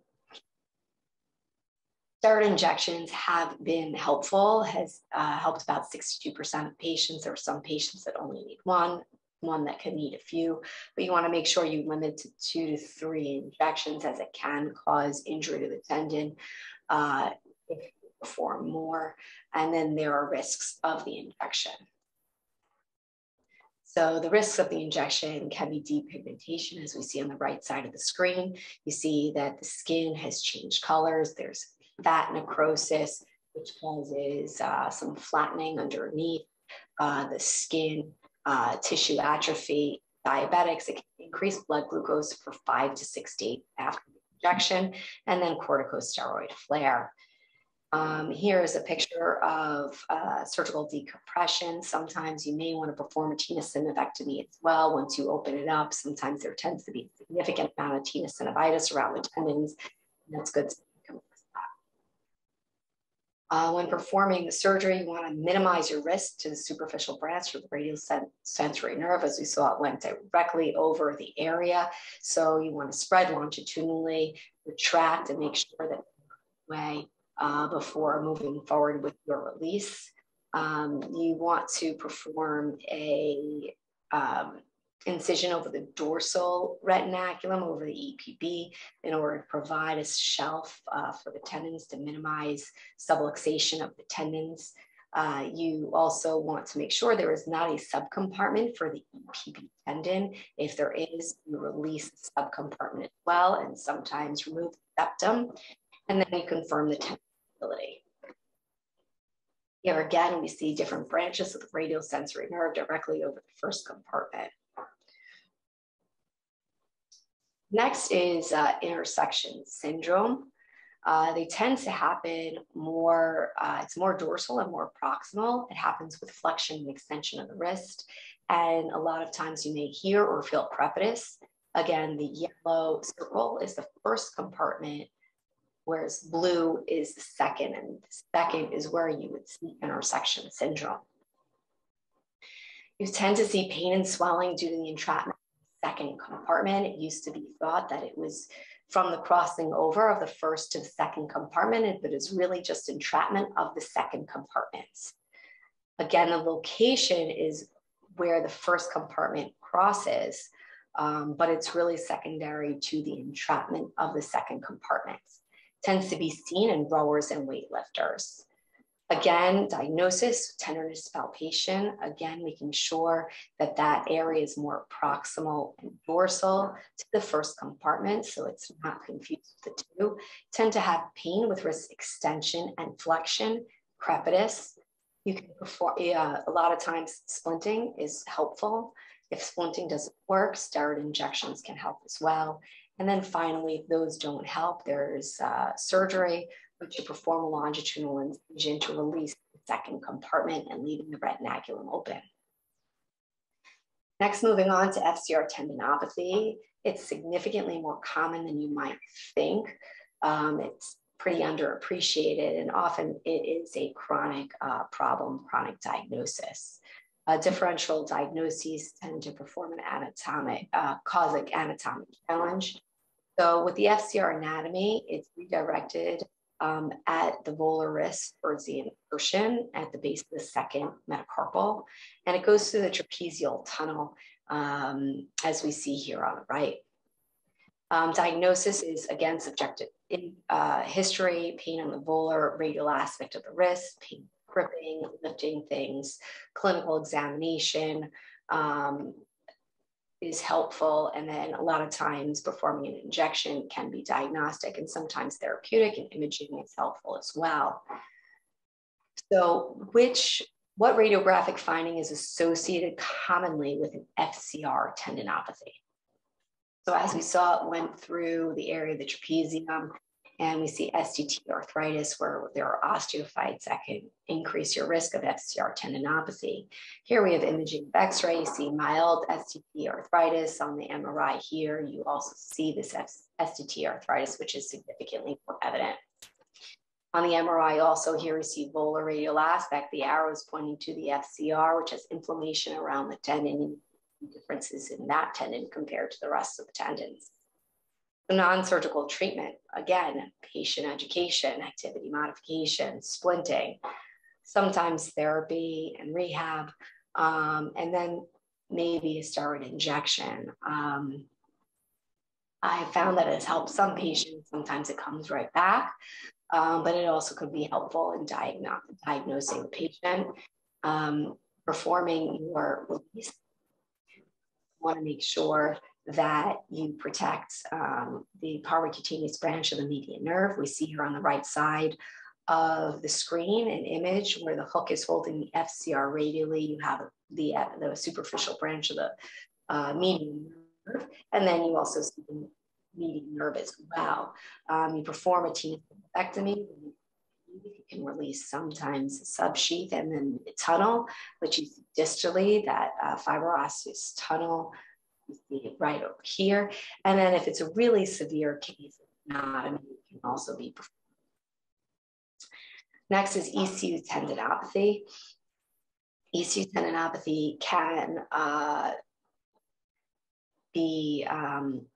Steroid injections have been helpful, has uh, helped about 62% of patients. There are some patients that only need one, one that can need a few, but you want to make sure you limit to two to three injections as it can cause injury to the tendon uh, if you perform more. And then there are risks of the injection. So the risks of the injection can be depigmentation, as we see on the right side of the screen. You see that the skin has changed colors. There's fat necrosis, which causes uh, some flattening underneath uh, the skin, uh, tissue atrophy, diabetics, it can increase blood glucose for five to six days after the injection, and then corticosteroid flare. Um, here is a picture of uh, surgical decompression. Sometimes you may want to perform a tenosynovectomy as well. Once you open it up, sometimes there tends to be a significant amount of tenosynovitis around the tendons. That's good uh, when performing the surgery, you want to minimize your risk to the superficial branch of the radial sen sensory nerve. As we saw, it went directly over the area. So you want to spread longitudinally, retract, and make sure that way uh, before moving forward with your release. Um, you want to perform a um, incision over the dorsal retinaculum over the EPB in order to provide a shelf uh, for the tendons to minimize subluxation of the tendons. Uh, you also want to make sure there is not a subcompartment for the EPB tendon. If there is, you release the subcompartment as well and sometimes remove the septum. And then you confirm the tendinability. Here again, we see different branches of the radial sensory nerve directly over the first compartment. Next is uh, intersection syndrome. Uh, they tend to happen more, uh, it's more dorsal and more proximal. It happens with flexion and extension of the wrist. And a lot of times you may hear or feel crepitus. Again, the yellow circle is the first compartment, whereas blue is the second. And the second is where you would see intersection syndrome. You tend to see pain and swelling due to the entrapment second compartment. It used to be thought that it was from the crossing over of the first to the second compartment, but it's really just entrapment of the second compartments. Again, the location is where the first compartment crosses, um, but it's really secondary to the entrapment of the second compartment. It tends to be seen in rowers and weightlifters. Again, diagnosis, tenderness palpation, again, making sure that that area is more proximal and dorsal to the first compartment, so it's not confused with the two. Tend to have pain with wrist extension and flexion, crepitus. You can perform, uh, a lot of times splinting is helpful. If splinting doesn't work, steroid injections can help as well. And then finally, if those don't help, there's uh, surgery to perform a longitudinal incision to release the second compartment and leaving the retinaculum open. Next, moving on to FCR tendinopathy. It's significantly more common than you might think. Um, it's pretty underappreciated and often it is a chronic uh, problem, chronic diagnosis. Uh, differential diagnoses tend to perform an anatomic, uh, causic anatomic challenge. So with the FCR anatomy, it's redirected um, at the volar wrist towards the insertion at the base of the second metacarpal. And it goes through the trapezial tunnel um, as we see here on the right. Um, diagnosis is again subjective in uh, history, pain on the volar, radial aspect of the wrist, pain gripping, lifting things, clinical examination, um, is helpful. And then a lot of times performing an injection can be diagnostic and sometimes therapeutic and imaging is helpful as well. So which, what radiographic finding is associated commonly with an FCR tendinopathy? So as we saw, it went through the area of the trapezium, and we see STT arthritis where there are osteophytes that can increase your risk of FCR tendinopathy. Here we have imaging of x-ray, you see mild STT arthritis on the MRI here. You also see this STT arthritis, which is significantly more evident. On the MRI also here we see volar radial aspect. The arrow is pointing to the FCR, which has inflammation around the tendon differences in that tendon compared to the rest of the tendons non-surgical treatment, again, patient education, activity modification, splinting, sometimes therapy and rehab, um, and then maybe a steroid injection. Um, I found that it's helped some patients. Sometimes it comes right back, um, but it also could be helpful in diagno diagnosing the patient, um, performing your release. Want to make sure that you protect um, the palmar cutaneous branch of the median nerve. We see here on the right side of the screen an image where the hook is holding the FCR radially. You have the, uh, the superficial branch of the uh, median nerve, and then you also see the median nerve as well. Um, you perform a tenosynovectomy. You can release sometimes a subsheath and then the tunnel, which is distally, that uh, fibroosseous tunnel see right over here. And then if it's a really severe case, not, I mean, it can also be performed. Next is ECU tendinopathy. ECU tendinopathy can uh, be um,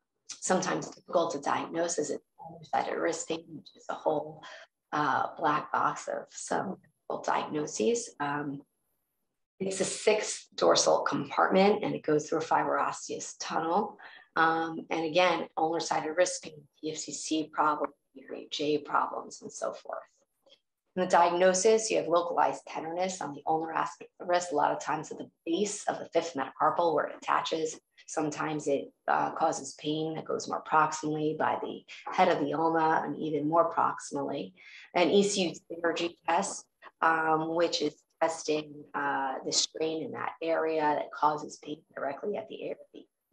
sometimes difficult to diagnose as it's undersided wrist pain, which is a whole uh, black box of some diagnoses. Um, it's a sixth dorsal compartment and it goes through a fibroosseous tunnel. Um, and again, ulnar sided wrist pain, TFCC problems, J problems, and so forth. In the diagnosis, you have localized tenderness on the ulnar aspect of the wrist, a lot of times at the base of the fifth metacarpal where it attaches. Sometimes it uh, causes pain that goes more proximally by the head of the ulna and even more proximally. An ECU synergy test, um, which is testing uh, the strain in that area that causes pain directly at the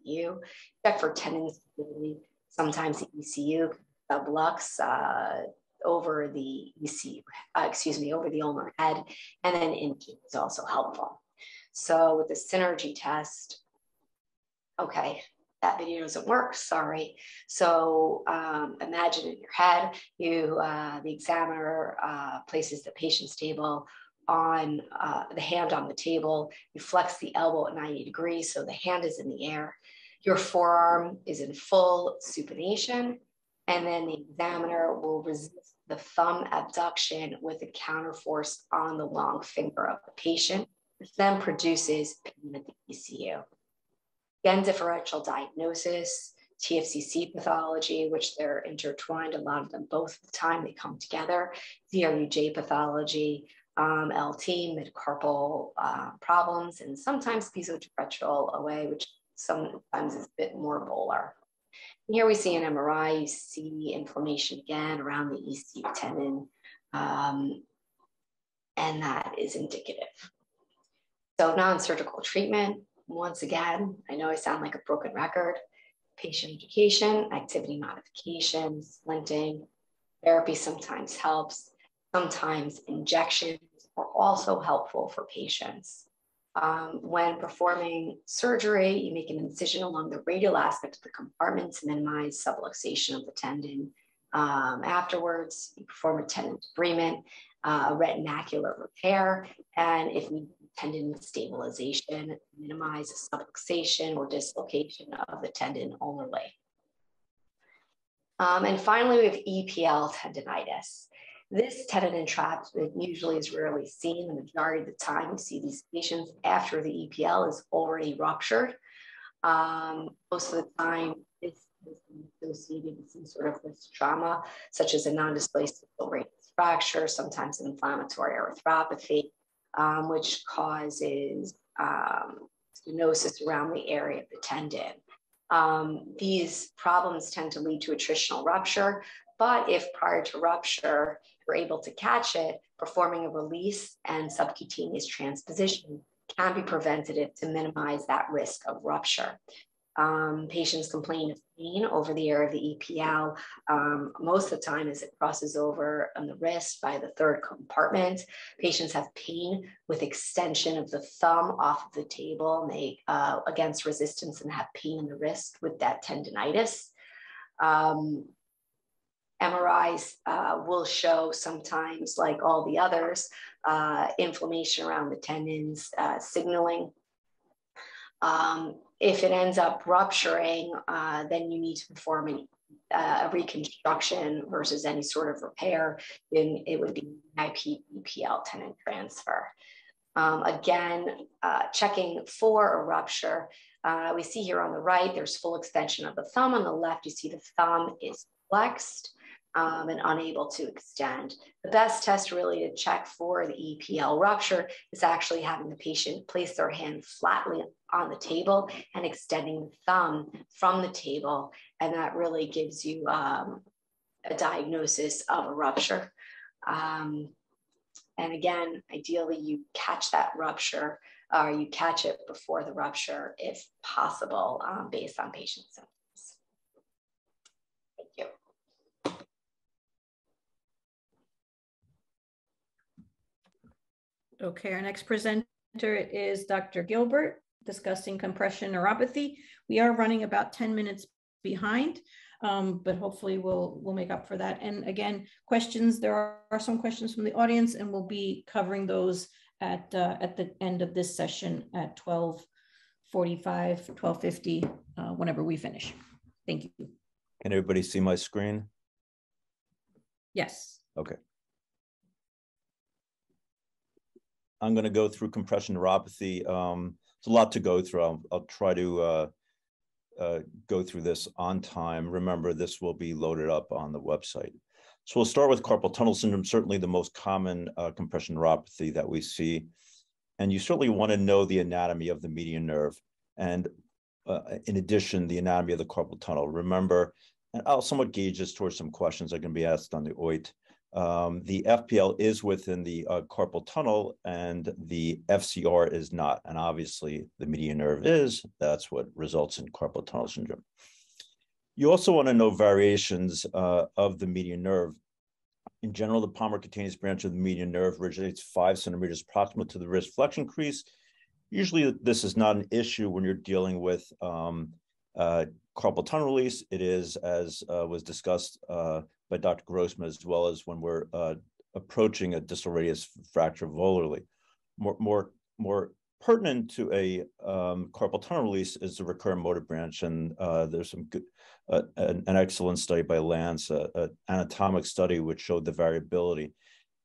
ECU. Check for tendon stability. Sometimes the ECU sublux uh, over the ECU, uh, excuse me, over the ulnar head, and then imaging is also helpful. So with the synergy test, okay, that video doesn't work, sorry. So um, imagine in your head, you, uh, the examiner uh, places the patient's table on uh, the hand on the table. You flex the elbow at 90 degrees, so the hand is in the air. Your forearm is in full supination, and then the examiner will resist the thumb abduction with a counterforce on the long finger of the patient, which then produces pain at the ECU. Again, differential diagnosis, TFCC pathology, which they're intertwined, a lot of them both the time they come together, DRUJ pathology, um, LT, metacarpal uh, problems, and sometimes pisotriquetral OA, which sometimes is a bit more volar. And here we see an MRI, you see inflammation again around the ECU tendon, um, and that is indicative. So non-surgical treatment, once again, I know I sound like a broken record, patient education, activity modification, splinting, therapy sometimes helps, sometimes injections are also helpful for patients. Um, when performing surgery, you make an incision along the radial aspect of the compartment to minimize subluxation of the tendon. Um, afterwards, you perform a tendon debridement, uh, a retinacular repair, and if we tendon stabilization, minimize subluxation or dislocation of the tendon ulnarly. Um, and finally, we have EPL tendonitis. This tendon entrapment usually is rarely seen. The majority of the time, we see these patients after the EPL is already ruptured. Um, most of the time, it's associated with some sort of trauma, such as a non-displacement radius fracture, sometimes inflammatory arthropathy, um, which causes um, stenosis around the area of the tendon. Um, these problems tend to lead to attritional rupture, but if prior to rupture, you're able to catch it, performing a release and subcutaneous transposition can be preventative to minimize that risk of rupture. Um, patients complain of pain over the area of the EPL. Um, most of the time, as it crosses over on the wrist by the third compartment, patients have pain with extension of the thumb off of the table and they, uh, against resistance and have pain in the wrist with that tendonitis. Um, MRIs uh, will show sometimes, like all the others, uh, inflammation around the tendons, uh, signaling. Um, if it ends up rupturing, uh, then you need to perform an, uh, a reconstruction versus any sort of repair. Then it would be IP EPL tendon transfer. Um, again, uh, checking for a rupture. we see here on the right, there's full extension of the thumb. On the left, you see the thumb is flexed um, and unable to extend. The best test really to check for the EPL rupture is actually having the patient place their hand flatly on the table and extending the thumb from the table. And that really gives you um, a diagnosis of a rupture. Um, and again, ideally you catch that rupture or you catch it before the rupture if possible um, based on patient symptoms. Okay, our next presenter is Dr. Gilbert discussing compression neuropathy. We are running about 10 minutes behind, um, but hopefully we'll we'll make up for that. And again, questions, there are, are some questions from the audience and we'll be covering those at, uh, at the end of this session at 1245, 1250, uh, whenever we finish. Thank you. Can everybody see my screen? Yes. Okay. I'm going to go through compression neuropathy. Um, it's a lot to go through. I'll, I'll try to uh, uh, go through this on time. Remember, this will be loaded up on the website. So we'll start with carpal tunnel syndrome, certainly the most common uh, compression neuropathy that we see. And you certainly want to know the anatomy of the median nerve. And uh, in addition, the anatomy of the carpal tunnel. Remember, and I'll somewhat gauge this towards some questions that can be asked on the OIT. Um, the FPL is within the uh, carpal tunnel and the FCR is not. And obviously the median nerve is, that's what results in carpal tunnel syndrome. You also want to know variations uh, of the median nerve. In general, the palmar cutaneous branch of the median nerve originates five centimeters proximal to the wrist flexion crease. Usually this is not an issue when you're dealing with um, uh, carpal tunnel release. It is, as uh, was discussed uh, by Dr. Grossman, as well as when we're uh, approaching a distal radius fracture volarly. More, more, more pertinent to a um, carpal tunnel release is the recurrent motor branch, and uh, there's some good, uh, an, an, excellent study by Lanz, an anatomic study which showed the variability.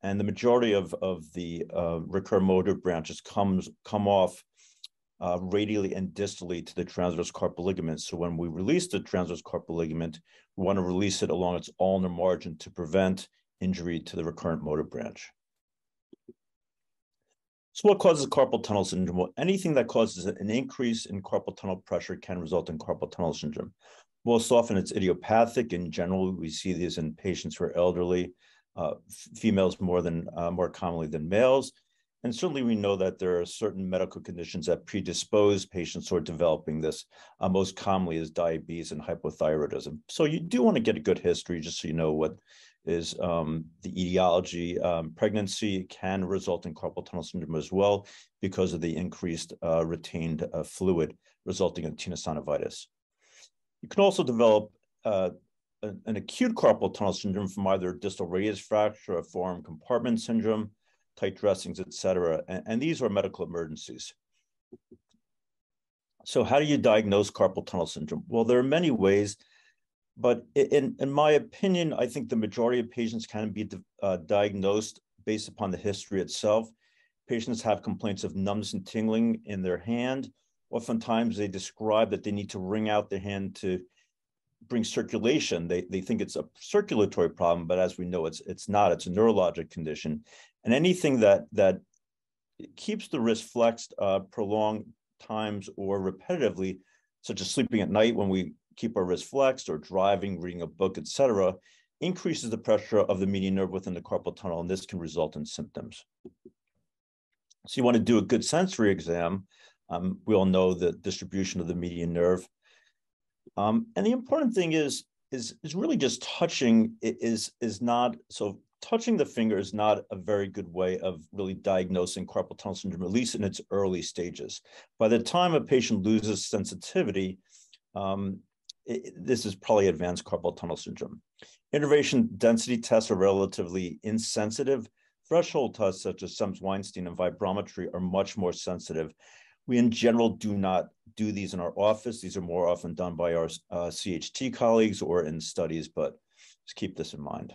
And the majority of, of the uh, recurrent motor branches comes come off uh, radially and distally to the transverse carpal ligament. So when we release the transverse carpal ligament, we want to release it along its ulnar margin to prevent injury to the recurrent motor branch. So what causes carpal tunnel syndrome? Well, anything that causes an increase in carpal tunnel pressure can result in carpal tunnel syndrome. Most often it's idiopathic. In general, we see these in patients who are elderly, uh, females more than uh, more commonly than males. And certainly we know that there are certain medical conditions that predispose patients toward developing this. Uh, most commonly is diabetes and hypothyroidism. So you do want to get a good history just so you know what is um, the etiology. Um, pregnancy can result in carpal tunnel syndrome as well because of the increased uh, retained uh, fluid resulting in tenosynovitis. You can also develop uh, an, acute carpal tunnel syndrome from either distal radius fracture or forearm compartment syndrome, tight dressings, et cetera. And, and these are medical emergencies. So how do you diagnose carpal tunnel syndrome? Well, there are many ways, but in, in my opinion, I think the majority of patients can be uh, diagnosed based upon the history itself. Patients have complaints of numbness and tingling in their hand. Oftentimes they describe that they need to wring out their hand to bring circulation. They, they think it's a circulatory problem, but as we know, it's, it's not, it's a neurologic condition. And anything that, that keeps the wrist flexed uh, prolonged times or repetitively, such as sleeping at night when we keep our wrist flexed or driving, reading a book, etc., increases the pressure of the median nerve within the carpal tunnel, and this can result in symptoms. So you want to do a good sensory exam. Um, we all know the distribution of the median nerve. Um, and the important thing is, is, is really just touching is, is not, so touching the finger is not a very good way of really diagnosing carpal tunnel syndrome, at least in its early stages. By the time a patient loses sensitivity, um, it, this is probably advanced carpal tunnel syndrome. Innervation density tests are relatively insensitive. Threshold tests such as Semmes-Weinstein and vibrometry are much more sensitive we in general do not do these in our office. These are more often done by our uh, CHT colleagues or in studies, but just keep this in mind.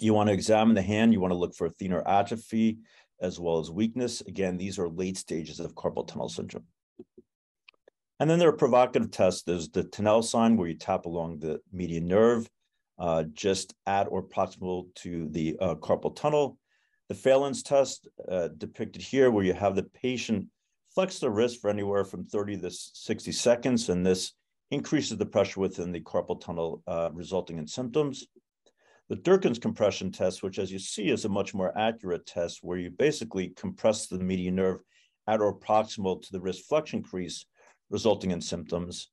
You want to examine the hand, you want to look for thenar atrophy as well as weakness. Again, these are late stages of carpal tunnel syndrome. And then there are provocative tests. There's the Tinel sign where you tap along the median nerve, uh, just at or proximal to the uh, carpal tunnel. The Phalen's test uh, depicted here, where you have the patient flex the wrist for anywhere from 30 to 60 seconds, and this increases the pressure within the carpal tunnel, uh, resulting in symptoms. The Durkan's compression test, which as you see is a much more accurate test, where you basically compress the median nerve at or proximal to the wrist flexion crease, resulting in symptoms.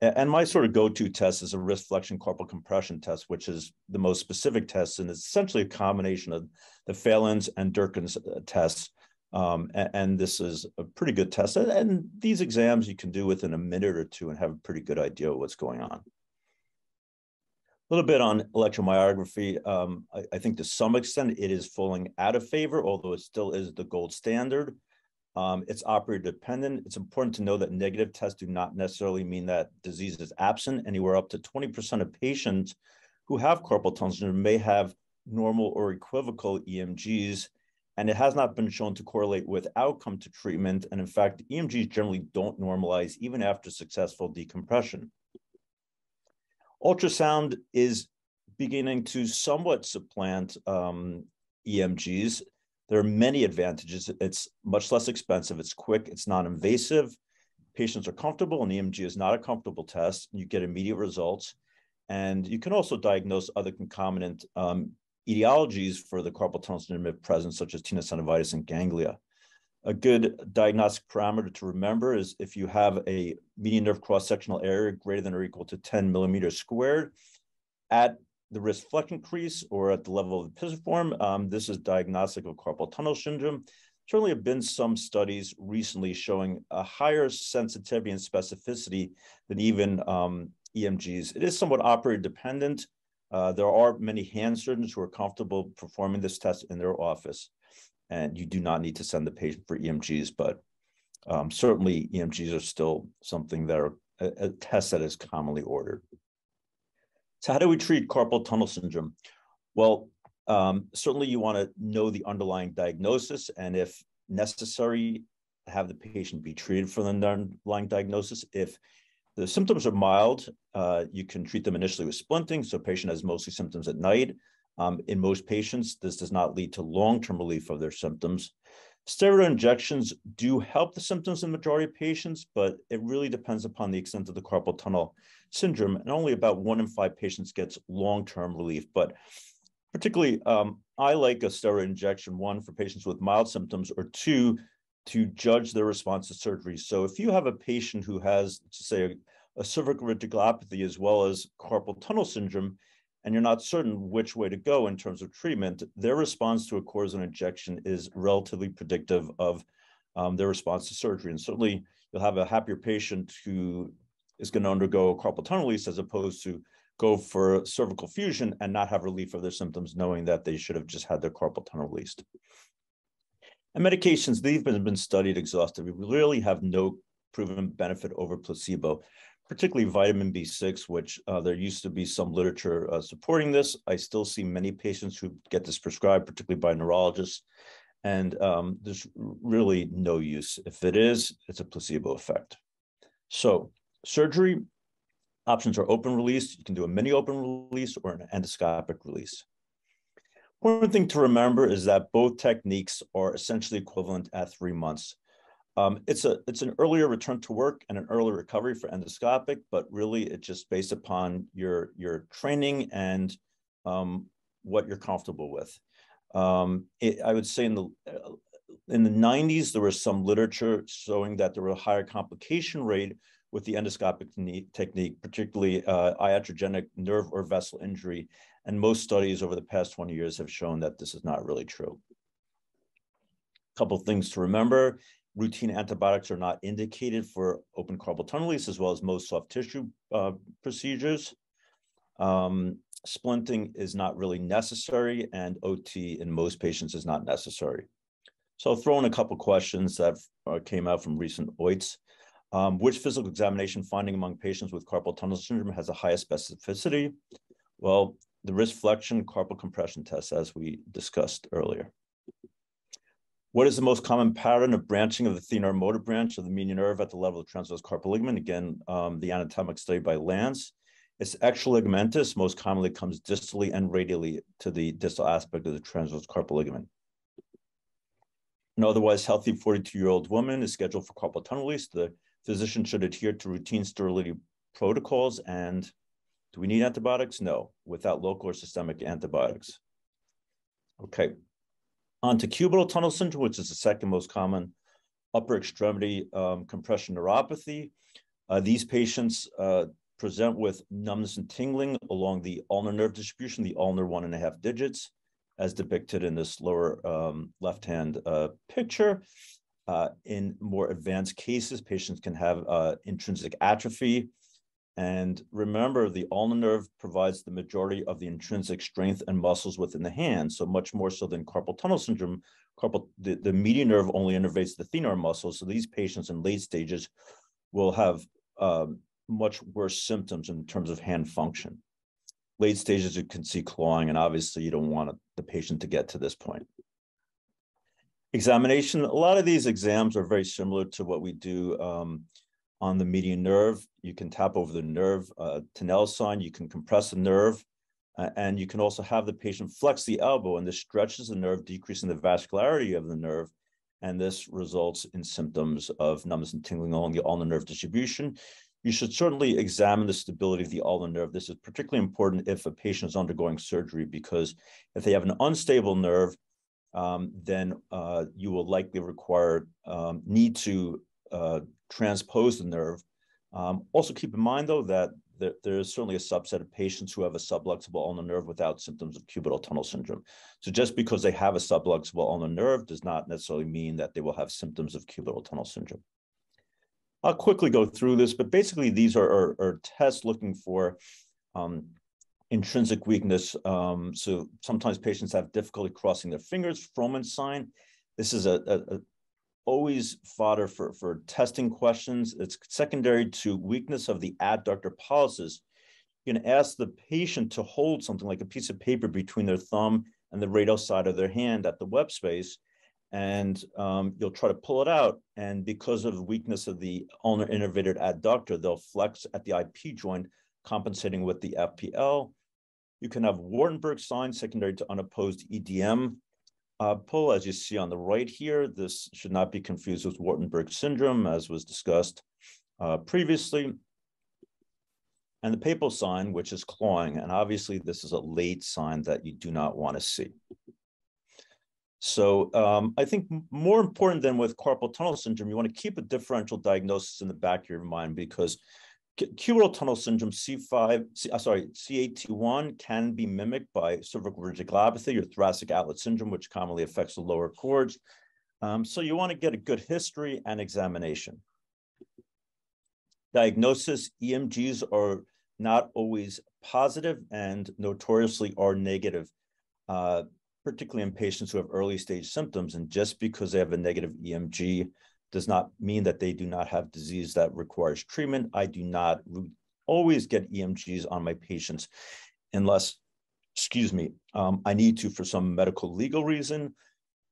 And my sort of go-to test is a wrist flexion carpal compression test, which is the most specific test, and it's essentially a combination of the Phalen's and Durkan's uh, tests. Um, and, and, this is a pretty good test. And, and, these exams you can do within a minute or two and have a pretty good idea of what's going on. A little bit on electromyography. Um, I, I think to some extent it is falling out of favor, although it still is the gold standard. Um, it's operator dependent. It's important to know that negative tests do not necessarily mean that disease is absent. Anywhere up to 20% of patients who have carpal tunnel syndrome may have normal or equivocal EMGs, and it has not been shown to correlate with outcome to treatment. And in fact, EMGs generally don't normalize even after successful decompression. Ultrasound is beginning to somewhat supplant um, EMGs. There are many advantages. It's much less expensive. It's quick. It's non-invasive. Patients are comfortable, and EMG is not a comfortable test. You get immediate results, and you can also diagnose other concomitant um, etiologies for the carpal tunnel syndrome if present, such as tenosynovitis and ganglia. A good diagnostic parameter to remember is if you have a median nerve cross-sectional area greater than or equal to 10 millimeters squared at the wrist flexion crease or at the level of the pisiform. Um, this is diagnostic of carpal tunnel syndrome. Certainly have been some studies recently showing a higher sensitivity and specificity than even um, EMGs. It is somewhat operator dependent. Uh, there are many hand surgeons who are comfortable performing this test in their office, and you do not need to send the patient for EMGs, but um, certainly EMGs are still something that are a, a test that is commonly ordered. So how do we treat carpal tunnel syndrome? Well, um, certainly you want to know the underlying diagnosis and if necessary, have the patient be treated for the underlying diagnosis. If the symptoms are mild, uh, you can treat them initially with splinting. So patient has mostly symptoms at night. Um, in most patients, this does not lead to long-term relief of their symptoms. Steroid injections do help the symptoms in the majority of patients, but it really depends upon the extent of the carpal tunnel syndrome. And only about one in five patients gets long-term relief. But particularly, um, I like a steroid injection, one for patients with mild symptoms, or two, to judge their response to surgery. So if you have a patient who has, say, a, a cervical radiculopathy as well as carpal tunnel syndrome, and you're not certain which way to go in terms of treatment, their response to a cortisone injection is relatively predictive of um, their response to surgery. And certainly you'll have a happier patient who is going to undergo carpal tunnel release as opposed to go for cervical fusion and not have relief of their symptoms, knowing that they should have just had their carpal tunnel released. And medications, they've been, been studied exhaustively, we really have no proven benefit over placebo, particularly vitamin B6, which uh, there used to be some literature uh, supporting this. I still see many patients who get this prescribed, particularly by neurologists, and um, there's really no use. If it is, it's a placebo effect. So surgery options are open release. You can do a mini open release or an endoscopic release. One thing to remember is that both techniques are essentially equivalent at three months. Um, it's a it's an earlier return to work and an earlier recovery for endoscopic, but really it's just based upon your your training and um, what you're comfortable with. Um, it, I would say in the uh, in the 90s there was some literature showing that there were a higher complication rate with the endoscopic technique, particularly uh, iatrogenic nerve or vessel injury. And most studies over the past 20 years have shown that this is not really true. A couple things to remember. Routine antibiotics are not indicated for open carpal tunnel release, as well as most soft tissue uh, procedures. Um, splinting is not really necessary, and OT in most patients is not necessary. So I'll throw in a couple questions that uh, came out from recent OITs. Um, which physical examination finding among patients with carpal tunnel syndrome has the highest specificity? Well, the wrist flexion carpal compression test, as we discussed earlier. What is the most common pattern of branching of the thenar motor branch of the median nerve at the level of transverse carpal ligament? Again, um, the anatomic study by Lanz. It's extraligamentous, most commonly comes distally and radially to the distal aspect of the transverse carpal ligament. An otherwise healthy 42-year-old woman is scheduled for carpal tunnel release. The physician should adhere to routine sterility protocols. And do we need antibiotics? No, without local or systemic antibiotics. Okay, on to cubital tunnel syndrome, which is the second most common upper extremity um, compression neuropathy. Uh, these patients uh, present with numbness and tingling along the ulnar nerve distribution, the ulnar one and a half digits, as depicted in this lower um, left-hand uh, picture. Uh, in more advanced cases, patients can have uh, intrinsic atrophy. And remember, the ulnar nerve provides the majority of the intrinsic strength and muscles within the hand. So much more so than carpal tunnel syndrome, carpal, the, the median nerve only innervates the thenar muscle. So these patients in late stages will have um, much worse symptoms in terms of hand function. Late stages, you can see clawing, and obviously you don't want the patient to get to this point. Examination, a lot of these exams are very similar to what we do um, on the median nerve. You can tap over the nerve, uh, Tinel sign, you can compress the nerve, uh, and you can also have the patient flex the elbow, and this stretches the nerve, decreasing the vascularity of the nerve, and this results in symptoms of numbness and tingling along the ulnar nerve distribution. You should certainly examine the stability of the ulnar nerve. This is particularly important if a patient is undergoing surgery because if they have an unstable nerve, um, then uh, you will likely require um, need to uh, transpose the nerve. Um, also keep in mind though that there, there is certainly a subset of patients who have a subluxable ulnar nerve without symptoms of cubital tunnel syndrome. So just because they have a subluxable ulnar nerve does not necessarily mean that they will have symptoms of cubital tunnel syndrome. I'll quickly go through this, but basically these are, are, are tests looking for um, intrinsic weakness. Um, so sometimes patients have difficulty crossing their fingers, Froment sign. This is a, a, a, always fodder for, for testing questions. It's secondary to weakness of the adductor pollicis. You can ask the patient to hold something like a piece of paper between their thumb and the radial side of their hand at the web space, and um, you'll try to pull it out. And because of weakness of the ulnar innervated adductor, they'll flex at the IP joint, compensating with the FPL You can have Wartenberg sign secondary to unopposed EDM uh, pull, as you see on the right here. This should not be confused with Wartenberg syndrome, as was discussed uh, previously. And the papal sign, which is clawing. And obviously, this is a late sign that you do not want to see. So um, I think more important than with carpal tunnel syndrome, you want to keep a differential diagnosis in the back of your mind because cubital tunnel syndrome C5, C, uh, sorry, CAT1 can be mimicked by cervical radiculopathy or thoracic outlet syndrome, which commonly affects the lower cords. Um, so you want to get a good history and examination. Diagnosis, EMGs are not always positive and notoriously are negative, uh, particularly in patients who have early stage symptoms. And just because they have a negative EMG does not mean that they do not have disease that requires treatment. I do not always get EMGs on my patients unless, excuse me, um, I need to for some medical legal reason.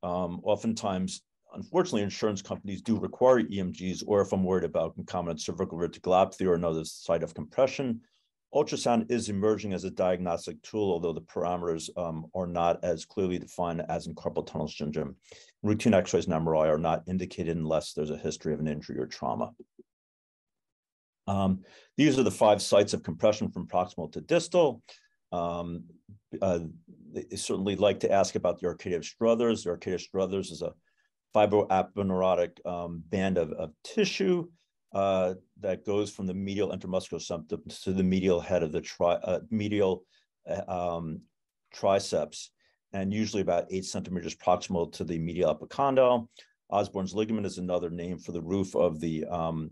Um, oftentimes, unfortunately, insurance companies do require EMGs, or if I'm worried about concomitant cervical radiculopathy or another site of compression, ultrasound is emerging as a diagnostic tool, although the parameters um, are not as clearly defined as in carpal tunnel syndrome. Routine x-rays and MRI are not indicated unless there's a history of an injury or trauma. Um, these are the five sites of compression from proximal to distal. Um, uh, they certainly like to ask about the Arcade of Struthers. The Arcade of Struthers is a fibroaponeurotic um, band of, of tissue uh, that goes from the medial intermuscular septum to the medial head of the tri uh, medial uh, um, triceps, and usually about eight centimeters proximal to the medial epicondyle. Osborne's ligament is another name for the roof of the um,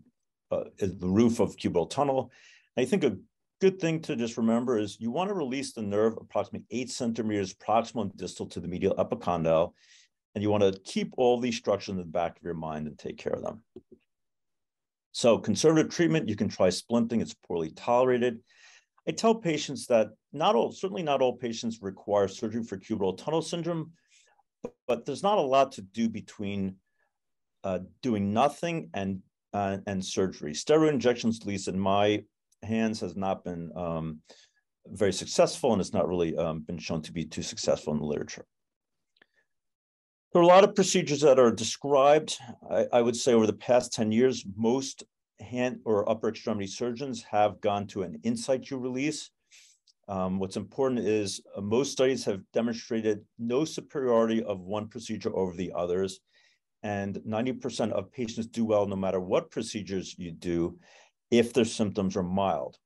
uh, the roof of cubital tunnel. And I think a good thing to just remember is you want to release the nerve approximately eight centimeters proximal and distal to the medial epicondyle, and you want to keep all these structures in the back of your mind and take care of them. So conservative treatment, you can try splinting, it's poorly tolerated. I tell patients that not all, certainly not all patients require surgery for cubital tunnel syndrome, but there's not a lot to do between uh, doing nothing and uh, and surgery. Steroid injections, at least in my hands, has not been um, very successful, and it's not really um, been shown to be too successful in the literature. There are a lot of procedures that are described. I, I, would say over the past 10 years, most hand or upper extremity surgeons have gone to an in situ release. Um, what's important is uh, most studies have demonstrated no superiority of one procedure over the others. And 90% of patients do well no matter what procedures you do if their symptoms are mild.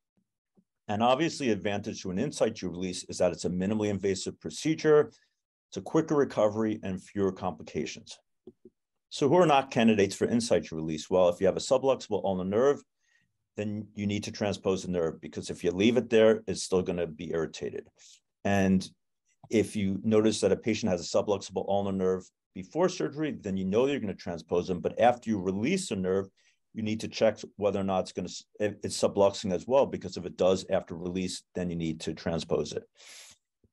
And obviously, advantage to an in situ release is that it's a minimally invasive procedure it's a quicker recovery and fewer complications. So who are not candidates for in situ release? Well, if you have a subluxable ulnar nerve, then you need to transpose the nerve because if you leave it there, it's still going to be irritated. And if you notice that a patient has a subluxable ulnar nerve before surgery, then you know you're going to transpose them. But after you release the nerve, you need to check whether or not it's going to it's subluxing as well because if it does after release, then you need to transpose it.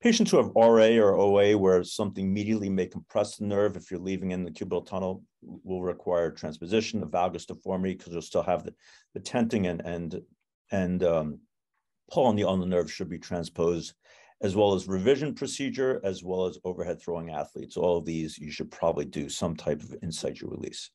Patients who have RA or OA, where something medially may compress the nerve, if you're leaving in the cubital tunnel, will require transposition of valgus deformity because you'll still have the, the tenting and and and um, pull on the the nerve should be transposed, as well as revision procedure, as well as overhead throwing athletes. All of these you should probably do some type of in situ release.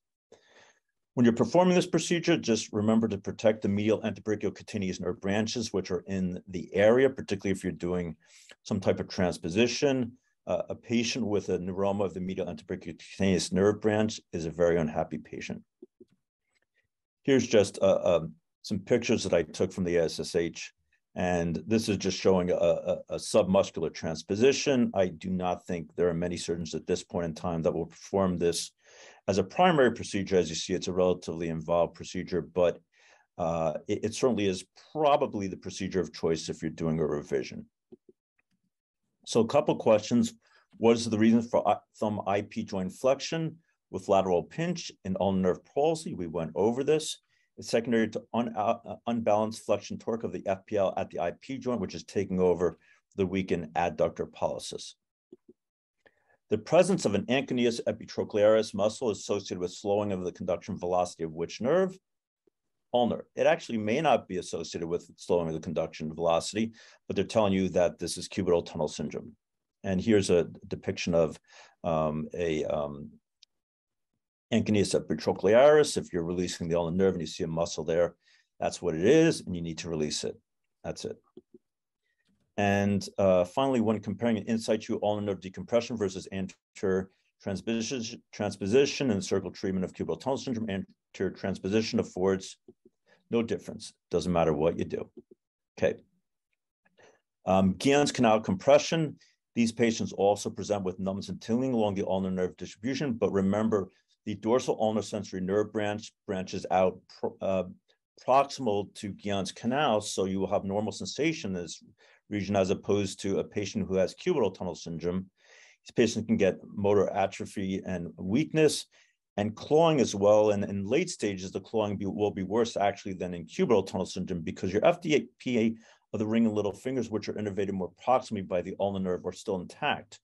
When you're performing this procedure, just remember to protect the medial antebrachial cutaneous nerve branches, which are in the area, particularly if you're doing some type of transposition. Uh, a patient with a neuroma of the medial antebrachial cutaneous nerve branch is a very unhappy patient. Here's just uh, uh, some pictures that I took from the ASSH. And this is just showing a, a, a, submuscular transposition. I do not think there are many surgeons at this point in time that will perform this as a primary procedure, as you see, it's a relatively involved procedure, but uh, it, it, certainly is probably the procedure of choice if you're doing a revision. So a couple questions. What is the reason for uh, thumb IP joint flexion with lateral pinch and ulnar nerve palsy? We went over this. It's secondary to un, uh, unbalanced flexion torque of the FPL at the IP joint, which is taking over the weakened adductor pollicis. The presence of an anconeus epitrochlearis muscle is associated with slowing of the conduction velocity of which nerve? ulnar. It actually may not be associated with slowing of the conduction velocity, but they're telling you that this is cubital tunnel syndrome. And here's a depiction of um, a um, epitrochlearis. If you're releasing the ulnar nerve and you see a muscle there, that's what it is, and you need to release it. That's it. And uh, finally, when comparing an in situ ulnar nerve decompression versus anterior transposition, transposition and circle treatment of cubital tunnel syndrome, anterior transposition affords no difference. Doesn't matter what you do. Okay. Um, canal compression. These patients also present with numbness and tingling along the ulnar nerve distribution, but remember the dorsal ulnar sensory nerve branch branches out uh, proximal to Guyon's canal, so you will have normal sensation this region as opposed to a patient who has cubital tunnel syndrome. These patients can get motor atrophy and weakness and clawing as well. And in late stages, the clawing be, will be worse actually than in cubital tunnel syndrome because your FDPA of the ring and little fingers, which are innervated more proximally by the ulnar nerve, are still intact.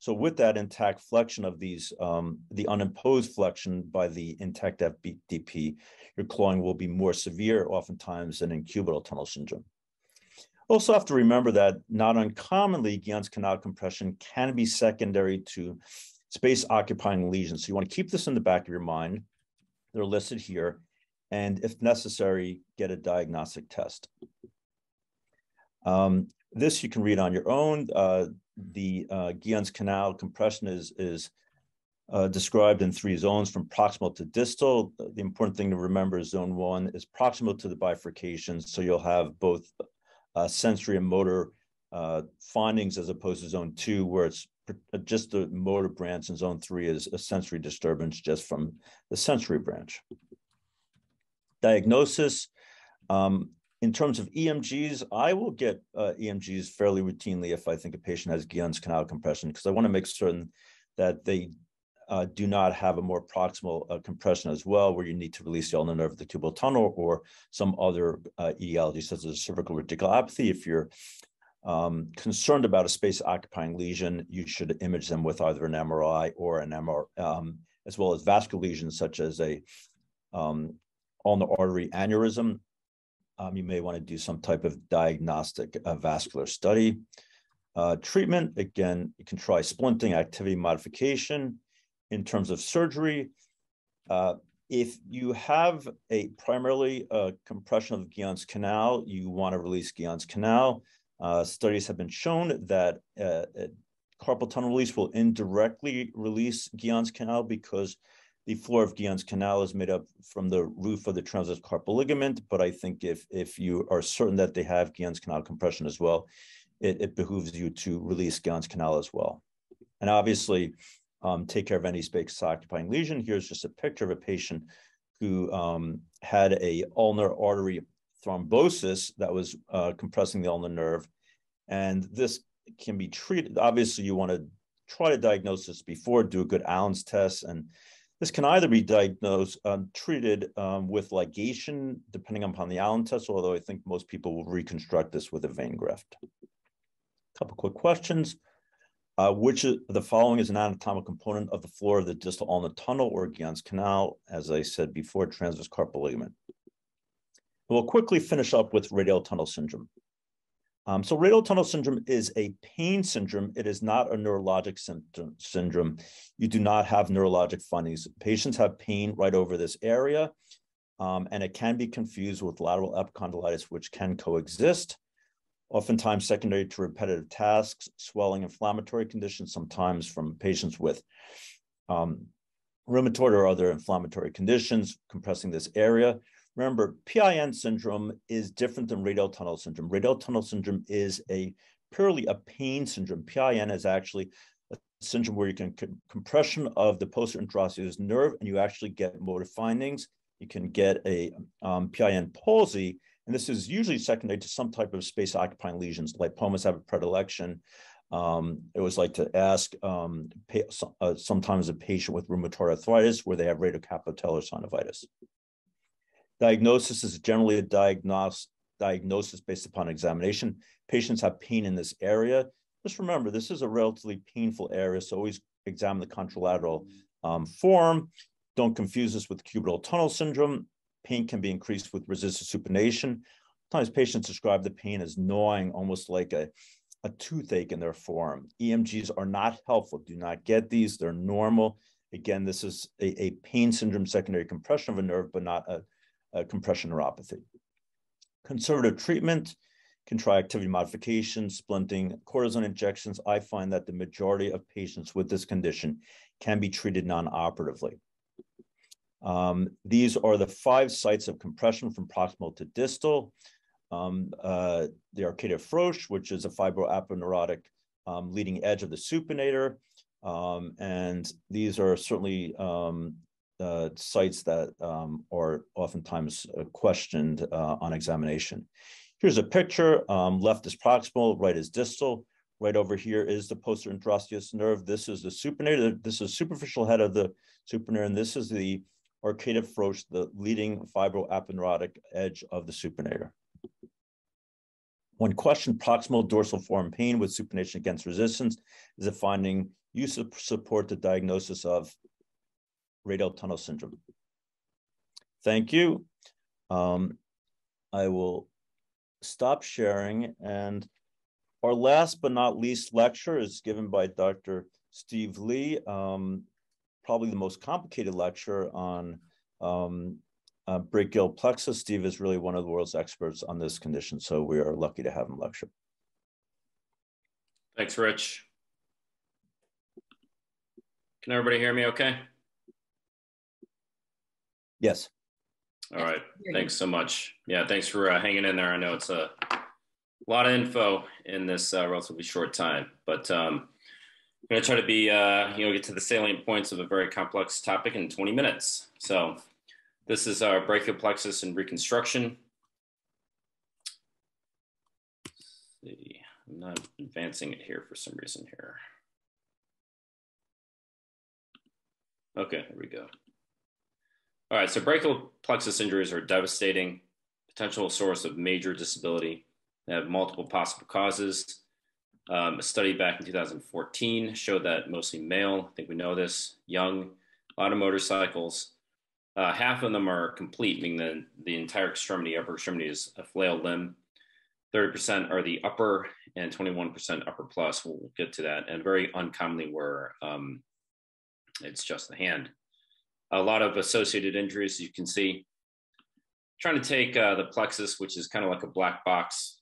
So with that intact flexion of these, um, the unimposed flexion by the intact FDP, your clawing will be more severe oftentimes than in cubital tunnel syndrome. Also have to remember that not uncommonly, Guyon's canal compression can be secondary to space occupying lesions. So you want to keep this in the back of your mind. They're listed here. And if necessary, get a diagnostic test. Um, this you can read on your own. Uh, the uh, canal compression is, is uh, described in three zones from proximal to distal. The important thing to remember is zone one is proximal to the bifurcation. So you'll have both uh, sensory and motor uh, findings as opposed to zone two, where it's uh, just the motor branch, and zone three is a sensory disturbance just from the sensory branch. Diagnosis. Um, in terms of EMGs, I will get uh, EMGs fairly routinely if I think a patient has Guyon's canal compression, because I want to make certain that they uh, do not have a more proximal uh, compression as well, where you need to release the ulnar nerve of the tubal tunnel or some other uh, etiology, such as cervical radiculopathy. If you're um, concerned about a space occupying lesion, you should image them with either an MRI or an MR, um, as well as vascular lesions such as a um, ulnar artery aneurysm. Um, you may want to do some type of diagnostic uh, vascular study. Uh, treatment, again, you can try splinting, activity modification, in terms of surgery. Uh, if you have a primarily compression of the Guyon's canal, you want to release Guyon's canal. Uh, studies have been shown that uh, carpal tunnel release will indirectly release Guyon's canal because the floor of Guyon's canal is made up from the roof of the transverse carpal ligament. But I think if if you are certain that they have Guyon's canal compression as well, it, it behooves you to release Guyon's canal as well. And obviously, um, take care of any space occupying lesion. Here's just a picture of a patient who um, had a ulnar artery thrombosis that was uh, compressing the ulnar nerve. And this can be treated. Obviously, you want to try to diagnose this before, do a good Allen's test. And this can either be diagnosed, uh, treated um, with ligation, depending upon the Allen test, although I think most people will reconstruct this with a vein graft. A couple quick questions. Uh, which of the following is an anatomical component of the floor of the distal ulnar tunnel or Guyon's canal, as I said before, transverse carpal ligament. We'll quickly finish up with radial tunnel syndrome. Um, so radial tunnel syndrome is a pain syndrome. It is not a neurologic symptom, syndrome. You do not have neurologic findings. Patients have pain right over this area, um, and it can be confused with lateral epicondylitis, which can coexist oftentimes secondary to repetitive tasks, swelling, inflammatory conditions, sometimes from patients with um, rheumatoid or other inflammatory conditions compressing this area. Remember, PIN syndrome is different than radial tunnel syndrome. Radial tunnel syndrome is a purely a pain syndrome. PIN is actually a syndrome where you can compression of the posterior interosseous nerve and you actually get motor findings. You can get a um, PIN palsy, and this is usually secondary to some type of space occupying lesions. Lipomas have a predilection. Um, it was like to ask um, uh, sometimes a patient with rheumatoid arthritis where they have radiocapitellar synovitis. Diagnosis is generally a diagnos diagnosis based upon examination. Patients have pain in this area. Just remember, this is a relatively painful area, so always examine the contralateral um, form. Don't confuse this with cubital tunnel syndrome pain can be increased with resistant supination. Sometimes patients describe the pain as gnawing, almost like a, a toothache in their forearm. EMGs are not helpful. Do not get these. They're normal. Again, this is a, a pain syndrome secondary compression of a nerve, but not a, a compression neuropathy. Conservative treatment can try activity modification, splinting, cortisone injections. I find that the majority of patients with this condition can be treated non-operatively. Um, these are the five sites of compression from proximal to distal. Um, uh, the arcade of Frohse, which is a fibroaponeurotic um, leading edge of the supinator. Um, and these are certainly um, uh, sites that um, are oftentimes uh, questioned uh, on examination. Here's a picture. Left is proximal, right is distal. Right over here is the posterior interosseous nerve. This is the supinator. This is superficial head of the supinator, and this is the arcade of Frohse, the leading fibroaponeurotic edge of the supinator. One question, proximal dorsal forearm pain with supination against resistance is a finding used to support the diagnosis of radial tunnel syndrome. Thank you. Um, I will stop sharing. And our last but not least lecture is given by Dr. Steve Lee, um, probably the most complicated lecture on um, uh, brachial plexus. Steve is really one of the world's experts on this condition, so we are lucky to have him lecture. Thanks, Rich. Can everybody hear me okay? Yes. All right. Thanks so much. Yeah, thanks for uh, hanging in there. I know it's a lot of info in this uh, relatively short time, but um, I'm going to try to be, uh, you know, get to the salient points of a very complex topic in 20 minutes. So this is our brachial plexus and reconstruction. Let's see, I'm not advancing it here for some reason here. Okay, here we go. All right, so brachial plexus injuries are devastating, potential source of major disability. They have multiple possible causes. Um, a study back in 2014 showed that mostly male, I think we know this, young, a lot of motorcycles. Uh, half of them are complete, meaning that the entire extremity, upper extremity is a flail limb. 30% are the upper and 21% upper plus. We'll get to that. And very uncommonly where um, it's just the hand a lot of associated injuries, you can see. Trying to take uh, the plexus, which is kind of like a black box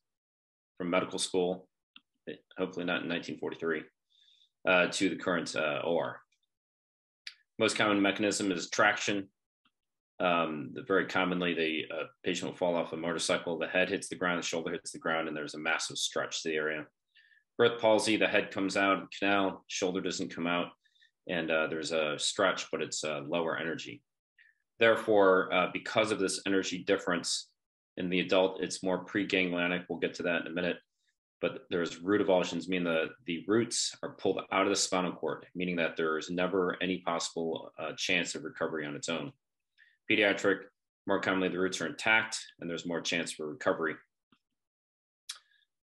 from medical school, hopefully not in 1943, uh, to the current uh, OR. Most common mechanism is traction. Um, the, very commonly, the uh, patient will fall off a motorcycle, the head hits the ground, the shoulder hits the ground, and there's a massive stretch to the area. Birth palsy, the head comes out, canal, shoulder doesn't come out and uh, there's a stretch, but it's uh, lower energy. Therefore, uh, because of this energy difference in the adult, it's more preganglionic. We'll get to that in a minute. But there's root avulsions, meaning the, the roots are pulled out of the spinal cord, meaning that there's never any possible uh, chance of recovery on its own. Pediatric, more commonly, the roots are intact and there's more chance for recovery.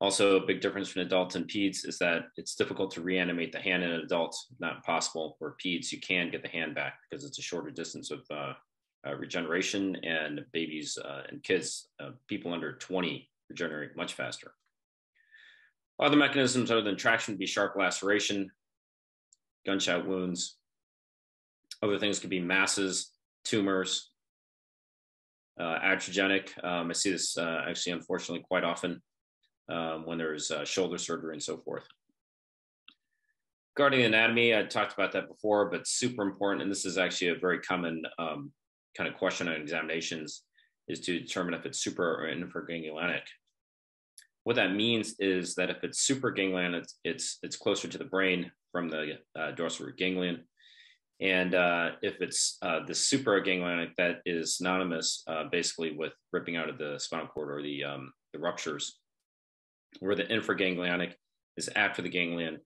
Also, a big difference between adults and peds is that it's difficult to reanimate the hand in an adult, not possible. Where peds, you can get the hand back because it's a shorter distance of uh, uh, regeneration, and babies uh, and kids, uh, people under 20, regenerate much faster. Other mechanisms other than traction would be sharp laceration, gunshot wounds. Other things could be masses, tumors, uh. Um, I see this uh, actually, unfortunately, quite often um, when there's uh, shoulder surgery and so forth. Regarding anatomy, I talked about that before, but super important, and this is actually a very common um, kind of question on examinations, is to determine if it's super or infraganglionic. What that means is that if it's supraganglion, it's, it's, it's closer to the brain from the uh, dorsal root ganglion. And uh, if it's uh, the supraganglionic, that is synonymous uh, basically with ripping out of the spinal cord or the, um, the ruptures where the infraganglionic is after the ganglion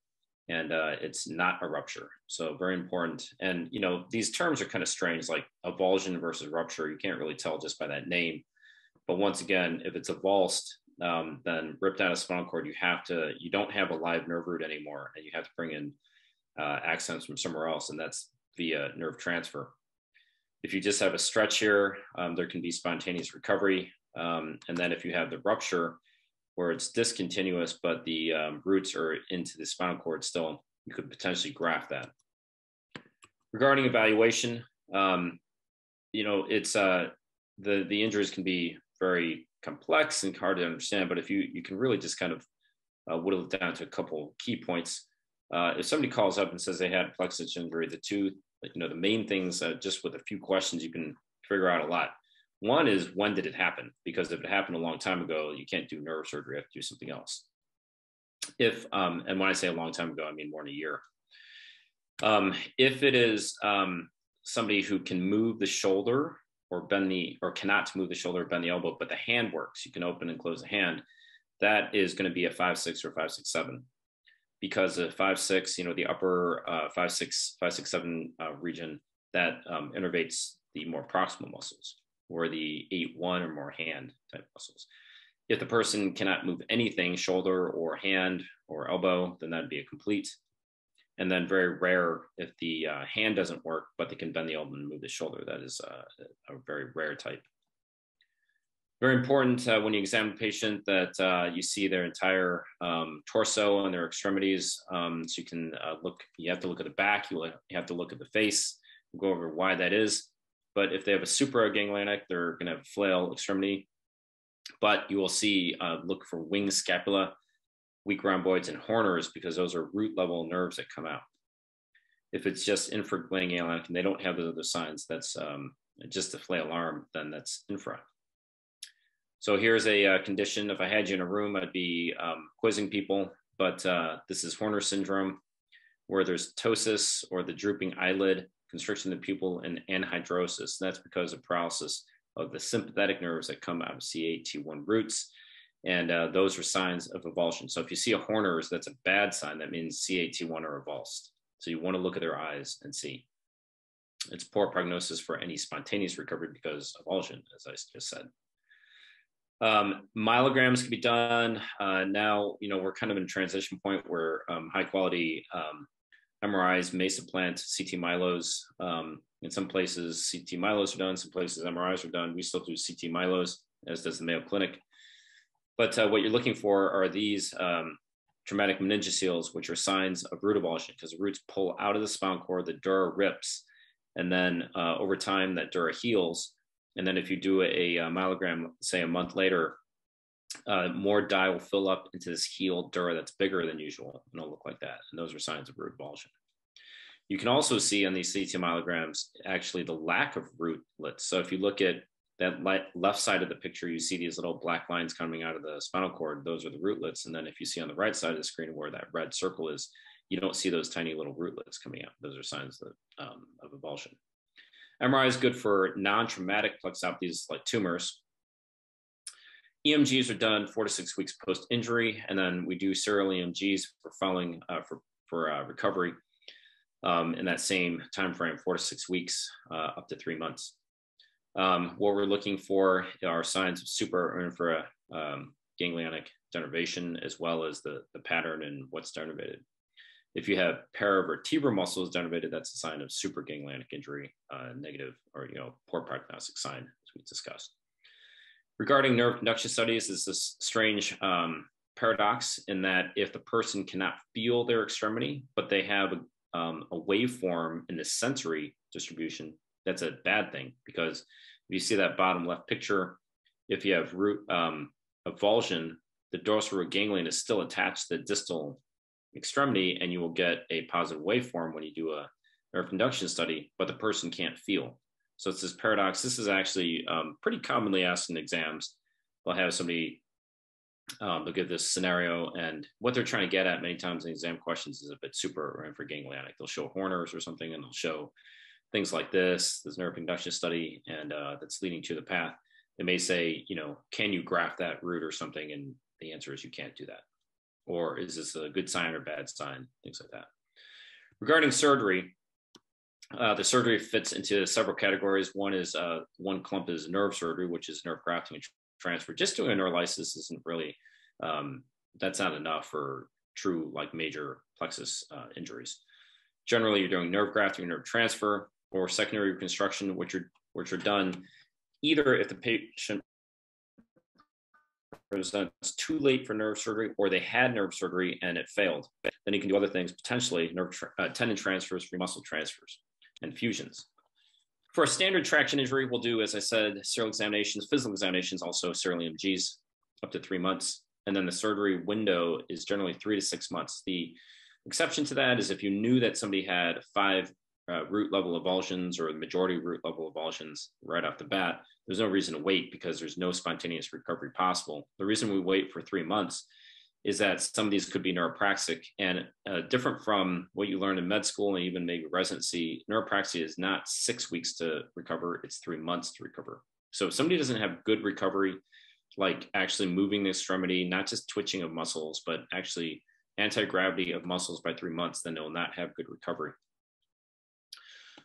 and uh, it's not a rupture. So very important. And you know these terms are kind of strange, like avulsion versus rupture. You can't really tell just by that name. But once again, if it's avulsed, um, then ripped out of spinal cord, you have to you don't have a live nerve root anymore, and you have to bring in uh, axons from somewhere else, and that's via nerve transfer. If you just have a stretch here, um, there can be spontaneous recovery. Um, and then if you have the rupture where it's discontinuous, but the um, roots are into the spinal cord still, you could potentially graft that. Regarding evaluation, um, you know, it's uh, the the injuries can be very complex and hard to understand. But if you you can really just kind of uh, whittle it down to a couple key points. Uh, if somebody calls up and says they had plexus injury, the two you know the main things uh, just with a few questions you can figure out a lot. One is when did it happen? Because if it happened a long time ago, you can't do nerve surgery. You have to do something else. If um, and when I say a long time ago, I mean more than a year. Um, if it is um, somebody who can move the shoulder or bend the or cannot move the shoulder or bend the elbow, but the hand works, you can open and close the hand. That is going to be a five six or five six seven, because a five six, you know, the upper uh, five six five six seven uh, region that um, innervates the more proximal muscles, or the eight one or more hand type muscles. If the person cannot move anything, shoulder or hand or elbow, then that'd be a complete and then very rare if the uh, hand doesn't work, but they can bend the elbow and move the shoulder. That is uh, a very rare type. Very important uh, when you examine a patient that uh, you see their entire um, torso and their extremities. Um, so you can uh, look, you have to look at the back, you, have to look at the face, go over why that is. But if they have a supraganglionic, they're going to have flail extremity. But you will see, look for wing scapula weak rhomboids and Horners because those are root level nerves that come out. If it's just infraganglionic and they don't have the other signs, that's um, just a flail arm, then that's infra. So here's a uh, condition. If I had you in a room, I'd be um, quizzing people, but uh, this is Horner syndrome, where there's ptosis or the drooping eyelid, constriction of the pupil, and anhidrosis. That's because of paralysis of the sympathetic nerves that come out of C8T1 roots and uh, those are signs of avulsion. So if you see a Horner's, that's a bad sign. That means C8T1 are avulsed. So you want to look at their eyes and see. It's poor prognosis for any spontaneous recovery because avulsion, as I just said. Um, myelograms can be done. Uh, now, you know, we're kind of in a transition point where um, high quality um, MRIs may supplant CT mylos. Um, in some places, CT mylos are done. Some places, MRIs are done. We still do CT mylos, as does the Mayo Clinic. But uh, what you're looking for are these um, traumatic meningoceles, which are signs of root avulsion because the roots pull out of the spinal cord, the dura rips, and then uh, over time that dura heals. And then if you do a, a myelogram, say a month later, uh, more dye will fill up into this healed dura that's bigger than usual, and it'll look like that. And those are signs of root avulsion. You can also see on these CT myelograms actually the lack of rootlets. So if you look at that left side of the picture, you see these little black lines coming out of the spinal cord. Those are the rootlets. And then if you see on the right side of the screen where that red circle is, you don't see those tiny little rootlets coming out. Those are signs that, um, of avulsion. MRI is good for non-traumatic plexopathies like tumors. EMGs are done four to six weeks post-injury, and then we do serial EMGs for following uh, for, for uh, recovery um, in that same time frame, four to six weeks, uh, up to three months. Um, what we're looking for are signs of super infra um, ganglionic denervation, as well as the, the pattern and what's denervated. If you have paravertebral muscles denervated, that's a sign of supraganglionic injury, uh, negative or you know poor prognostic sign, as we discussed. Regarding nerve conduction studies, is this strange um, paradox in that if the person cannot feel their extremity, but they have a, um, a waveform in the sensory distribution, that's a bad thing because if you see that bottom left picture, if you have root um, avulsion, the dorsal root ganglion is still attached to the distal extremity, and you will get a positive waveform when you do a nerve conduction study, but the person can't feel. So it's this paradox. This is actually um, pretty commonly asked in exams. They'll have somebody um, they'll give this scenario, and what they're trying to get at many times in exam questions is if it's super or infraganglionic. They'll show Horner's or something, and they'll show things like this, this nerve conduction study, and uh, that's leading to the path. They may say, you know, can you graft that root or something? And the answer is you can't do that. Or is this a good sign or bad sign? Things like that. Regarding surgery, uh, the surgery fits into several categories. One is uh, one clump is nerve surgery, which is nerve grafting and transfer. Just doing a neurolysis isn't really um, that's not enough for true like major plexus uh, injuries. Generally, you're doing nerve grafting, nerve transfer. Or secondary reconstruction, which are which are done either if the patient presents too late for nerve surgery or they had nerve surgery and it failed. Then you can do other things, potentially nerve uh, tendon transfers, free muscle transfers, and fusions. For a standard traction injury, we'll do, as I said, serial examinations, physical examinations, also serial EMGs up to three months. And then the surgery window is generally three to six months. The exception to that is if you knew that somebody had five uh, root level avulsions or the majority root level avulsions right off the bat, there's no reason to wait because there's no spontaneous recovery possible. The reason we wait for three months is that some of these could be neuropraxic and uh, different from what you learn in med school and even maybe residency. Neuropraxia is not six weeks to recover, it's three months to recover. So if somebody doesn't have good recovery, like actually moving the extremity, not just twitching of muscles, but actually anti-gravity of muscles by three months, then they'll not have good recovery.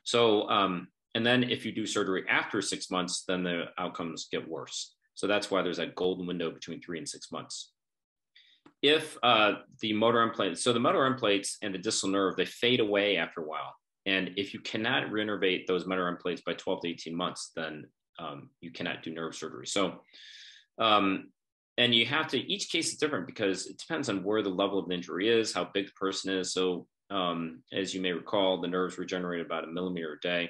So, um, and then if you do surgery after six months, then the outcomes get worse. So that's why there's that golden window between three and six months if uh, the motor plates, so the motor end plates and the distal nerve, they fade away after a while. And if you cannot reinnervate those motor end plates by 12 to 18 months, then um, you cannot do nerve surgery. So, um, and you have to, each case is different because it depends on where the level of injury is, how big the person is. So, um, as you may recall, the nerves regenerate about a millimeter a day.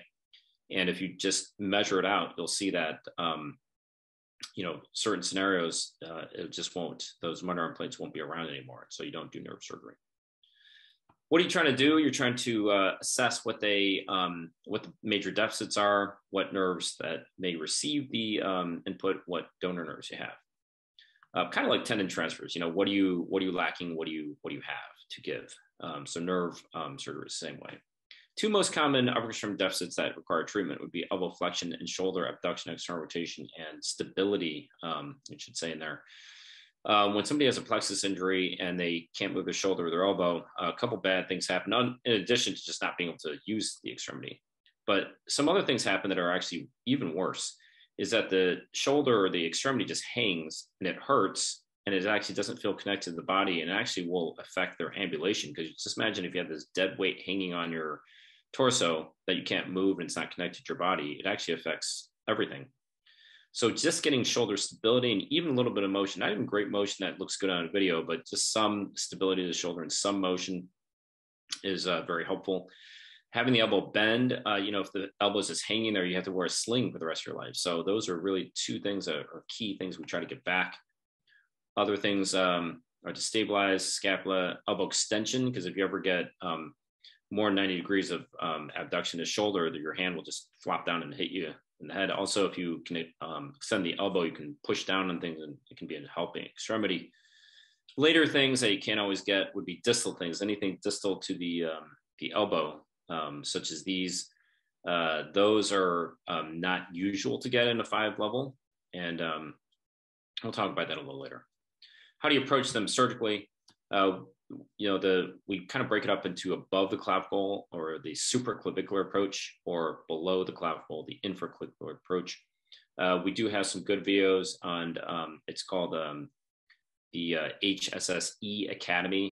And if you just measure it out, you'll see that um, you know, certain scenarios, uh, it just won't, those motor end plates won't be around anymore. So you don't do nerve surgery. What are you trying to do? You're trying to uh, assess what they, um, what the major deficits are, what nerves that may receive the um, input, what donor nerves you have. Uh, kind of like tendon transfers, you know, what are you, what are you lacking? What do you, what do you have to give? Um, so nerve um, surgery the same way. Two most common upper extremity deficits that require treatment would be elbow flexion and shoulder abduction, external rotation, and stability, um, I should say in there. Um, when somebody has a plexus injury and they can't move their shoulder or their elbow, a couple bad things happen, in addition to just not being able to use the extremity. But some other things happen that are actually even worse is that the shoulder or the extremity just hangs and it hurts and it actually doesn't feel connected to the body and actually will affect their ambulation because just imagine if you have this dead weight hanging on your torso that you can't move and it's not connected to your body, it actually affects everything. So just getting shoulder stability and even a little bit of motion, not even great motion that looks good on a video, but just some stability of the shoulder and some motion is uh, very helpful. Having the elbow bend, uh, you know, if the elbow is just hanging there, you have to wear a sling for the rest of your life. So those are really two things that are key things we try to get back. Other things um, are to stabilize scapula, elbow extension, because if you ever get um, more 90 degrees of um, abduction to shoulder, that your hand will just flop down and hit you in the head. Also, if you can um, extend the elbow, you can push down on things and it can be a helping extremity. Later things that you can't always get would be distal things, anything distal to the, um, the elbow, um, such as these. Uh, those are um, not usual to get in a five level. And um, we'll talk about that a little later. How do you approach them surgically? Uh, you know, the we kind of break it up into above the clavicle or the supraclavicular approach, or below the clavicle, the infraclavicular approach. Uh, we do have some good videos on. Um, it's called um, the uh, HSS eAcademy.